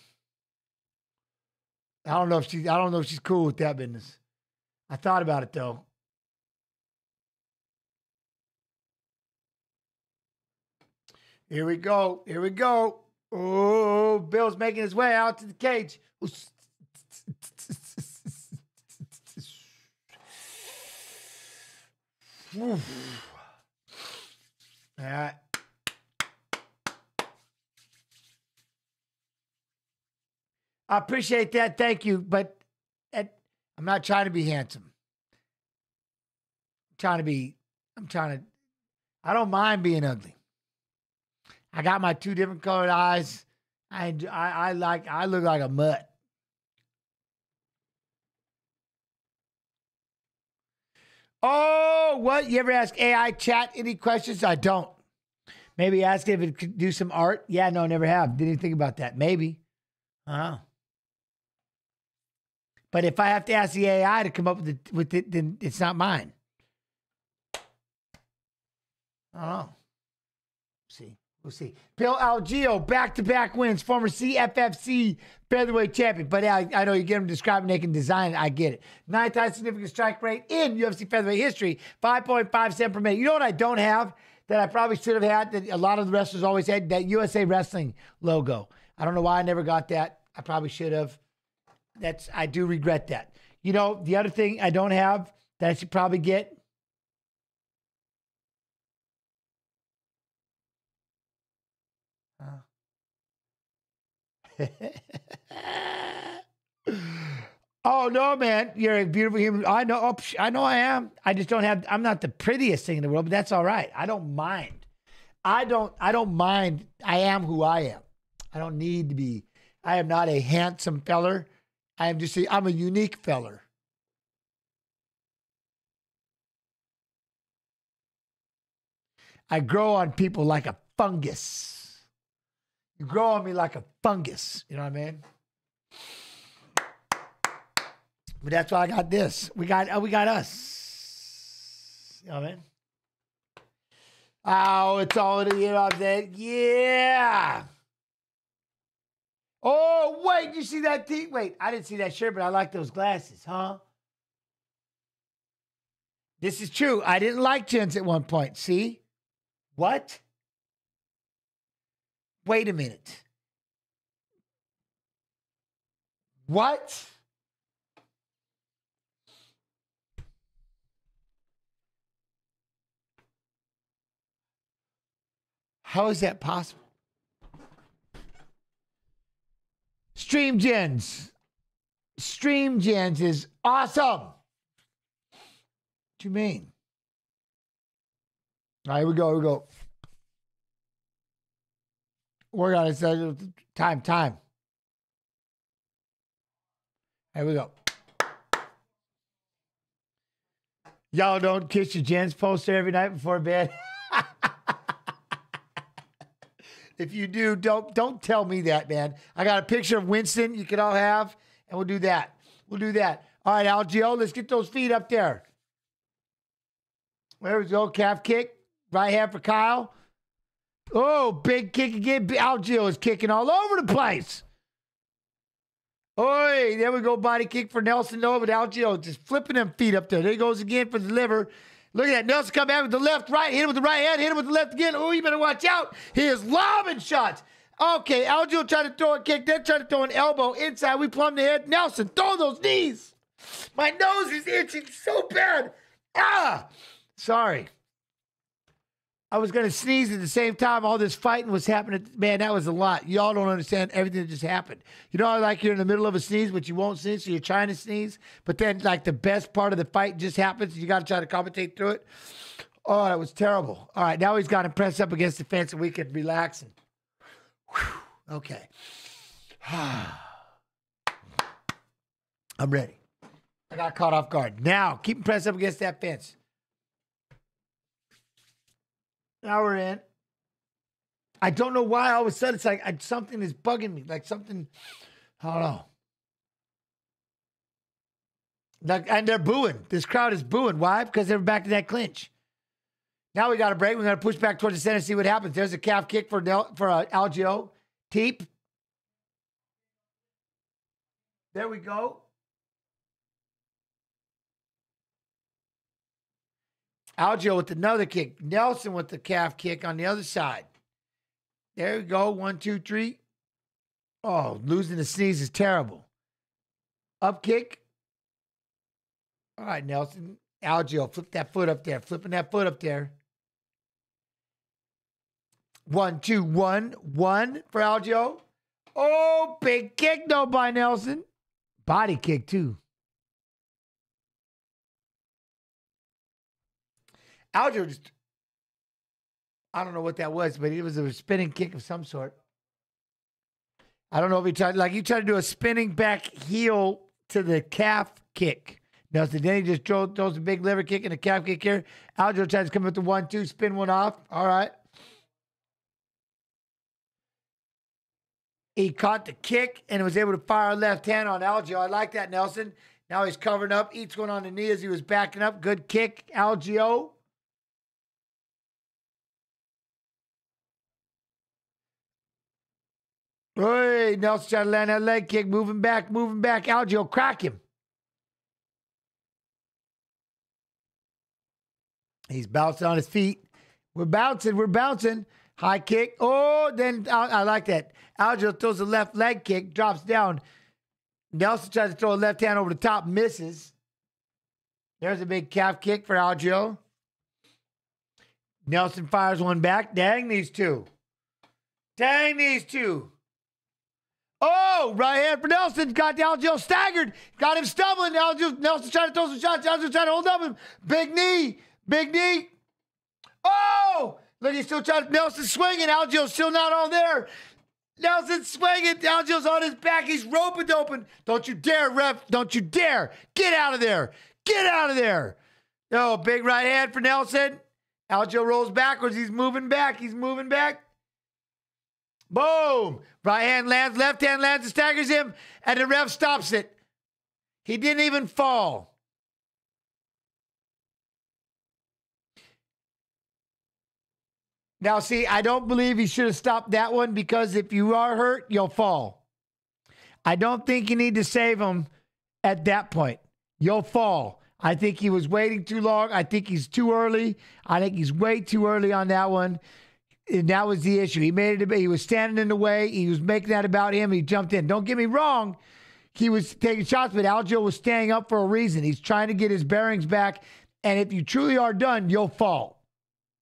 I don't know if she. I don't know if she's cool with that business. I thought about it though. Here we go. Here we go. Oh, Bill's making his way out to the cage. Right. I appreciate that. Thank you. But I'm not trying to be handsome. I'm trying to be, I'm trying to, I don't mind being ugly. I got my two different colored eyes. I, I, I like, I look like a mutt. Oh, what? You ever ask AI chat any questions? I don't. Maybe ask if it could do some art. Yeah, no, never have. Didn't think about that. Maybe. Uh-huh. But if I have to ask the AI to come up with it, with it then it's not mine. I don't know. See. We'll see. Bill Algeo, back to back wins, former CFFC featherweight champion. But I, I know you get him describing, they can design it. I get it. Ninth highest significant strike rate in UFC featherweight history, 5.57 per minute. You know what I don't have that I probably should have had that a lot of the wrestlers always had? That USA Wrestling logo. I don't know why I never got that. I probably should have. That's I do regret that. You know, the other thing I don't have that I should probably get oh no, man, you're a beautiful human. I know. Oh, I know I am. I just don't have. I'm not the prettiest thing in the world, but that's all right. I don't mind. I don't. I don't mind. I am who I am. I don't need to be. I am not a handsome feller. I am just. I'm a unique feller. I grow on people like a fungus. You grow on me like a fungus. You know what I mean? But that's why I got this. We got uh, we got us. You know what I mean? Oh, it's all you know that. Yeah. Oh, wait, you see that thing? Wait, I didn't see that shirt, but I like those glasses, huh? This is true. I didn't like Jens at one point. See? What? Wait a minute. What? How is that possible? Stream Jens. Stream Jens is awesome. What do you mean? All right, here we go. Here we go. We're gonna say time, time. Here we go. Y'all don't kiss your Jens poster every night before bed. if you do, don't don't tell me that, man. I got a picture of Winston you can all have, and we'll do that. We'll do that. All right, Algeo, let's get those feet up there. There we go. Calf kick. Right hand for Kyle. Oh, big kick again. Algeo is kicking all over the place. Oi, there we go. Body kick for Nelson but Algeo just flipping them feet up there. There he goes again for the liver. Look at that. Nelson come back with the left, right, hit him with the right hand, hit him with the left again. Oh, you better watch out. He is lobbing shots. Okay, Algeo tried to throw a kick, then tried to throw an elbow inside. We plumb the head. Nelson, throw those knees. My nose is itching so bad. Ah, sorry. I was going to sneeze at the same time. All this fighting was happening. Man, that was a lot. Y'all don't understand everything that just happened. You know, like you're in the middle of a sneeze, but you won't sneeze, so you're trying to sneeze. But then, like, the best part of the fight just happens. You got to try to commentate through it. Oh, that was terrible. All right, now he's got him pressed up against the fence, and we can relax. And, okay. I'm ready. I got caught off guard. Now, keep him pressed up against that fence. Now we're in. I don't know why all of a sudden it's like I, something is bugging me, like something. I don't know. Like, and they're booing. This crowd is booing. Why? Because they're back to that clinch. Now we got a break. We're going to push back towards the center, see what happens. There's a calf kick for Del, for uh, Algeo. Teep. There we go. Algeo with another kick. Nelson with the calf kick on the other side. There we go. One, two, three. Oh, losing the sneeze is terrible. Up kick. All right, Nelson. Algeo, flip that foot up there. Flipping that foot up there. One, two, one, one for Algeo. Oh, big kick though by Nelson. Body kick too. Algeo just, I don't know what that was, but it was a spinning kick of some sort. I don't know if he tried, like he tried to do a spinning back heel to the calf kick. Nelson, then he just throws, throws a big liver kick and a calf kick here. Algeo tries to come with the one, two, spin one off. All right. He caught the kick and was able to fire a left hand on Algeo. I like that, Nelson. Now he's covering up. Eats one on the knee as he was backing up. Good kick, Algeo. Hey, Nelson trying to land that leg kick, moving back, moving back. Algeo, crack him. He's bouncing on his feet. We're bouncing, we're bouncing. High kick. Oh, then I, I like that. Algeo throws a left leg kick, drops down. Nelson tries to throw a left hand over the top, misses. There's a big calf kick for Algeo. Nelson fires one back. Dang these two. Dang these two. Oh, right hand for Nelson. Got Algeo staggered. Got him stumbling. Algeo, Nelson trying to throw some shots. Algeo trying to hold up him. Big knee. Big knee. Oh! Look, he's still trying. Nelson swinging. Algeo's still not on there. Nelson swinging. Algeo's on his back. He's roping open. Don't you dare, ref. Don't you dare. Get out of there. Get out of there. Oh, big right hand for Nelson. Algeo rolls backwards. He's moving back. He's moving back. Boom. Right hand lands, left hand lands and staggers him, and the ref stops it. He didn't even fall. Now, see, I don't believe he should have stopped that one because if you are hurt, you'll fall. I don't think you need to save him at that point. You'll fall. I think he was waiting too long. I think he's too early. I think he's way too early on that one. And that was the issue. He made it. He was standing in the way. He was making that about him. He jumped in. Don't get me wrong. He was taking shots, but Algeo was staying up for a reason. He's trying to get his bearings back. And if you truly are done, you'll fall.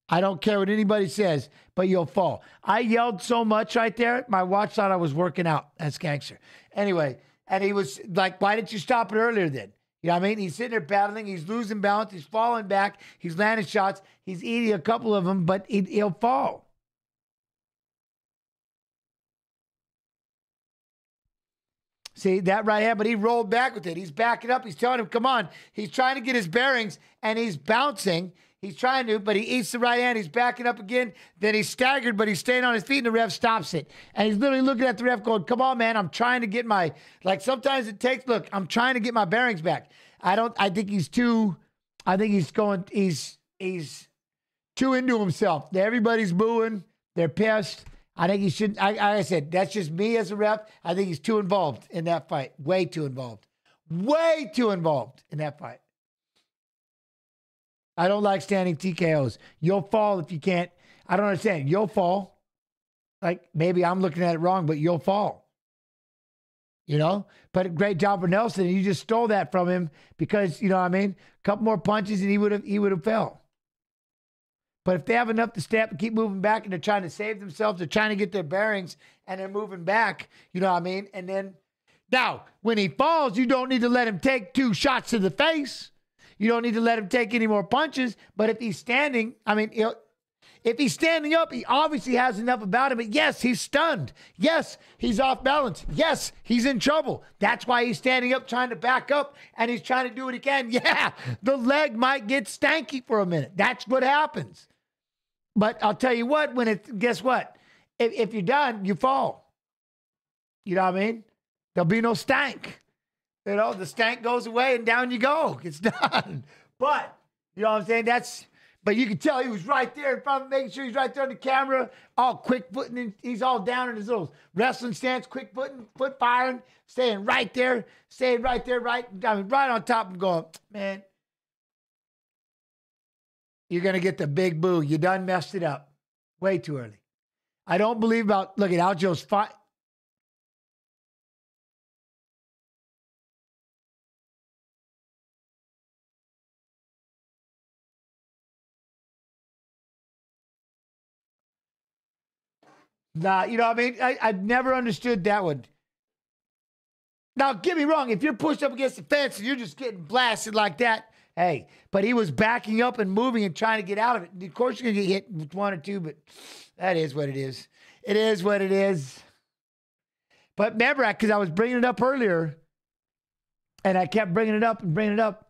I don't care what anybody says, but you'll fall. I yelled so much right there, my watch thought I was working out. That's gangster. Anyway, and he was like, why didn't you stop it earlier then? You know what I mean? He's sitting there battling. He's losing balance. He's falling back. He's landing shots. He's eating a couple of them, but he, he'll fall. See that right hand, but he rolled back with it. He's backing up. He's telling him, "Come on." He's trying to get his bearings, and he's bouncing. He's trying to, but he eats the right hand. He's backing up again. Then he's staggered, but he's staying on his feet, and the ref stops it. And he's literally looking at the ref, going, "Come on, man! I'm trying to get my like. Sometimes it takes. Look, I'm trying to get my bearings back. I don't. I think he's too. I think he's going. He's he's too into himself. Everybody's booing. They're pissed. I think he should. I, like I said, that's just me as a ref. I think he's too involved in that fight. Way too involved. Way too involved in that fight. I don't like standing TKOs. You'll fall if you can't. I don't understand. You'll fall. Like maybe I'm looking at it wrong, but you'll fall. You know? But great job for Nelson. You just stole that from him because, you know what I mean? A couple more punches and he would have he would have fell. But if they have enough to step and keep moving back and they're trying to save themselves, they're trying to get their bearings and they're moving back, you know what I mean? And then now, when he falls, you don't need to let him take two shots to the face. You don't need to let him take any more punches. But if he's standing, I mean, if he's standing up, he obviously has enough about him. But yes, he's stunned. Yes, he's off balance. Yes, he's in trouble. That's why he's standing up, trying to back up, and he's trying to do what he can. Yeah, the leg might get stanky for a minute. That's what happens. But I'll tell you what, when it, guess what? If, if you're done, you fall. You know what I mean? There'll be no stank. You know, the stank goes away and down you go. It's done. But, you know what I'm saying? That's, but you can tell he was right there in front of making sure he's right there on the camera, all quick footing. He's all down in his little wrestling stance, quick footing, foot firing, staying right there, staying right there, right, I mean, right on top and going, man, you're going to get the big boo. You done messed it up. Way too early. I don't believe about, look at Algeo's fight. Nah, you know I mean? I, I've never understood that one. Now, get me wrong. If you're pushed up against the fence and you're just getting blasted like that, hey, but he was backing up and moving and trying to get out of it. Of course, you're going to get hit with one or two, but that is what it is. It is what it is. But remember, because I was bringing it up earlier, and I kept bringing it up and bringing it up.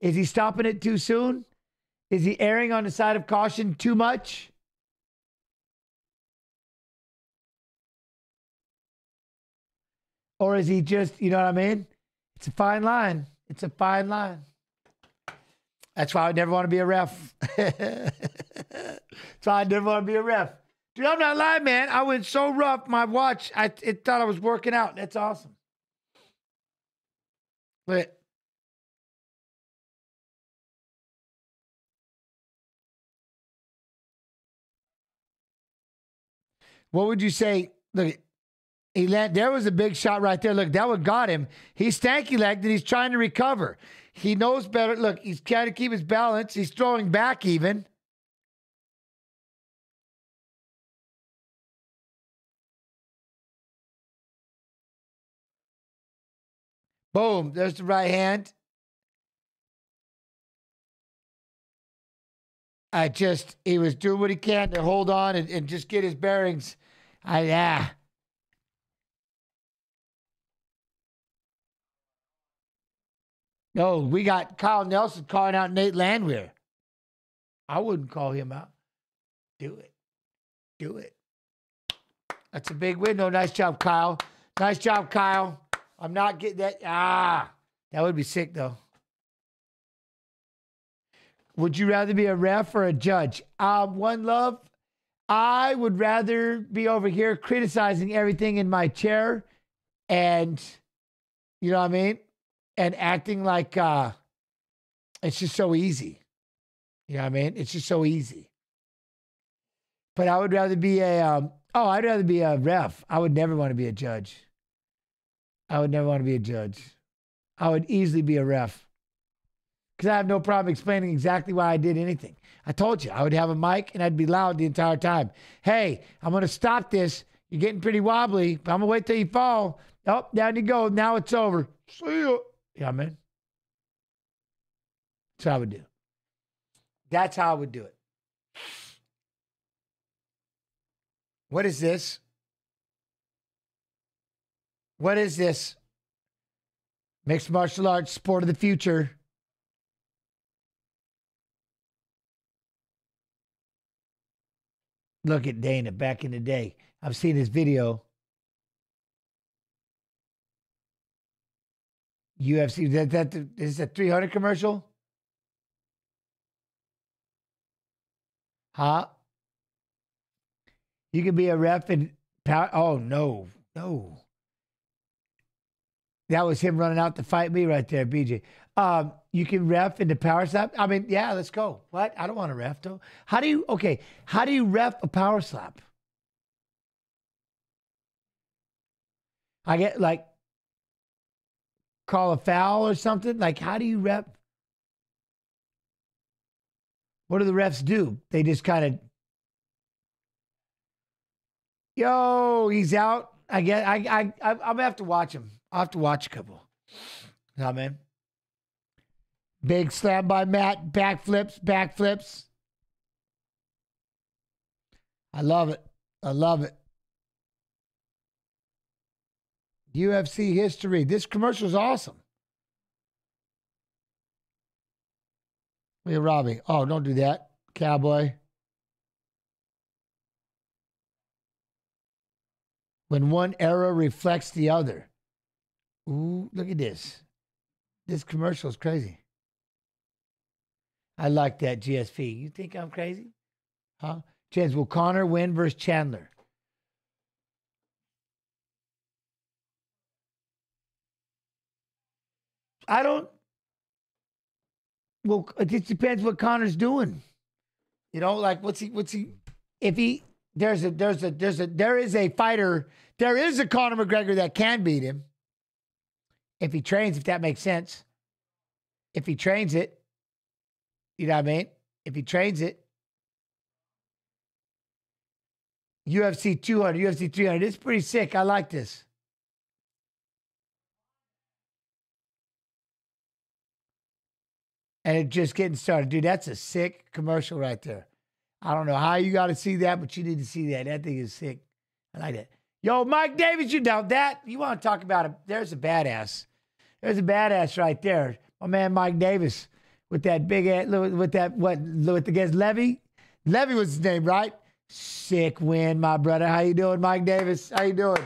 Is he stopping it too soon? Is he erring on the side of caution too much? Or is he just, you know what I mean? It's a fine line. It's a fine line. That's why I never want to be a ref. That's why I never want to be a ref. Dude, I'm not lying, man. I went so rough. My watch, I it thought I was working out. That's awesome. But what would you say? Look, he land, there was a big shot right there. Look, that one got him. He's stanky legged and he's trying to recover. He knows better. Look, he's trying to keep his balance. He's throwing back even. Boom, there's the right hand. I just, he was doing what he can to hold on and, and just get his bearings. I, yeah. No, we got Kyle Nelson calling out Nate Landwehr. I wouldn't call him out. Do it. Do it. That's a big win. No, nice job, Kyle. Nice job, Kyle. I'm not getting that. Ah, that would be sick, though. Would you rather be a ref or a judge? Um, one love. I would rather be over here criticizing everything in my chair and, you know what I mean? And acting like uh, it's just so easy. You know what I mean? It's just so easy. But I would rather be a, um, oh, I'd rather be a ref. I would never want to be a judge. I would never want to be a judge. I would easily be a ref because I have no problem explaining exactly why I did anything. I told you I would have a mic and I'd be loud the entire time. Hey, I'm going to stop this. You're getting pretty wobbly, but I'm going to wait till you fall. Oh, down you go. Now it's over. See you. Yeah, man. That's how I would do. That's how I would do it. What is this? What is this? Mixed martial arts sport of the future. Look at Dana back in the day. I've seen his video. UFC that that is a 300 commercial? Huh? You can be a ref and power. Oh no, no. That was him running out to fight me right there, BJ. Um, you can ref in the power slap. I mean, yeah, let's go. What? I don't want to ref though. How do you? Okay, how do you ref a power slap? I get like call a foul or something. Like, how do you rep? What do the refs do? They just kind of, yo, he's out. I get. I. I. I I'm gonna have to watch him. I'll have to watch a couple. Nah, man. Big slam by Matt. Backflips, backflips. I love it. I love it. UFC history. This commercial is awesome. At Robbie. Oh, don't do that, cowboy. When one era reflects the other. Ooh, look at this. This commercial is crazy. I like that GSP. You think I'm crazy? Huh? James, will Conor win versus Chandler? I don't. Well, it just depends what Conor's doing. You know, like what's he? What's he? If he there's a there's a there's a there is a fighter there is a Conor McGregor that can beat him if he trains. If that makes sense. If he trains it, you know what I mean. If he trains it, UFC 200, UFC 300, it's pretty sick. I like this. And it just getting started. Dude, that's a sick commercial right there. I don't know how you got to see that, but you need to see that. That thing is sick. I like that. Yo, Mike Davis, you doubt that? You want to talk about it? There's a badass. There's a badass right there. My man Mike Davis with that big ass, with that, what, with against Levy? Levy was his name, right? Sick win, my brother. How you doing, Mike Davis? How you doing?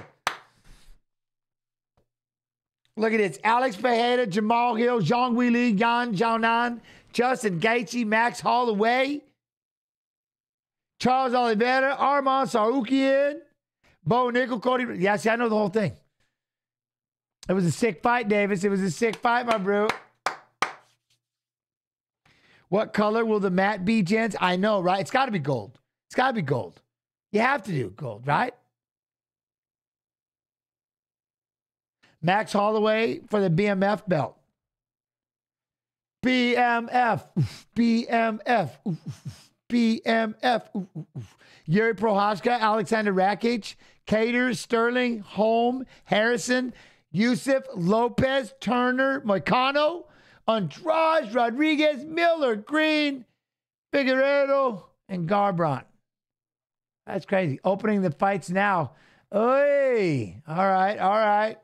Look at this. Alex Pereira, Jamahal Hill, Zhang Weili, Yan Xiaonan, Justin Gaethje, Max Holloway, Charles Oliveira, Arman Tsarukyan, Bo Nickal, Cody. Yeah, see, I know the whole thing. It was a sick fight, Davis. It was a sick fight, my bro. What color will the mat be, gents? I know, right? It's got to be gold. It's got to be gold. You have to do gold, right? Max Holloway for the BMF belt. BMF, BMF, BMF. Jiri Prochazka, Alexander Rakic, Kattar, Sterling, Holm, Harrison. Yusuff, Lopez, Turner, Moicano, Andrade, Rodriguez, Miller, Green, Figueiredo, and Garbrandt. That's crazy. Opening the fights now. Hey, all right, all right.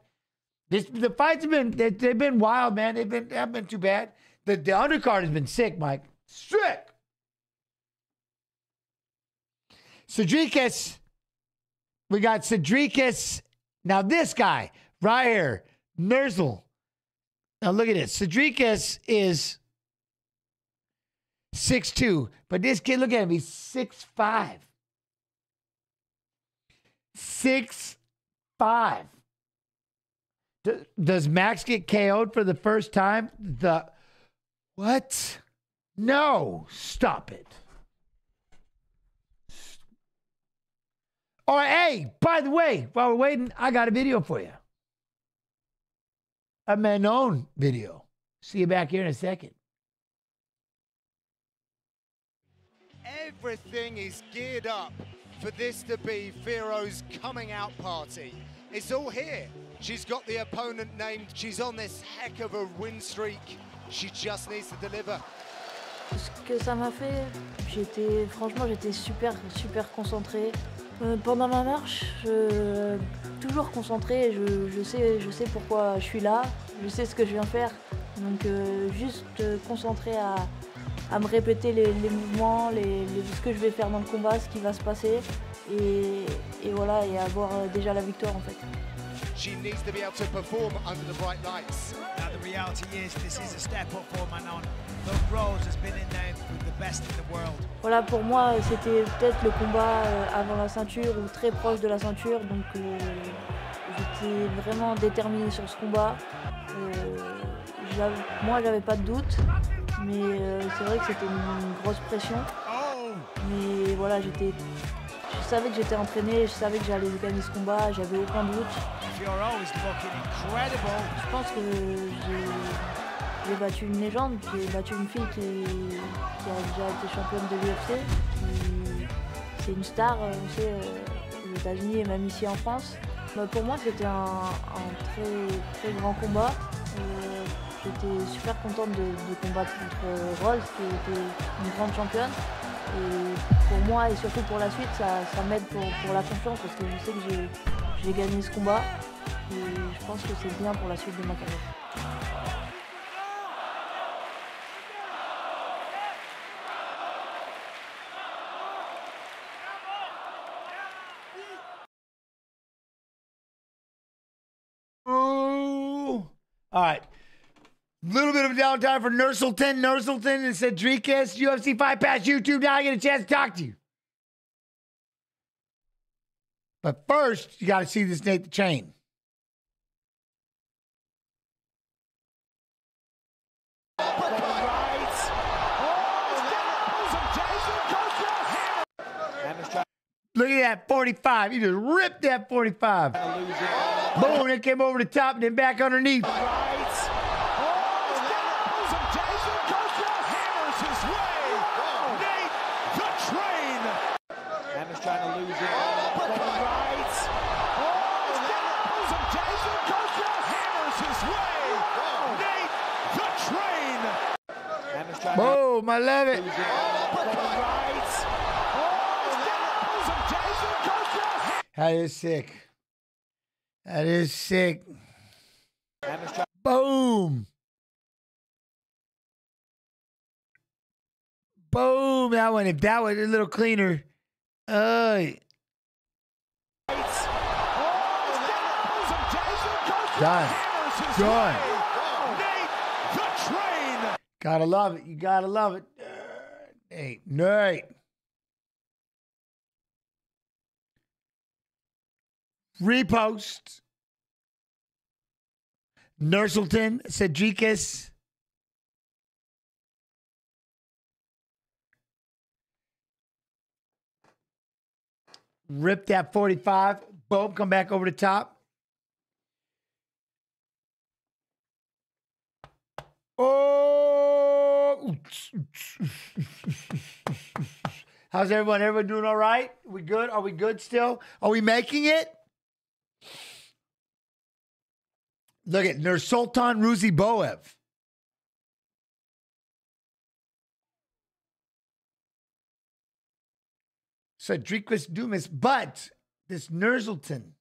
This the fights have been they, they've been wild, man. They've been haven't been too bad. The the undercard has been sick, Mike. Sick. Cedriques. We got Cedriques. Now this guy right here. Now look at this. Cedriques is 6'2", but this kid, look at him, he's 6'5". 6'5". Does Max get KO'd for the first time? The what? No, stop it. Right, hey, by the way, while we're waiting, I got a video for you. A Manon video. See you back here in a second. Everything is geared up for this to be Fiorot's coming out party. It's all here. She's got the opponent named. She's on this heck of a win streak. She just needs to deliver. Ce que ça m'a fait, j'étais franchement j'étais super super concentrée. Euh, pendant ma marche, toujours concentrée, je, sais, je sais pourquoi je suis là, je sais ce que je viens faire. Donc euh, juste euh, concentrée à, à, me répéter les, mouvements, les, ce que je vais faire dans le combat, ce qui va se passer. Et, et voilà, et avoir déjà la victoire en fait. She needs to be able to perform under the bright lights. Now the reality is this is a step up for Manon. Look, Rose has been in there with the best in the world. Voilà, pour moi, c'était peut-être le combat avant la ceinture ou très proche de la ceinture, donc euh, j'étais vraiment déterminée sur ce combat. Euh, moi, j'avais pas de doute, mais euh, c'est vrai que c'était une grosse pression. Mais voilà, j'étais je savais que j'étais entraîné, je savais que j'allais gagner ce combat, j'avais aucun doute. Je pense que j'ai battu une légende, j'ai battu une fille qui, qui, a déjà été championne de l'UFC. C'est une star, on sait, aux États-Unis et même ici en France. Bah, pour moi, c'était un, très, très grand combat. Euh, J'étais super contente de, de, combattre contre Rose, qui était une grande championne. Et pour moi et surtout pour la suite, ça, m'aide pour, la confiance parce que je sais que j'ai gagné ce combat et je pense que c'est bien pour la suite de ma carrière. Right. Little bit of a downtime for Nursulton, Nursulton, and Cedriques, UFC Fight Pass YouTube. Now I get a chance to talk to you. But first, you got to see this Nate the Train. Look at that 45. He just ripped that 45. Boom, it came over the top and then back underneath. trying to lose it. Right. Oh, Jason Costa hammers his way. Nate the Train. Boom, I love it. That is sick. That is sick. Boom. Boom. That one, if that was a little cleaner. Uh, Done. Done. Gotta love it. You gotta love it. Nate. Nate. Repost. Nursulton, Cedriques. Rip that 45. Boom, come back over the top. Oh! How's everyone? Everyone doing all right? We good? Are we good still? Are we making it? Look at Nursulton Ruziboev. Cedriques Dumas, but this Nursulton.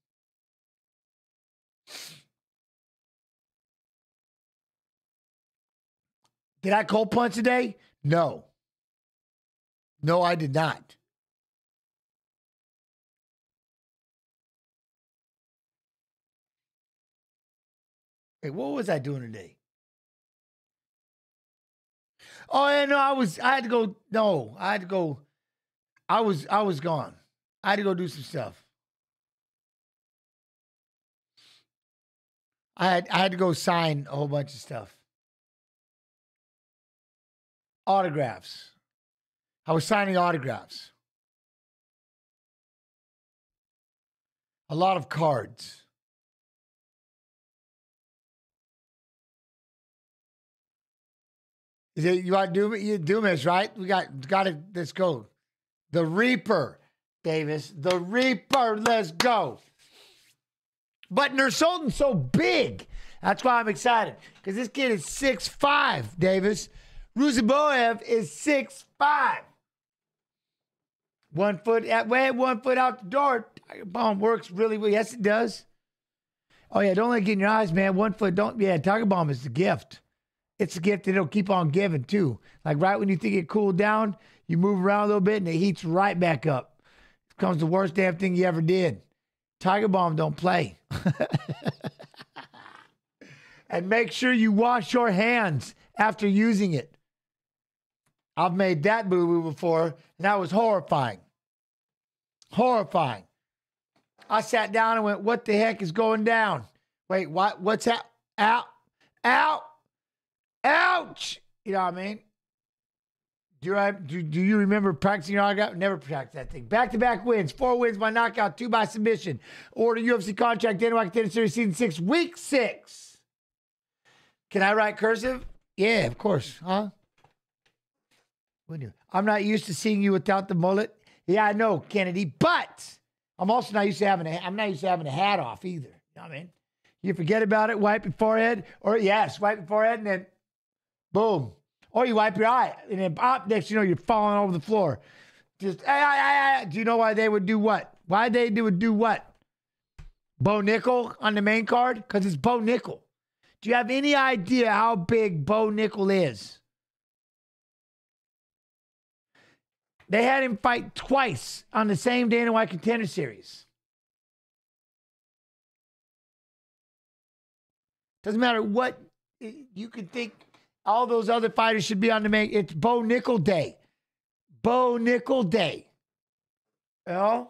Did I cold punch today? No. No, I did not. Wait, what was I doing today? Oh, yeah, no, I was I had to go no, I had to go I was I was gone. I had to go do some stuff. I had I had to go sign a whole bunch of stuff. Autographs. I was signing autographs. A lot of cards. Is it, you want Doom, you Dumas, right? We got got to let's go. The Reaper, Davis. The Reaper, let's go. But Nursulton's so big. That's why I'm excited. Because this kid is six five, Davis. Ruziboev is six five. One foot at way, one foot out the door. Tiger Balm works really well. Yes, it does. Oh yeah, don't let it get in your eyes, man. One foot, don't yeah, Tiger Balm is the gift. It's a gift that it'll keep on giving too. Like right when you think it cooled down, you move around a little bit and it heats right back up. It becomes the worst damn thing you ever did. Tiger Balm don't play. and make sure you wash your hands after using it. I've made that boo boo before, and that was horrifying. Horrifying. I sat down and went, What the heck is going down? Wait, what? What's that? Out, out, ouch. You know what I mean? Do you, do, do you remember practicing your knockout? Never practiced that thing. Back to back wins, four wins by knockout, two by submission. Order UFC contract, Dana Contender Series Season 6, Week 6. Can I write cursive? Yeah, of course. Huh? I'm not used to seeing you without the mullet. Yeah, I know, Kennedy, but I'm also not used to having a I'm not used to having a hat off either. You know what I mean? You forget about it, wipe your forehead, or yes, wipe your forehead and then boom. Or you wipe your eye and then pop, next you know you're falling over the floor. Just hey, hey, do you know why they would do what? Why they do would do what? Bo Nickal on the main card? Because it's Bo Nickal. Do you have any idea how big Bo Nickal is? They had him fight twice on the same Dana White Contender Series. Doesn't matter what eh, you could think. All those other fighters should be on the main. It's Bo Nickal Day. Bo Nickal Day. You know?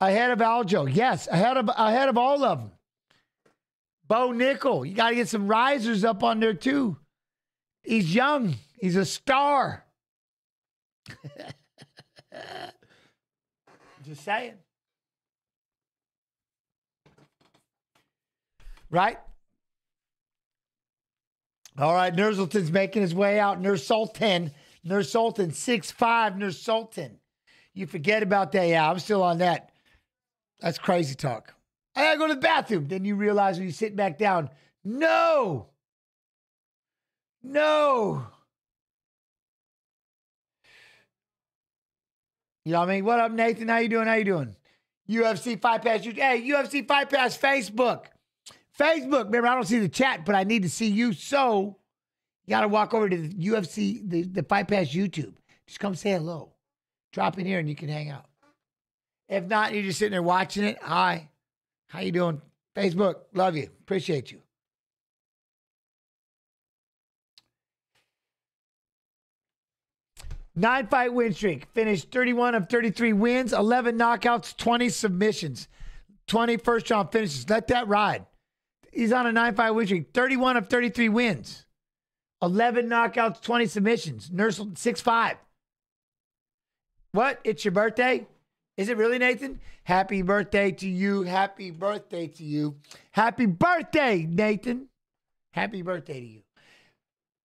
Ahead of Algeo. Yes, ahead of ahead of all of them. Bo Nickal. You got to get some risers up on there too. He's young. He's a star. Just saying. Right? All right, Nursulton's making his way out. Nursulton, Nursulton, 6'5, Nursulton. You forget about that. Yeah, I'm still on that. That's crazy talk. I gotta go to the bathroom. Then you realize when you sit back down, no, no. You know what I mean? What up, Nathan? How you doing? How you doing? UFC Fight Pass. Hey, UFC Fight Pass Facebook. Facebook. Remember, I don't see the chat, but I need to see you. So you got to walk over to the UFC, the, the Fight Pass YouTube. Just come say hello. Drop in here and you can hang out. If not, you're just sitting there watching it. Hi. How you doing? Facebook. Love you. Appreciate you. Nine fight win streak. Finished 31 of 33 wins, 11 knockouts, 20 submissions, 20 first round finishes. Let that ride. He's on a nine fight win streak. 31 of 33 wins, 11 knockouts, 20 submissions. Nurse 6 5. What? It's your birthday? Is it really, Nathan? Happy birthday to you. Happy birthday to you. Happy birthday, Nathan. Happy birthday to you.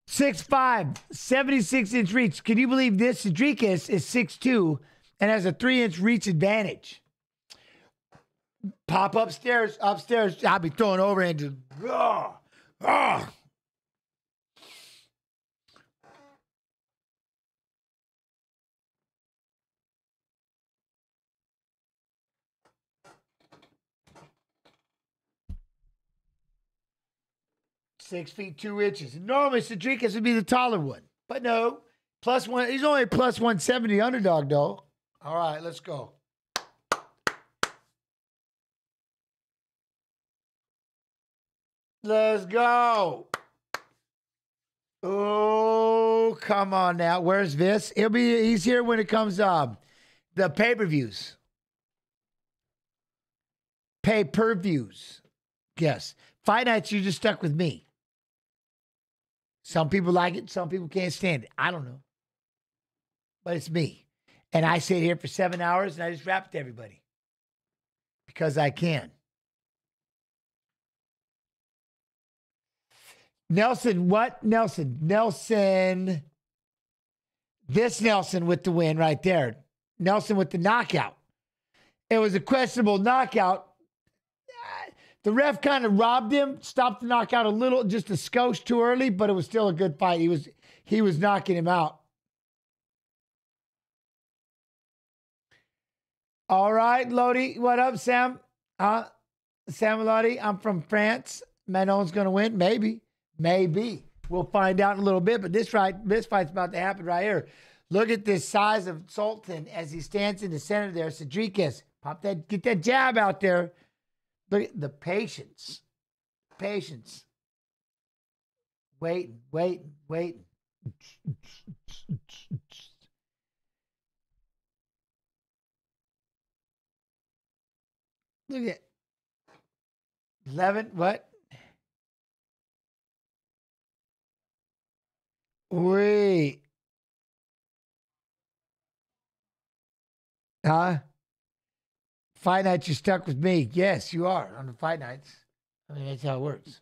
6'5, 76 inch reach. Can you believe this? Cedriques is 6'2 and has a three inch reach advantage. Pop upstairs, upstairs. I'll be throwing overhand just ah. Six feet two inches. Normally, Cedriques would be the taller one, but no. Plus one. He's only plus one seventy underdog though. All right, let's go. Let's go. Oh, come on now. Where's this? He'll be he's here when it comes um the pay-per-views. Pay-per-views. Yes. Fight nights, you just stuck with me. Some people like it, some people can't stand it. I don't know. But it's me. And I sit here for seven hours and I just rap to everybody. Because I can. Nelson, what? Nelson. Nelson. This Nelson with the win right there. Nelson with the knockout. It was a questionable knockout. The ref kind of robbed him, stopped the knockout a little, just a skosh too early, but it was still a good fight. He was he was knocking him out. All right, Lodi. What up, Sam? Uh, Sam Lodi, I'm from France. Manon's gonna win. Maybe. Maybe. We'll find out in a little bit. But this right, this fight's about to happen right here. Look at this size of Sultan as he stands in the center there. Cedriques, pop that, get that jab out there. Look at the patience. Patience. Waiting, waiting, waiting. Look at 11, what? Wait. Huh? Fight nights, you're stuck with me. Yes, you are on the fight nights. I mean, that's how it works.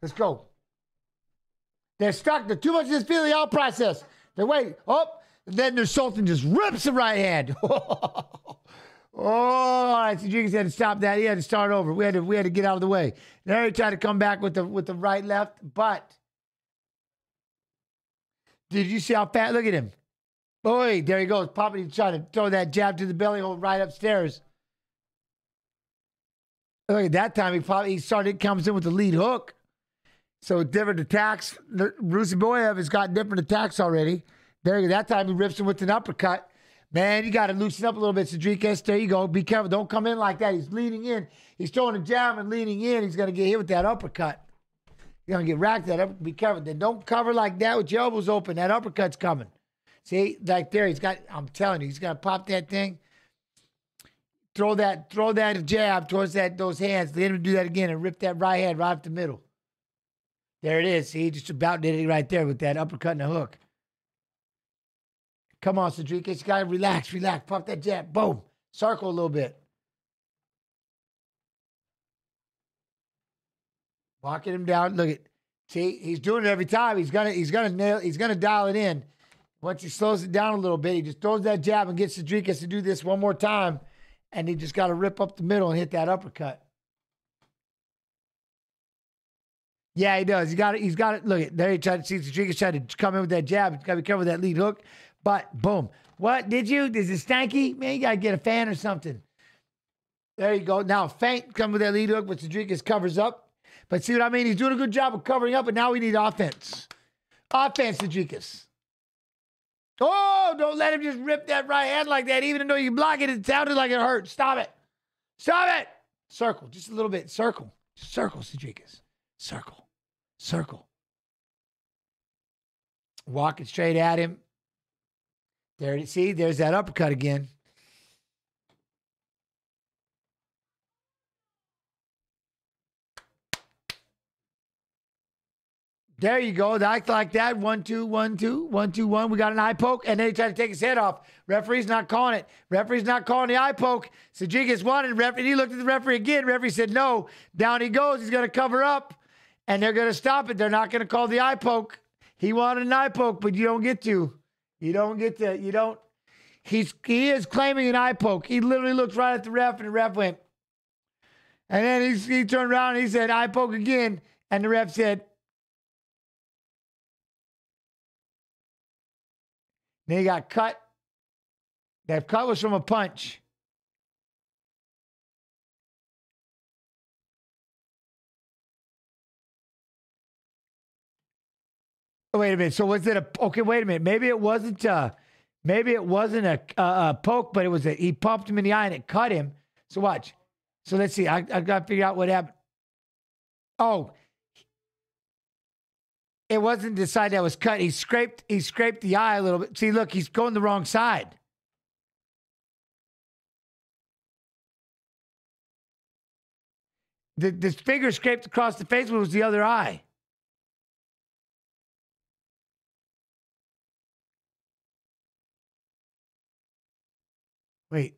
Let's go. They're stuck. They're too much in this feeling out process. They wait. Oh, then their Sultan just rips the right hand. oh, right. So Jenkins had to stop that. He had to start over. We had to we had to get out of the way. Then he tried to come back with the with the right left, but did you see how fat? Look at him. Boy, there he goes. Poppy trying to throw that jab to the belly hole right upstairs. Look at that time. He probably he started comes in with the lead hook. So different attacks. Ruziboev has got different attacks already. There, that time he rips him with an uppercut. Man, you got to loosen up a little bit, Cedriques. There you go. Be careful. Don't come in like that. He's leaning in. He's throwing a jab and leaning in. He's going to get hit with that uppercut. You're going to get racked that up. Be careful. Then don't cover like that with your elbows open. That uppercut's coming. See, like there, he's got, I'm telling you, he's to pop that thing. Throw that, throw that jab towards that those hands. Let him do that again and rip that right hand right up the middle. There it is. See, he just about did it right there with that uppercut and the hook. Come on, Cedriques. You got to relax, relax. Pop that jab. Boom. Circle a little bit. Walking him down. Look at. See, he's doing it every time. He's gonna, he's gonna nail, he's gonna dial it in. Once he slows it down a little bit, he just throws that jab and gets Cedriques to do this one more time, and he just got to rip up the middle and hit that uppercut. Yeah, he does. He got it. He's got it. Look at there. He tried to see Cedriques tried to come in with that jab. He's got to be careful with that lead hook. But boom. What did you? This is it stanky? Man, you got to get a fan or something. There you go. Now feint come with that lead hook, but Cedriques covers up. But see what I mean? He's doing a good job of covering up, but now we need offense. Offense, Cedriques. Oh, don't let him just rip that right hand like that. Even though you block it, it sounded like it hurt. Stop it. Stop it. Circle, just a little bit. Circle. Circle, Cedriques. Circle. Circle. Walking straight at him. There you see, there's that uppercut again. There you go. Act like that. One, two, one, two, one, two, one. We got an eye poke, and then he tried to take his head off. Referee's not calling it. Referee's not calling the eye poke. Sajigas wanted referee. He looked at the referee again. Referee said no. Down he goes. He's going to cover up, and they're going to stop it. They're not going to call the eye poke. He wanted an eye poke, but you don't get to. You don't get to. You don't. He's he is claiming an eye poke. He literally looked right at the ref, and the ref went. And then he, he turned around and he said, eye poke again. And the ref said, then he got cut. That cut was from a punch. Wait a minute. So was it a okay? Wait a minute. Maybe it wasn't. Uh, maybe it wasn't a, a, a poke, but it was a. He pumped him in the eye and it cut him. So watch. So let's see. I I got to figure out what happened. Oh, it wasn't the side that was cut. He scraped. He scraped the eye a little bit. See, look, he's going the wrong side. The the finger scraped across the face, was the other eye. Wait.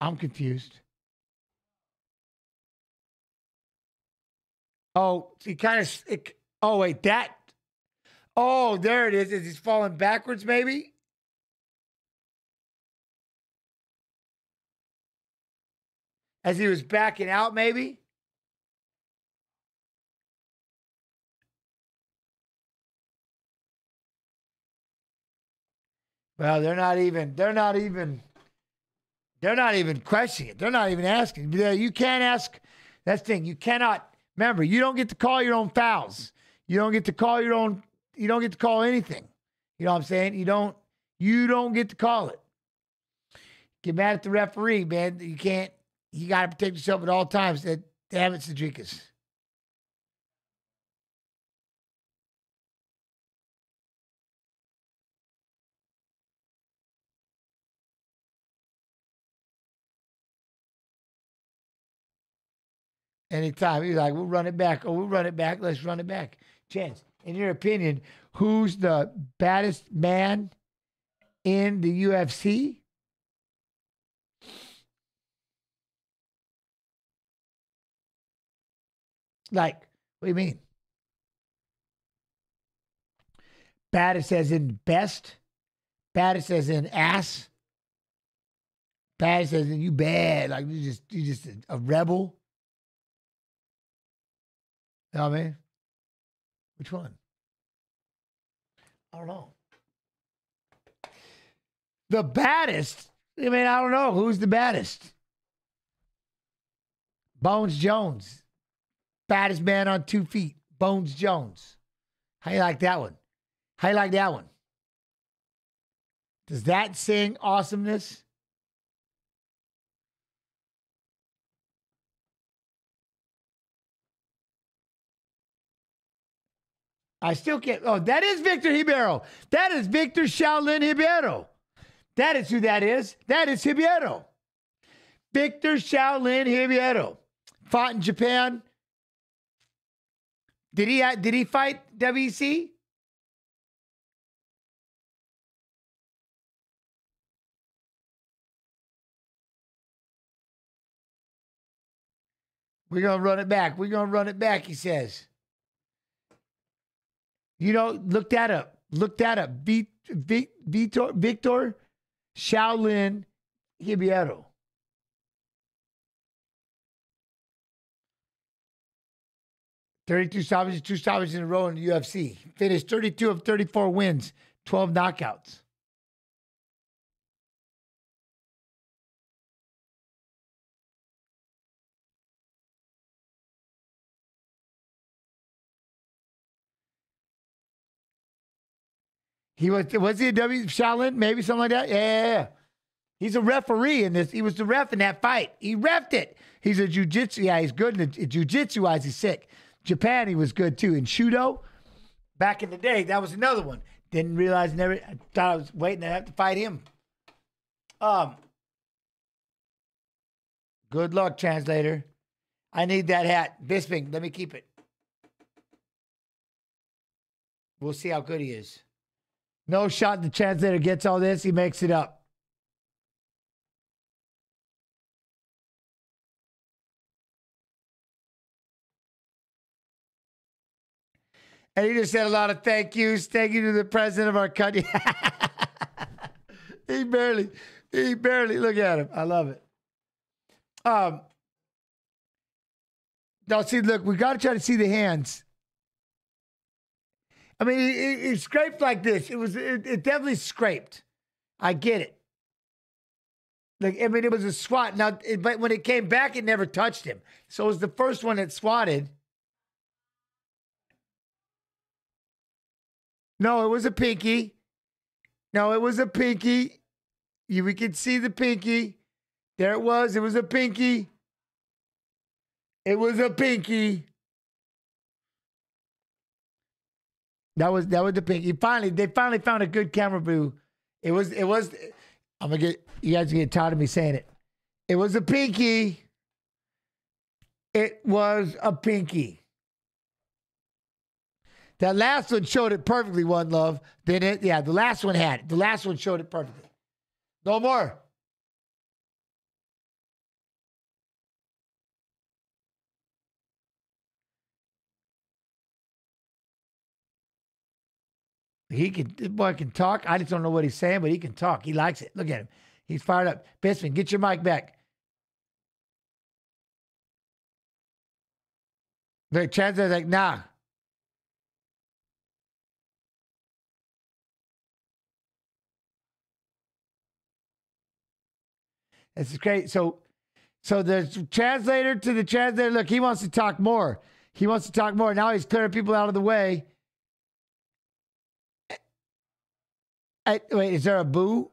I'm confused. Oh, he kind of. It, oh, wait, that. Oh, there it is. Is he's falling backwards, maybe? As he was backing out, maybe? Well, they're not even. They're not even. They're not even questioning it. They're not even asking. You can't ask. That's the thing. You cannot. Remember, you don't get to call your own fouls. You don't get to call your own. You don't get to call anything. You know what I'm saying? You don't. You don't get to call it. Get mad at the referee, man. You can't. You got to protect yourself at all times. That damn it, Cedriques. Anytime. He's like, we'll run it back. Oh, we'll run it back. Let's run it back. Chance, in your opinion, who's the baddest man in the UFC? Like, what do you mean? Baddest as in best? Baddest as in ass? Baddest as in you bad, like you just you just a, a rebel? You know what I mean? Which one? I don't know. The baddest? I mean, I don't know. Who's the baddest? Bones Jones. Baddest man on two feet. Bones Jones. How you like that one? How you like that one? Does that sing awesomeness? I still can't. Oh, that is Victor Ribeiro. That is Victor Shaolin Ribeiro. That is who that is. That is Ribeiro. Victor Shaolin Ribeiro. Fought in Japan. Did he uh, did he fight WC? We're gonna run it back. We're gonna run it back, he says. You know, look that up. Look that up. V, v, Victor, Victor Shaolin Ribeiro. Thirty-two stoppages, two stoppages in a row in the UFC. Finished thirty-two of thirty-four wins, twelve knockouts. He was was he a W Shaolin? Maybe something like that. Yeah. He's a referee in this. He was the ref in that fight. He refed it. He's a jujitsu. Yeah, he's good in jujitsu wise. He's sick. Japan, he was good too. In Shooto, back in the day, that was another one. Didn't realize never. I thought I was waiting to have to fight him. Um. Good luck, translator. I need that hat. Bisping, let me keep it. We'll see how good he is. No shot the translator gets all this. He makes it up. And he just said a lot of thank yous. Thank you to the president of our country. he barely, he barely. Look at him. I love it. Um. Now, see, look, we got to try to see the hands. I mean, it, it, scraped like this. It was, it, it definitely scraped. I get it. Like, I mean, it was a swat. Now, it, but when it came back, it never touched him. So it was the first one that swatted. No, it was a pinky. No, it was a pinky. You, we could see the pinky. There it was. It was a pinky. It was a pinky. That was that was the pinky. Finally, they finally found a good camera view. It was it was. I'm gonna get you guys get tired of me saying it. It was a pinky. It was a pinky. That last one showed it perfectly. One love. Then it yeah. The last one had it. The last one showed it perfectly. No more. He can, this boy can talk. I just don't know what he's saying, but he can talk. He likes it. Look at him. He's fired up. Bisping, get your mic back. The translator's like, nah. This is great. So, so the translator to the translator, look, he wants to talk more. He wants to talk more. Now he's clearing people out of the way. I, wait, is there a boo?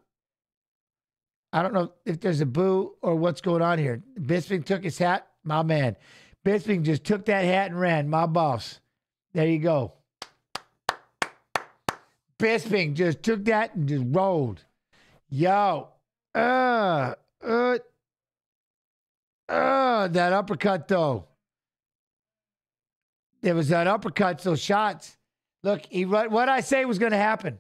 I don't know if there's a boo or what's going on here. Bisping took his hat. My man. Bisping just took that hat and ran. My boss. There you go. Bisping just took that and just rolled. Yo. Uh, uh, uh, that uppercut though. There was that uppercut, so shots. Look, he what I say was going to happen.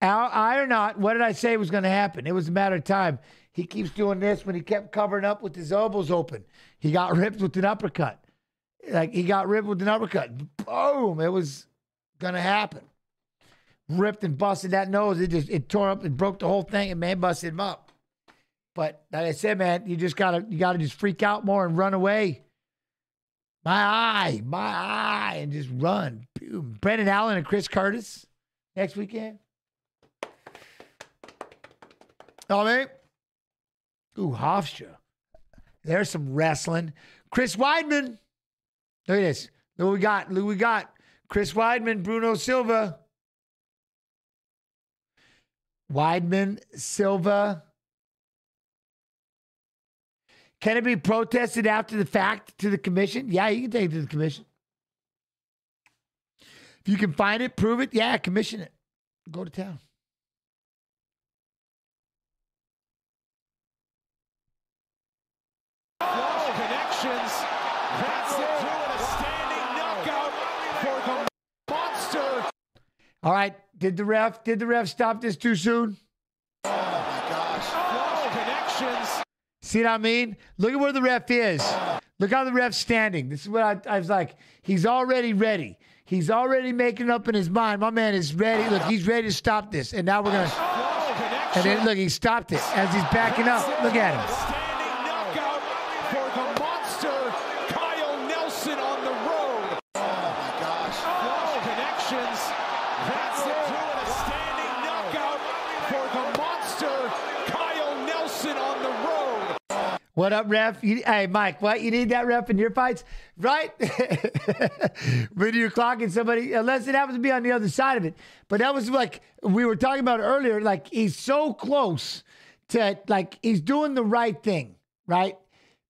I or not, what did I say was going to happen? It was a matter of time. He keeps doing this when he kept covering up with his elbows open. He got ripped with an uppercut. Like he got ripped with an uppercut. Boom! It was going to happen. Ripped and busted that nose. It just it tore up and broke the whole thing, and man busted him up. But like I said, man, you just gotta you gotta just freak out more and run away. My eye, my eye, and just run. Boom. Brendan Allen and Chris Curtis next weekend. Oh, man. Ooh, Hofstra. There's some wrestling. Chris Weidman. Look at this. Look we got. Look we got. Chris Weidman, Bruno Silva. Weidman, Silva. Can it be protested after the fact to the commission? Yeah, you can take it to the commission. If you can find it, prove it, yeah, commission it. Go to town. Connections. That's it. A standing knockout for the monster. All right. Did the ref did the ref stop this too soon? Oh, Flow connections. See what I mean? Look at where the ref is. Look how the ref's standing. This is what I, I was like. He's already ready. He's already making up in his mind. My man is ready. Look, he's ready to stop this. And now we're gonna. Oh, and then look, he stopped it as he's backing up. Look at him. Standing knockout for the monster, Kyle Nelson on the road. Oh my gosh. Flow connections. That's it. A standing knockout for the monster, Kyle Nelson on the road. What up, ref? You, hey, Mike, what? You need that ref in your fights, right? when you're clocking somebody, unless it happens to be on the other side of it. But that was like we were talking about earlier. Like he's so close to, like he's doing the right thing, right?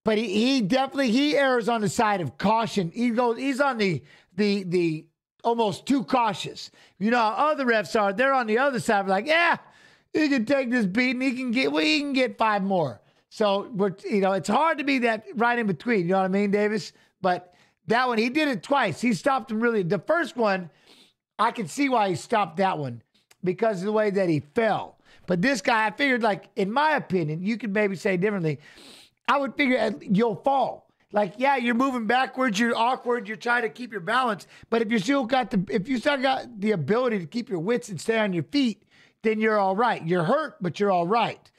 But he, he definitely he errs on the side of caution. He goes, he's on the the the almost too cautious. You know how other refs are. They're on the other side, like, yeah, he can take this beating. He can get, well, he can get five more. So we're, you know, it's hard to be that right in between. You know what I mean, Davis? But that one, he did it twice. He stopped him really. The first one, I can see why he stopped that one because of the way that he fell. But this guy, I figured, like, in my opinion, you could maybe say differently. I would figure you'll fall. Like, yeah, you're moving backwards, you're awkward, you're trying to keep your balance. But if you still got the, if you still got the ability to keep your wits and stay on your feet, then you're all right. You're hurt, but you're all right.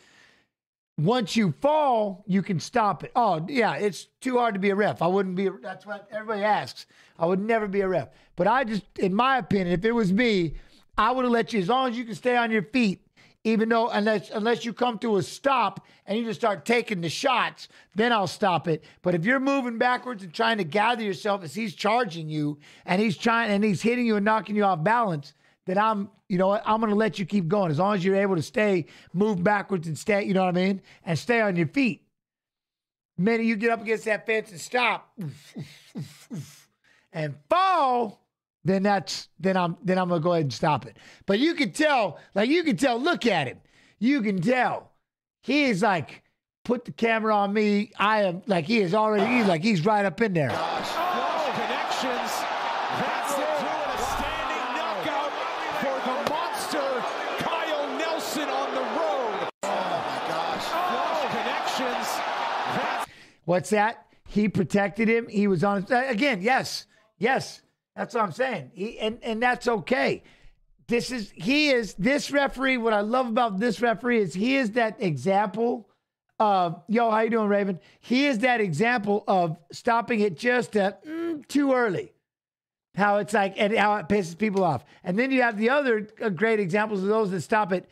Once you fall, you can stop it. Oh, yeah, it's too hard to be a ref. I wouldn't be, that's what everybody asks. I would never be a ref. But I just, in my opinion, if it was me, I would have let you, as long as you can stay on your feet, even though unless unless you come to a stop and you just start taking the shots, then I'll stop it. But if you're moving backwards and trying to gather yourself as he's charging you and he's trying and he's hitting you and knocking you off balance, then I'm you know I'm going to let you keep going as long as you're able to stay move backwards and stay you know what I mean and stay on your feet. The minute you get up against that fence and stop and fall then that's then I'm then I'm gonna go ahead and stop it. But you can tell, like you can tell, look at him. You can tell. He is like, put the camera on me. I am like he is already he's like he's right up in there. Oh, connections. That's it. A standing knockout for the monster Kyle Nelson on the road. Oh my gosh. Oh, connections. That's What's that? He protected him. He was on again. Yes, yes. That's what I'm saying. He, and and that's okay. This is he is this referee. What I love about this referee is he is that example of yo. How you doing, Raven? He is that example of stopping it just at, mm, too early. How it's like and how it pisses people off. And then you have the other uh, great examples of those that stop it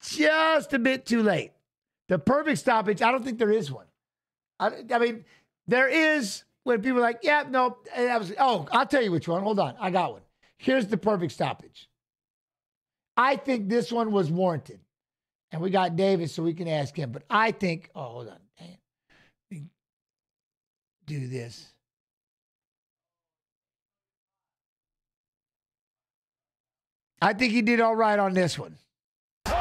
just a bit too late. The perfect stoppage. I don't think there is one. I, I mean, there is when people are like, yeah, no, that was, oh, I'll tell you which one. Hold on. I got one. Here's the perfect stoppage. I think this one was warranted. And we got Davis, so we can ask him. But I think, oh, hold on. Damn. Do this. I think he did all right on this one. This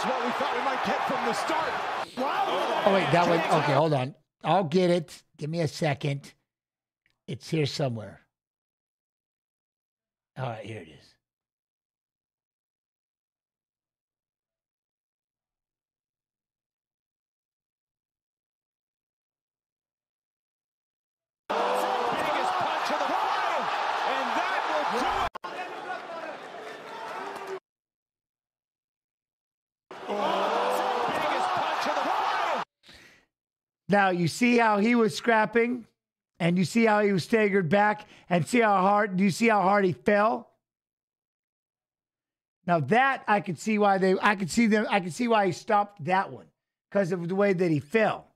is what we thought we might get from the start. Oh, wait, that one. Okay, hold on. I'll get it. Give me a second. It's here somewhere. All right, here it is. Biggest punch of the fight, and that will do it. Oh, biggest punch of the fight. Now you see how he was scrapping, and you see how he was staggered back, and see how hard. Do you see how hard he fell? Now that I could see why they. I could see them. I could see why he stopped that one because of the way that he fell.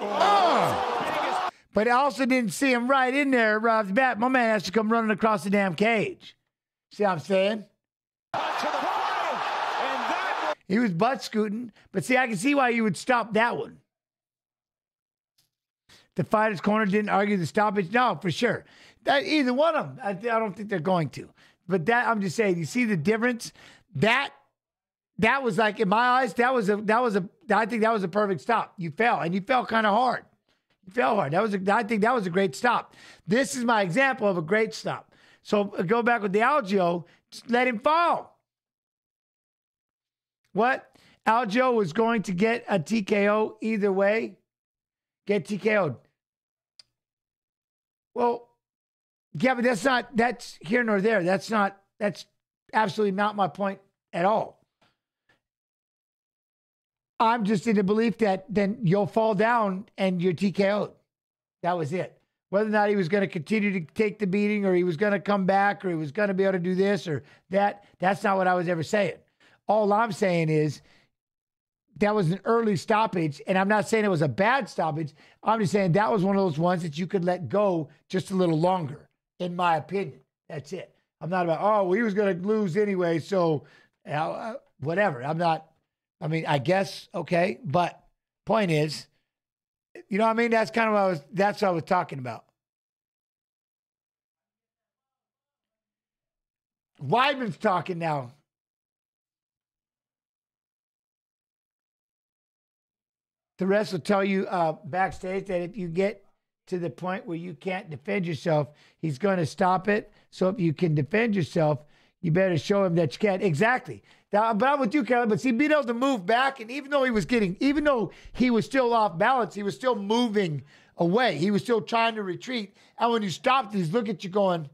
Oh. But I also didn't see him right in there right off the bat. My man has to come running across the damn cage. See what I'm saying? He was butt scooting, but see, I can see why you would stop that one. The fighter's corner didn't argue the stoppage. No, for sure. That either one of them. I, I don't think they're going to. But that I'm just saying. You see the difference? That that was like in my eyes. That was a that was a. I think that was a perfect stop. You fell and you fell kind of hard. You fell hard. That was a, I think that was a great stop. This is my example of a great stop. So uh, go back with the Algeo. Just let him fall. What? Algeo was going to get a TKO either way. Get TKO'd. Well, yeah, but that's not, that's here nor there. That's not, that's absolutely not my point at all. I'm just in the belief that then you'll fall down and you're TKO'd. That was it. Whether or not he was going to continue to take the beating or he was going to come back or he was going to be able to do this or that, that's not what I was ever saying. All I'm saying is that was an early stoppage. And I'm not saying it was a bad stoppage. I'm just saying that was one of those ones that you could let go just a little longer, in my opinion. That's it. I'm not about, oh, well, he was going to lose anyway. So uh, whatever. I'm not, I mean, I guess, okay. But point is, you know what I mean? That's kind of what I was, that's what I was talking about. Weidman's talking now. The rest will tell you uh, backstage that if you get to the point where you can't defend yourself, he's going to stop it. So if you can defend yourself, you better show him that you can. Exactly. Now, but I'm with you, Kelly. But see, being able to move back, and even though he was getting, even though he was still off balance, he was still moving away. He was still trying to retreat. And when you stopped, he's looking at you going,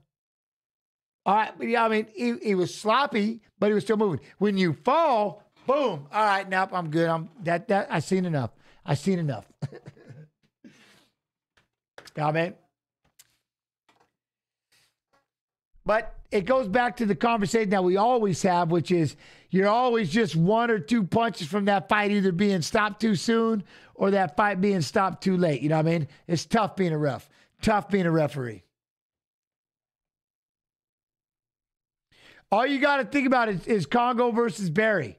all right, but yeah, I mean, he, he was sloppy, but he was still moving. When you fall, boom. All right, now I'm good. I'm that that I seen enough. I seen enough. man. But it goes back to the conversation that we always have, which is you're always just one or two punches from that fight either being stopped too soon or that fight being stopped too late. You know what I mean? It's tough being a ref, tough being a referee. All you got to think about is, is Kongo versus Barry.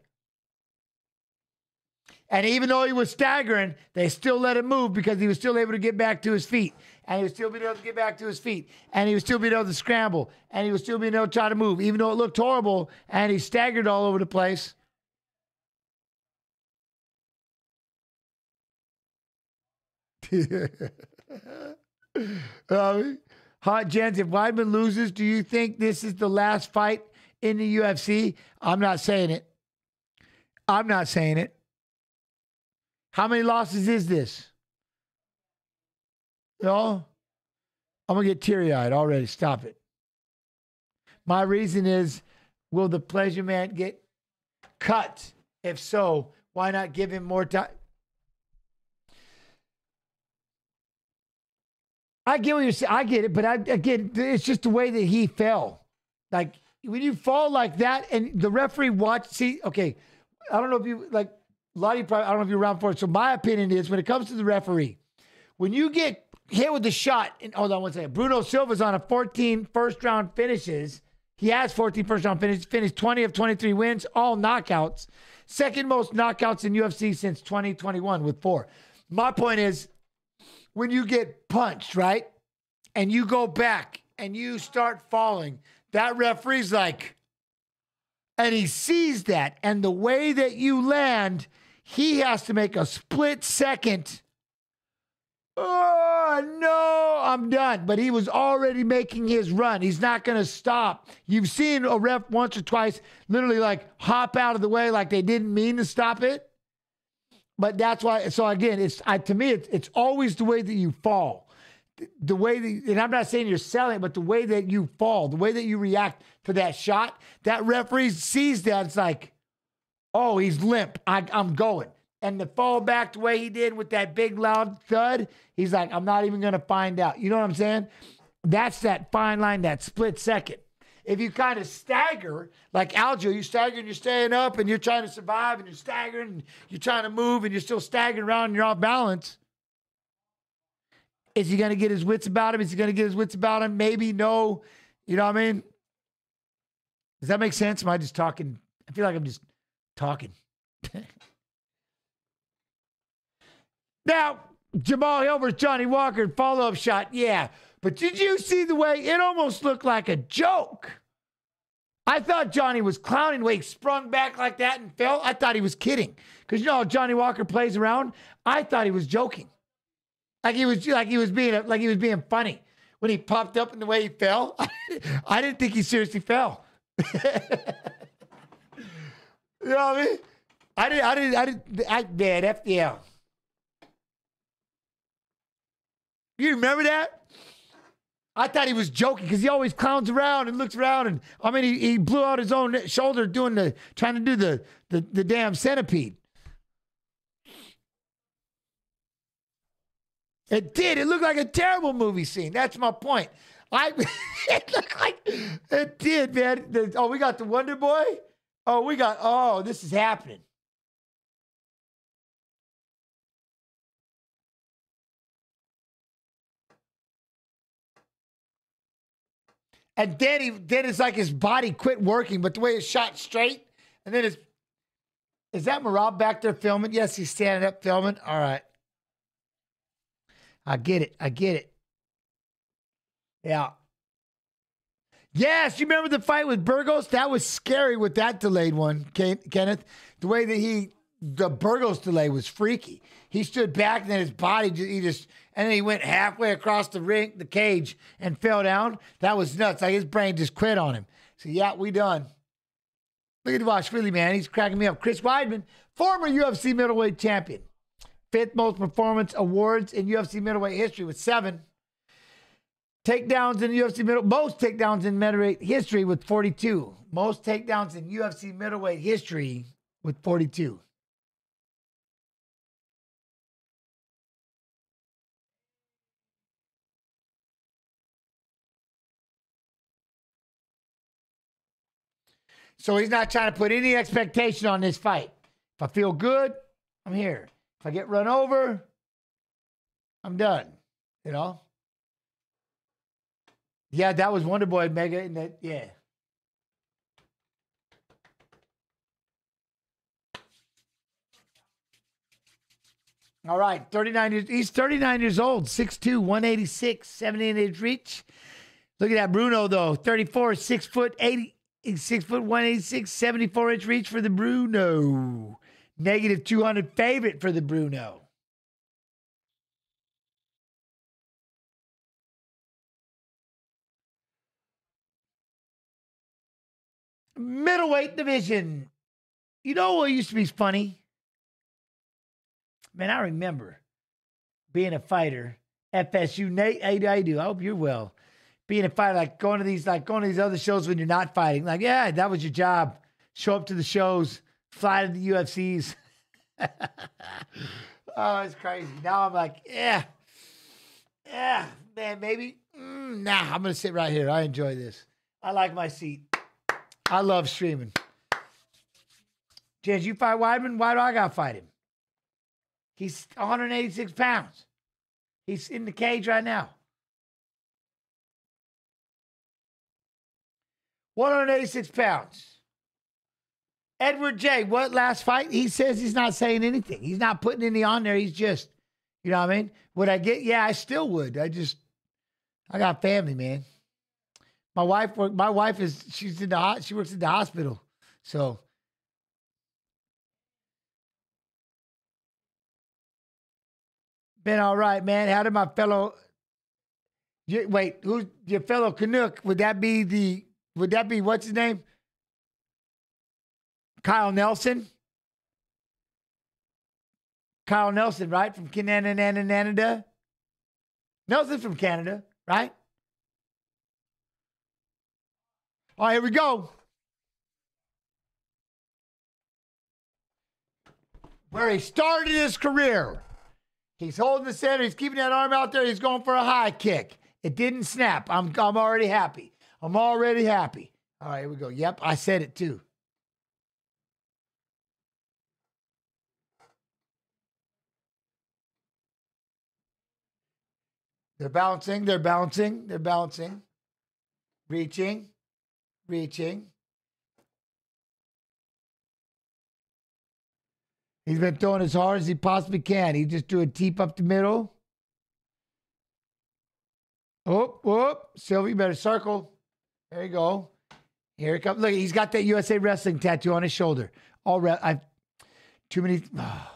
And even though he was staggering, they still let him move because he was still able to get back to his feet. And he was still being able to get back to his feet. And he was still being able to scramble. And he was still being able to try to move, even though it looked horrible and he staggered all over the place. um, Hot Jens, if Weidman loses, do you think this is the last fight in the UFC? I'm not saying it. I'm not saying it. How many losses is this? No? I'm going to get teary eyed already. Stop it. My reason is will the pleasure man get cut? If so, why not give him more time? I get what you're saying. I get it, but I again, it's just the way that he fell. Like when you fall like that, and the referee watch. See, okay, I don't know if you like a lot of you. Probably, I don't know if you're around for it. So my opinion is, when it comes to the referee, when you get hit with the shot, and hold on one second. Bruno Silva's on a 14 first round finishes. He has 14 first round finishes, finished 20 of 23 wins, all knockouts. Second most knockouts in UFC since 2021 with four. My point is, when you get punched, right? And you go back and you start falling, that referee's like, and he sees that. And the way that you land, he has to make a split second. Oh, no, I'm done. But he was already making his run. He's not going to stop. You've seen a ref once or twice literally like hop out of the way like they didn't mean to stop it. But that's why. So again, it's I, to me, it's, it's always the way that you fall, the way that, and I'm not saying you're selling, but the way that you fall, the way that you react to that shot. That referee sees that it's like, oh, he's limp. I, I'm going. And the fall back the way he did with that big loud thud, he's like, I'm not even going to find out. You know what I'm saying? That's that fine line, that split second. If you kind of stagger, like Algeo, you stagger and you're staying up and you're trying to survive and you're staggering and you're trying to move and you're still staggering around and you're off balance. Is he going to get his wits about him? Is he going to get his wits about him? Maybe, no. You know what I mean? Does that make sense? Am I just talking? I feel like I'm just talking. now, Jamahal Hill versus Johnny Walker, follow up shot. Yeah. But did you see the way it almost looked like a joke? I thought Johnny was clowning the way he sprung back like that and fell. I thought he was kidding. Because you know how Johnny Walker plays around? I thought he was joking. Like he was like he was being like he was being funny when he popped up in the way he fell. I didn't think he seriously fell. you know what I mean? I didn't I didn't I didn't I man, FDL. You remember that? I thought he was joking because he always clowns around and looks around, and I mean, he, he blew out his own shoulder doing the trying to do the the, the damn centipede. It did. It looked like a terrible movie scene. That's my point. I it looked like it did, man. The, oh, we got the Wonder Boy. Oh, we got. Oh, this is happening. And then he then it's like his body quit working, but the way it's shot straight, and then it's is that Merab back there filming? Yes, he's standing up filming. All right. I get it. I get it. Yeah. Yes, you remember the fight with Burgos? That was scary with that delayed one, Kenneth. The way that he, the Burgos delay was freaky. He stood back and then his body, he just, and then he went halfway across the ring, the cage, and fell down. That was nuts. Like his brain just quit on him. So yeah, we done. Look at Vashvili, man. He's cracking me up. Chris Weidman, former UFC middleweight champion. fifth most performance awards in UFC middleweight history with seven. Takedowns in UFC middle, most takedowns in middleweight history with 42. Most takedowns in UFC middleweight history with 42. So he's not trying to put any expectation on this fight. If I feel good, I'm here. If I get run over, I'm done. You know? Yeah, that was Wonder Boy Mega, and that yeah. All right, 39 years. He's 39 years old, 6'2, 186, 78 inch reach. Look at that Bruno though, 34, 6 foot 80, 6 foot 186, 74 inch reach for the Bruno. Negative 200 favorite for the Bruno. Middleweight division. You know what used to be funny? Man, I remember being a fighter. FSU, Nate, do I do? I hope you're well. Being a fighter, like going to these, like going to these other shows when you're not fighting. Like, yeah, that was your job. Show up to the shows, fly to the UFCs. oh, it's crazy. Now I'm like, yeah, yeah, man, maybe. Mm, nah, I'm gonna sit right here. I enjoy this. I like my seat. I love streaming. James, you fight Weidman? Why do I gotta fight him? He's 186 pounds. He's in the cage right now. 186 pounds. Edward J. What last fight? He says he's not saying anything. He's not putting any on there. He's just, you know what I mean? Would I get? Yeah, I still would. I just, I got family, man. My wife work. My wife is she's in the. She works in the hospital, so. Been all right, man. How did my fellow? You, wait, who's your fellow Canuck? Would that be the? Would that be what's his name? Kyle Nelson. Kyle Nelson, right from Canada. Nelson from Canada, right? All right, here we go. Where he started his career. He's holding the center. He's keeping that arm out there. He's going for a high kick. It didn't snap. I'm, I'm already happy. I'm already happy. All right, here we go. Yep, I said it too. They're bouncing. They're bouncing. They're bouncing. Reaching. Reaching. He's been throwing as hard as he possibly can. He just do a teep up the middle. Oh, oh, Silva, better circle. There you go. Here it comes. Look, he's got that USA Wrestling tattoo on his shoulder. All re- I've too many. Oh,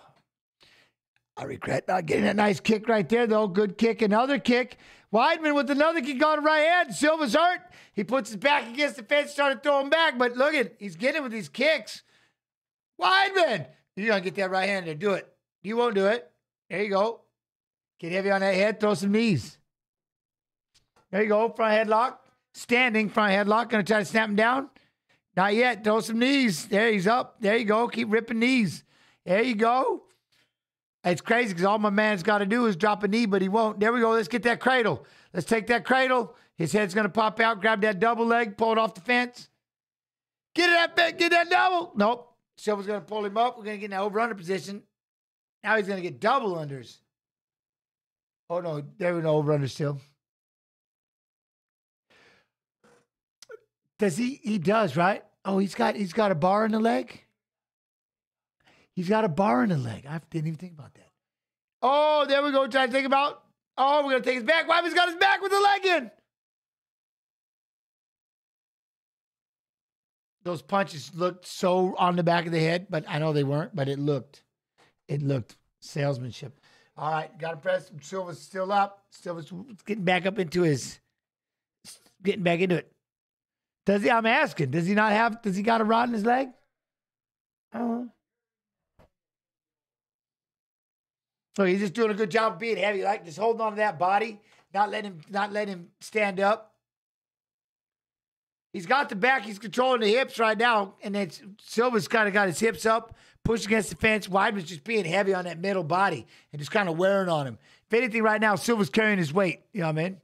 I regret not getting that nice kick right there, though. Good kick. Another kick. Weidman with another kick on right hand. Silva's hurt. He puts his back against the fence, started throwing back, but look at he's getting with these kicks. Weidman, you're gonna get that right hand there. Do it. You won't do it. There you go. Get heavy on that head. Throw some knees. There you go. Front headlock. Standing front headlock. Gonna try to snap him down. Not yet. Throw some knees. There he's up. There you go. Keep ripping knees. There you go. It's crazy because all my man's got to do is drop a knee, but he won't. There we go. Let's get that cradle. Let's take that cradle. His head's going to pop out. Grab that double leg. Pull it off the fence. Get that bit. Get that double. Nope. Silva's going to pull him up. We're going to get in that over under position. Now he's going to get double unders. Oh, no. There we go. Over under still. Does he? He does, right? Oh, he's got he's got a bar in the leg. He's got a bar in the leg. I didn't even think about that. Oh, there we go. Trying to think about. Oh, we're gonna take his back. Weidman's got his back with the leg in. Those punches looked so on the back of the head, but I know they weren't. But it looked, it looked salesmanship. All right, got to press. Silva's still up. Silva's getting back up into his, getting back into it. Does he? I'm asking. Does he not have? Does he got a rod in his leg? I don't know. So he's just doing a good job of being heavy, like just holding on to that body, not letting him, not letting him stand up. He's got the back. He's controlling the hips right now, and it's Silva's kind of got his hips up, pushed against the fence. Weidman's just being heavy on that middle body and just kind of wearing on him. If anything, right now, Silva's carrying his weight. You know what I mean?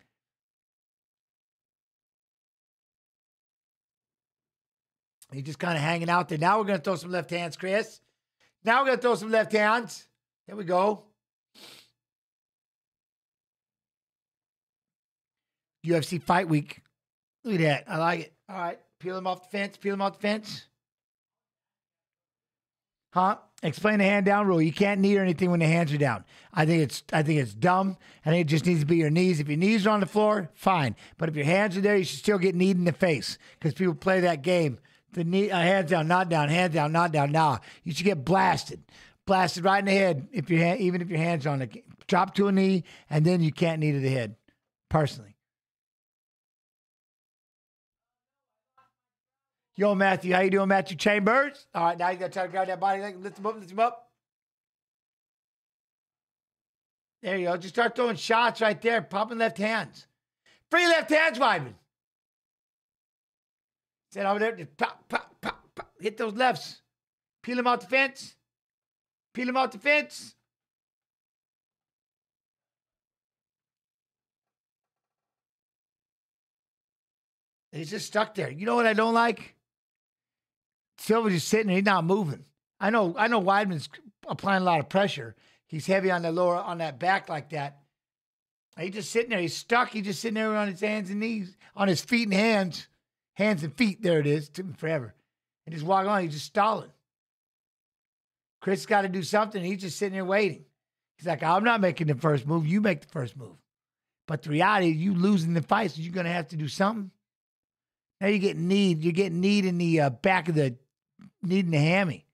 He's just kind of hanging out there. Now we're going to throw some left hands, Chris. Now we're going to throw some left hands. There we go. UFC Fight Week. Look at that. I like it. All right. Peel him off the fence. Peel him off the fence. Huh? Explain the hand down rule. You can't knee or anything when the hands are down. I think it's I think it's dumb. I think it just needs to be your knees. If your knees are on the floor, fine. But if your hands are there, you should still get kneed in the face because people play that game. The knee, uh, hands down, not down, hands down, not down. Nah, you should get blasted, blasted right in the head. If your even if your hands are on it, drop to a knee, and then you can't knee to the head. Personally. Yo, Matthew, how you doing, Matthew Chambers? All right, now you got to try to grab that body leg, lift him up, lift him up. There you go. Just start throwing shots right there, popping left hands. Free left hands, Weidman. Sit over there, just pop, pop, pop, pop. Hit those lefts. Peel him out the fence. Peel him out the fence. He's just stuck there. You know what I don't like? Silva's just sitting there. He's not moving. I know. I know. Weidman's applying a lot of pressure. He's heavy on the lower on that back like that. He's just sitting there. He's stuck. He's just sitting there on his hands and knees, on his feet and hands, hands and feet. There it is. took me forever. And just walking on. He's just stalling. Chris got to do something. He's just sitting there waiting. He's like, I'm not making the first move. You make the first move. But the reality, you losing the fight, so you're gonna have to do something. Now you get need. You're getting need in the uh, back of the need in the hammy.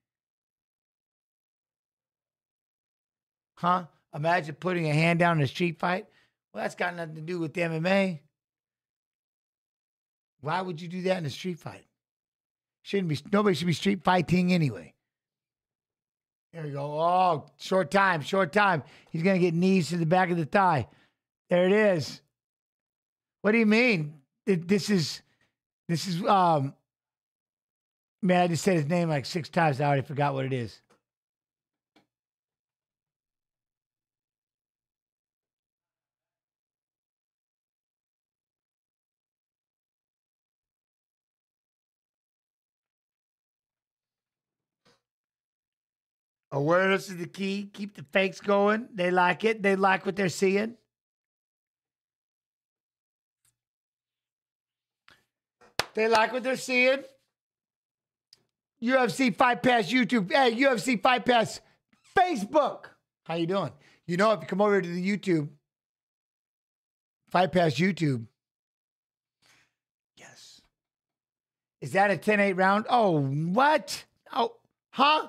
Huh? Imagine putting a hand down in a street fight. Well, that's got nothing to do with MMA. Why would you do that in a street fight? Shouldn't be. Nobody should be street fighting anyway. There we go. Oh, short time, short time. He's gonna get knees to the back of the thigh. There it is. What do you mean? This is, this is. Um, man, I just said his name like six times. I already forgot what it is. Awareness is the key. Keep the fakes going. They like it. They like what they're seeing. They like what they're seeing. UFC Fight Pass YouTube. Hey, UFC Fight Pass Facebook. How you doing? You know, if you come over to the YouTube, Fight Pass YouTube. Yes. Is that a 10-8 round? Oh, what? Oh, huh?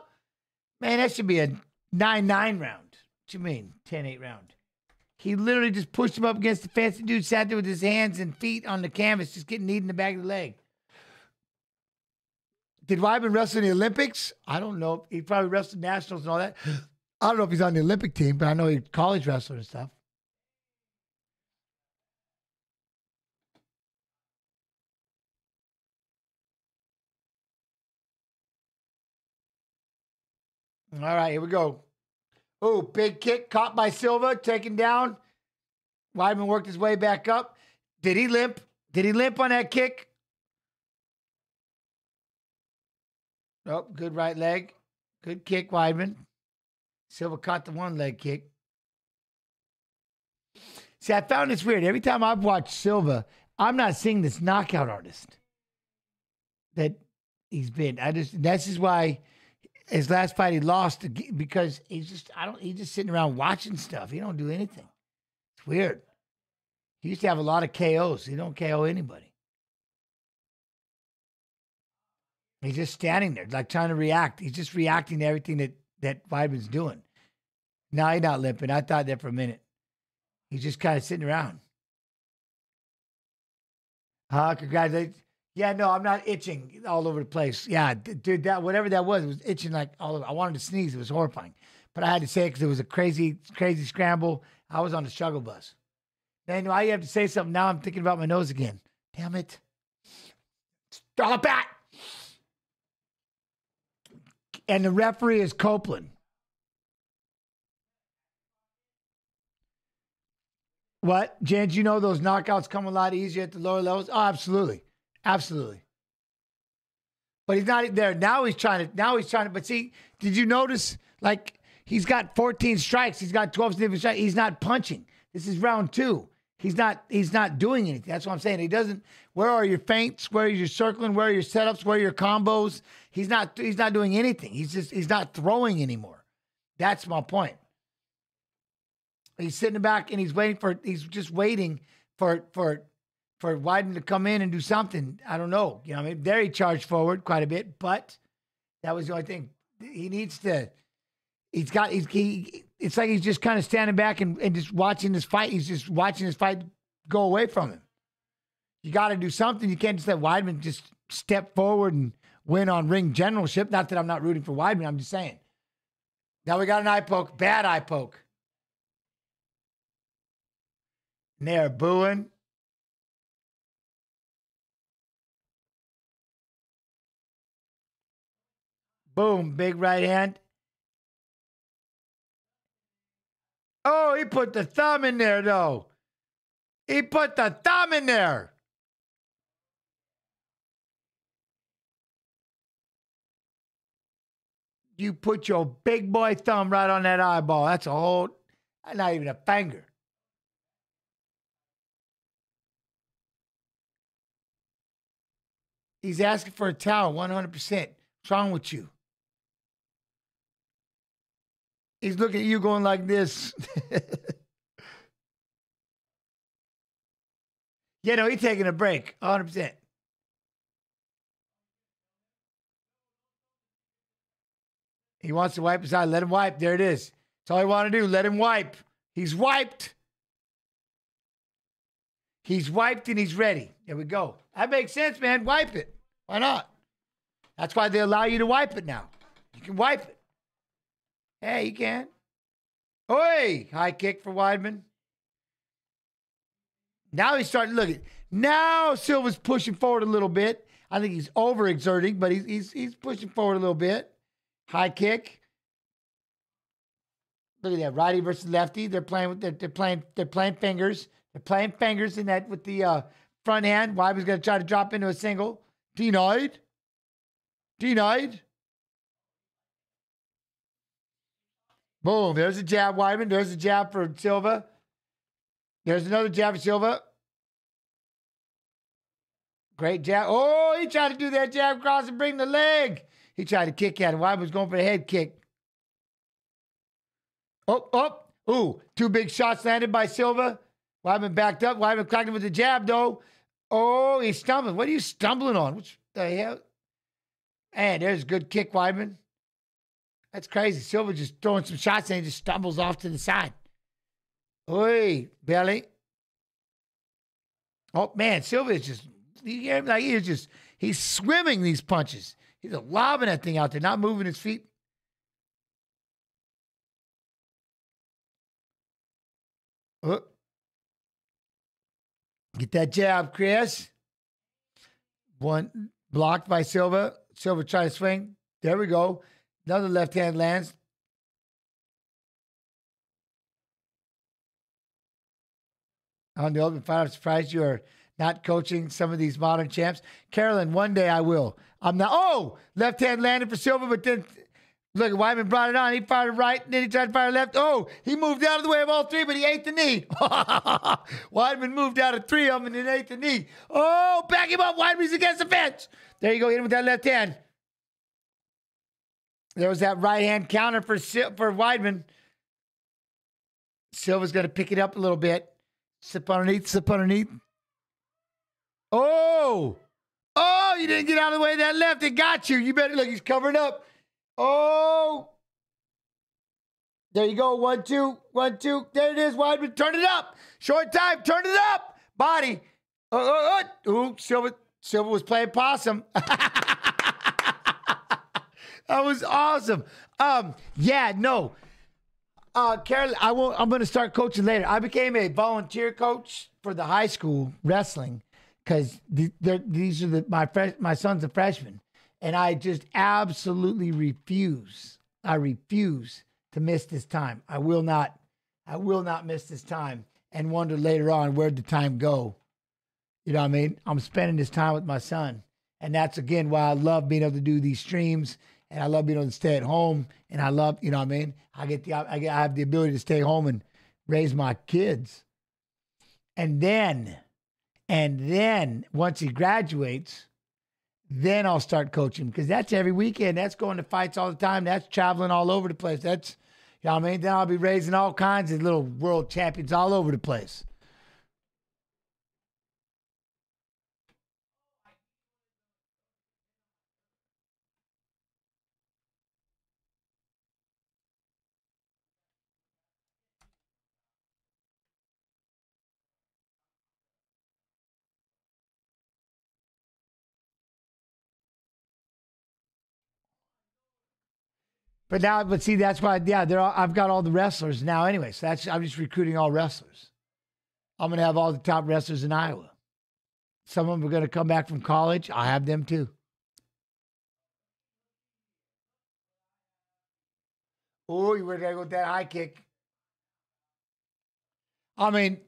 Man, that should be a 9 9 round. What you mean, 10 8 round? He literally just pushed him up against the fence. The dude sat there with his hands and feet on the canvas, just getting kneed in the back of the leg. Did Weidman wrestle in the Olympics? I don't know. He probably wrestled nationals and all that. I don't know if he's on the Olympic team, but I know he's college wrestler and stuff. All right, here we go. Oh, big kick caught by Silva, taken down. Weidman worked his way back up. Did he limp? Did he limp on that kick? Oh, good right leg. Good kick, Weidman. Silva caught the one leg kick. See, I found this weird. Every time I've watched Silva, I'm not seeing this knockout artist that he's been. I just this is why his last fight he lost because he's just I don't he's just sitting around watching stuff. He don't do anything. It's weird. He used to have a lot of KOs. He don't KO anybody. He's just standing there, like trying to react. He's just reacting to everything that that Weidman's doing. Now he's not limping. I thought that for a minute. He's just kind of sitting around. Huh? Congratulations. Yeah, no, I'm not itching all over the place. Yeah, dude, that whatever that was, it was itching like all over. I wanted to sneeze. It was horrifying. but I had to say it because it was a crazy, crazy scramble. I was on the struggle bus. Then why you have to say something? Now I'm thinking about my nose again. Damn it. Stop it. And the referee is Copeland. What? Jens, you know those knockouts come a lot easier at the lower levels? Oh, absolutely. Absolutely. But he's not there. Now he's trying to, now he's trying to, but see, did you notice? Like, he's got 14 strikes. He's got 12 significant strikes. He's not punching. This is round two. He's not, he's not doing anything. That's what I'm saying. He doesn't, where are your feints? Where are your circling? Where are your setups? Where are your combos? He's not, he's not doing anything. He's just, he's not throwing anymore. That's my point. He's sitting back and he's waiting for, he's just waiting for, for, for Weidman to come in and do something. I don't know. You know, I mean, there he charged forward quite a bit, but that was the only thing. He needs to. He's got. He's. He. It's like he's just kind of standing back and, and just watching this fight. He's just watching this fight go away from him. You got to do something. You can't just let Weidman just step forward and win on ring generalship. Not that I'm not rooting for Weidman. I'm just saying. Now we got an eye poke. Bad eye poke. And they're booing. Boom, big right hand. Oh, he put the thumb in there, though. He put the thumb in there. You put your big boy thumb right on that eyeball. That's a whole, not even a finger. He's asking for a towel, 100%. What's wrong with you? He's looking at you going like this. you know, he's taking a break, 100%. He wants to wipe his eye. Let him wipe. There it is. That's all I want to do. Let him wipe. He's wiped. He's wiped and he's ready. There we go. That makes sense, man. Wipe it. Why not? That's why they allow you to wipe it now. You can wipe it. Hey, you can. Oi! High kick for Weidman. Now he's starting to look at. Now Silva's pushing forward a little bit. I think he's overexerting, but he's he's he's pushing forward a little bit. High kick. Look at that, righty versus lefty. They're playing with they're, they're playing they're playing fingers. They're playing fingers in that with the uh, front hand. Weidman's going to try to drop into a single. Denied. Denied. Boom. There's a jab, Weidman. There's a jab for Silva. There's another jab for Silva. Great jab. Oh, he tried to do that jab cross and bring the leg. He tried to kick at him. Weidman was going for the head kick. Oh, oh. Ooh, two big shots landed by Silva. Weidman backed up. Weidman cracked him with the jab, though. Oh, he's stumbling. What are you stumbling on? What the hell? And there's a good kick, Weidman. That's crazy. Silva just throwing some shots and he just stumbles off to the side. Oi, belly. Oh man, Silva is just you like he's just he's swimming these punches. He's lobbing that thing out there, not moving his feet. Oh. Get that jab, Chris. One blocked by Silva. Silva try to swing. There we go. Another left hand lands. On the open fight, I'm surprised you are not coaching some of these modern champs. Carolyn, one day I will. I'm not. Oh, left hand landed for Silva, but then look, Weidman brought it on. He fired right, and then he tried to fire left. Oh, he moved out of the way of all three, but he ate the knee. Weidman moved out of three of them and then ate the knee. Oh, back him up. Weidman's against the fence. There you go. Hit him with that left hand. There was that right hand counter for for Weidman. Silva's going to pick it up a little bit. Sip underneath, sip underneath. Oh, oh, you didn't get out of the way of that left. It got you. You better look, he's covering up. Oh, there you go. One, two, one, two. There it is. Weidman, turn it up. Short time, turn it up. Body. Uh, uh, uh. Silva, Silva was playing possum. that was awesome. Um, yeah, no. Uh, Carol, I won't. I'm going to start coaching later. I became a volunteer coach for the high school wrestling because the, these are the my fresh, my son's a freshman, and I just absolutely refuse. I refuse to miss this time. I will not. I will not miss this time and wonder later on where'd the time go. You know what I mean? I'm spending this time with my son. And that's again why I love being able to do these streams and I love being able to stay at home. And I love, you know what I mean? I get the I, get, I have the ability to stay home and raise my kids. And then, and then once he graduates, then I'll start coaching because that's every weekend. That's going to fights all the time. That's traveling all over the place. That's, you know what I mean? Then I'll be raising all kinds of little world champions all over the place. But now, but see, that's why, yeah, they're all, I've got all the wrestlers now anyway. So that's, I'm just recruiting all wrestlers. I'm going to have all the top wrestlers in Iowa. Some of them are going to come back from college. I have them too. Oh, you were go with that high kick. I mean,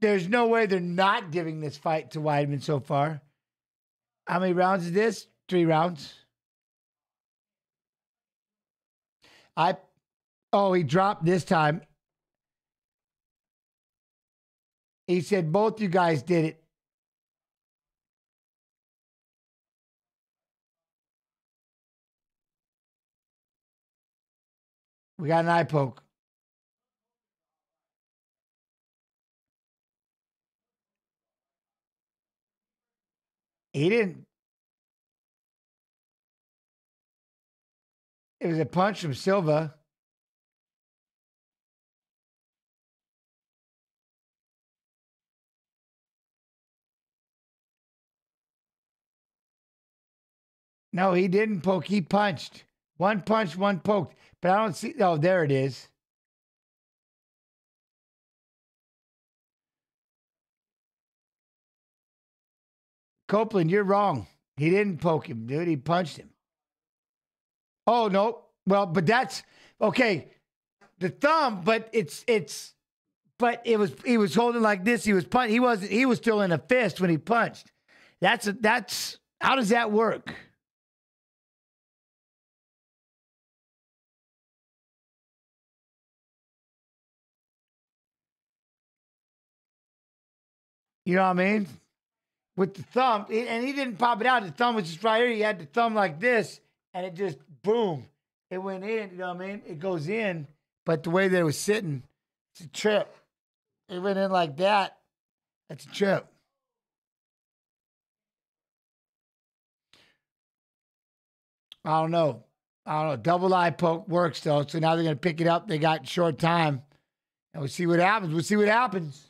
there's no way they're not giving this fight to Weidman so far. How many rounds is this? Three rounds. I oh, he dropped this time. He said both you guys did it. We got an eye poke. He didn't. It was a punch from Silva. No, he didn't poke. He punched. One punch, one poked. But I don't see. Oh, there it is. Copeland, you're wrong. He didn't poke him, dude. He punched him. Oh no. Well, but that's okay. The thumb, but it's it's but it was he was holding like this. He was punch. He wasn't. He was still in a fist when he punched. That's a, that's how does that work? You know what I mean? With the thumb, and he didn't pop it out. The thumb was just right here. He had the thumb like this, and it just boom, it went in. You know what I mean? It goes in, but the way that it was sitting, it's a trip. It went in like that. That's a trip. I don't know. I don't know. Double eye poke works though, so now they're gonna pick it up. They got short time, and we'll see what happens. We'll see what happens.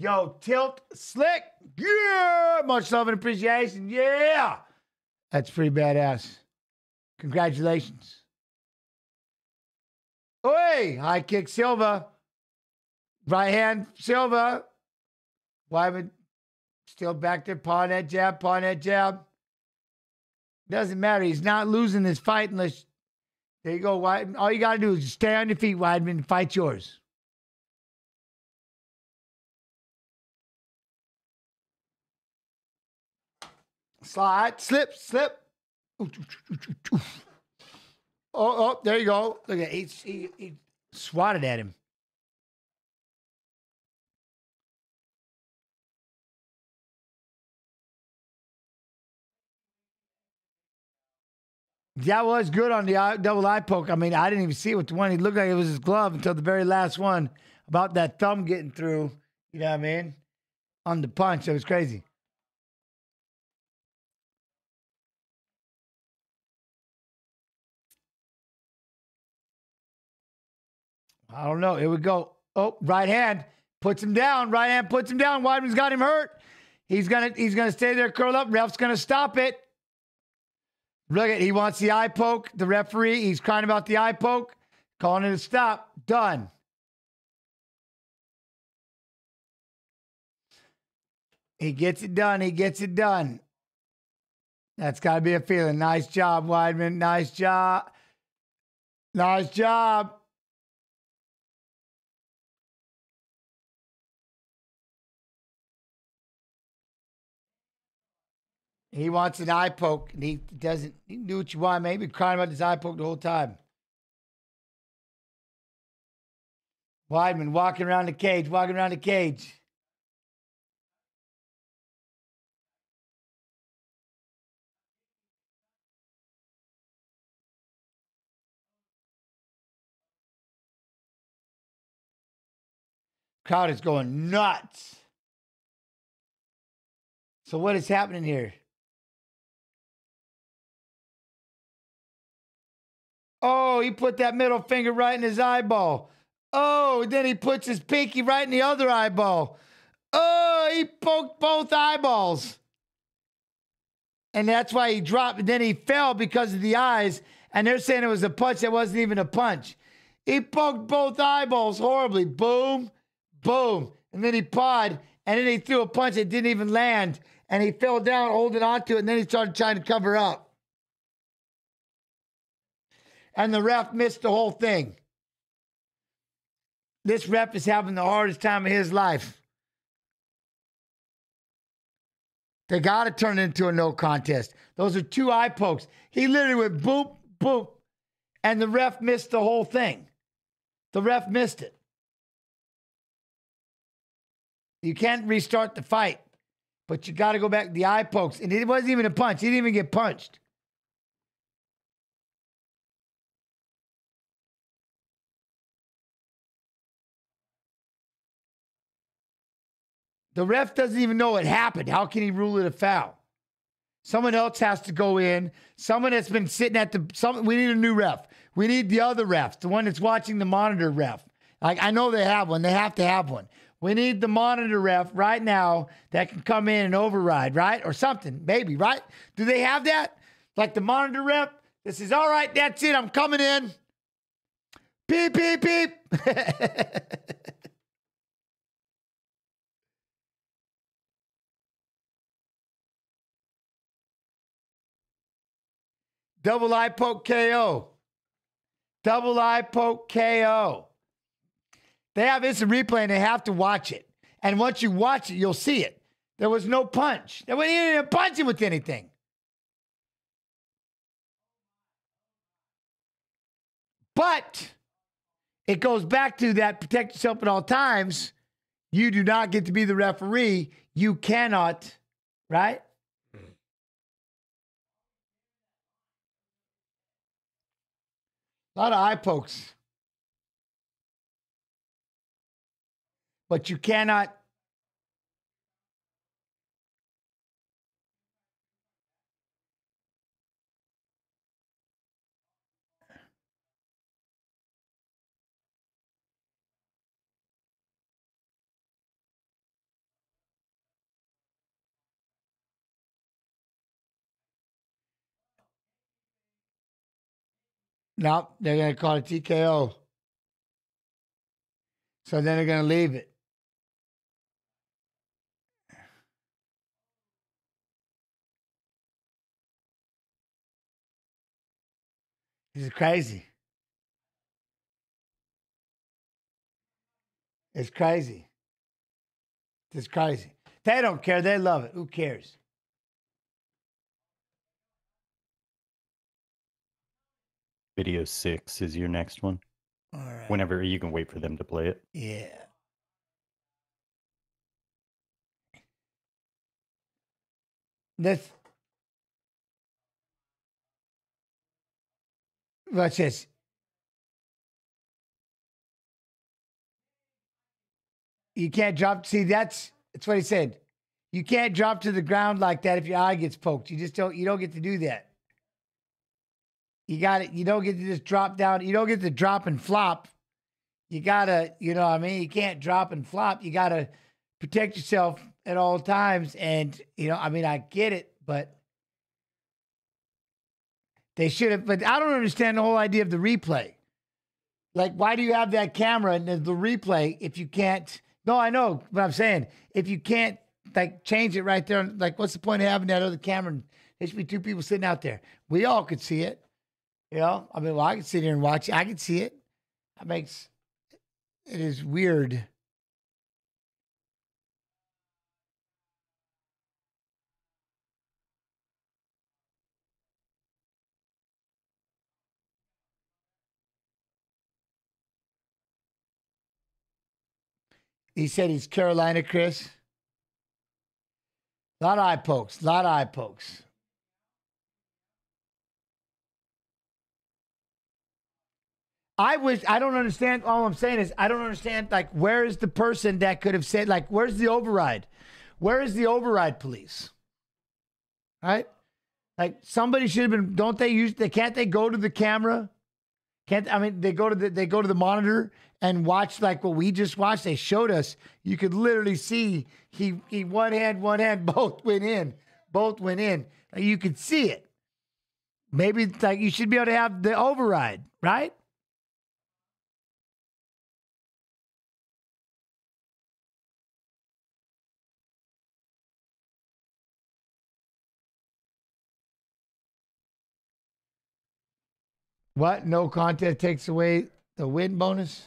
Yo, tilt slick. Yeah. Much love and appreciation. Yeah. That's pretty badass. Congratulations. Oi, high kick Silva. Right hand Silva. Weidman still back there, pawing that jab, pawing that jab. Doesn't matter. He's not losing this fight unless. There you go, Weidman. All you got to do is stay on your feet, Weidman, and fight yours. Slide, slip, slip. Oh, oh, there you go. Look at he, he, he swatted at him. That was good on the double eye poke. I mean, I didn't even see it with the one. He looked like it was his glove until the very last one about that thumb getting through. You know what I mean? On the punch. It was crazy. I don't know. Here we go. Oh, right hand. Puts him down. Right hand puts him down. Weidman's got him hurt. He's gonna he's gonna stay there, curl up. Ref's gonna stop it. Look at he wants the eye poke. The referee, he's crying about the eye poke, calling it a stop. Done. He gets it done. He gets it done. That's got to be a feeling. Nice job, Weidman. Nice job. Nice job. He wants an eye poke, and he doesn't. Can do what you want, maybe crying about his eye poke the whole time. Weidman walking around the cage, walking around the cage. Crowd is going nuts. So what is happening here? Oh, he put that middle finger right in his eyeball. Oh, then he puts his pinky right in the other eyeball. Oh, he poked both eyeballs. And that's why he dropped. And then he fell because of the eyes. And they're saying it was a punch that wasn't even a punch. He poked both eyeballs horribly. Boom, boom. And then he pawed. And then he threw a punch that didn't even land. And he fell down holding onto it. And then he started trying to cover up and the ref missed the whole thing. This ref is having the hardest time of his life. They got to turn it into a no contest. Those are two eye pokes. He literally went boop, boop, and the ref missed the whole thing. The ref missed it. You can't restart the fight, but you got to go back to the eye pokes. And it wasn't even a punch. He didn't even get punched. The ref doesn't even know what happened. How can he rule it a foul? Someone else has to go in. Someone that's been sitting at the. Some, we need a new ref. We need the other ref, the one that's watching the monitor ref. Like I know they have one. They have to have one. We need the monitor ref right now that can come in and override, right? Or something, maybe, right? Do they have that? Like the monitor ref? This is all right, that's it. I'm coming in. Beep, beep, beep. Double eye poke KO. Double eye poke KO. They have instant replay and they have to watch it. And once you watch it, you'll see it. There was no punch. They wouldn't even punching with anything. But it goes back to that protect yourself at all times. You do not get to be the referee. You cannot, right? A lot of eye pokes. But you cannot. No, they're going to call it TKO. So then they're going to leave it. This is crazy. It's crazy. It's crazy. They don't care. They love it. Who cares? Video six is your next one. All right. Whenever you can wait for them to play it. Yeah. This. Watch this. You can't drop. See, that's that's what he said. You can't drop to the ground like that if your eye gets poked. You just don't. You don't get to do that. You got it. You don't get to just drop down. You don't get to drop and flop. you gotta, you know, what I mean, you can't drop and flop. You gotta protect yourself at all times. And you know, I mean, I get it, but they should have. But I don't understand the whole idea of the replay. Like, why do you have that camera and the replay if you can't? No, I know, but I'm saying if you can't like change it right there, like, what's the point of having that other camera? There should be two people sitting out there. We all could see it. You know, I mean, well, I can sit here and watch. I can see it. That makes it is weird. He said he's Carolina, Chris. A lot of eye pokes. A lot of eye pokes. I wish I don't understand. All I'm saying is I don't understand. Like, where is the person that could have said like, where's the override? Where is the override police? Right? Like somebody should have been. Don't they use? They can't they go to the camera? Can't I mean they go to the they go to the monitor and watch like what we just watched. They showed us. You could literally see he he one hand one hand both went in, both went in. Like you could see it. Maybe like you should be able to have the override, right? What? No contest takes away the win bonus?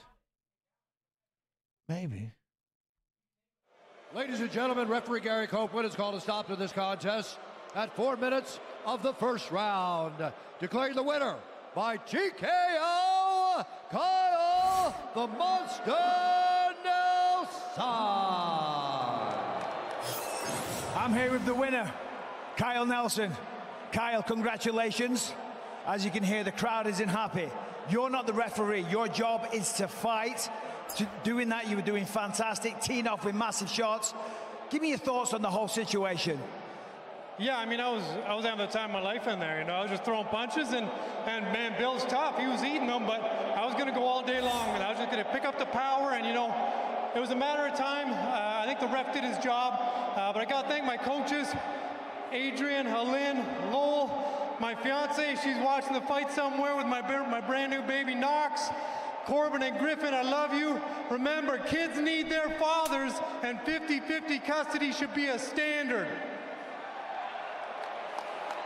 Maybe. Ladies and gentlemen, referee Gary Copeland has called a stop to this contest at four minutes of the first round. Declaring the winner by TKO, Kyle the Monster Nelson. I'm here with the winner, Kyle Nelson. Kyle, congratulations. As you can hear, the crowd isn't happy. You're not the referee. Your job is to fight. To doing that, you were doing fantastic. Teeing off with massive shots. Give me your thoughts on the whole situation. Yeah, I mean, I was I was having the time of my life in there. You know, I was just throwing punches, and and man, Bill's tough. He was eating them, but I was going to go all day long, and I was just going to pick up the power. And you know, it was a matter of time. Uh, I think the ref did his job, uh, but I got to thank my coaches, Adrian, Helene, Lowell, my fiance. She's watching the fight somewhere with my my brand new baby Knox. Corbin and Griffin, I love you. Remember, kids need their fathers, and 50-50 custody should be a standard.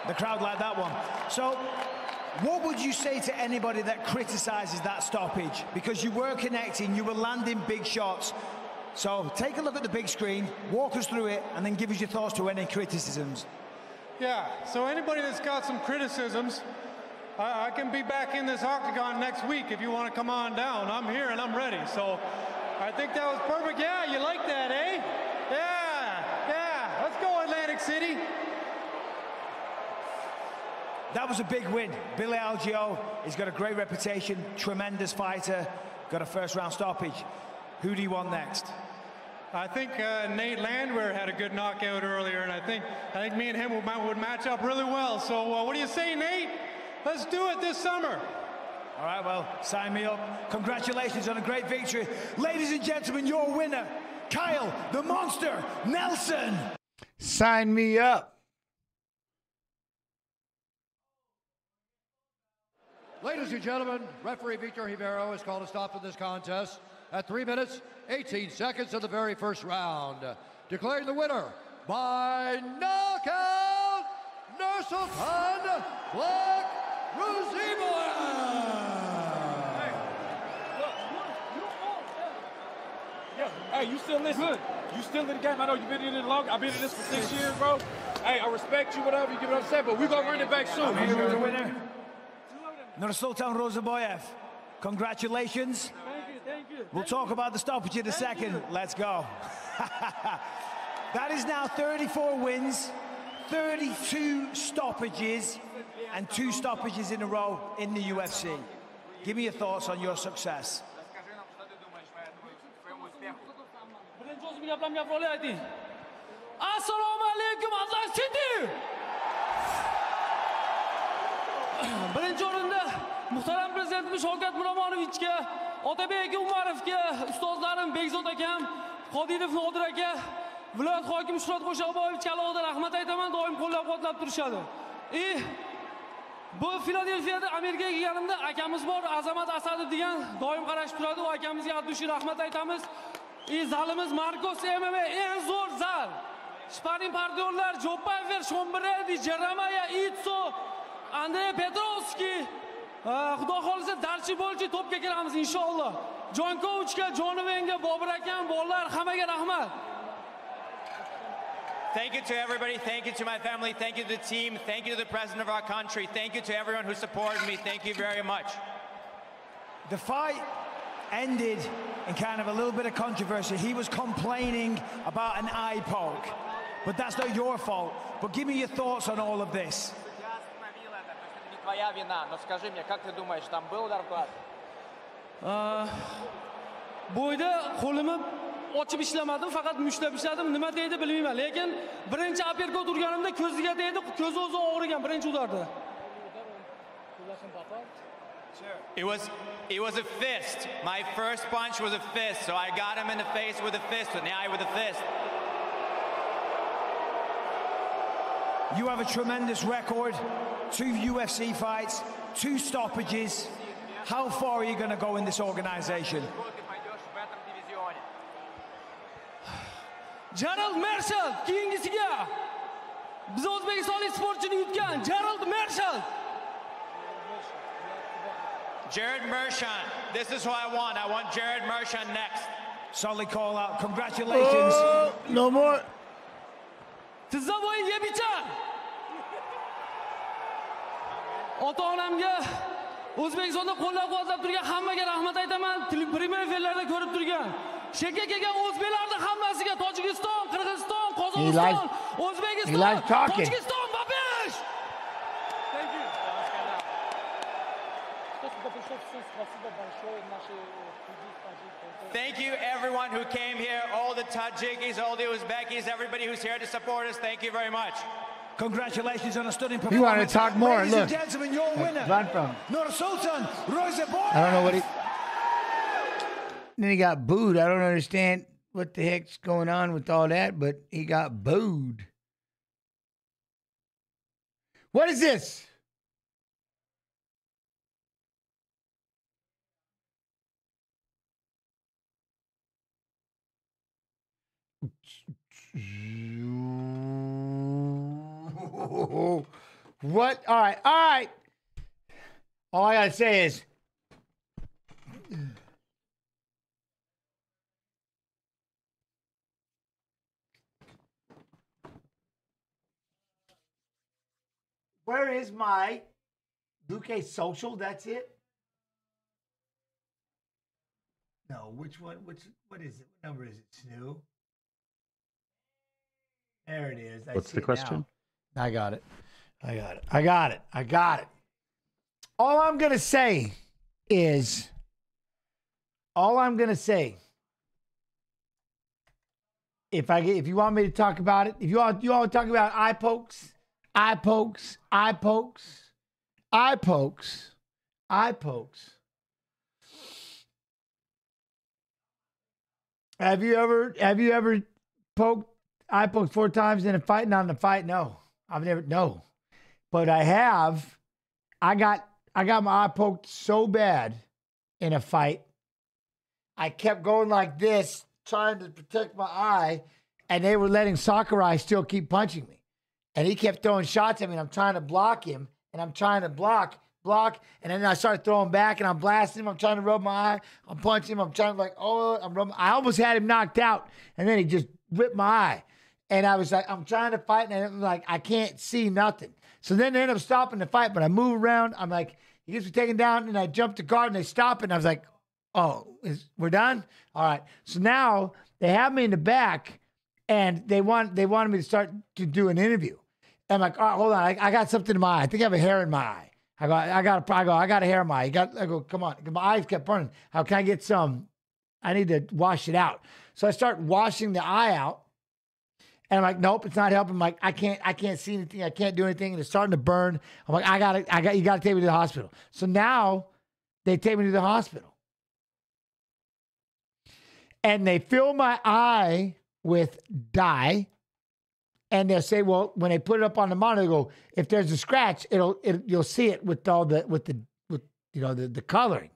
The crowd liked that one. So, what would you say to anybody that criticizes that stoppage? Because you were connecting, you were landing big shots. So, take a look at the big screen, walk us through it, and then give us your thoughts to any criticisms. Yeah, so anybody that's got some criticisms, I, I can be back in this octagon next week if you want to come on down. I'm here and I'm ready. So I think that was perfect. Yeah, you like that, eh? Yeah, yeah. Let's go, Atlantic City. That was a big win. Billy Algeo, he's got a great reputation, tremendous fighter, got a first round stoppage. Who do you want next? I think uh, Nate Landwehr had a good knockout earlier, and I think I think me and him would, would match up really well. So uh, what do you say, Nate? Let's do it this summer. All right, well, sign me up. Congratulations on a great victory. Ladies and gentlemen, your winner, Kyle the Monster Nelson. Sign me up. Ladies and gentlemen, referee Victor Rivero has called a stop to this contest at 3 minutes, 18 seconds of the very first round. Declaring the winner by knockout, Nursulton Black Yeah. Hey, you still listen? You still in the game? I know you've been in it long. I've been in this for six years, bro. Hey, I respect you, whatever you get what I'm saying, but we're gonna run it back soon. I'm here with the winner, Nursulton Ruziboev. Congratulations. Thank you. We'll talk about the stoppage in a second. Let's go. that is now 34 wins, 32 stoppages, and two stoppages in a row in the UFC. Give me your thoughts on your success. Assalamu alaikum City. Birinchi o'rinda uh, muhtaram prezidentimiz shavkat miromonovichga otabek umarovga ustozlarim bekzod akam qodirov nodir aka viloyat hokimi shuhrat qo'shoqboyevichga alohida rahmat aytaman doim qo'llab quvvatlab turishadi. И bu filadelfiyada amerikaga kelganimda akamiz bor azamat asadov degan doim qarashib turadi u akamizga от души rahmat aytamiz. И zalimiz markos mma eng zo'r zal. Sparing partnyorlar jopaver shombredi jeramaya itso andrey petrovskiy xudo xohlasa darchi bo'lchi to'pga kiramiz inshaalloh jonkovichga jonovenga bobur akam bolalar hammaga rahmat Thank you to everybody. Thank you to my family. Thank you to the team. Thank you to the president of our country. Thank you to everyone who supported me. Thank you very much. The fight ended in kind of a little bit of controversy. He was complaining about an eye poke, but that's not your fault. But give me your thoughts on all of this Не твоя вина, но скажи мне, как ты думаешь, там был удар в глаз? А, bo'yda qo'limni ochib ishlamadim faqat mushlab ishladim nima deydi bilmayman lekin birinchi aperkot urganimda ko'ziga tegdi ko'zi o'zi og'rigan birinchi udarda It was it was a fist. My first punch was a fist, so I got him in the face with a fist, in the eye with a fist. You have a tremendous record, two UFC fights, two stoppages. How far are you going to go in this organization? Gerald Meerschaert keyingisiga biz o'zbekistonlik sportchini yutgan Gerald Meerschaert Jared Meerschaert. This is who I want. I want Jared Meerschaert next. Solid call out. Congratulations. Oh, no more. Tizza bo'yi yeb ichar ota onamga o'zbekistonda qo'llab quvvatlab turgan hammaga rahmat aytaman prямой efirlarda ko'rib turgan shekka kelgan o'zbeklarni hammasiga tojikiston qirg'iziston qozog'iston o'zbekiston tojikiston babish Thank you. Thank you, everyone who came here, all the Tajikis, all the Uzbekis, everybody who's here to support us. Thank you very much. Congratulations on a stunning performance. You performance. wanted to talk more, Ladies look. and gentlemen, your winner, Run from. Nur Sultan Rozaboy. I don't know what he. Then he got booed. I don't understand what the heck's going on with all that, but he got booed. What is this? What? All right. All right. All I got to say is Where is my Luque social? That's it? No, which one? Which what is it? What number is it? Snoo? There it is. I What's the question? now. I got it. I got it. I got it. I got it. All I'm gonna say is all I'm gonna say. If I get, if you want me to talk about it, if you all you all talk about eye pokes, eye pokes, eye pokes, eye pokes, eye pokes. Have you ever have you ever poked eye poked four times in a fight? Not in a fight, no. I've never no. But I have I got I got my eye poked so bad in a fight. I kept going like this, trying to protect my eye, and they were letting Sakurai still keep punching me. And he kept throwing shots at me, and I'm trying to block him, and I'm trying to block, block, and then I started throwing back, and I'm blasting him. I'm trying to rub my eye. I'm punching him. I'm trying to like, oh, I'm rubbing. I almost had him knocked out, and then he just ripped my eye. And I was like, I'm trying to fight, and I'm like, I can't see nothing. So then they end up stopping the fight, but I move around. I'm like, he gets me taken down, and I jump the guard, and they stop it. And I was like, oh, is, we're done? All right. So now they have me in the back, and they want they wanted me to start to do an interview. I'm like, all right, hold on, I, I got something in my eye. I think I have a hair in my eye. I go, I got, a, I go, I got a hair in my eye. Got, I go, come on, my eyes kept burning. How can I get some? I need to wash it out. So I start washing the eye out, And I'm like, nope, it's not helping. I'm like, I can't, I can't see anything. I can't do anything. And it's starting to burn. I'm like, I gotta, I got, you gotta take me to the hospital. So now they take me to the hospital. And they fill my eye with dye. And they'll say, well, when they put it up on the monitor, they go, if there's a scratch, it'll, it, you'll see it with all the, with the, with, you know, the, the coloring.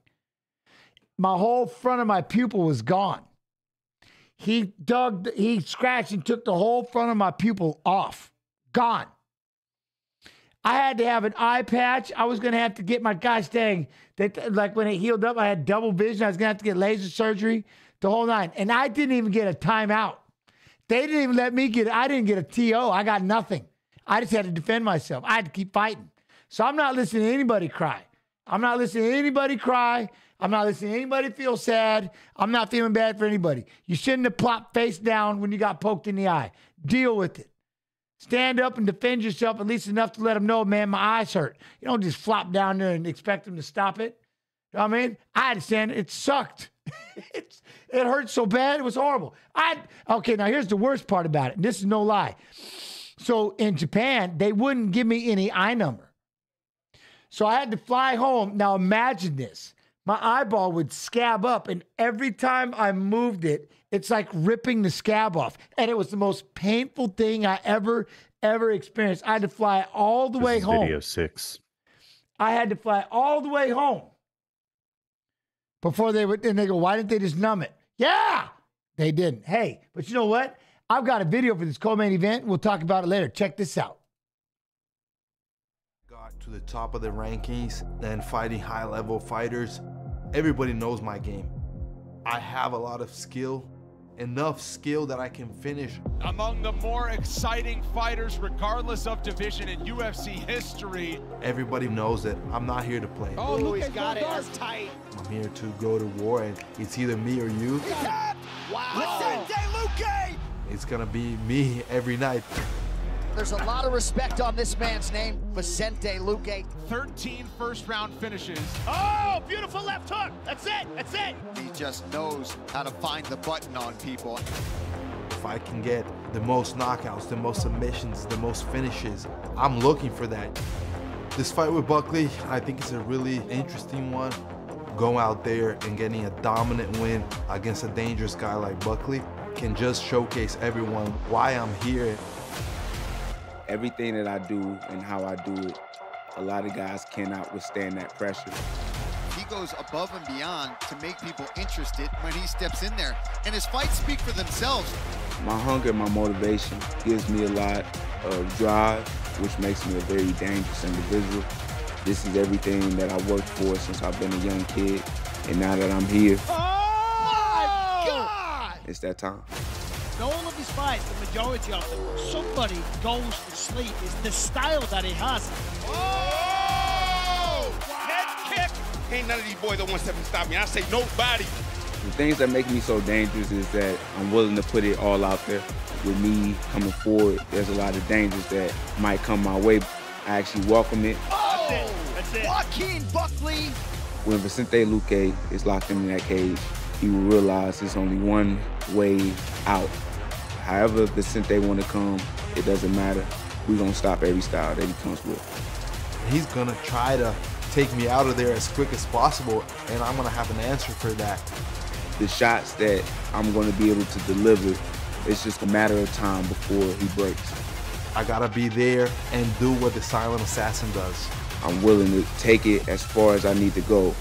My whole front of my pupil was gone. He dug, he scratched and took the whole front of my pupil off. Gone. I had to have an eye patch. I was going to have to get my gosh dang, that, like when it healed up, I had double vision. I was going to have to get laser surgery, the whole nine. And I didn't even get a timeout. They didn't even let me get I didn't get a TO. I got nothing. I just had to defend myself. I had to keep fighting. So I'm not listening to anybody cry. I'm not listening to anybody cry. I'm not listening to anybody feel sad. I'm not feeling bad for anybody. You shouldn't have plopped face down when you got poked in the eye. Deal with it. Stand up and defend yourself at least enough to let them know, man, my eyes hurt. You don't just flop down there and expect them to stop it. You know what I mean? I had to stand. It sucked. it's, it hurt so bad. It was horrible. I okay. Now here's the worst part about it. And this is no lie. So in Japan, they wouldn't give me any eye number. So I had to fly home. Now imagine this. My eyeball would scab up, and every time I moved it, it's like ripping the scab off. And it was the most painful thing I ever, ever experienced. I had to fly all the way This is home. Video six. I had to fly all the way home before they would. And they go, why didn't they just numb it? Yeah, they didn't. Hey, but you know what? I've got a video for this co-main event. We'll talk about it later. Check this out. Got to the top of the rankings and fighting high level fighters, everybody knows my game. I have a lot of skill, enough skill that I can finish. Among the more exciting fighters, regardless of division in UFC history. Everybody knows that I'm not here to play. Oh, he's got it. That's tight. I'm here to go to war and it's either me or you. Wow. Vicente Luque! It's gonna be me every night. There's a lot of respect on this man's name, Vicente Luque. 13 first round finishes. Oh, beautiful left hook. That's it. That's it. He just knows how to find the button on people. If I can get the most knockouts, the most submissions, the most finishes, I'm looking for that. This fight with Buckley, I think is a really interesting one. Going out there and getting a dominant win against a dangerous guy like Buckley can just showcase everyone why I'm here. Everything that I do and how I do it, a lot of guys cannot withstand that pressure. He goes above and beyond to make people interested when he steps in there. And his fights speak for themselves. My hunger and my motivation gives me a lot of drive, which makes me a very dangerous individual. This is everything that I worked for since I've been a young kid. And now that I'm here, Oh, my God. it's that time. In all of his fights, the majority of them, somebody goes to sleep. It's the style that he has. Oh! Head kick. Ain't none of these boys that want to stop me. I say nobody. The things that make me so dangerous is that I'm willing to put it all out there. With me coming forward, there's a lot of dangers that might come my way. I actually welcome it. Oh! That's it. Joaquin Buckley. When Vicente Luque is locked in that cage, he will realize there's only one way out. However the scent they want to come, it doesn't matter. We're going to stop every style that he comes with. He's gonna try to take me out of there as quick as possible, and I'm gonna have an answer for that. The shots that I'm going to be able to deliver, it's just a matter of time before he breaks. I gotta be there and do what the silent assassin does. I'm willing to take it as far as I need to go.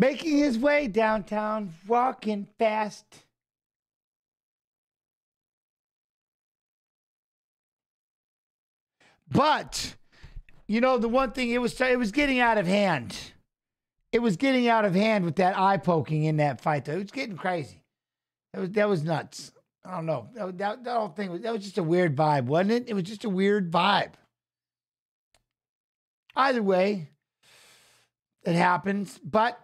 Making his way downtown, walking fast. But you know the one thing it was it was getting out of hand. It was getting out of hand with that eye poking in that fight. Though it was getting crazy. That was that was nuts. I don't know. That, that, that whole thing was that was just a weird vibe, wasn't it? It was just a weird vibe. Either way, it happens. But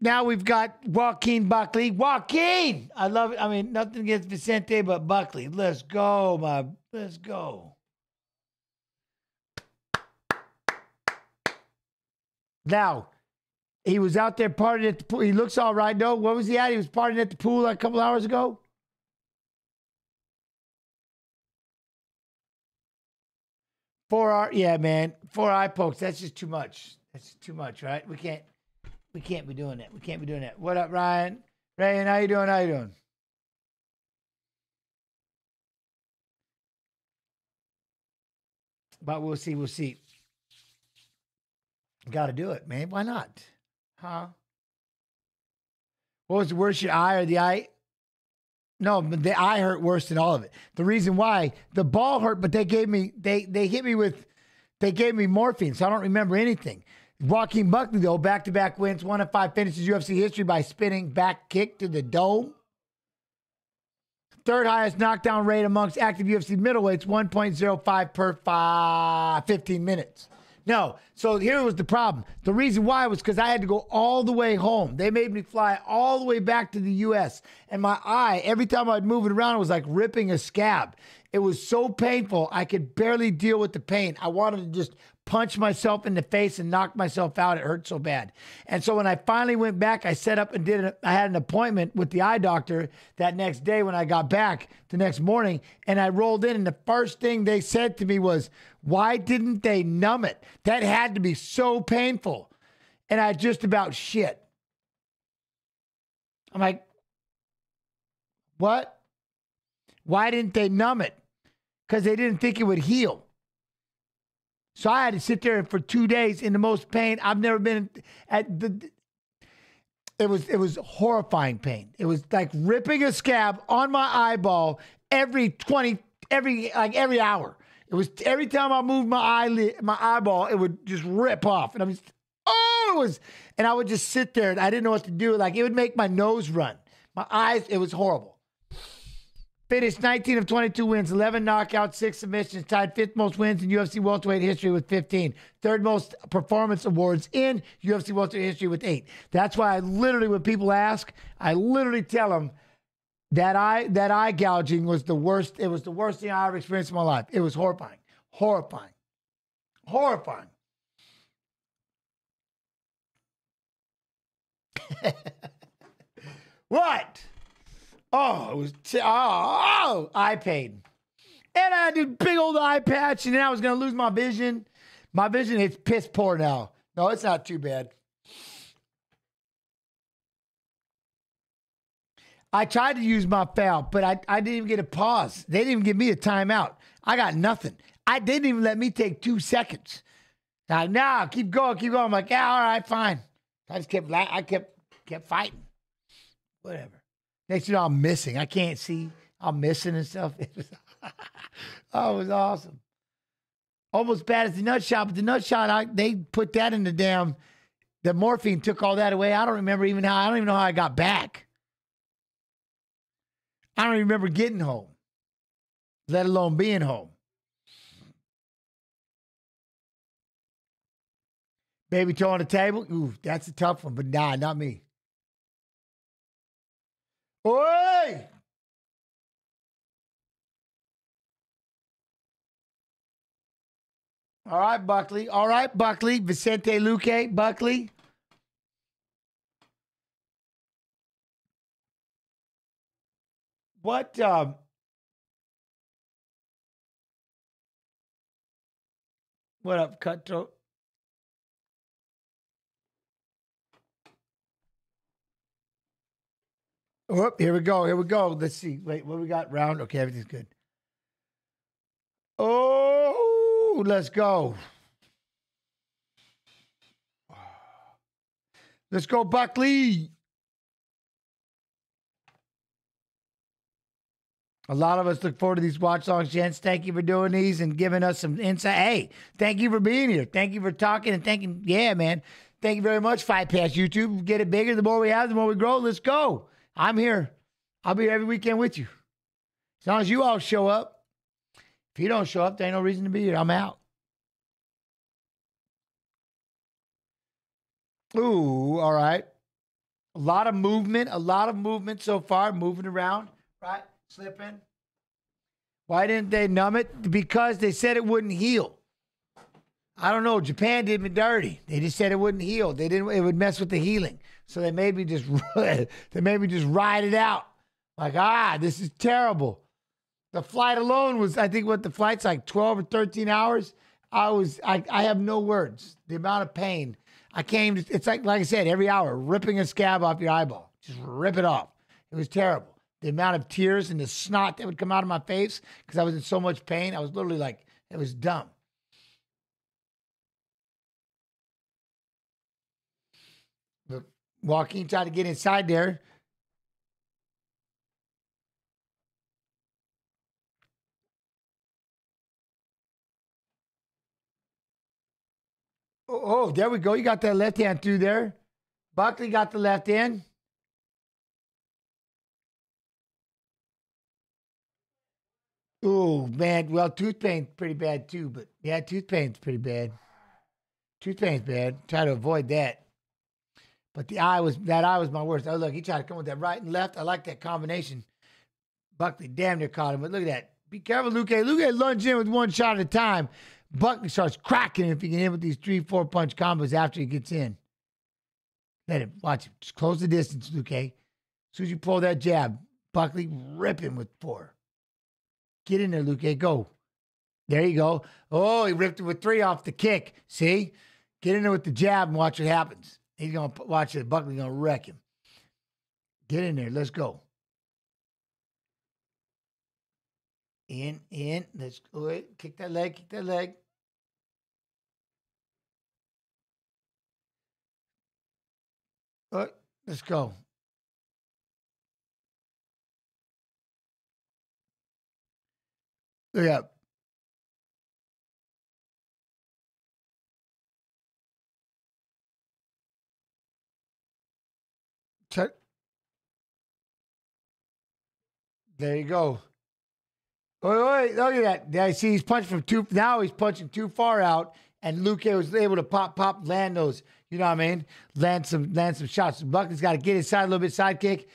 now we've got Joaquin Buckley. Joaquin! I love it. I mean, nothing against Vicente, but Buckley. Let's go, my let's go. Now, he was out there partying at the pool. He looks all right, though. What was he at? He was partying at the pool like a couple hours ago. Four eye, yeah, man. Four eye pokes. That's just too much. That's too much, right? We can't, we can't be doing that. We can't be doing that. What up, Ryan? Ryan, how you doing? How you doing? But we'll see. We'll see. Got to do it, man. Why not? Huh? What was the worst, your eye or the eye? No, but the eye hurt worse than all of it. The reason why the ball hurt, but they gave me they they hit me with they gave me morphine, so I don't remember anything. Joaquin Buckley though, back to back wins, one of five finishes UFC history by spinning back kick to the dome. Third highest knockdown rate amongst active UFC middleweights, 1.05 per five, 15 minutes. No, so here was the problem. The reason why was because I had to go all the way home. They made me fly all the way back to the US. And my eye, every time I'd move it around, it was like ripping a scab. It was so painful, I could barely deal with the pain. I wanted to just punch myself in the face and knock myself out. It hurt so bad. And so when I finally went back, I set up and did it. I had an appointment with the eye doctor that next day when I got back the next morning. And I rolled in, and the first thing they said to me was, Why didn't they numb it? That had to be so painful. And I just about shit. I'm like, What? Why didn't they numb it? Because they didn't think it would heal. So I had to sit there for two days in the most pain. I've never been at the. It was it was horrifying pain. It was like ripping a scab on my eyeball every twenty every like every hour. It was every time I moved my eyelid, my eyeball, it would just rip off, and I'm just oh, it was, and I would just sit there and I didn't know what to do. Like it would make my nose run, my eyes. It was horrible. Finished 19 of 22 wins, 11 knockouts, six submissions, tied fifth most wins in UFC welterweight history with 15. Third most performance awards in UFC welterweight history with eight. That's why I literally, when people ask, I literally tell them that eye that eye gouging was the worst. It was the worst thing I ever experienced in my life. It was horrifying, horrifying, horrifying. what? Oh, it was t- oh, oh, eye pain. And I had this big old eye patch, and then I was gonna lose my vision. My vision is piss poor now. No, it's not too bad. I tried to use my foul, but I, I didn't even get a pause. They didn't even give me a timeout. I got nothing. I didn't even let me take two seconds. Like, nah, keep going, keep going. I'm like, yeah, all right, fine. I just kept, I kept, kept fighting. Whatever. Next thing you know, I'm missing. I can't see. I'm missing and stuff. It was, oh, it was awesome. Almost bad as the nut shot, but the nut shot, I, they put that in the damn. The morphine took all that away. I don't remember even how. I don't even know how I got back. I don't even remember getting home, let alone being home. Baby toe on the table. Ooh, that's a tough one, but nah, not me. Oi! All right, Buckley. All right, Buckley. Vicente Luque, Buckley. What um What up, cutthroat? Oh, here we go. Here we go. Let's see. Wait, what we got? Round. Okay, everything's good. Oh, let's go. Let's go, Buckley. A lot of us look forward to these watch longs, gents. Thank you for doing these and giving us some insight. Hey, thank you for being here. Thank you for talking and thanking. Yeah, man. Thank you very much, Fight Pass YouTube. Get it bigger. The more we have, the more we grow. Let's go. I'm here. I'll be here every weekend with you. As long as you all show up. If you don't show up, there ain't no reason to be here. I'm out. Ooh, all right. A lot of movement, a lot of movement so far, moving around, right? Slipping. Why didn't they numb it? Because they said it wouldn't heal. I don't know. Japan did me dirty. They just said it wouldn't heal. They didn't. It would mess with the healing. So they made me just. they made me just ride it out. Like ah, this is terrible. The flight alone was, I think, what the flight's like twelve or thirteen hours. I was, I, I have no words. The amount of pain. I came. It's like, like I said, every hour, ripping a scab off your eyeball. Just rip it off. It was terrible. The amount of tears and the snot that would come out of my face because I was in so much pain. I was literally like, it was dumb. But Joaquin tried to get inside there. Oh, oh, there we go. You got that left hand through there. Buckley got the left hand. Oh man, well, tooth pain's pretty bad too, but yeah, tooth pain's pretty bad. Tooth pain's bad. Try to avoid that. But the eye was that eye was my worst. Oh look, he tried to come with that right and left. I like that combination. Buckley damn near caught him, but look at that. Be careful, Luque. Luque lunge in with one shot at a time. Buckley starts cracking if he can hit with these three, four punch combos after he gets in. Let him watch him. Just close the distance, Luque. As soon as you pull that jab, Buckley rip him with four. Get in there, Luque. Go. There you go. Oh, he ripped it with three off the kick. See? Get in there with the jab and watch what happens. He's gonna watch it. Buckley's gonna wreck him. Get in there. Let's go. In, in. Let's go. Wait. Kick that leg. Kick that leg. All right, let's go. Look up. Check. There you go. Wait, wait, look at that. I see he's punching from too now he's punching too far out, and Luque was able to pop, pop, land those, you know what I mean? Land some land some shots. Buckley's got to get inside a little bit, sidekick.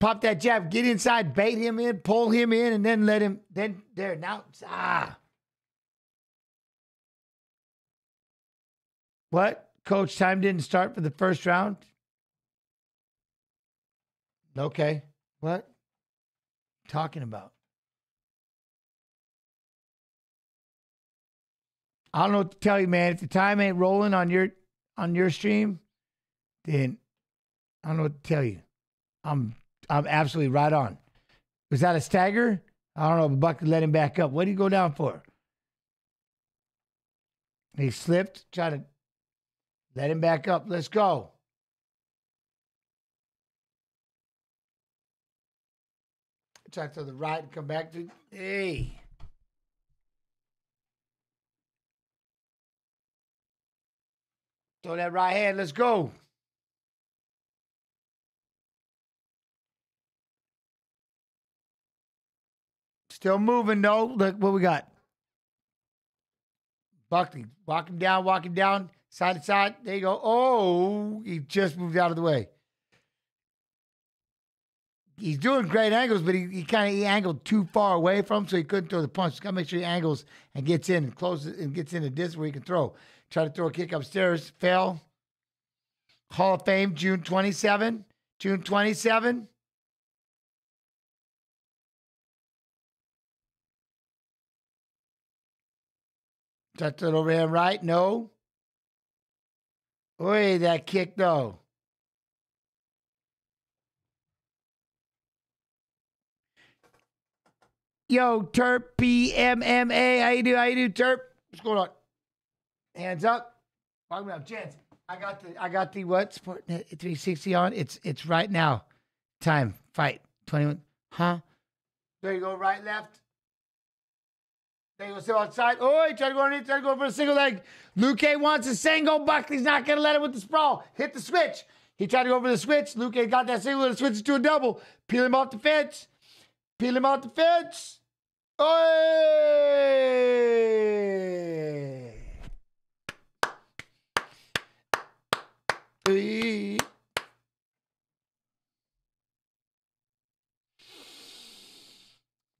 Pop that jab, get inside, bait him in, pull him in, and then let him then there. Now ah. What? Coach, time didn't start for the first round? Okay. What? Talking about. I don't know what to tell you, man. If the time ain't rolling on your on your stream, then I don't know what to tell you. I'm I'm absolutely right on. Was that a stagger? I don't know, Buck let him back up. What did he go down for? He slipped, tried to let him back up. Let's go. Try to the right and come back to hey. Throw that right hand. Let's go. Still moving though. Look what we got. Buckley, walk him down, walk him down, side to side. There you go. Oh, he just moved out of the way. He's doing great angles, but he, he kind of he angled too far away from him, so he couldn't throw the punch. He's Got to make sure he angles and gets in and closes and gets in a distance where he can throw. Try to throw a kick upstairs, fell. Hall of Fame, June 27. June 27. Touch it overhand right. No. Oi, that kick though. Yo, Terp PMMA. How you do? How you do, Terp? What's going on? Hands up. Welcome up, gents. I got the I got the what sport 360 on. It's it's right now. Time fight 21. Huh? There you go. Right, left. There you go. Outside. Oh, he tried to go underneath. Try to go for a single leg. Luque wants a single. Buckley's not gonna let him with the sprawl. Hit the switch. He tried to go for the switch. Luque got that single and switches to a double. Peel him off the fence. Peel him off the fence. Oi!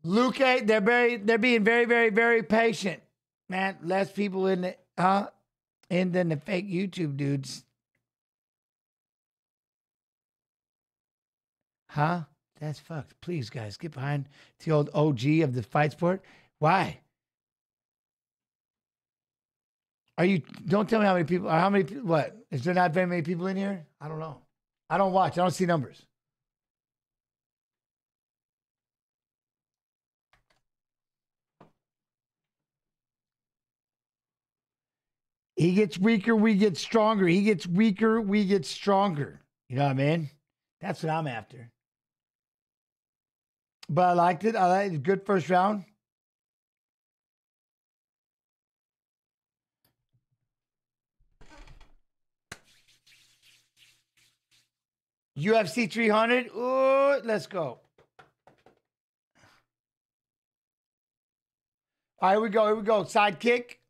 Luque, they're very, they're being very, very, very patient, man. Less people in the Huh? And then the fake YouTube dudes. Huh? That's fucked. Please, guys, get behind the old OG of the fight sport. Why? Are you? Don't tell me how many people. How many? What? Is there not very many people in here? I don't know. I don't watch. I don't see numbers. He gets weaker, we get stronger. He gets weaker, we get stronger. You know what I mean? That's what I'm after. But I liked it. I liked it. Good first round. UFC 300. Ooh, let's go. All right, here we go. Here we go. Side kick.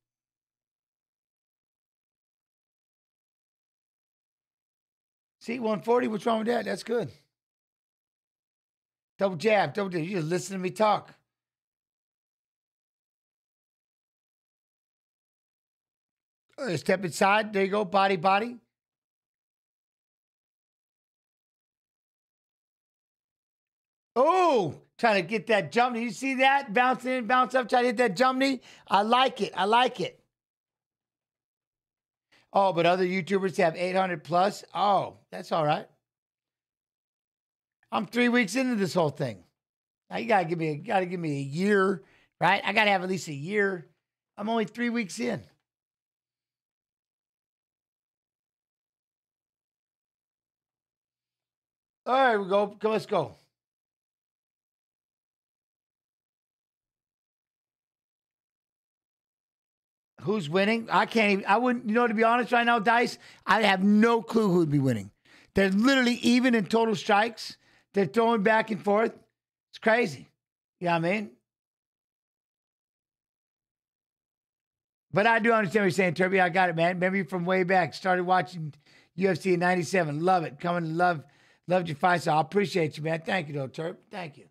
See, 140. What's wrong with that? That's good. Double jab, double jab. You just listen to me talk. Uh, Step inside. There you go. Body, body. Oh, trying to get that jump knee. You see that? Bounce in, bounce up, trying to hit that jump knee. I like it. I like it. Oh, but other YouTubers have 800 plus. Oh, that's all right. I'm three weeks into this whole thing. Now you gotta give me, gotta give me a year, right? I gotta have at least a year. I'm only three weeks in. All right, we go. Go, let's go. Who's winning? I can't even. I wouldn't. You know, to be honest, right now, Dice, I have no clue who'd be winning. They're literally even in total strikes. They're throwing back and forth. It's crazy. You know what I mean? But I do understand what you're saying, Turby. I got it, man. Maybe from way back. Started watching UFC in '97. Love it. Coming to love, loved your fight. So I appreciate you, man. Thank you, though, Turb. Thank you.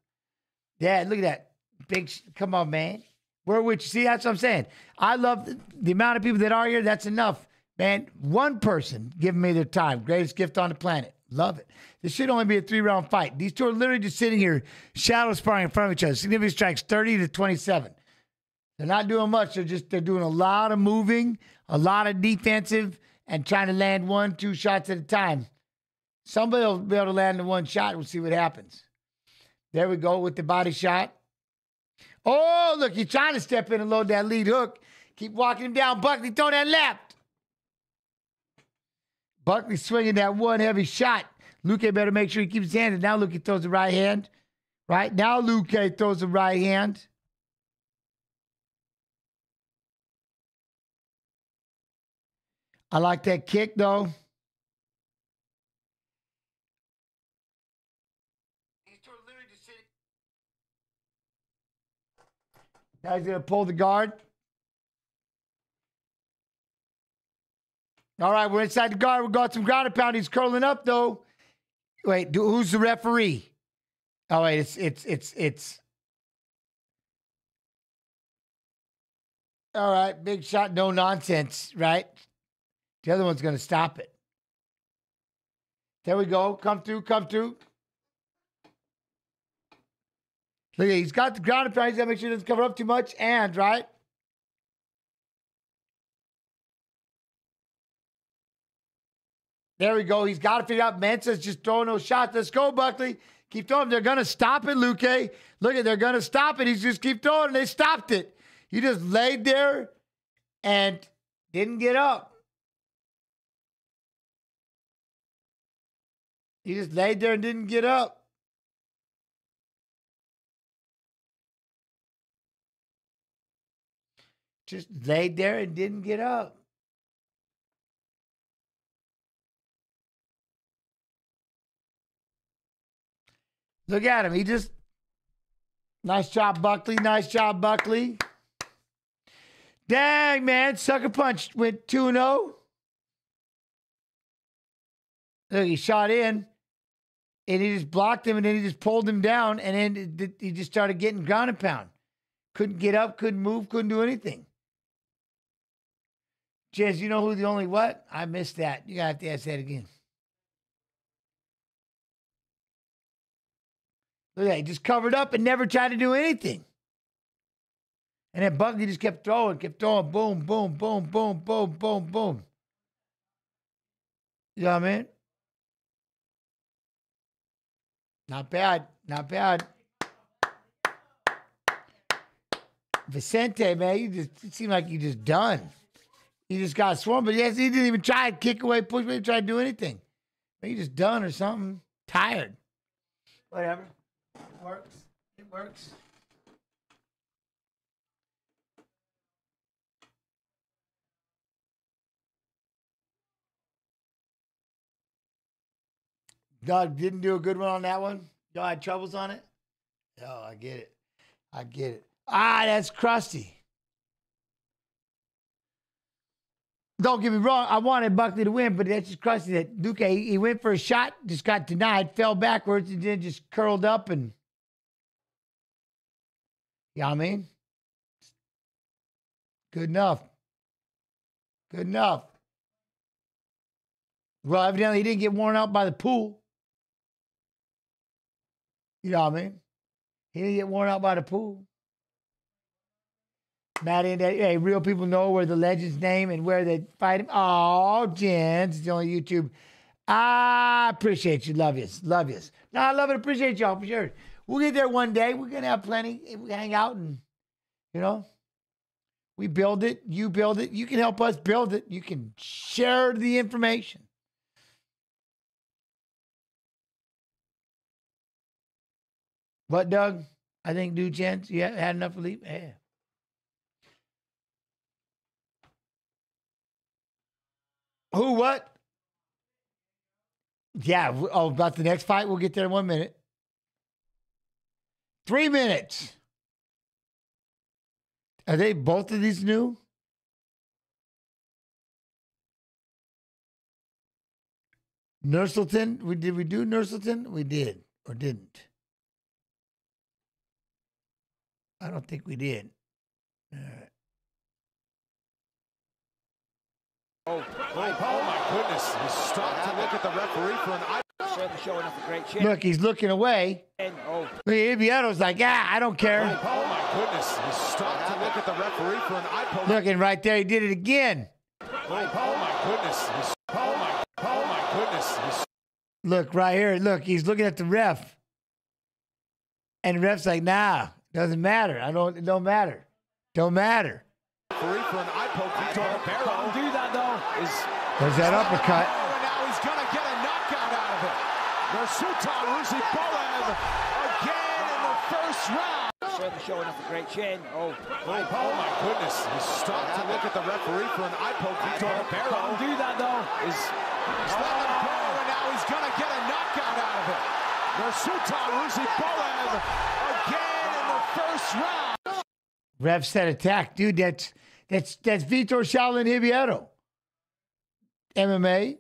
Yeah, look at that. Big. sh- Come on, man. Where would you. See, that's what I'm saying. I love the, the amount of people that are here. That's enough, man. One person giving me their time. Greatest gift on the planet. Love it. This should only be a three round fight. These two are literally just sitting here, shadow sparring in front of each other. Significant strikes 30 to 27. They're not doing much. They're just they're doing a lot of moving, a lot of defensive, and trying to land one, two shots at a time. Somebody will be able to land the one shot. We'll see what happens. There we go with the body shot. Oh, look, he's trying to step in and load that lead hook. Keep walking him down. Buckley, throw that left. Buckley swinging that one heavy shot. Luque better make sure he keeps his hand. And now Luque throws the right hand. Right now, Luque throws the right hand. I like that kick though. Now he's gonna pull the guard. All right, we're inside the guard. We got some ground and pound. He's curling up though. Wait, do, who's the referee? Oh wait, it's it's it's it's. All right, big shot, no nonsense, right? The other one's gonna stop it. There we go. Come through, come through. Look, he's got the ground and pound. He's gotta make sure he doesn't cover up too much. And right. There we go. He's got to figure out Mensa's just throwing those shots. Let's go, Buckley. Keep throwing. They're going to stop it, Luque. Look at, they're going to stop it. He's just keep throwing. They stopped it. He just laid there and didn't get up. He just laid there and didn't get up. Just laid there and didn't get up. Look at him. He just nice job, Buckley. Nice job, Buckley. Dang, man. Sucker punch went 2 0. Look, he shot in and he just blocked him and then he just pulled him down and then he just started getting ground and pound. Couldn't get up, couldn't move, couldn't do anything. Jez, you know who the only what? I missed that. You have to ask that again. Look at that. He just covered up and never tried to do anything. And then Buckley just kept throwing, kept throwing, boom, boom, boom, boom, boom, boom, boom. You know what I mean? Not bad. Not bad. Vicente, man, you just it seemed like you just done. You just got swarmed, but yes, he didn't even try to kick away, push away, try to do anything. Maybe just done or something. Tired. Whatever. It works. It works. Doug didn't do a good one on that one. Y'all had troubles on it? Oh, I get it. I get it. Ah, that's crusty. Don't get me wrong. I wanted Buckley to win, but that's just crusty that Duque, he, he went for a shot, just got denied, fell backwards, and then just curled up and. You know what I mean? Good enough. Good enough. Well, evidently he didn't get worn out by the pool. You know what I mean? He didn't get worn out by the pool. Maddie and hey, real people know where the legend's name and where they fight him. Oh, Jens, it's on YouTube. I appreciate you. Love you. Love you. No, I love it. appreciate y'all for sure. We'll get there one day. We're gonna have plenty. We hang out and you know, we build it. You build it. You can help us build it. You can share the information. What, Doug? I think do chance. You had enough to leave? Yeah. Who? What? Yeah. Oh, about the next fight. We'll get there in one minute. Three minutes. Are they both of these new? Nursulton? We did we do Nursulton? We did or didn't? I don't think we did. All right. Oh, oh, oh my goodness. He stopped to look at the referee for an eye. Showing off a great. Look, he's looking away. Oh, Look, Ibiato's like, yeah, I don't care. Oh, oh my goodness. He stopped to look at the referee for an eye poke. Looking right there, he did it again. Oh, oh my goodness. He's, oh my, oh my goodness. He's, Look right here. Look, he's looking at the ref. And the ref's like, nah, doesn't matter. I don't it don't matter. Don't matter. Referee for an eye poke. Vitor Ribeiro. do that though. Is There's that uppercut. Oh, and now he's going to get a knockout out of it. Nursulton Ruziboev again in the first round. Certainly showing off a great chin. Oh, Oh, oh my goodness. He stopped to look at the referee for an eye poke. Vitor Ribeiro. do that though. Is he's letting him go, oh. and now he's going to get a knockout out of it. Nursulton Ruziboev again in the first round. Ref said attack. Dude, that's that's that's Vitor Shaolin Ribeiro. MMA,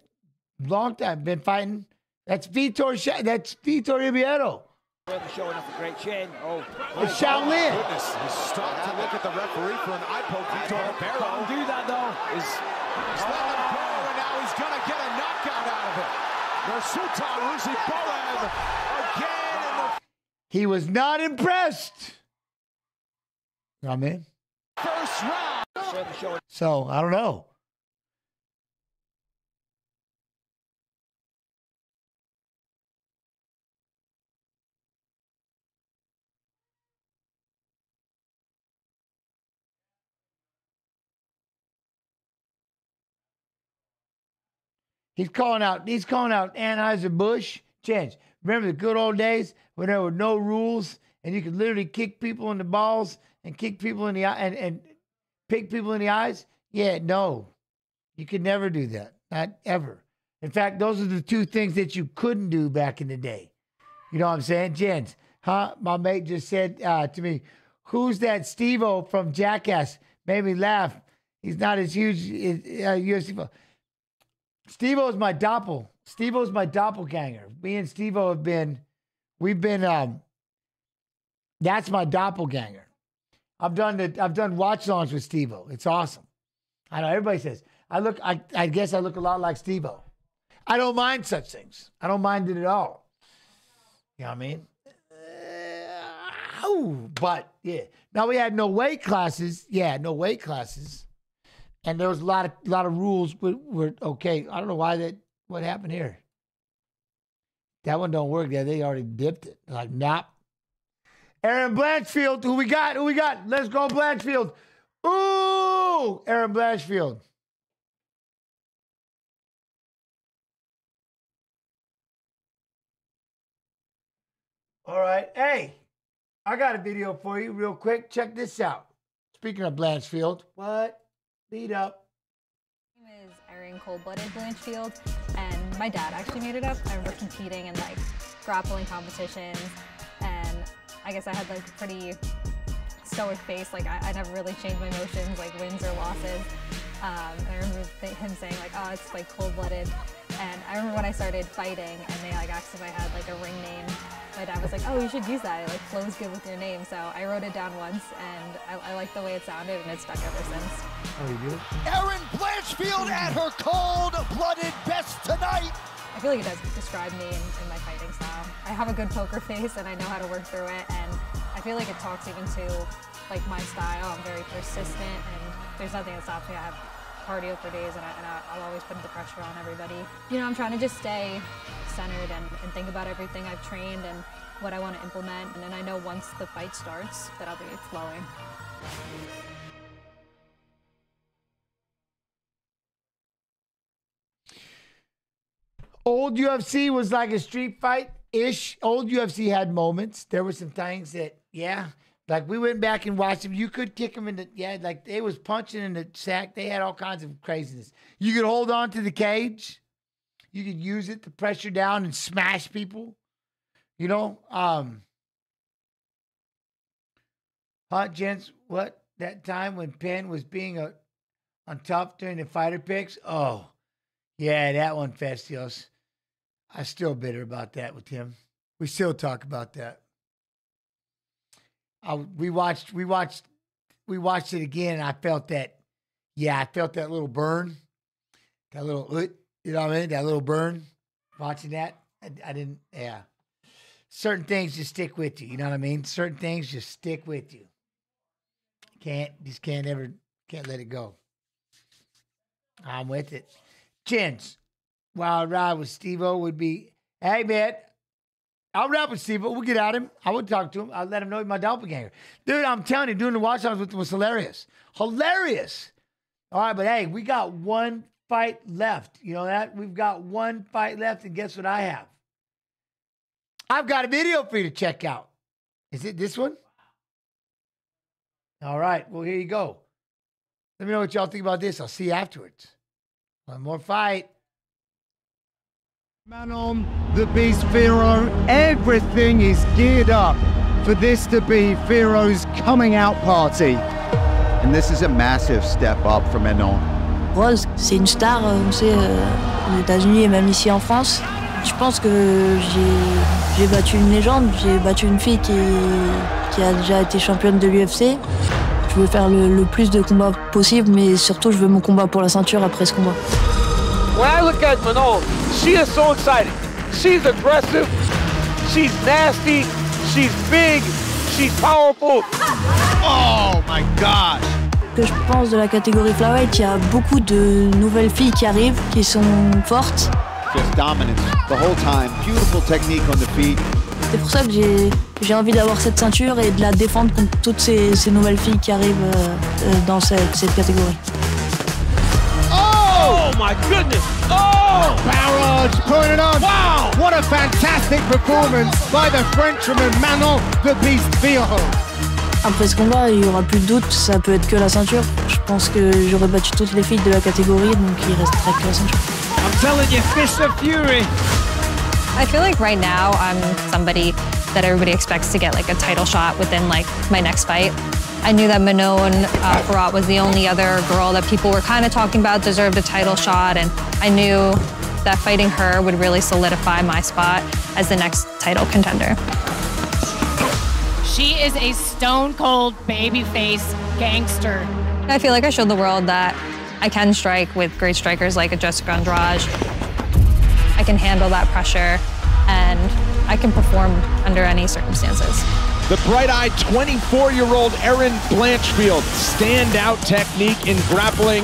long time, been fighting. That's Vitor Sha- that's Vitor Ribeiro. Certainly showing off a great chin. Oh, It's Shaolin. Goodness, he stopped to look at the referee for an eye poke. Vitor Ribeiro. do that though. Is he's letting him go, and now he's going to get a knockout out of it. Nursulton Ruziboev again in the He was not impressed. You know what I mean? first round. So I don't know. He's calling out. He's calling out Anheuser Busch. Chance. Remember the good old days when there were no rules and you could literally kick people in the balls and kick people in the eye and, and pick people in the eyes? Yeah, no. You could never do that. Not ever. In fact, those are the two things that you couldn't do back in the day. You know what I'm saying? Jens, huh? My mate just said uh, to me, Who's that Steve O from Jackass? Made me laugh. He's not as huge as uh, UFC. Steve O's my doppel. Steve O's my doppelganger. Me and Steve O have been, we've been, um, that's my doppelganger. I've done the, I've done watch songs with Steve O. It's awesome. I know everybody says, I look. I, I guess I look a lot like Steve-O. I don't mind such things. I don't mind it at all. You know what I mean? Uh, ooh, but yeah. Now we had no weight classes. Yeah, no weight classes, and there was a lot of a lot of rules. Were, were okay. I don't know why that. What happened here? That one don't work. Yeah, they already dipped it. Like, nah. Erin Blanchfield, who we got? Who we got? Let's go, Blanchfield. Ooh, Erin Blanchfield. All right. Hey, I got a video for you real quick. Check this out. Speaking of Blanchfield, what? Lead up. My name is Erin Cold-Blooded Blanchfield, and my dad actually made it up. I remember competing in like grappling competitions, I guess I had like a pretty stoic face. Like I, I never really changed my emotions, like wins or losses. Um, and I remember th- him saying like, "Oh, it's like cold-blooded." And I remember when I started fighting, and they like asked if I had like a ring name. My dad was like, "Oh, you should use that. It like flows good with your name." So I wrote it down once, and I, I liked the way it sounded, and it's stuck ever since. Oh, you do? Erin Blanchfield at her cold-blooded best tonight. I feel like it does describe me in, in my fighting style. I have a good poker face and I know how to work through it and I feel like it talks even to like my style. I'm very persistent and there's nothing that stops me. I have cardio for days and, I, and I, I'll always put the pressure on everybody. You know, I'm trying to just stay centered and, and think about everything I've trained and what I want to implement and then I know once the fight starts that I'll be flowing. Old UFC was like a street fight ish. Old UFC had moments. There were some things that, yeah, like we went back and watched them. You could kick them in the, yeah, like they was punching in the sack. They had all kinds of craziness. You could hold on to the cage. You could use it to pressure down and smash people. You know, um, Hot gents, what that time when Penn was being a on top during the fighter picks? Oh, yeah, that one, Festios. I'm still bitter about that with him. We still talk about that. I, we watched, we watched, we watched it again, I felt that. Yeah, I felt that little burn, that little, uh, you know what I mean? That little burn. Watching that, I, I didn't. Yeah, certain things just stick with you. You know what I mean? Certain things just stick with you. Can't just can't ever can't let it go. I'm with it. Chins, wild ride with Steve O would be, hey man, I'll rap with Steve O. We'll get at him. I would talk to him. I'll let him know he's my doppelganger. Dude, I'm telling you, doing the watch with him was hilarious. Hilarious. All right, but hey, we got one fight left. You know that? We've got one fight left, and guess what I have? I've got a video for you to check out. Is it this one? All right. Well, here you go. Let me know what y'all think about this. I'll see you afterwards. One more fight. Manon, the Beast Firo, everything is geared up for this to be Firo's coming out party. And this is a massive step up for Manon. Rose, c'est une star, euh, on sait, euh, aux États-Unis et même ici en France. Je pense que j'ai- j'ai battu une légende, j'ai battu une fille qui, qui a déjà été championne de l'UFC. Je veux faire le, le plus de combats possible, mais surtout je veux mon combat pour la ceinture après ce combat. When I look at Manon, she is so excited. She's aggressive. She's nasty. She's big. She's powerful. Oh my gosh! que je pense de la catégorie flyweight, il y a beaucoup de nouvelles filles qui arrivent, qui sont fortes. Just dominance the whole time. Beautiful technique on the feet. C'est pour ça que j'ai j'ai envie d'avoir cette ceinture et de la défendre contre toutes ces, ces nouvelles filles qui arrivent euh, euh, dans cette, cette catégorie. Oh my goodness! Oh! Barrage putting it on. Wow! What a fantastic performance by the Frenchman Manon, the Beast Fiorot. Après ce combat, il y aura plus de doute, ça peut être que la ceinture. Je pense que j'aurais battu toutes les filles de la catégorie, donc il resterait que la ceinture. I'm telling you, Fist of Fury. I feel like right now I'm somebody that everybody expects to get like a title shot within like my next fight. I knew that Manon uh, Farad was the only other girl that people were kind of talking about deserved a title shot, and I knew that fighting her would really solidify my spot as the next title contender. She is a stone cold babyface gangster. I feel like I showed the world that I can strike with great strikers like a Jessica Andrade. I can handle that pressure and I can perform under any circumstances. The bright-eyed 24-year-old Erin Blanchfield, standout technique in grappling.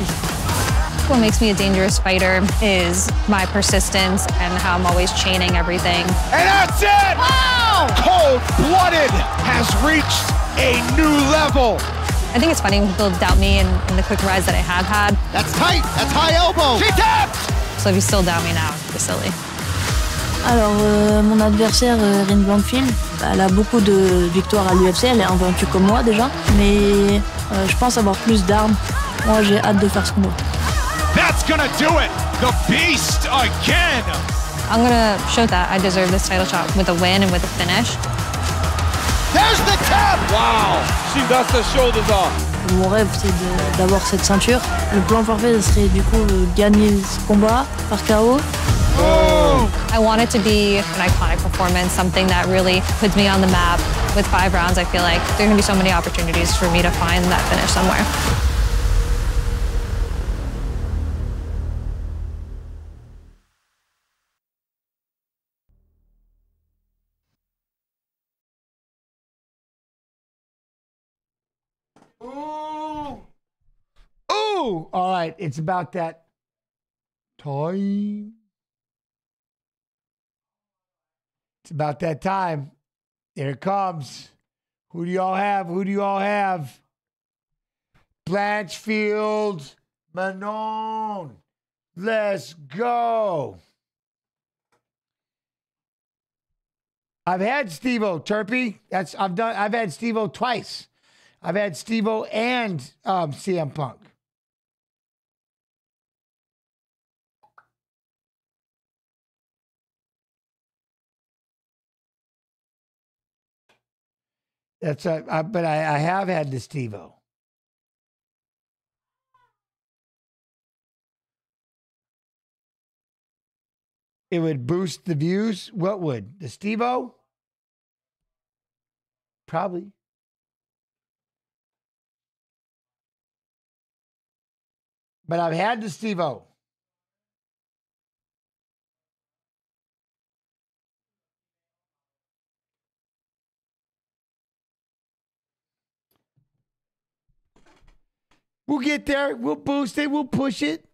What makes me a dangerous fighter is my persistence and how I'm always chaining everything. And that's it! Wow! Cold-blooded has reached a new level. I think it's funny when people doubt me and, in the quick rise that I have had. That's tight. That's high elbow. She tapped! So if you still doubt me now, it's silly. Alors, euh, mon adversaire, euh, Erin Blankfield, bah, elle a beaucoup de victoires à l'UFC, elle est invaincue comme moi déjà, mais euh, je pense avoir plus d'armes. Moi, j'ai hâte de faire ce combat. That's gonna do it. The beast again. I'm gonna show that I deserve this title shot with a win and with a finish. There's the tap! Wow, she shoulders off. Mon rêve, c'est d'avoir cette ceinture. Le plan parfait, ce serait du coup gagner ce combat par KO. I want it to be an iconic performance, something that really puts me on the map. With five rounds, I feel like there are gonna be so many opportunities for me to find that finish somewhere. Ooh. Ooh. All right. It's about that time. It's about that time. Here it comes. Who do y'all have? Who do y'all have? Blanchfield, Manon. Let's go. I've had Steve-O Turpy. That's I've done I've had Steve-O twice. I've had Steve-O and um, CM Punk. That's a, I, but I, I have had the Steve-O. It would boost the views. What would the Steve-O? Probably. But I've had the Steve-O. We'll get there. We'll boost it. We'll push it.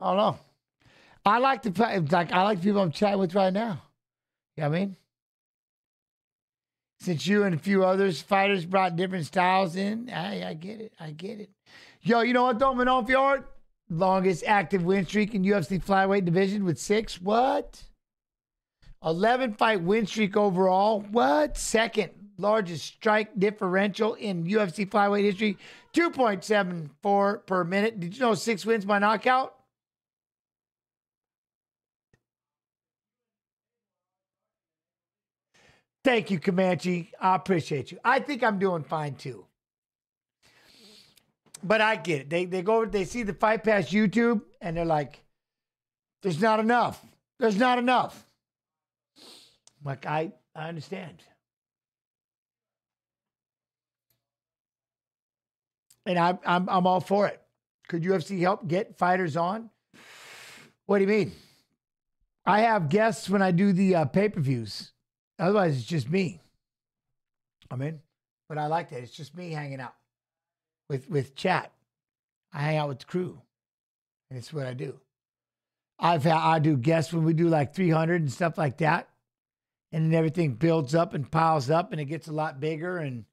I don't know. I like the like I like the people I'm chatting with right now. You know what I mean? Since you and a few others fighters brought different styles in, I, I get it. I get it. Yo, you know what though, Manon Fiorot? Longest active win streak in UFC flyweight division with six. What? 11 fight win streak overall. What? Second largest strike differential in UFC flyweight history. 2.74 per minute. Did you know six wins by knockout? Thank you, Comanche. I appreciate you. I think I'm doing fine too. But I get it. They they go they see the fight pass YouTube and they're like, there's not enough. There's not enough. Like, I I understand. And I'm I'm I'm all for it. Could UFC help get fighters on? What do you mean? I have guests when I do the uh, pay-per-views. Otherwise, it's just me. I mean, but I like that. It's just me hanging out with with chat. I hang out with the crew, and it's what I do. I've had, I do guests when we do like 300 and stuff like that, and then everything builds up and piles up, and it gets a lot bigger, and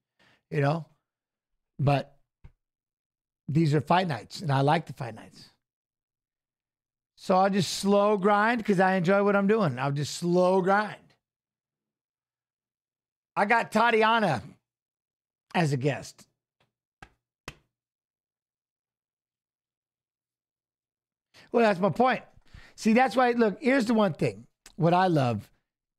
you know. But these are fight nights, and I like the fight nights. So I'll just slow grind because I enjoy what I'm doing. I'll just slow grind. I got Tatiana as a guest. Well, that's my point. See, that's why, look, here's the one thing. What I love,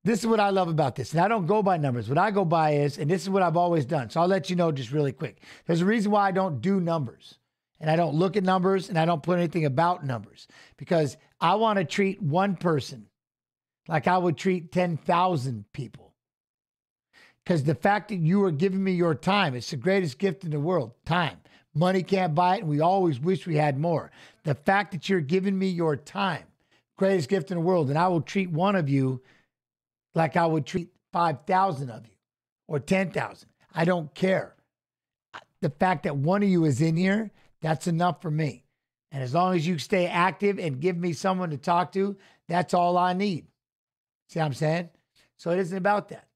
this is what I love about this. And I don't go by numbers. What I go by is, and this is what I've always done. So I'll let you know just really quick. There's a reason why I don't do numbers and I don't look at numbers and I don't put anything about numbers because I want to treat one person like I would treat 10,000 people. Because the fact that you are giving me your time, it's the greatest gift in the world. Time. Money can't buy it, and we always wish we had more. The fact that you're giving me your time, greatest gift in the world, and I will treat one of you like I would treat 5,000 of you or 10,000. I don't care. The fact that one of you is in here, that's enough for me. And as long as you stay active and give me someone to talk to, that's all I need. See what I'm saying? So it isn't about that.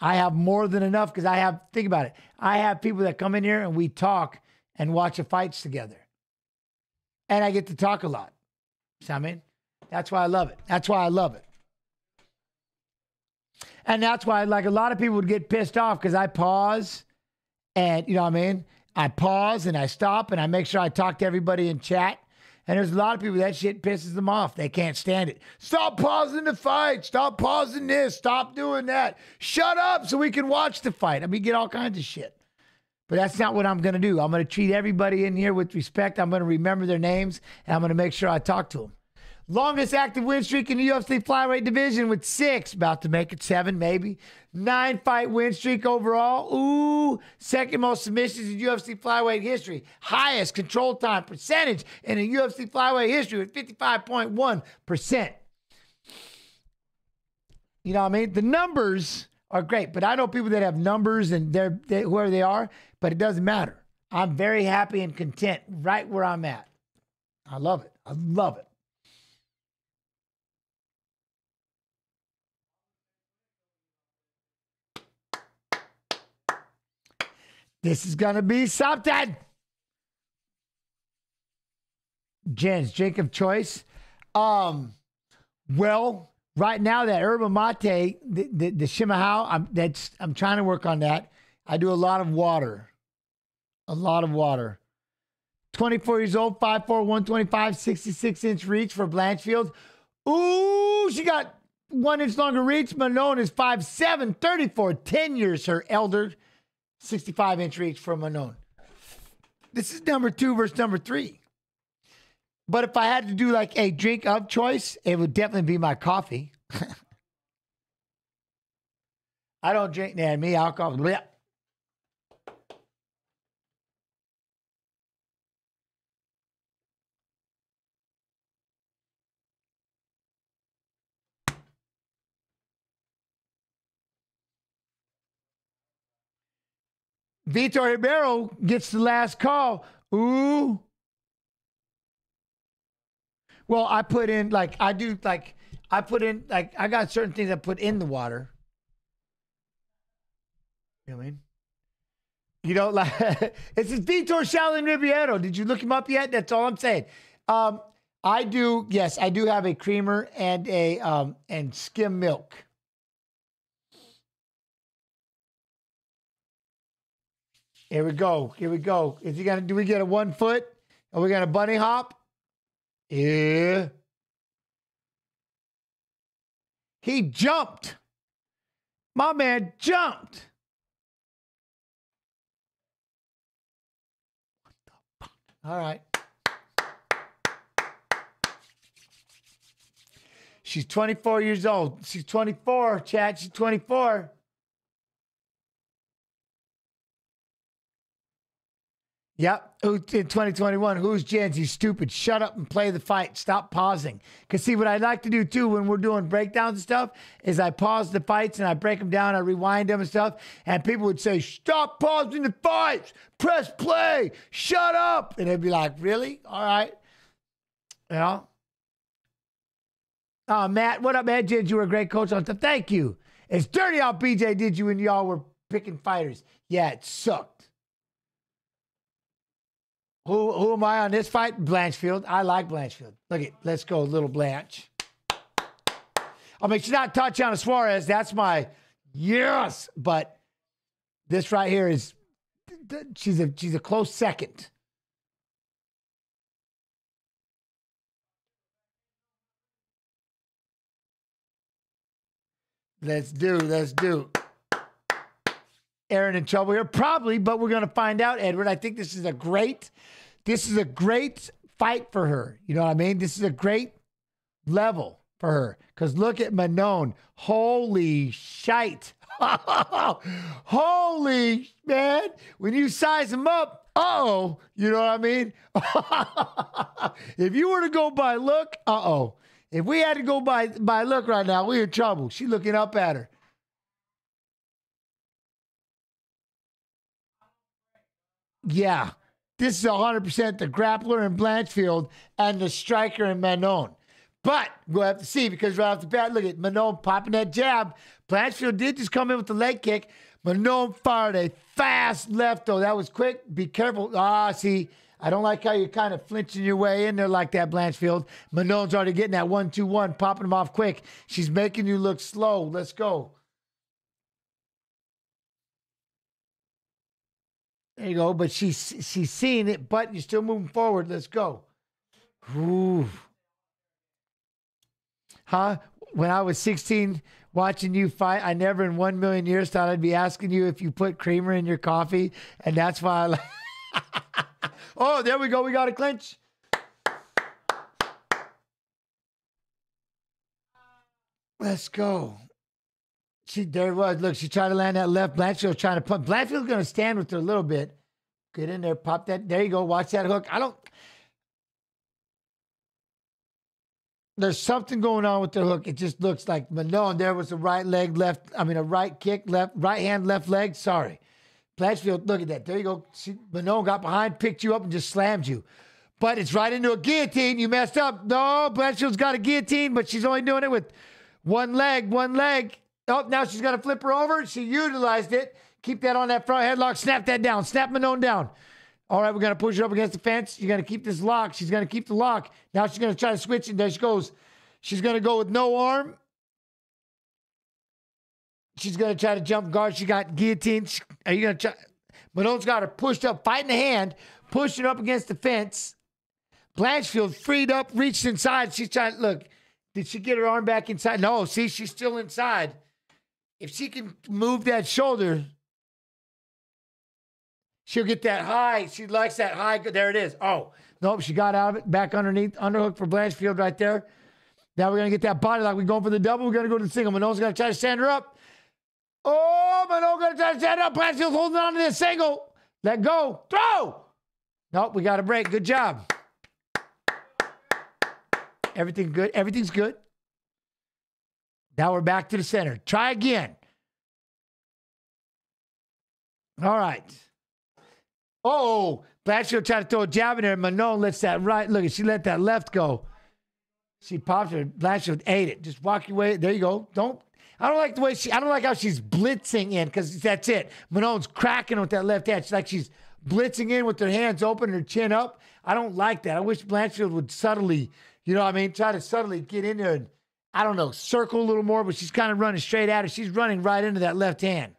I have more than enough because I have, think about it. I have people that come in here and we talk and watch the fights together. And I get to talk a lot. See what I mean? That's why I love it. That's why I love it. And that's why, like, a lot of people would get pissed off because I pause and, you know what I mean? I pause and I stop and I make sure I talk to everybody in chat. And there's a lot of people that shit pisses them off. They can't stand it. Stop pausing the fight. Stop pausing this. Stop doing that. Shut up so we can watch the fight. I mean, get all kinds of shit. But that's not what I'm going to do. I'm going to treat everybody in here with respect. I'm going to remember their names and I'm going to make sure I talk to them. Longest active win streak in the UFC flyweight division with six, about to make it seven, maybe. Nine fight win streak overall. Ooh, second most submissions in UFC flyweight history. Highest control time percentage in the UFC flyweight history with 55.1%. You know what I mean? The numbers are great, but I know people that have numbers and they're they, whoever they are, but it doesn't matter. I'm very happy and content right where I'm at. I love it. I love it. This is going to be something. Jens, of choice. Um, well, right now that yerba mate, the, the, the chimarrão, I'm that's I'm trying to work on that. I do a lot of water, a lot of water. 24 years old, 5'4", 125, 66 inch reach for Blanchfield. Ooh, she got one inch longer reach. Manon is 5'7", 34, 10 years her elder. 65 inch reach for Manon. This is number two versus number three. But if I had to do like a drink of choice, it would definitely be my coffee. I don't drink nah, me alcohol. Bleh. Vitor Ribeiro gets the last call. Ooh. Well, I put in like I do like I put in like I got certain things I put in the water. You know what I mean? You know, like it's Vitor Shaolin Ribeiro. Did you look him up yet? That's all I'm saying. Um, I do, yes, I do have a creamer and a um and skim milk. Here we go. Here we go. Is he gonna do we get a one foot? Are we gonna bunny hop? Yeah. He jumped. My man jumped. All right. She's 24 years old. She's 24, Chad. She's 24. Yep. In 2021? Who's Janzi? Stupid. Shut up and play the fight. Stop pausing. Cause see what I like to do too when we're doing breakdowns and stuff is I pause the fights and I break them down. I rewind them and stuff. And people would say, "Stop pausing the fights. Press play. Shut up." And they'd be like, "Really? All right." Know. Oh, uh, Matt, what up, Matt? Did you were a great coach on stuff. Thank you. It's dirty out, BJ. Did you when y'all were picking fighters? Yeah, it sucked. Who who am I on this fight? Blanchfield. I like Blanchfield. Look at let's go, little Blanche. I mean, she's not Tatiana Suarez. That's my yes, but this right here is she's a she's a close second. Let's do, let's do. Erin in trouble here? Probably, but we're going to find out, Edward. I think this is a great, this is a great fight for her. You know what I mean? This is a great level for her. Because look at Manon. Holy shite. Holy man, when you size them up, oh, you know what I mean? if you were to go by look, uh oh. If we had to go by by look right now, we're in trouble. She looking up at her. Yeah, this is 100% the grappler in Blanchfield and the striker in Manon. But we'll have to see because right off the bat, look at Manon popping that jab. Blanchfield did just come in with the leg kick. Manon fired a fast left, though. That was quick. Be careful. Ah, see, I don't like how you're kind of flinching your way in there like that, Blanchfield. Manon's already getting that one, two, one, popping them off quick. She's making you look slow. Let's go. You go. But she's she's seeing it, but you're still moving forward. Let's go. Ooh. Huh? When I was 16 watching you fight, I never in one million years thought I'd be asking you if you put creamer in your coffee. And that's why I like. oh, there we go. We got a clinch. Let's go. She there was. Look, she tried to land that left. Blanchfield's trying to put. Blanchfield's going to stand with her a little bit. Get in there, pop that. There you go. Watch that hook. I don't. There's something going on with the hook. It just looks like Manon. There was a right leg, left. I mean, a right kick, left, right hand, left leg. Sorry, Blanchfield. Look at that. There you go. See, Manon got behind, picked you up, and just slammed you. But it's right into a guillotine. You messed up. No, Blanchfield's got a guillotine, but she's only doing it with one leg, one leg. Oh, now she's got to flip her over. She utilized it. Keep that on that front headlock. Snap that down. Snap Manon down. All right, we're going to push her up against the fence. You're going to keep this lock. She's going to keep the lock. Now she's going to try to switch, and there she goes. She's going to go with no arm. She's going to try to jump guard. She got guillotine. Are you going to try? Manon's got her pushed up, fighting the hand, pushing up against the fence. Blanchfield freed up, reached inside. She's trying. Look, did she get her arm back inside? No. See, she's still inside. If she can move that shoulder, she'll get that high. She likes that high. There it is. Oh, nope. She got out of it. Back underneath, underhook for Blanchfield right there. Now we're going to get that body lock. We're going for the double. We're going to go to the single. Manon's going to try to stand her up. Oh, Manon going to try to stand up. Blanchfield's holding on to this single. Let go. Throw. Nope, we got a break. Good job. Everything good. Everything's good. Now we're back to the center. Try again. All right. Oh, Blanchfield tried to throw a jab in there. Manon lets that right. Look, at she let that left go. She popped her. Blanchfield ate it. Just walk your way. There you go. Don't. I don't like the way she. I don't like how she's blitzing in because that's it. Manon's cracking with that left hand. She's like she's blitzing in with her hands open her chin up. I don't like that. I wish Blanchfield would subtly, you know what I mean, try to subtly get in there and, I don't know, circle a little more, but she's kind of running straight at her. She's running right into that left hand.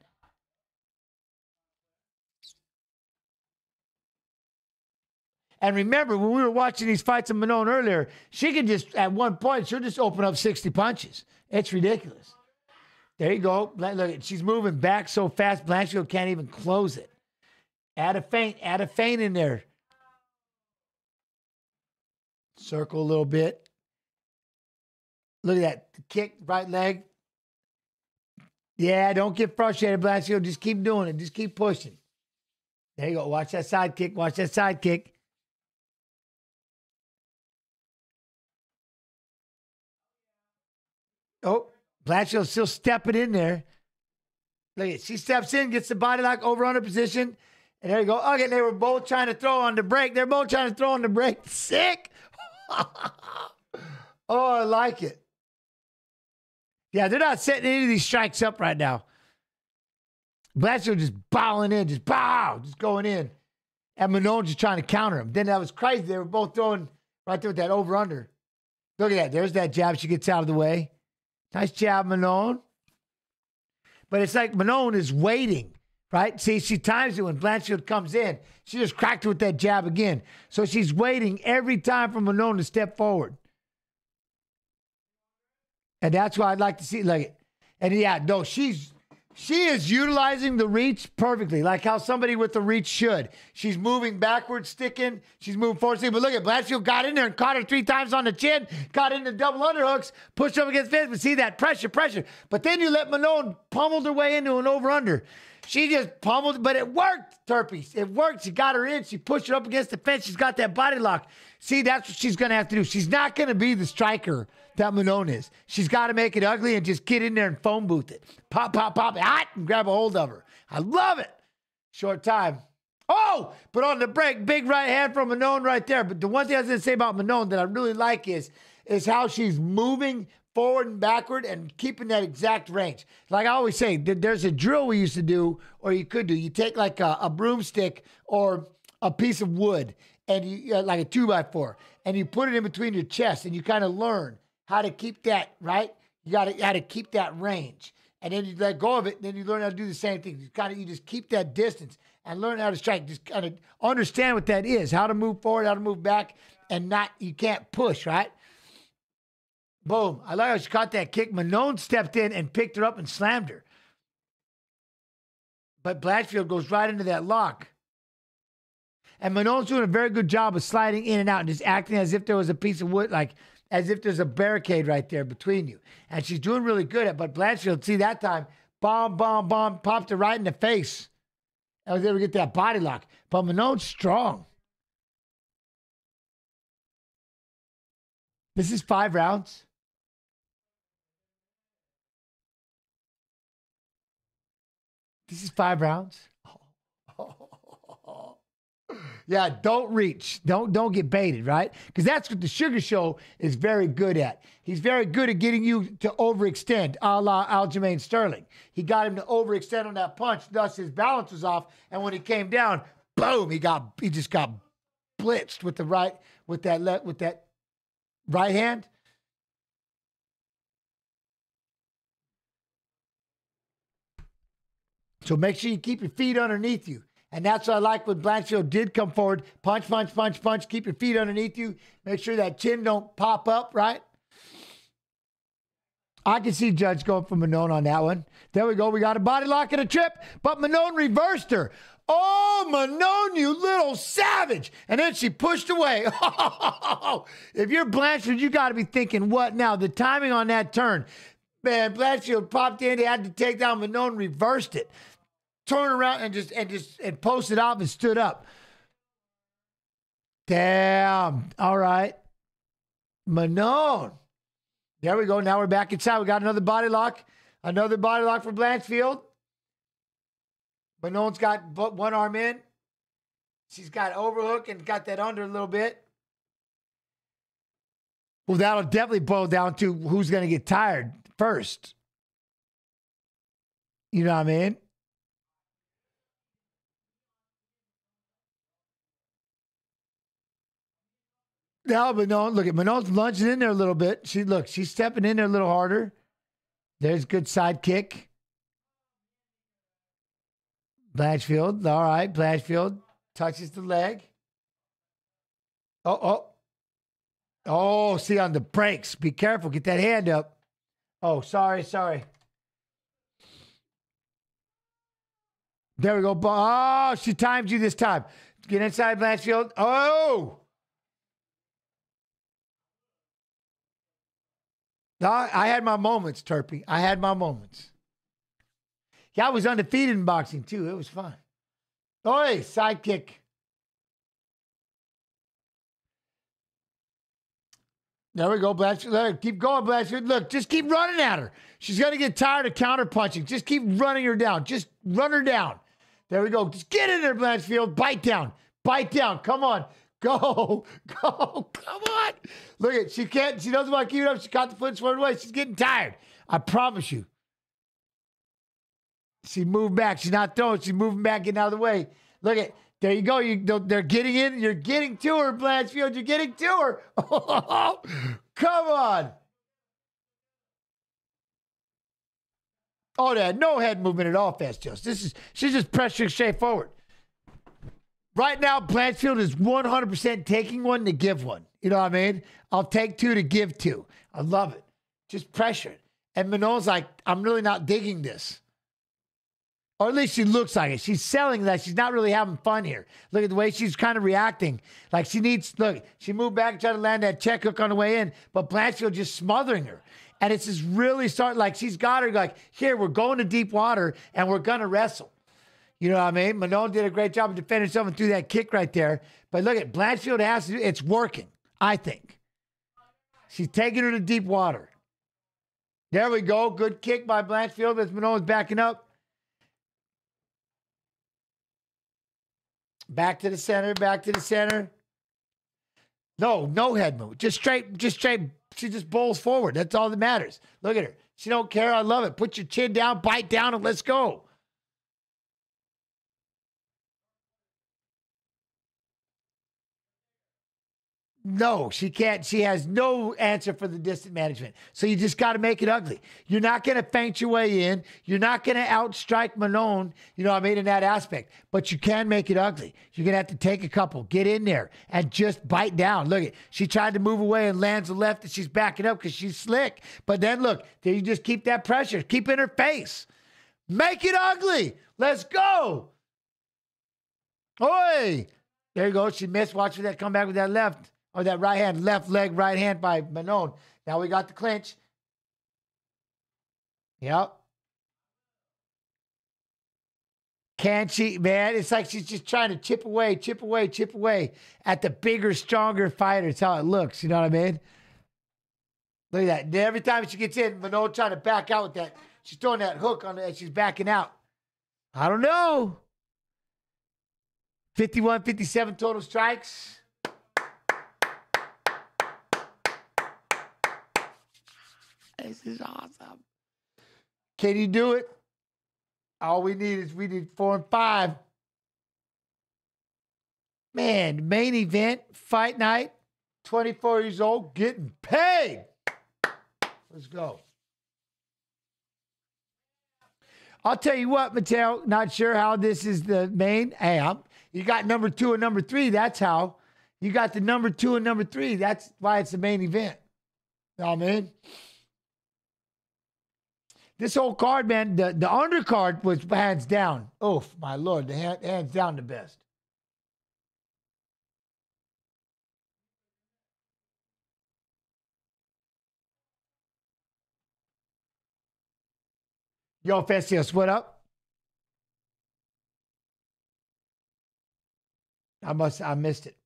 And remember, when we were watching these fights of Manon earlier, she can just, at one point, she'll just open up 60 punches. It's ridiculous. There you go. Look, she's moving back so fast, Blanchfield can't even close it. Add a feint, add a feint in there. Circle a little bit. Look at that. Kick, right leg. Yeah, don't get frustrated, Blanchfield. Just keep doing it. Just keep pushing. There you go. Watch that side kick. Watch that side kick. Oh, Blanchfield's still stepping in there. Look at She steps in, gets the body lock over under position. And there you go. Okay, they were both trying to throw on the break. They're both trying to throw on the break. Sick. oh, I like it. Yeah, they're not setting any of these strikes up right now. Blanchfield just bowing in, just bow, just going in. And Manon just trying to counter him. Then that was crazy. They were both throwing right there with that over under. Look at that. There's that jab. She gets out of the way. Nice jab, Manon. But it's like Manon is waiting, right? See, she times it when Blanchfield comes in. She just cracked it with that jab again. So she's waiting every time for Manon to step forward. And that's why I'd like to see like and yeah, no, she's She is utilizing the reach perfectly, like how somebody with the reach should. She's moving backwards, sticking. She's moving forward, sticking. But look at Blanchfield got in there and caught her three times on the chin, got into double underhooks, pushed up against the fence. But see that pressure, pressure. But then you let Manon pummel her way into an over under. She just pummeled, but it worked, Turpies. It worked. She got her in. She pushed her up against the fence. She's got that body lock. See, that's what she's going to have to do. She's not going to be the striker that Manon is. She's got to make it ugly and just get in there and phone booth it. Pop, pop, pop, hot, and grab a hold of her. I love it. Short time. Oh, but on the break, big right hand from Manon right there. But the one thing I was going to say about Manon that I really like is, is how she's moving forward and backward and keeping that exact range. Like I always say, there's a drill we used to do, or you could do. You take like a, a broomstick or a piece of wood, and you uh, like a two by four, and you put it in between your chest, and you kind of learn how to keep that right. You got to how to keep that range, and then you let go of it. And then you learn how to do the same thing. You kind of you just keep that distance and learn how to strike. Just kind of understand what that is, how to move forward, how to move back, and not you can't push right. Boom. I like how she caught that kick. Manon stepped in and picked her up and slammed her. But Blanchfield goes right into that lock. And Manon's doing a very good job of sliding in and out and just acting as if there was a piece of wood, like as if there's a barricade right there between you. And she's doing really good at but Blanchfield, see that time, bomb, bomb, bomb, popped her right in the face. I was able to get that body lock. But Manon's strong. This is five rounds. This is five rounds. Yeah, don't reach. Don't don't get baited, right? Because that's what the Suga Show is very good at. He's very good at getting you to overextend, a la Aljamain Sterling. He got him to overextend on that punch, thus his balance was off. And when he came down, boom, he got he just got blitzed with the right with that le- with that right hand. So make sure you keep your feet underneath you. And that's what I like when Blanchfield did come forward. Punch, punch, punch, punch. Keep your feet underneath you. Make sure that chin don't pop up, right? I can see Judge going for Manon on that one. There we go. We got a body lock and a trip, but Manon reversed her. Oh, Manon, you little savage. And then she pushed away. if you're Blanchfield, you got to be thinking, what now? The timing on that turn. Man, Blanchfield popped in. He had to take down Manon, reversed it turned around and just and just and posted up and stood up. Damn. All right. Manon. There we go. Now we're back inside. We got another body lock. Another body lock for Blanchfield. Manon's got one arm in. She's got overhook and got that under a little bit. Well, that'll definitely boil down to who's going to get tired first. You know what I mean? No, but no, look at Manon's lunging in there a little bit. She look, she's stepping in there a little harder. There's good side kick. Blanchfield, all right. Blanchfield touches the leg. Oh, oh. Oh, see on the breaks. Be careful. Get that hand up. Oh, sorry, sorry. There we go. Oh, she timed you this time. Get inside Blanchfield. Oh. No, I had my moments, Turpy. I had my moments. Yeah, I was undefeated in boxing too. It was fun. Oi, sidekick. There we go, Blanchard. Keep going, Blanchard. Look, just keep running at her. She's going to get tired of counter punching. Just keep running her down. Just run her down. There we go. Just get in there, Blanchfield. Bite down. Bite down. Come on. Go, go, come on. Look at she can't, she doesn't want to keep it up. She caught the foot swerved away. She's getting tired. I promise you. She moved back. She's not throwing. She's moving back, getting out of the way. Look at there you go. You they're getting in. You're getting to her, Blanchfield. You're getting to her. Oh, come on. Oh, that no head movement at all, fast just. This is she's just pressuring straight forward. Right now, Blanchfield is 100% taking one to give one. You know what I mean? I'll take two to give two. I love it. Just pressure. And Manon's like, I'm really not digging this. Or at least she looks like it. She's selling that. She's not really having fun here. Look at the way she's kind of reacting. Like she needs, look, she moved back tried to land that check hook on the way in, but Blanchfield just smothering her. And it's just really starting, like she's got her, like, here, we're going to deep water and we're going to wrestle. You know what I mean? Manon did a great job of defending herself and threw that kick right there. But look at Blanchfield has to, it's working, I think. She's taking her to deep water. There we go. Good kick by Blanchfield as Manon's backing up. Back to the center, back to the center. No, no head move. Just straight, just straight. She just bowls forward. That's all that matters. Look at her. She don't care. I love it. Put your chin down, bite down, and let's go. No, she can't. She has no answer for the distant management. So you just got to make it ugly. You're not going to feint your way in. You're not going to outstrike Manon, you know what I mean, in that aspect. But you can make it ugly. You're going to have to take a couple, get in there, and just bite down. Look at She tried to move away and lands the left, and she's backing up because she's slick. But then look, you just keep that pressure. Keep in her face. Make it ugly. Let's go. Oi. There you go. She missed. Watch that come back with that left. Or that right hand, left leg, right hand by Manon. Now we got the clinch. Yep. Can't she, man? It's like she's just trying to chip away, chip away, chip away at the bigger, stronger fighter. It's how it looks. You know what I mean? Look at that. Every time she gets in, Manon trying to back out with that. She's throwing that hook on it. She's backing out. I don't know. 51, 57 total strikes. This is awesome. Can you do it? All we need is we need four and five. Man, main event, fight night, 24 years old, getting paid. Let's go. I'll tell you what, Mateo, not sure how this is the main. Hey, I'm, you got number two and number three. That's how. You got the number two and number three. That's why it's the main event. You know what I mean? This whole card, man, the, the undercard was hands down. Oh, my lord, the hand, hands down the best. Yo, Festios, what up? I must I missed it.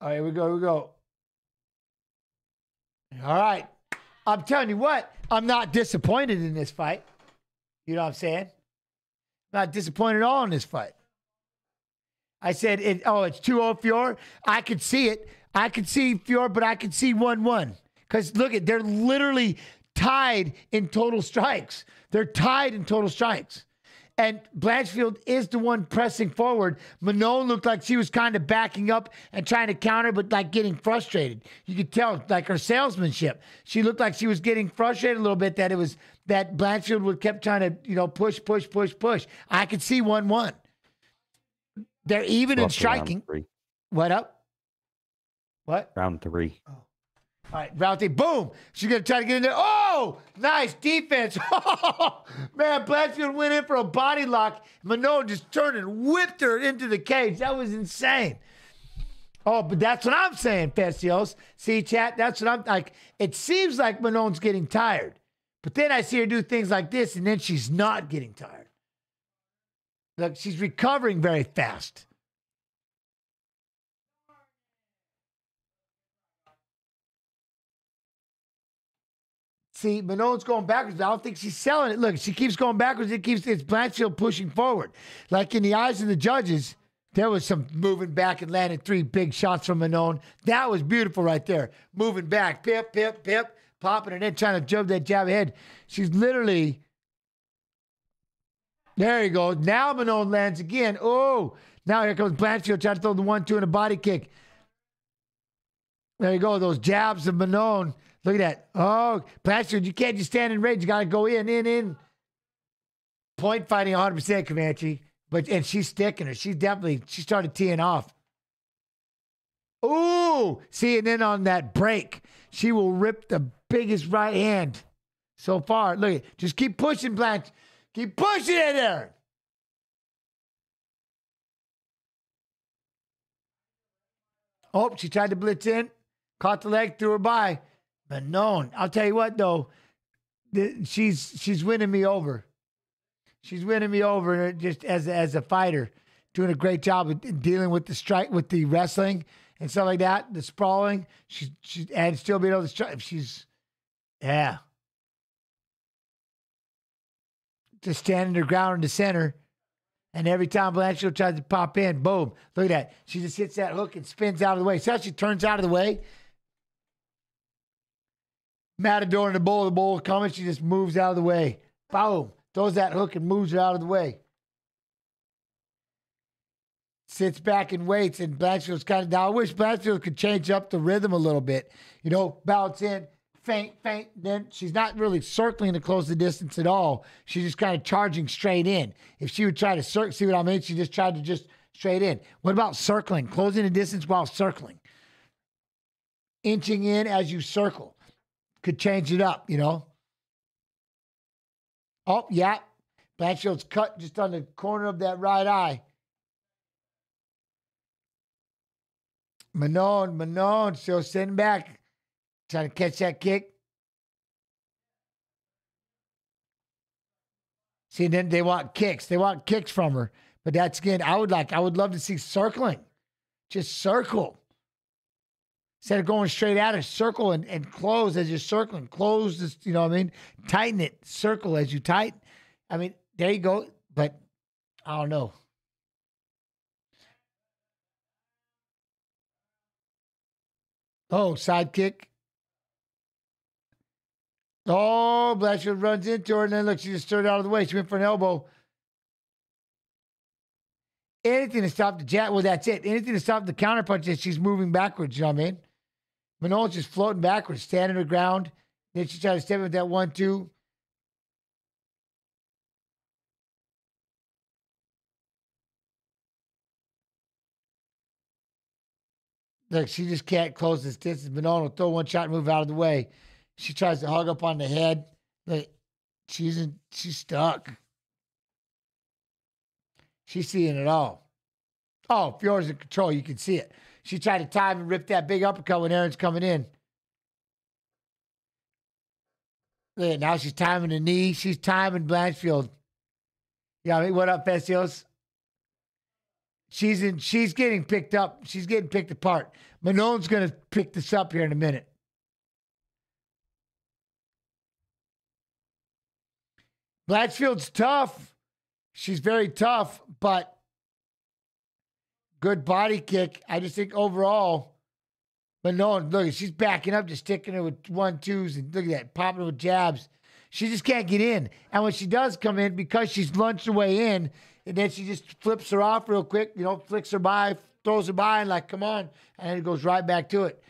All right, here we go, here we go. All right. I'm telling you what, I'm not disappointed in this fight. You know what I'm saying? Not disappointed at all in this fight. I said, it, oh, it's 2 0 Fiorot. I could see it. I could see Fiorot, but I could see 1 1. Because look at, they're literally tied in total strikes. They're tied in total strikes. And Blanchfield is the one pressing forward. Manon looked like she was kind of backing up and trying to counter, but like getting frustrated. You could tell, like her salesmanship. She looked like she was getting frustrated a little bit that it was that Blanchfield would kept trying to, you know, push, push, push, push. I could see 1 1. They're even in Roughly round striking. What up? What? Round three. Oh. All right, round. Boom. She's going to try to get in there. Oh, nice defense. Man, Blanchfield went in for a body lock. Manon just turned and whipped her into the cage. That was insane. Oh, but that's what I'm saying, Festios. See, chat, that's what I'm like. It seems like Manon's getting tired. But then I see her do things like this, and then she's not getting tired. Look, she's recovering very fast. See, Manon's going backwards. I don't think she's selling it. Look, she keeps going backwards. It keeps it's Blanchfield pushing forward. Like in the eyes of the judges, there was some moving back and landing three big shots from Manon. That was beautiful right there. Moving back, pip, pip, pip, popping and then trying to jump that jab ahead. She's literally. There you go. Now Manon lands again. Oh, now here comes Blanchfield trying to throw the one, two, and a body kick. There you go. Those jabs of Manon. Look at that. Oh, Blanchard, you can't just stand in range. You got to go in, in, in. Point fighting 100% Comanche. But, and she's sticking her. She's definitely, she started teeing off. Ooh, see, and then on that break, she will rip the biggest right hand so far. Look, at just keep pushing, Blanche. Keep pushing it there. Oh, she tried to blitz in, caught the leg, threw her by. Manon, I'll tell you what though, th- she's she's winning me over. She's winning me over just as as a fighter, doing a great job of dealing with the strike, with the wrestling and stuff like that, the sprawling. She's she and still being able to strike. She's yeah, just standing her ground in the center. And every time Blanchfield tries to pop in, boom, look at that. She just hits that hook and spins out of the way. How she turns out of the way? Matador in the bowl, the bowl coming, she just moves out of the way. Boom, throws that hook and moves her out of the way. Sits back and waits, and Blanchfield's kind of down. I wish Blanchfield could change up the rhythm a little bit. You know, bounce in, feint, feint. Then she's not really circling to close the distance at all. She's just kind of charging straight in. If she would try to circle, see what I mean? She just tried to just straight in. What about circling? Closing the distance while circling. Inching in as you circle. Could change it up, you know? Oh, yeah. Blanchfield's cut just on the corner of that right eye. Manon, Manon, still sitting back, trying to catch that kick. See, then they want kicks. They want kicks from her. But that's again, I would like, I would love to see circling. Just circle. Instead of going straight at her, circle and, and close as you're circling. Close this, you know what I mean? Tighten it, circle as you tighten. I mean, there you go. But I don't know. Oh, sidekick. Oh, Blanchfield runs into her, and then look, she just turned out of the way. She went for an elbow. Anything to stop the jab. Well, that's it. Anything to stop the counter punch that she's moving backwards. You know what I mean? Manon's just floating backwards, standing her ground. Then she tried to step with that one, two. Look, she just can't close this distance. Manon will throw one shot and move out of the way. She tries to hug up on the head. Look, she's in, she's stuck. She's seeing it all. Oh, Fiorot's in control. You can see it. She tried to time and rip that big uppercut when Erin's coming in. Now she's timing the knee. She's timing Blanchfield. Yeah, I mean, what up, Festios? She's in. She's getting picked up. She's getting picked apart. Manon's going to pick this up here in a minute. Blanchfield's tough. She's very tough, but good body kick. I just think overall, but no, look, she's backing up, just sticking it with one twos, and look at that, popping it with jabs. She just can't get in. And when she does come in, because she's lunched her way in, and then she just flips her off real quick, you know, flicks her by, throws her by, and like, come on, and it goes right back to it.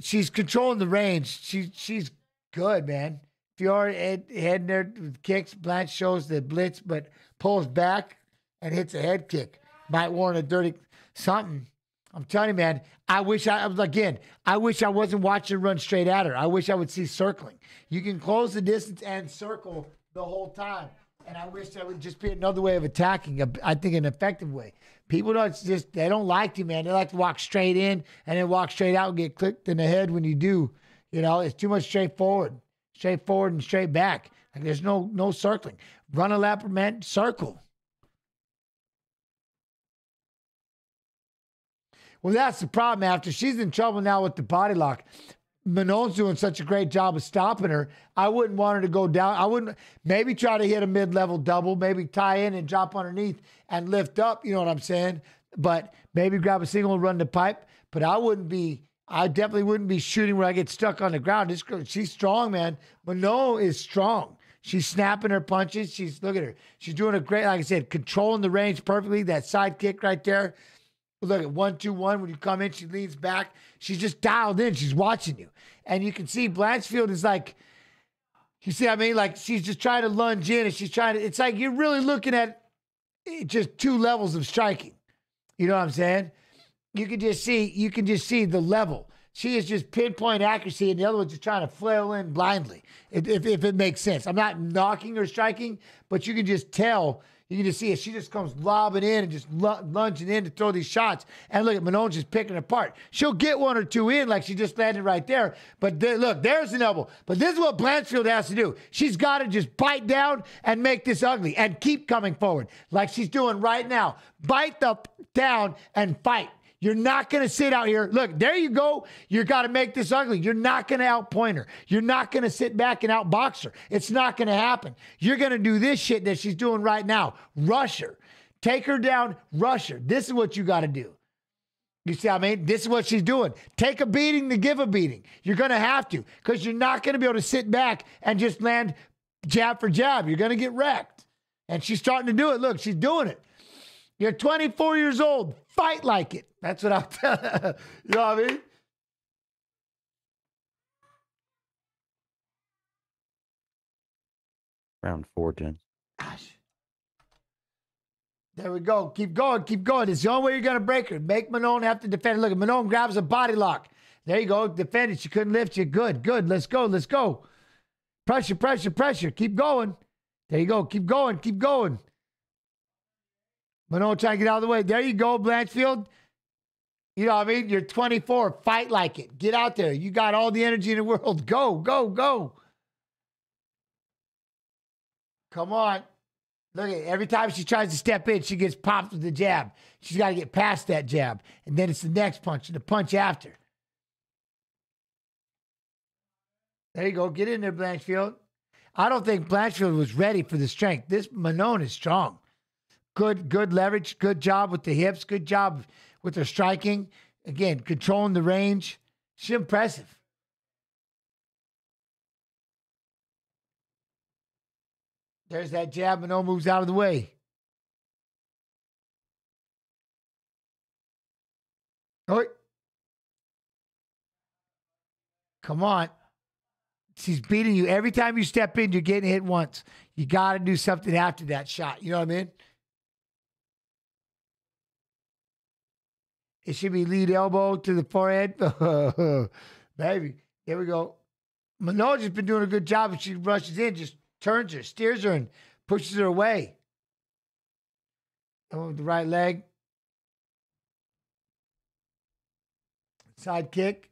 She's controlling the range. She she's good, man. Fiorot head, heading there with kicks. Blanche shows the blitz, but pulls back and hits a head kick. Might warrant a dirty something. I'm telling you, man. I wish I, again. I wish I wasn't watching run straight at her. I wish I would see circling. You can close the distance and circle the whole time. And I wish that would just be another way of attacking. I think an effective way. People don't just they don't like you, man. They like to walk straight in and then walk straight out and get clicked in the head when you do. You know, it's too much straightforward, straightforward and straight back. Like there's no no circling. Run a lap, man. Circle. Well, that's the problem. After she's in trouble now with the body lock, Manon's doing such a great job of stopping her. I wouldn't want her to go down. I wouldn't maybe try to hit a mid level double, maybe tie in and drop underneath and lift up. You know what I'm saying? But maybe grab a single and run the pipe. But I wouldn't be. I definitely wouldn't be shooting where I get stuck on the ground. This girl, she's strong, man. Manon is strong. She's snapping her punches. She's look at her. She's doing a great, like I said, controlling the range perfectly. That side kick right there. Look at one, two, one. When you come in, she leans back. She's just dialed in. She's watching you. And you can see Blanchfield is like, you see what I mean? Like she's just trying to lunge in and she's trying to, it's like you're really looking at eh, just two levels of striking. You know what I'm saying? You can just see, you can just see the level. She is just pinpoint accuracy, and the other one's just trying to flail in blindly. If, if, if it makes sense, I'm not knocking or striking, but you can just tell. You can just see it. She just comes lobbing in and just lu- lunging in to throw these shots. And look at Manon's just picking apart. She'll get one or two in, like she just landed right there. But there, look, there's an elbow. But this is what Blanchfield has to do. She's got to just bite down and make this ugly and keep coming forward, like she's doing right now. Bite the down and fight. You're not going to sit out here. Look, there you go. You got to make this ugly. You're not going to outpoint her. You're not going to sit back and outbox her. It's not going to happen. You're going to do this shit that she's doing right now. Rush her. Take her down, rush her. This is what you got to do. You see what I mean? This is what she's doing. Take a beating to give a beating. You're going to have to because you're not going to be able to sit back and just land jab for jab. You're going to get wrecked. And she's starting to do it. Look, she's doing it. You're 24 years old. Fight like it. That's what I'm telling you. You know what I mean? Round four, Jen. There we go. Keep going. Keep going. It's the only way you're going to break her. Make Manon have to defend. Look, Manon grabs a body lock. There you go. Defend it. She couldn't lift you. Good. Good. Let's go. Let's go. Pressure, pressure, pressure. Keep going. There you go. Keep going. Keep going. Manon trying to get out of the way. There you go, Blanchfield. You know what I mean? You're 24. Fight like it. Get out there. You got all the energy in the world. Go, go, go. Come on. Look at. Every time she tries to step in, she gets popped with the jab. She's got to get past that jab. And then it's the next punch and the punch after. There you go. Get in there, Blanchfield. I don't think Blanchfield was ready for the strength. This Manon is strong. Good, good leverage. Good job with the hips. Good job with her striking. Again, controlling the range. She's impressive. There's that jab. Manon moves out of the way. Oh, come on. She's beating you. Every time you step in, you're getting hit once. You got to do something after that shot. You know what I mean? It should be lead elbow to the forehead. Baby, here we go. Manon has been doing a good job. If she rushes in, just turns her, steers her, and pushes her away. And with the right leg. Side kick.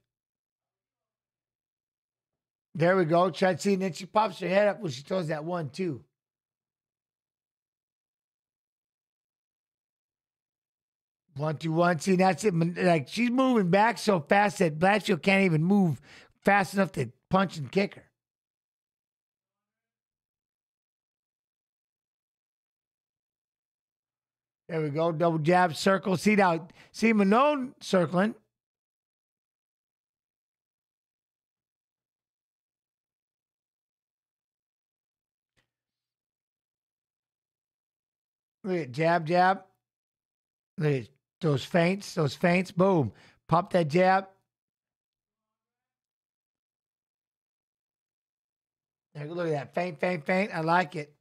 There we go. Try to see, and then she pops her head up when she throws that one, too. One, two, one. See, that's it. Like she's moving back so fast that Blanchfield can't even move fast enough to punch and kick her. There we go. Double jab, circle. See now, see Manon circling. Look at jab, jab. Look at those feints, those feints. Boom. Pop that jab. Look at that. Feint, faint, feint. I like it.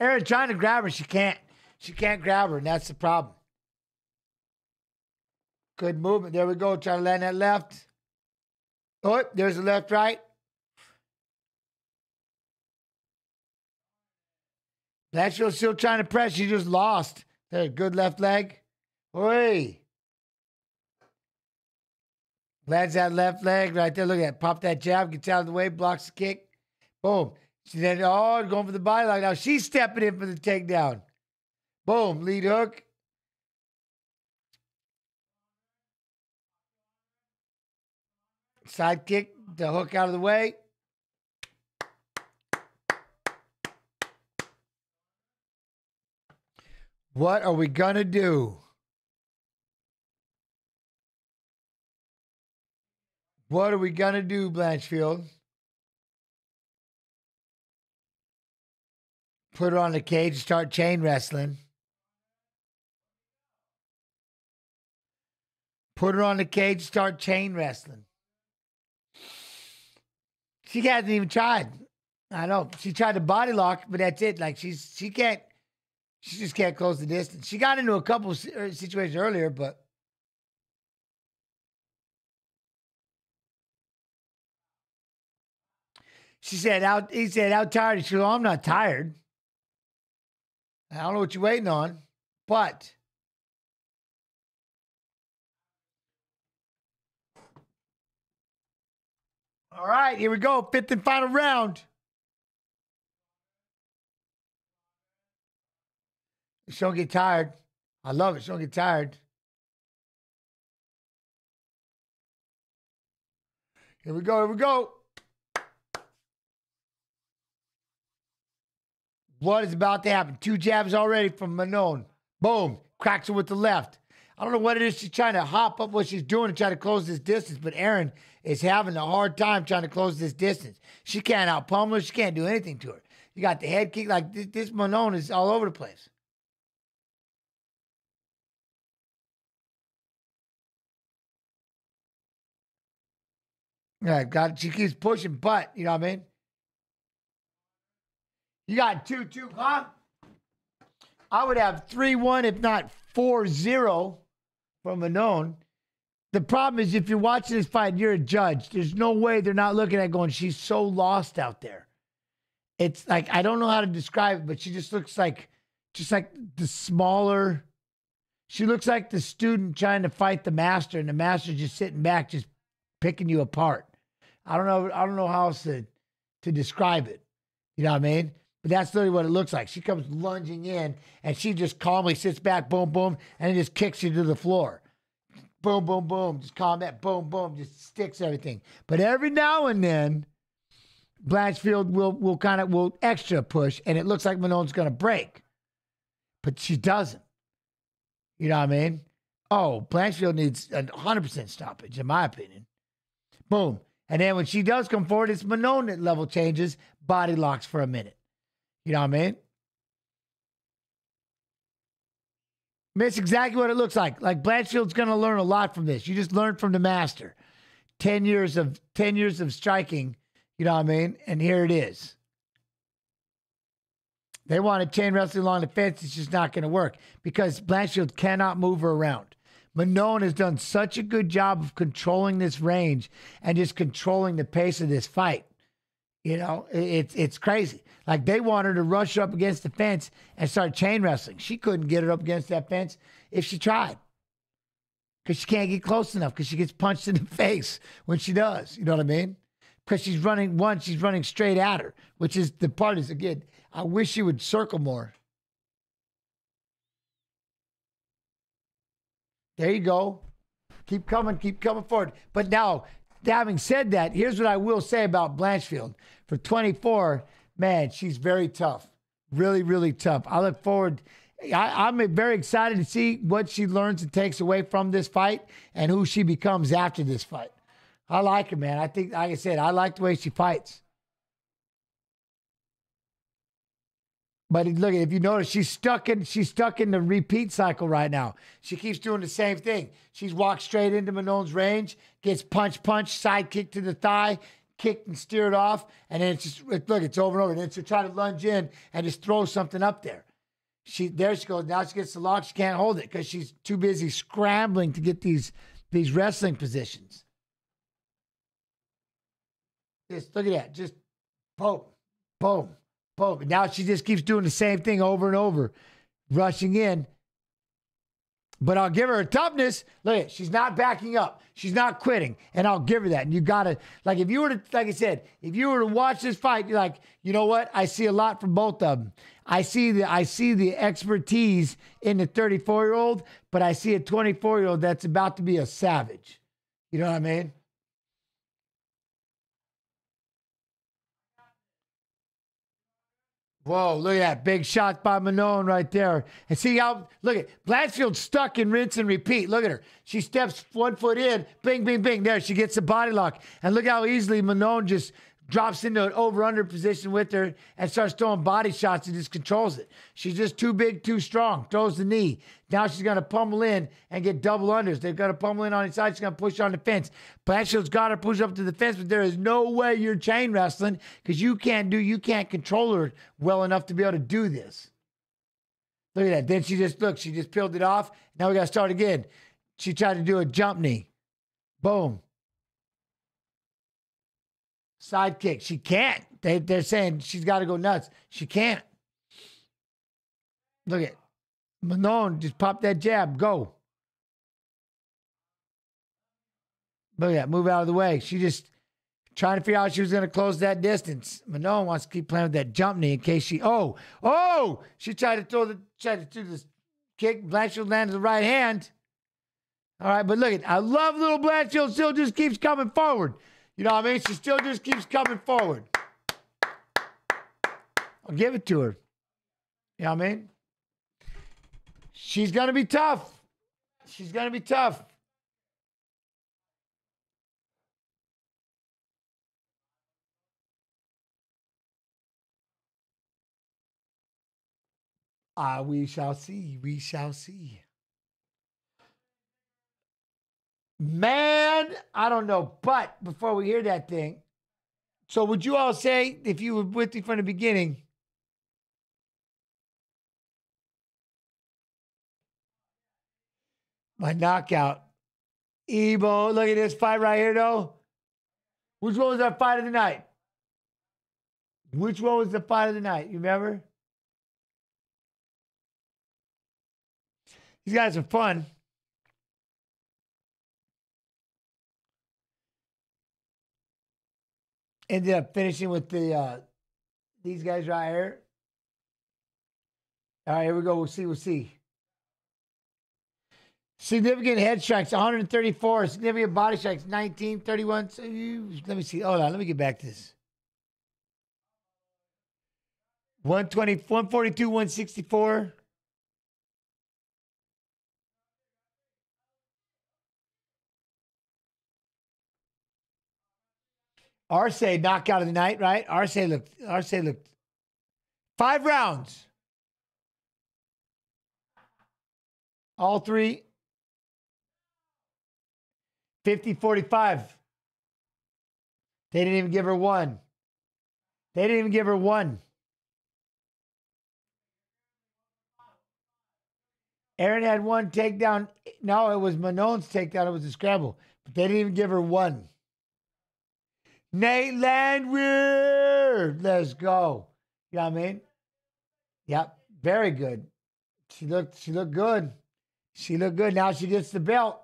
Erin trying to grab her. She can't. She can't grab her, and that's the problem. Good movement. There we go. Trying to land that left. Oh, there's the left, right. Blanchfield still trying to press. She just lost. There, good left leg. Oi. Lands that left leg right there. Look at that. Pop that jab, gets out of the way, blocks the kick. Boom. She then, oh, going for the body lock. Now she's stepping in for the takedown. Boom. Lead hook. Side kick, the hook out of the way. What are we going to do? What are we going to do, Blanchfield? Put her on the cage and start chain wrestling. Put her on the cage, start chain wrestling. She hasn't even tried. I know. She tried to body lock, but that's it. Like she's she can't she just can't close the distance. She got into a couple er, situations earlier, but She said, "Out." He said, "How tired?" She said, "Oh, "I'm not tired." I don't know what you're waiting on, but all right, here we go. Fifth and final round. She don't get tired. I love it. She don't get tired. Here we go. Here we go. What is about to happen? Two jabs already from Manon. Boom. Cracks her with the left. I don't know what it is she's trying to hop up what she's doing to try to close this distance, but Erin is having a hard time trying to close this distance. She can't out pummel. She can't do anything to her. You got the head kick. Like this, this Manon is all over the place. Yeah, got she keeps pushing, but you know what I mean. You got two two, huh? I would have three one, if not four zero, from Manon. The problem is if you're watching this fight, you're a judge. There's no way they're not looking at going. She's so lost out there. It's like I don't know how to describe it, but she just looks like, just like the smaller. She looks like the student trying to fight the master, and the master just sitting back, just picking you apart. I don't know. I don't know how else to to describe it. You know what I mean? That's literally what it looks like. She comes lunging in, and she just calmly sits back, boom, boom, and it just kicks you to the floor. Boom, boom, boom. Just calm that. Boom, boom. Just sticks everything. But every now and then, Blanchfield will will kind of will extra push, and it looks like Manon's going to break, but she doesn't. You know what I mean? Oh, Blanchfield needs a hundred percent stoppage, in my opinion. Boom. And then when she does come forward, it's Manon that level changes, body locks for a minute. You know what I mean? It's exactly what it looks like. Like Blanchfield's going to learn a lot from this. You just learned from the master. 10 years of 10 years of striking, you know what I mean? And here it is. They want to chain wrestling along the fence. It's just not going to work because Blanchfield cannot move her around. Manon has done such a good job of controlling this range and just controlling the pace of this fight. You know, it's it's crazy. Like they want her to rush her up against the fence and start chain wrestling. She couldn't get her up against that fence if she tried. Because she can't get close enough because she gets punched in the face when she does. You know what I mean? Because she's running one, she's running straight at her, which is the part is again, I wish she would circle more. There you go. Keep coming, keep coming forward. But now, having said that, here's what I will say about Blanchfield. For 24, man, she's very tough. Really, really tough. I look forward. I, I'm very excited to see what she learns and takes away from this fight and who she becomes after this fight. I like her, man. I think, like I said, I like the way she fights. But look, if you notice, she's stuck in she's stuck in the repeat cycle right now. She keeps doing the same thing. She's walked straight into Manon's range, gets punch, punch, side kick to the thigh, kicked and steered off, and then it's just look, it's over and over. And then she'll try to lunge in and just throw something up there. She there she goes. Now she gets the lock. She can't hold it because she's too busy scrambling to get these these wrestling positions. Just look at that. Just boom, boom, boom. Now she just keeps doing the same thing over and over, rushing in. But I'll give her a toughness. Look, at, she's not backing up. She's not quitting, and I'll give her that. And you gotta like if you were to like I said, if you were to watch this fight, you're like, you know what? I see a lot from both of them. I see the I see the expertise in the 34 year old, but I see a 24 year old that's about to be a savage. You know what I mean? Whoa, look at that. Big shot by Manon right there. And see how, look at Blanchfield stuck in rinse and repeat. Look at her. She steps one foot in, bing, bing, bing. There, she gets the body lock. And look how easily Manon just drops into an over under position with her and starts throwing body shots and just controls it. She's just too big, too strong. Throws the knee. Now she's going to pummel in and get double unders. They've got to pummel in on each side. She's going to push on the fence. Blanchfield's got to push up to the fence, but there is no way you're chain wrestling because you can't do, you can't control her well enough to be able to do this. Look at that. Then she just, look, she just peeled it off. Now we got to start again. She tried to do a jump knee. Boom. Side kick. She can't. They they're saying she's got to go nuts. She can't. Look at Manon just pop that jab. Go. Look at. Move out of the way. She just trying to figure out she was going to close that distance. Manon wants to keep playing with that jump knee in case she. Oh, oh! She tried to throw the tried to do this kick. Blanchfield lands the right hand. All right, but look at I love little Blanchfield. Still just keeps coming forward. You know what I mean? She still just keeps coming forward. I'll give it to her. You know what I mean? She's gonna be tough. She's gonna be tough. Ah, we shall see. We shall see. Man, I don't know. But before we hear that thing, so would you all say, if you were with me from the beginning, my knockout, Ibo, look at this fight right here, though. Which one was our fight of the night? Which one was the fight of the night? You remember? These guys are fun. Ended up finishing with the uh these guys right here. All right, here we go. We'll see. We'll see. Significant head strikes 134. Significant body strikes 19, 31. So you, let me see. Hold on. Let me get back to this. 120, 142, 164. Arce knockout of the night, right? Arce looked Arce looked five rounds. All three 50 45. They didn't even give her one. They didn't even give her one. Erin had one takedown. No, it was Manon's takedown. It was a scramble. But they didn't even give her one. Nate Landwehr. Let's go. You know what I mean? Yep. Very good. She looked she looked good. She looked good. Now she gets the belt.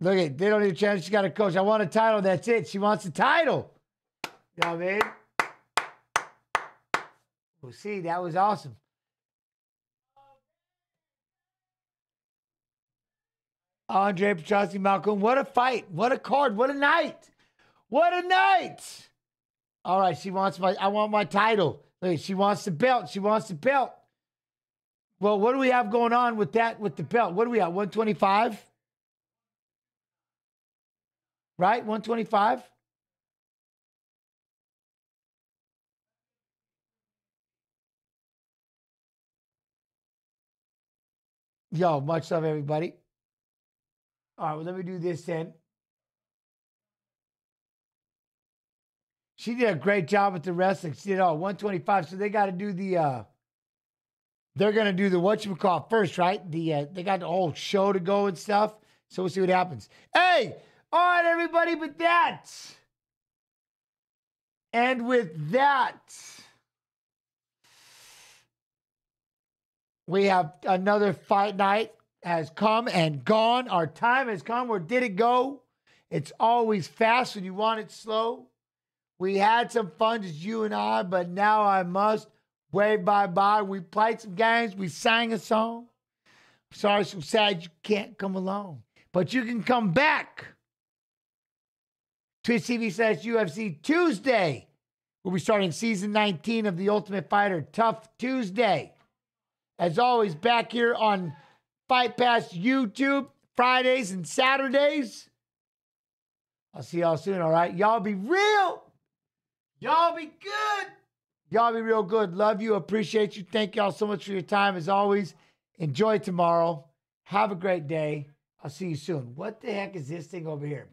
Look at they don't need a chance. She got a coach. I want a title. That's it. She wants a title. You know what I mean? We'll see. That was awesome. Andre Petroski, Malkoun. What a fight. What a card. What a night. What a night. All right. She wants my, I want my title. Look, she wants the belt. She wants the belt. Well, what do we have going on with that, with the belt? What do we have? 125? Right? 125? Yo, much love, everybody. All right, well, let me do this then. She did a great job with the wrestling. She did all 125. So they got to do the uh they're gonna do the what you would call first, right? The uh, they got the whole show to go and stuff. So we'll see what happens. Hey, all right, everybody, but that. And with that, we have another fight night has come and gone. Our time has come. Where did it go? It's always fast when you want it slow. We had some fun, just you and I, but now I must wave bye bye. We played some games. We sang a song. Sorry, so sad you can't come along, but you can come back. Twitch TV slash UFC Tuesday. We'll be starting season 19 of The Ultimate Fighter Tough Tuesday. As always, back here on Fight Pass YouTube, Fridays and Saturdays. I'll see y'all soon, all right? Y'all be real. Y'all be good. Y'all be real good. Love you. Appreciate you. Thank y'all so much for your time. As always, enjoy tomorrow. Have a great day. I'll see you soon. What the heck is this thing over here?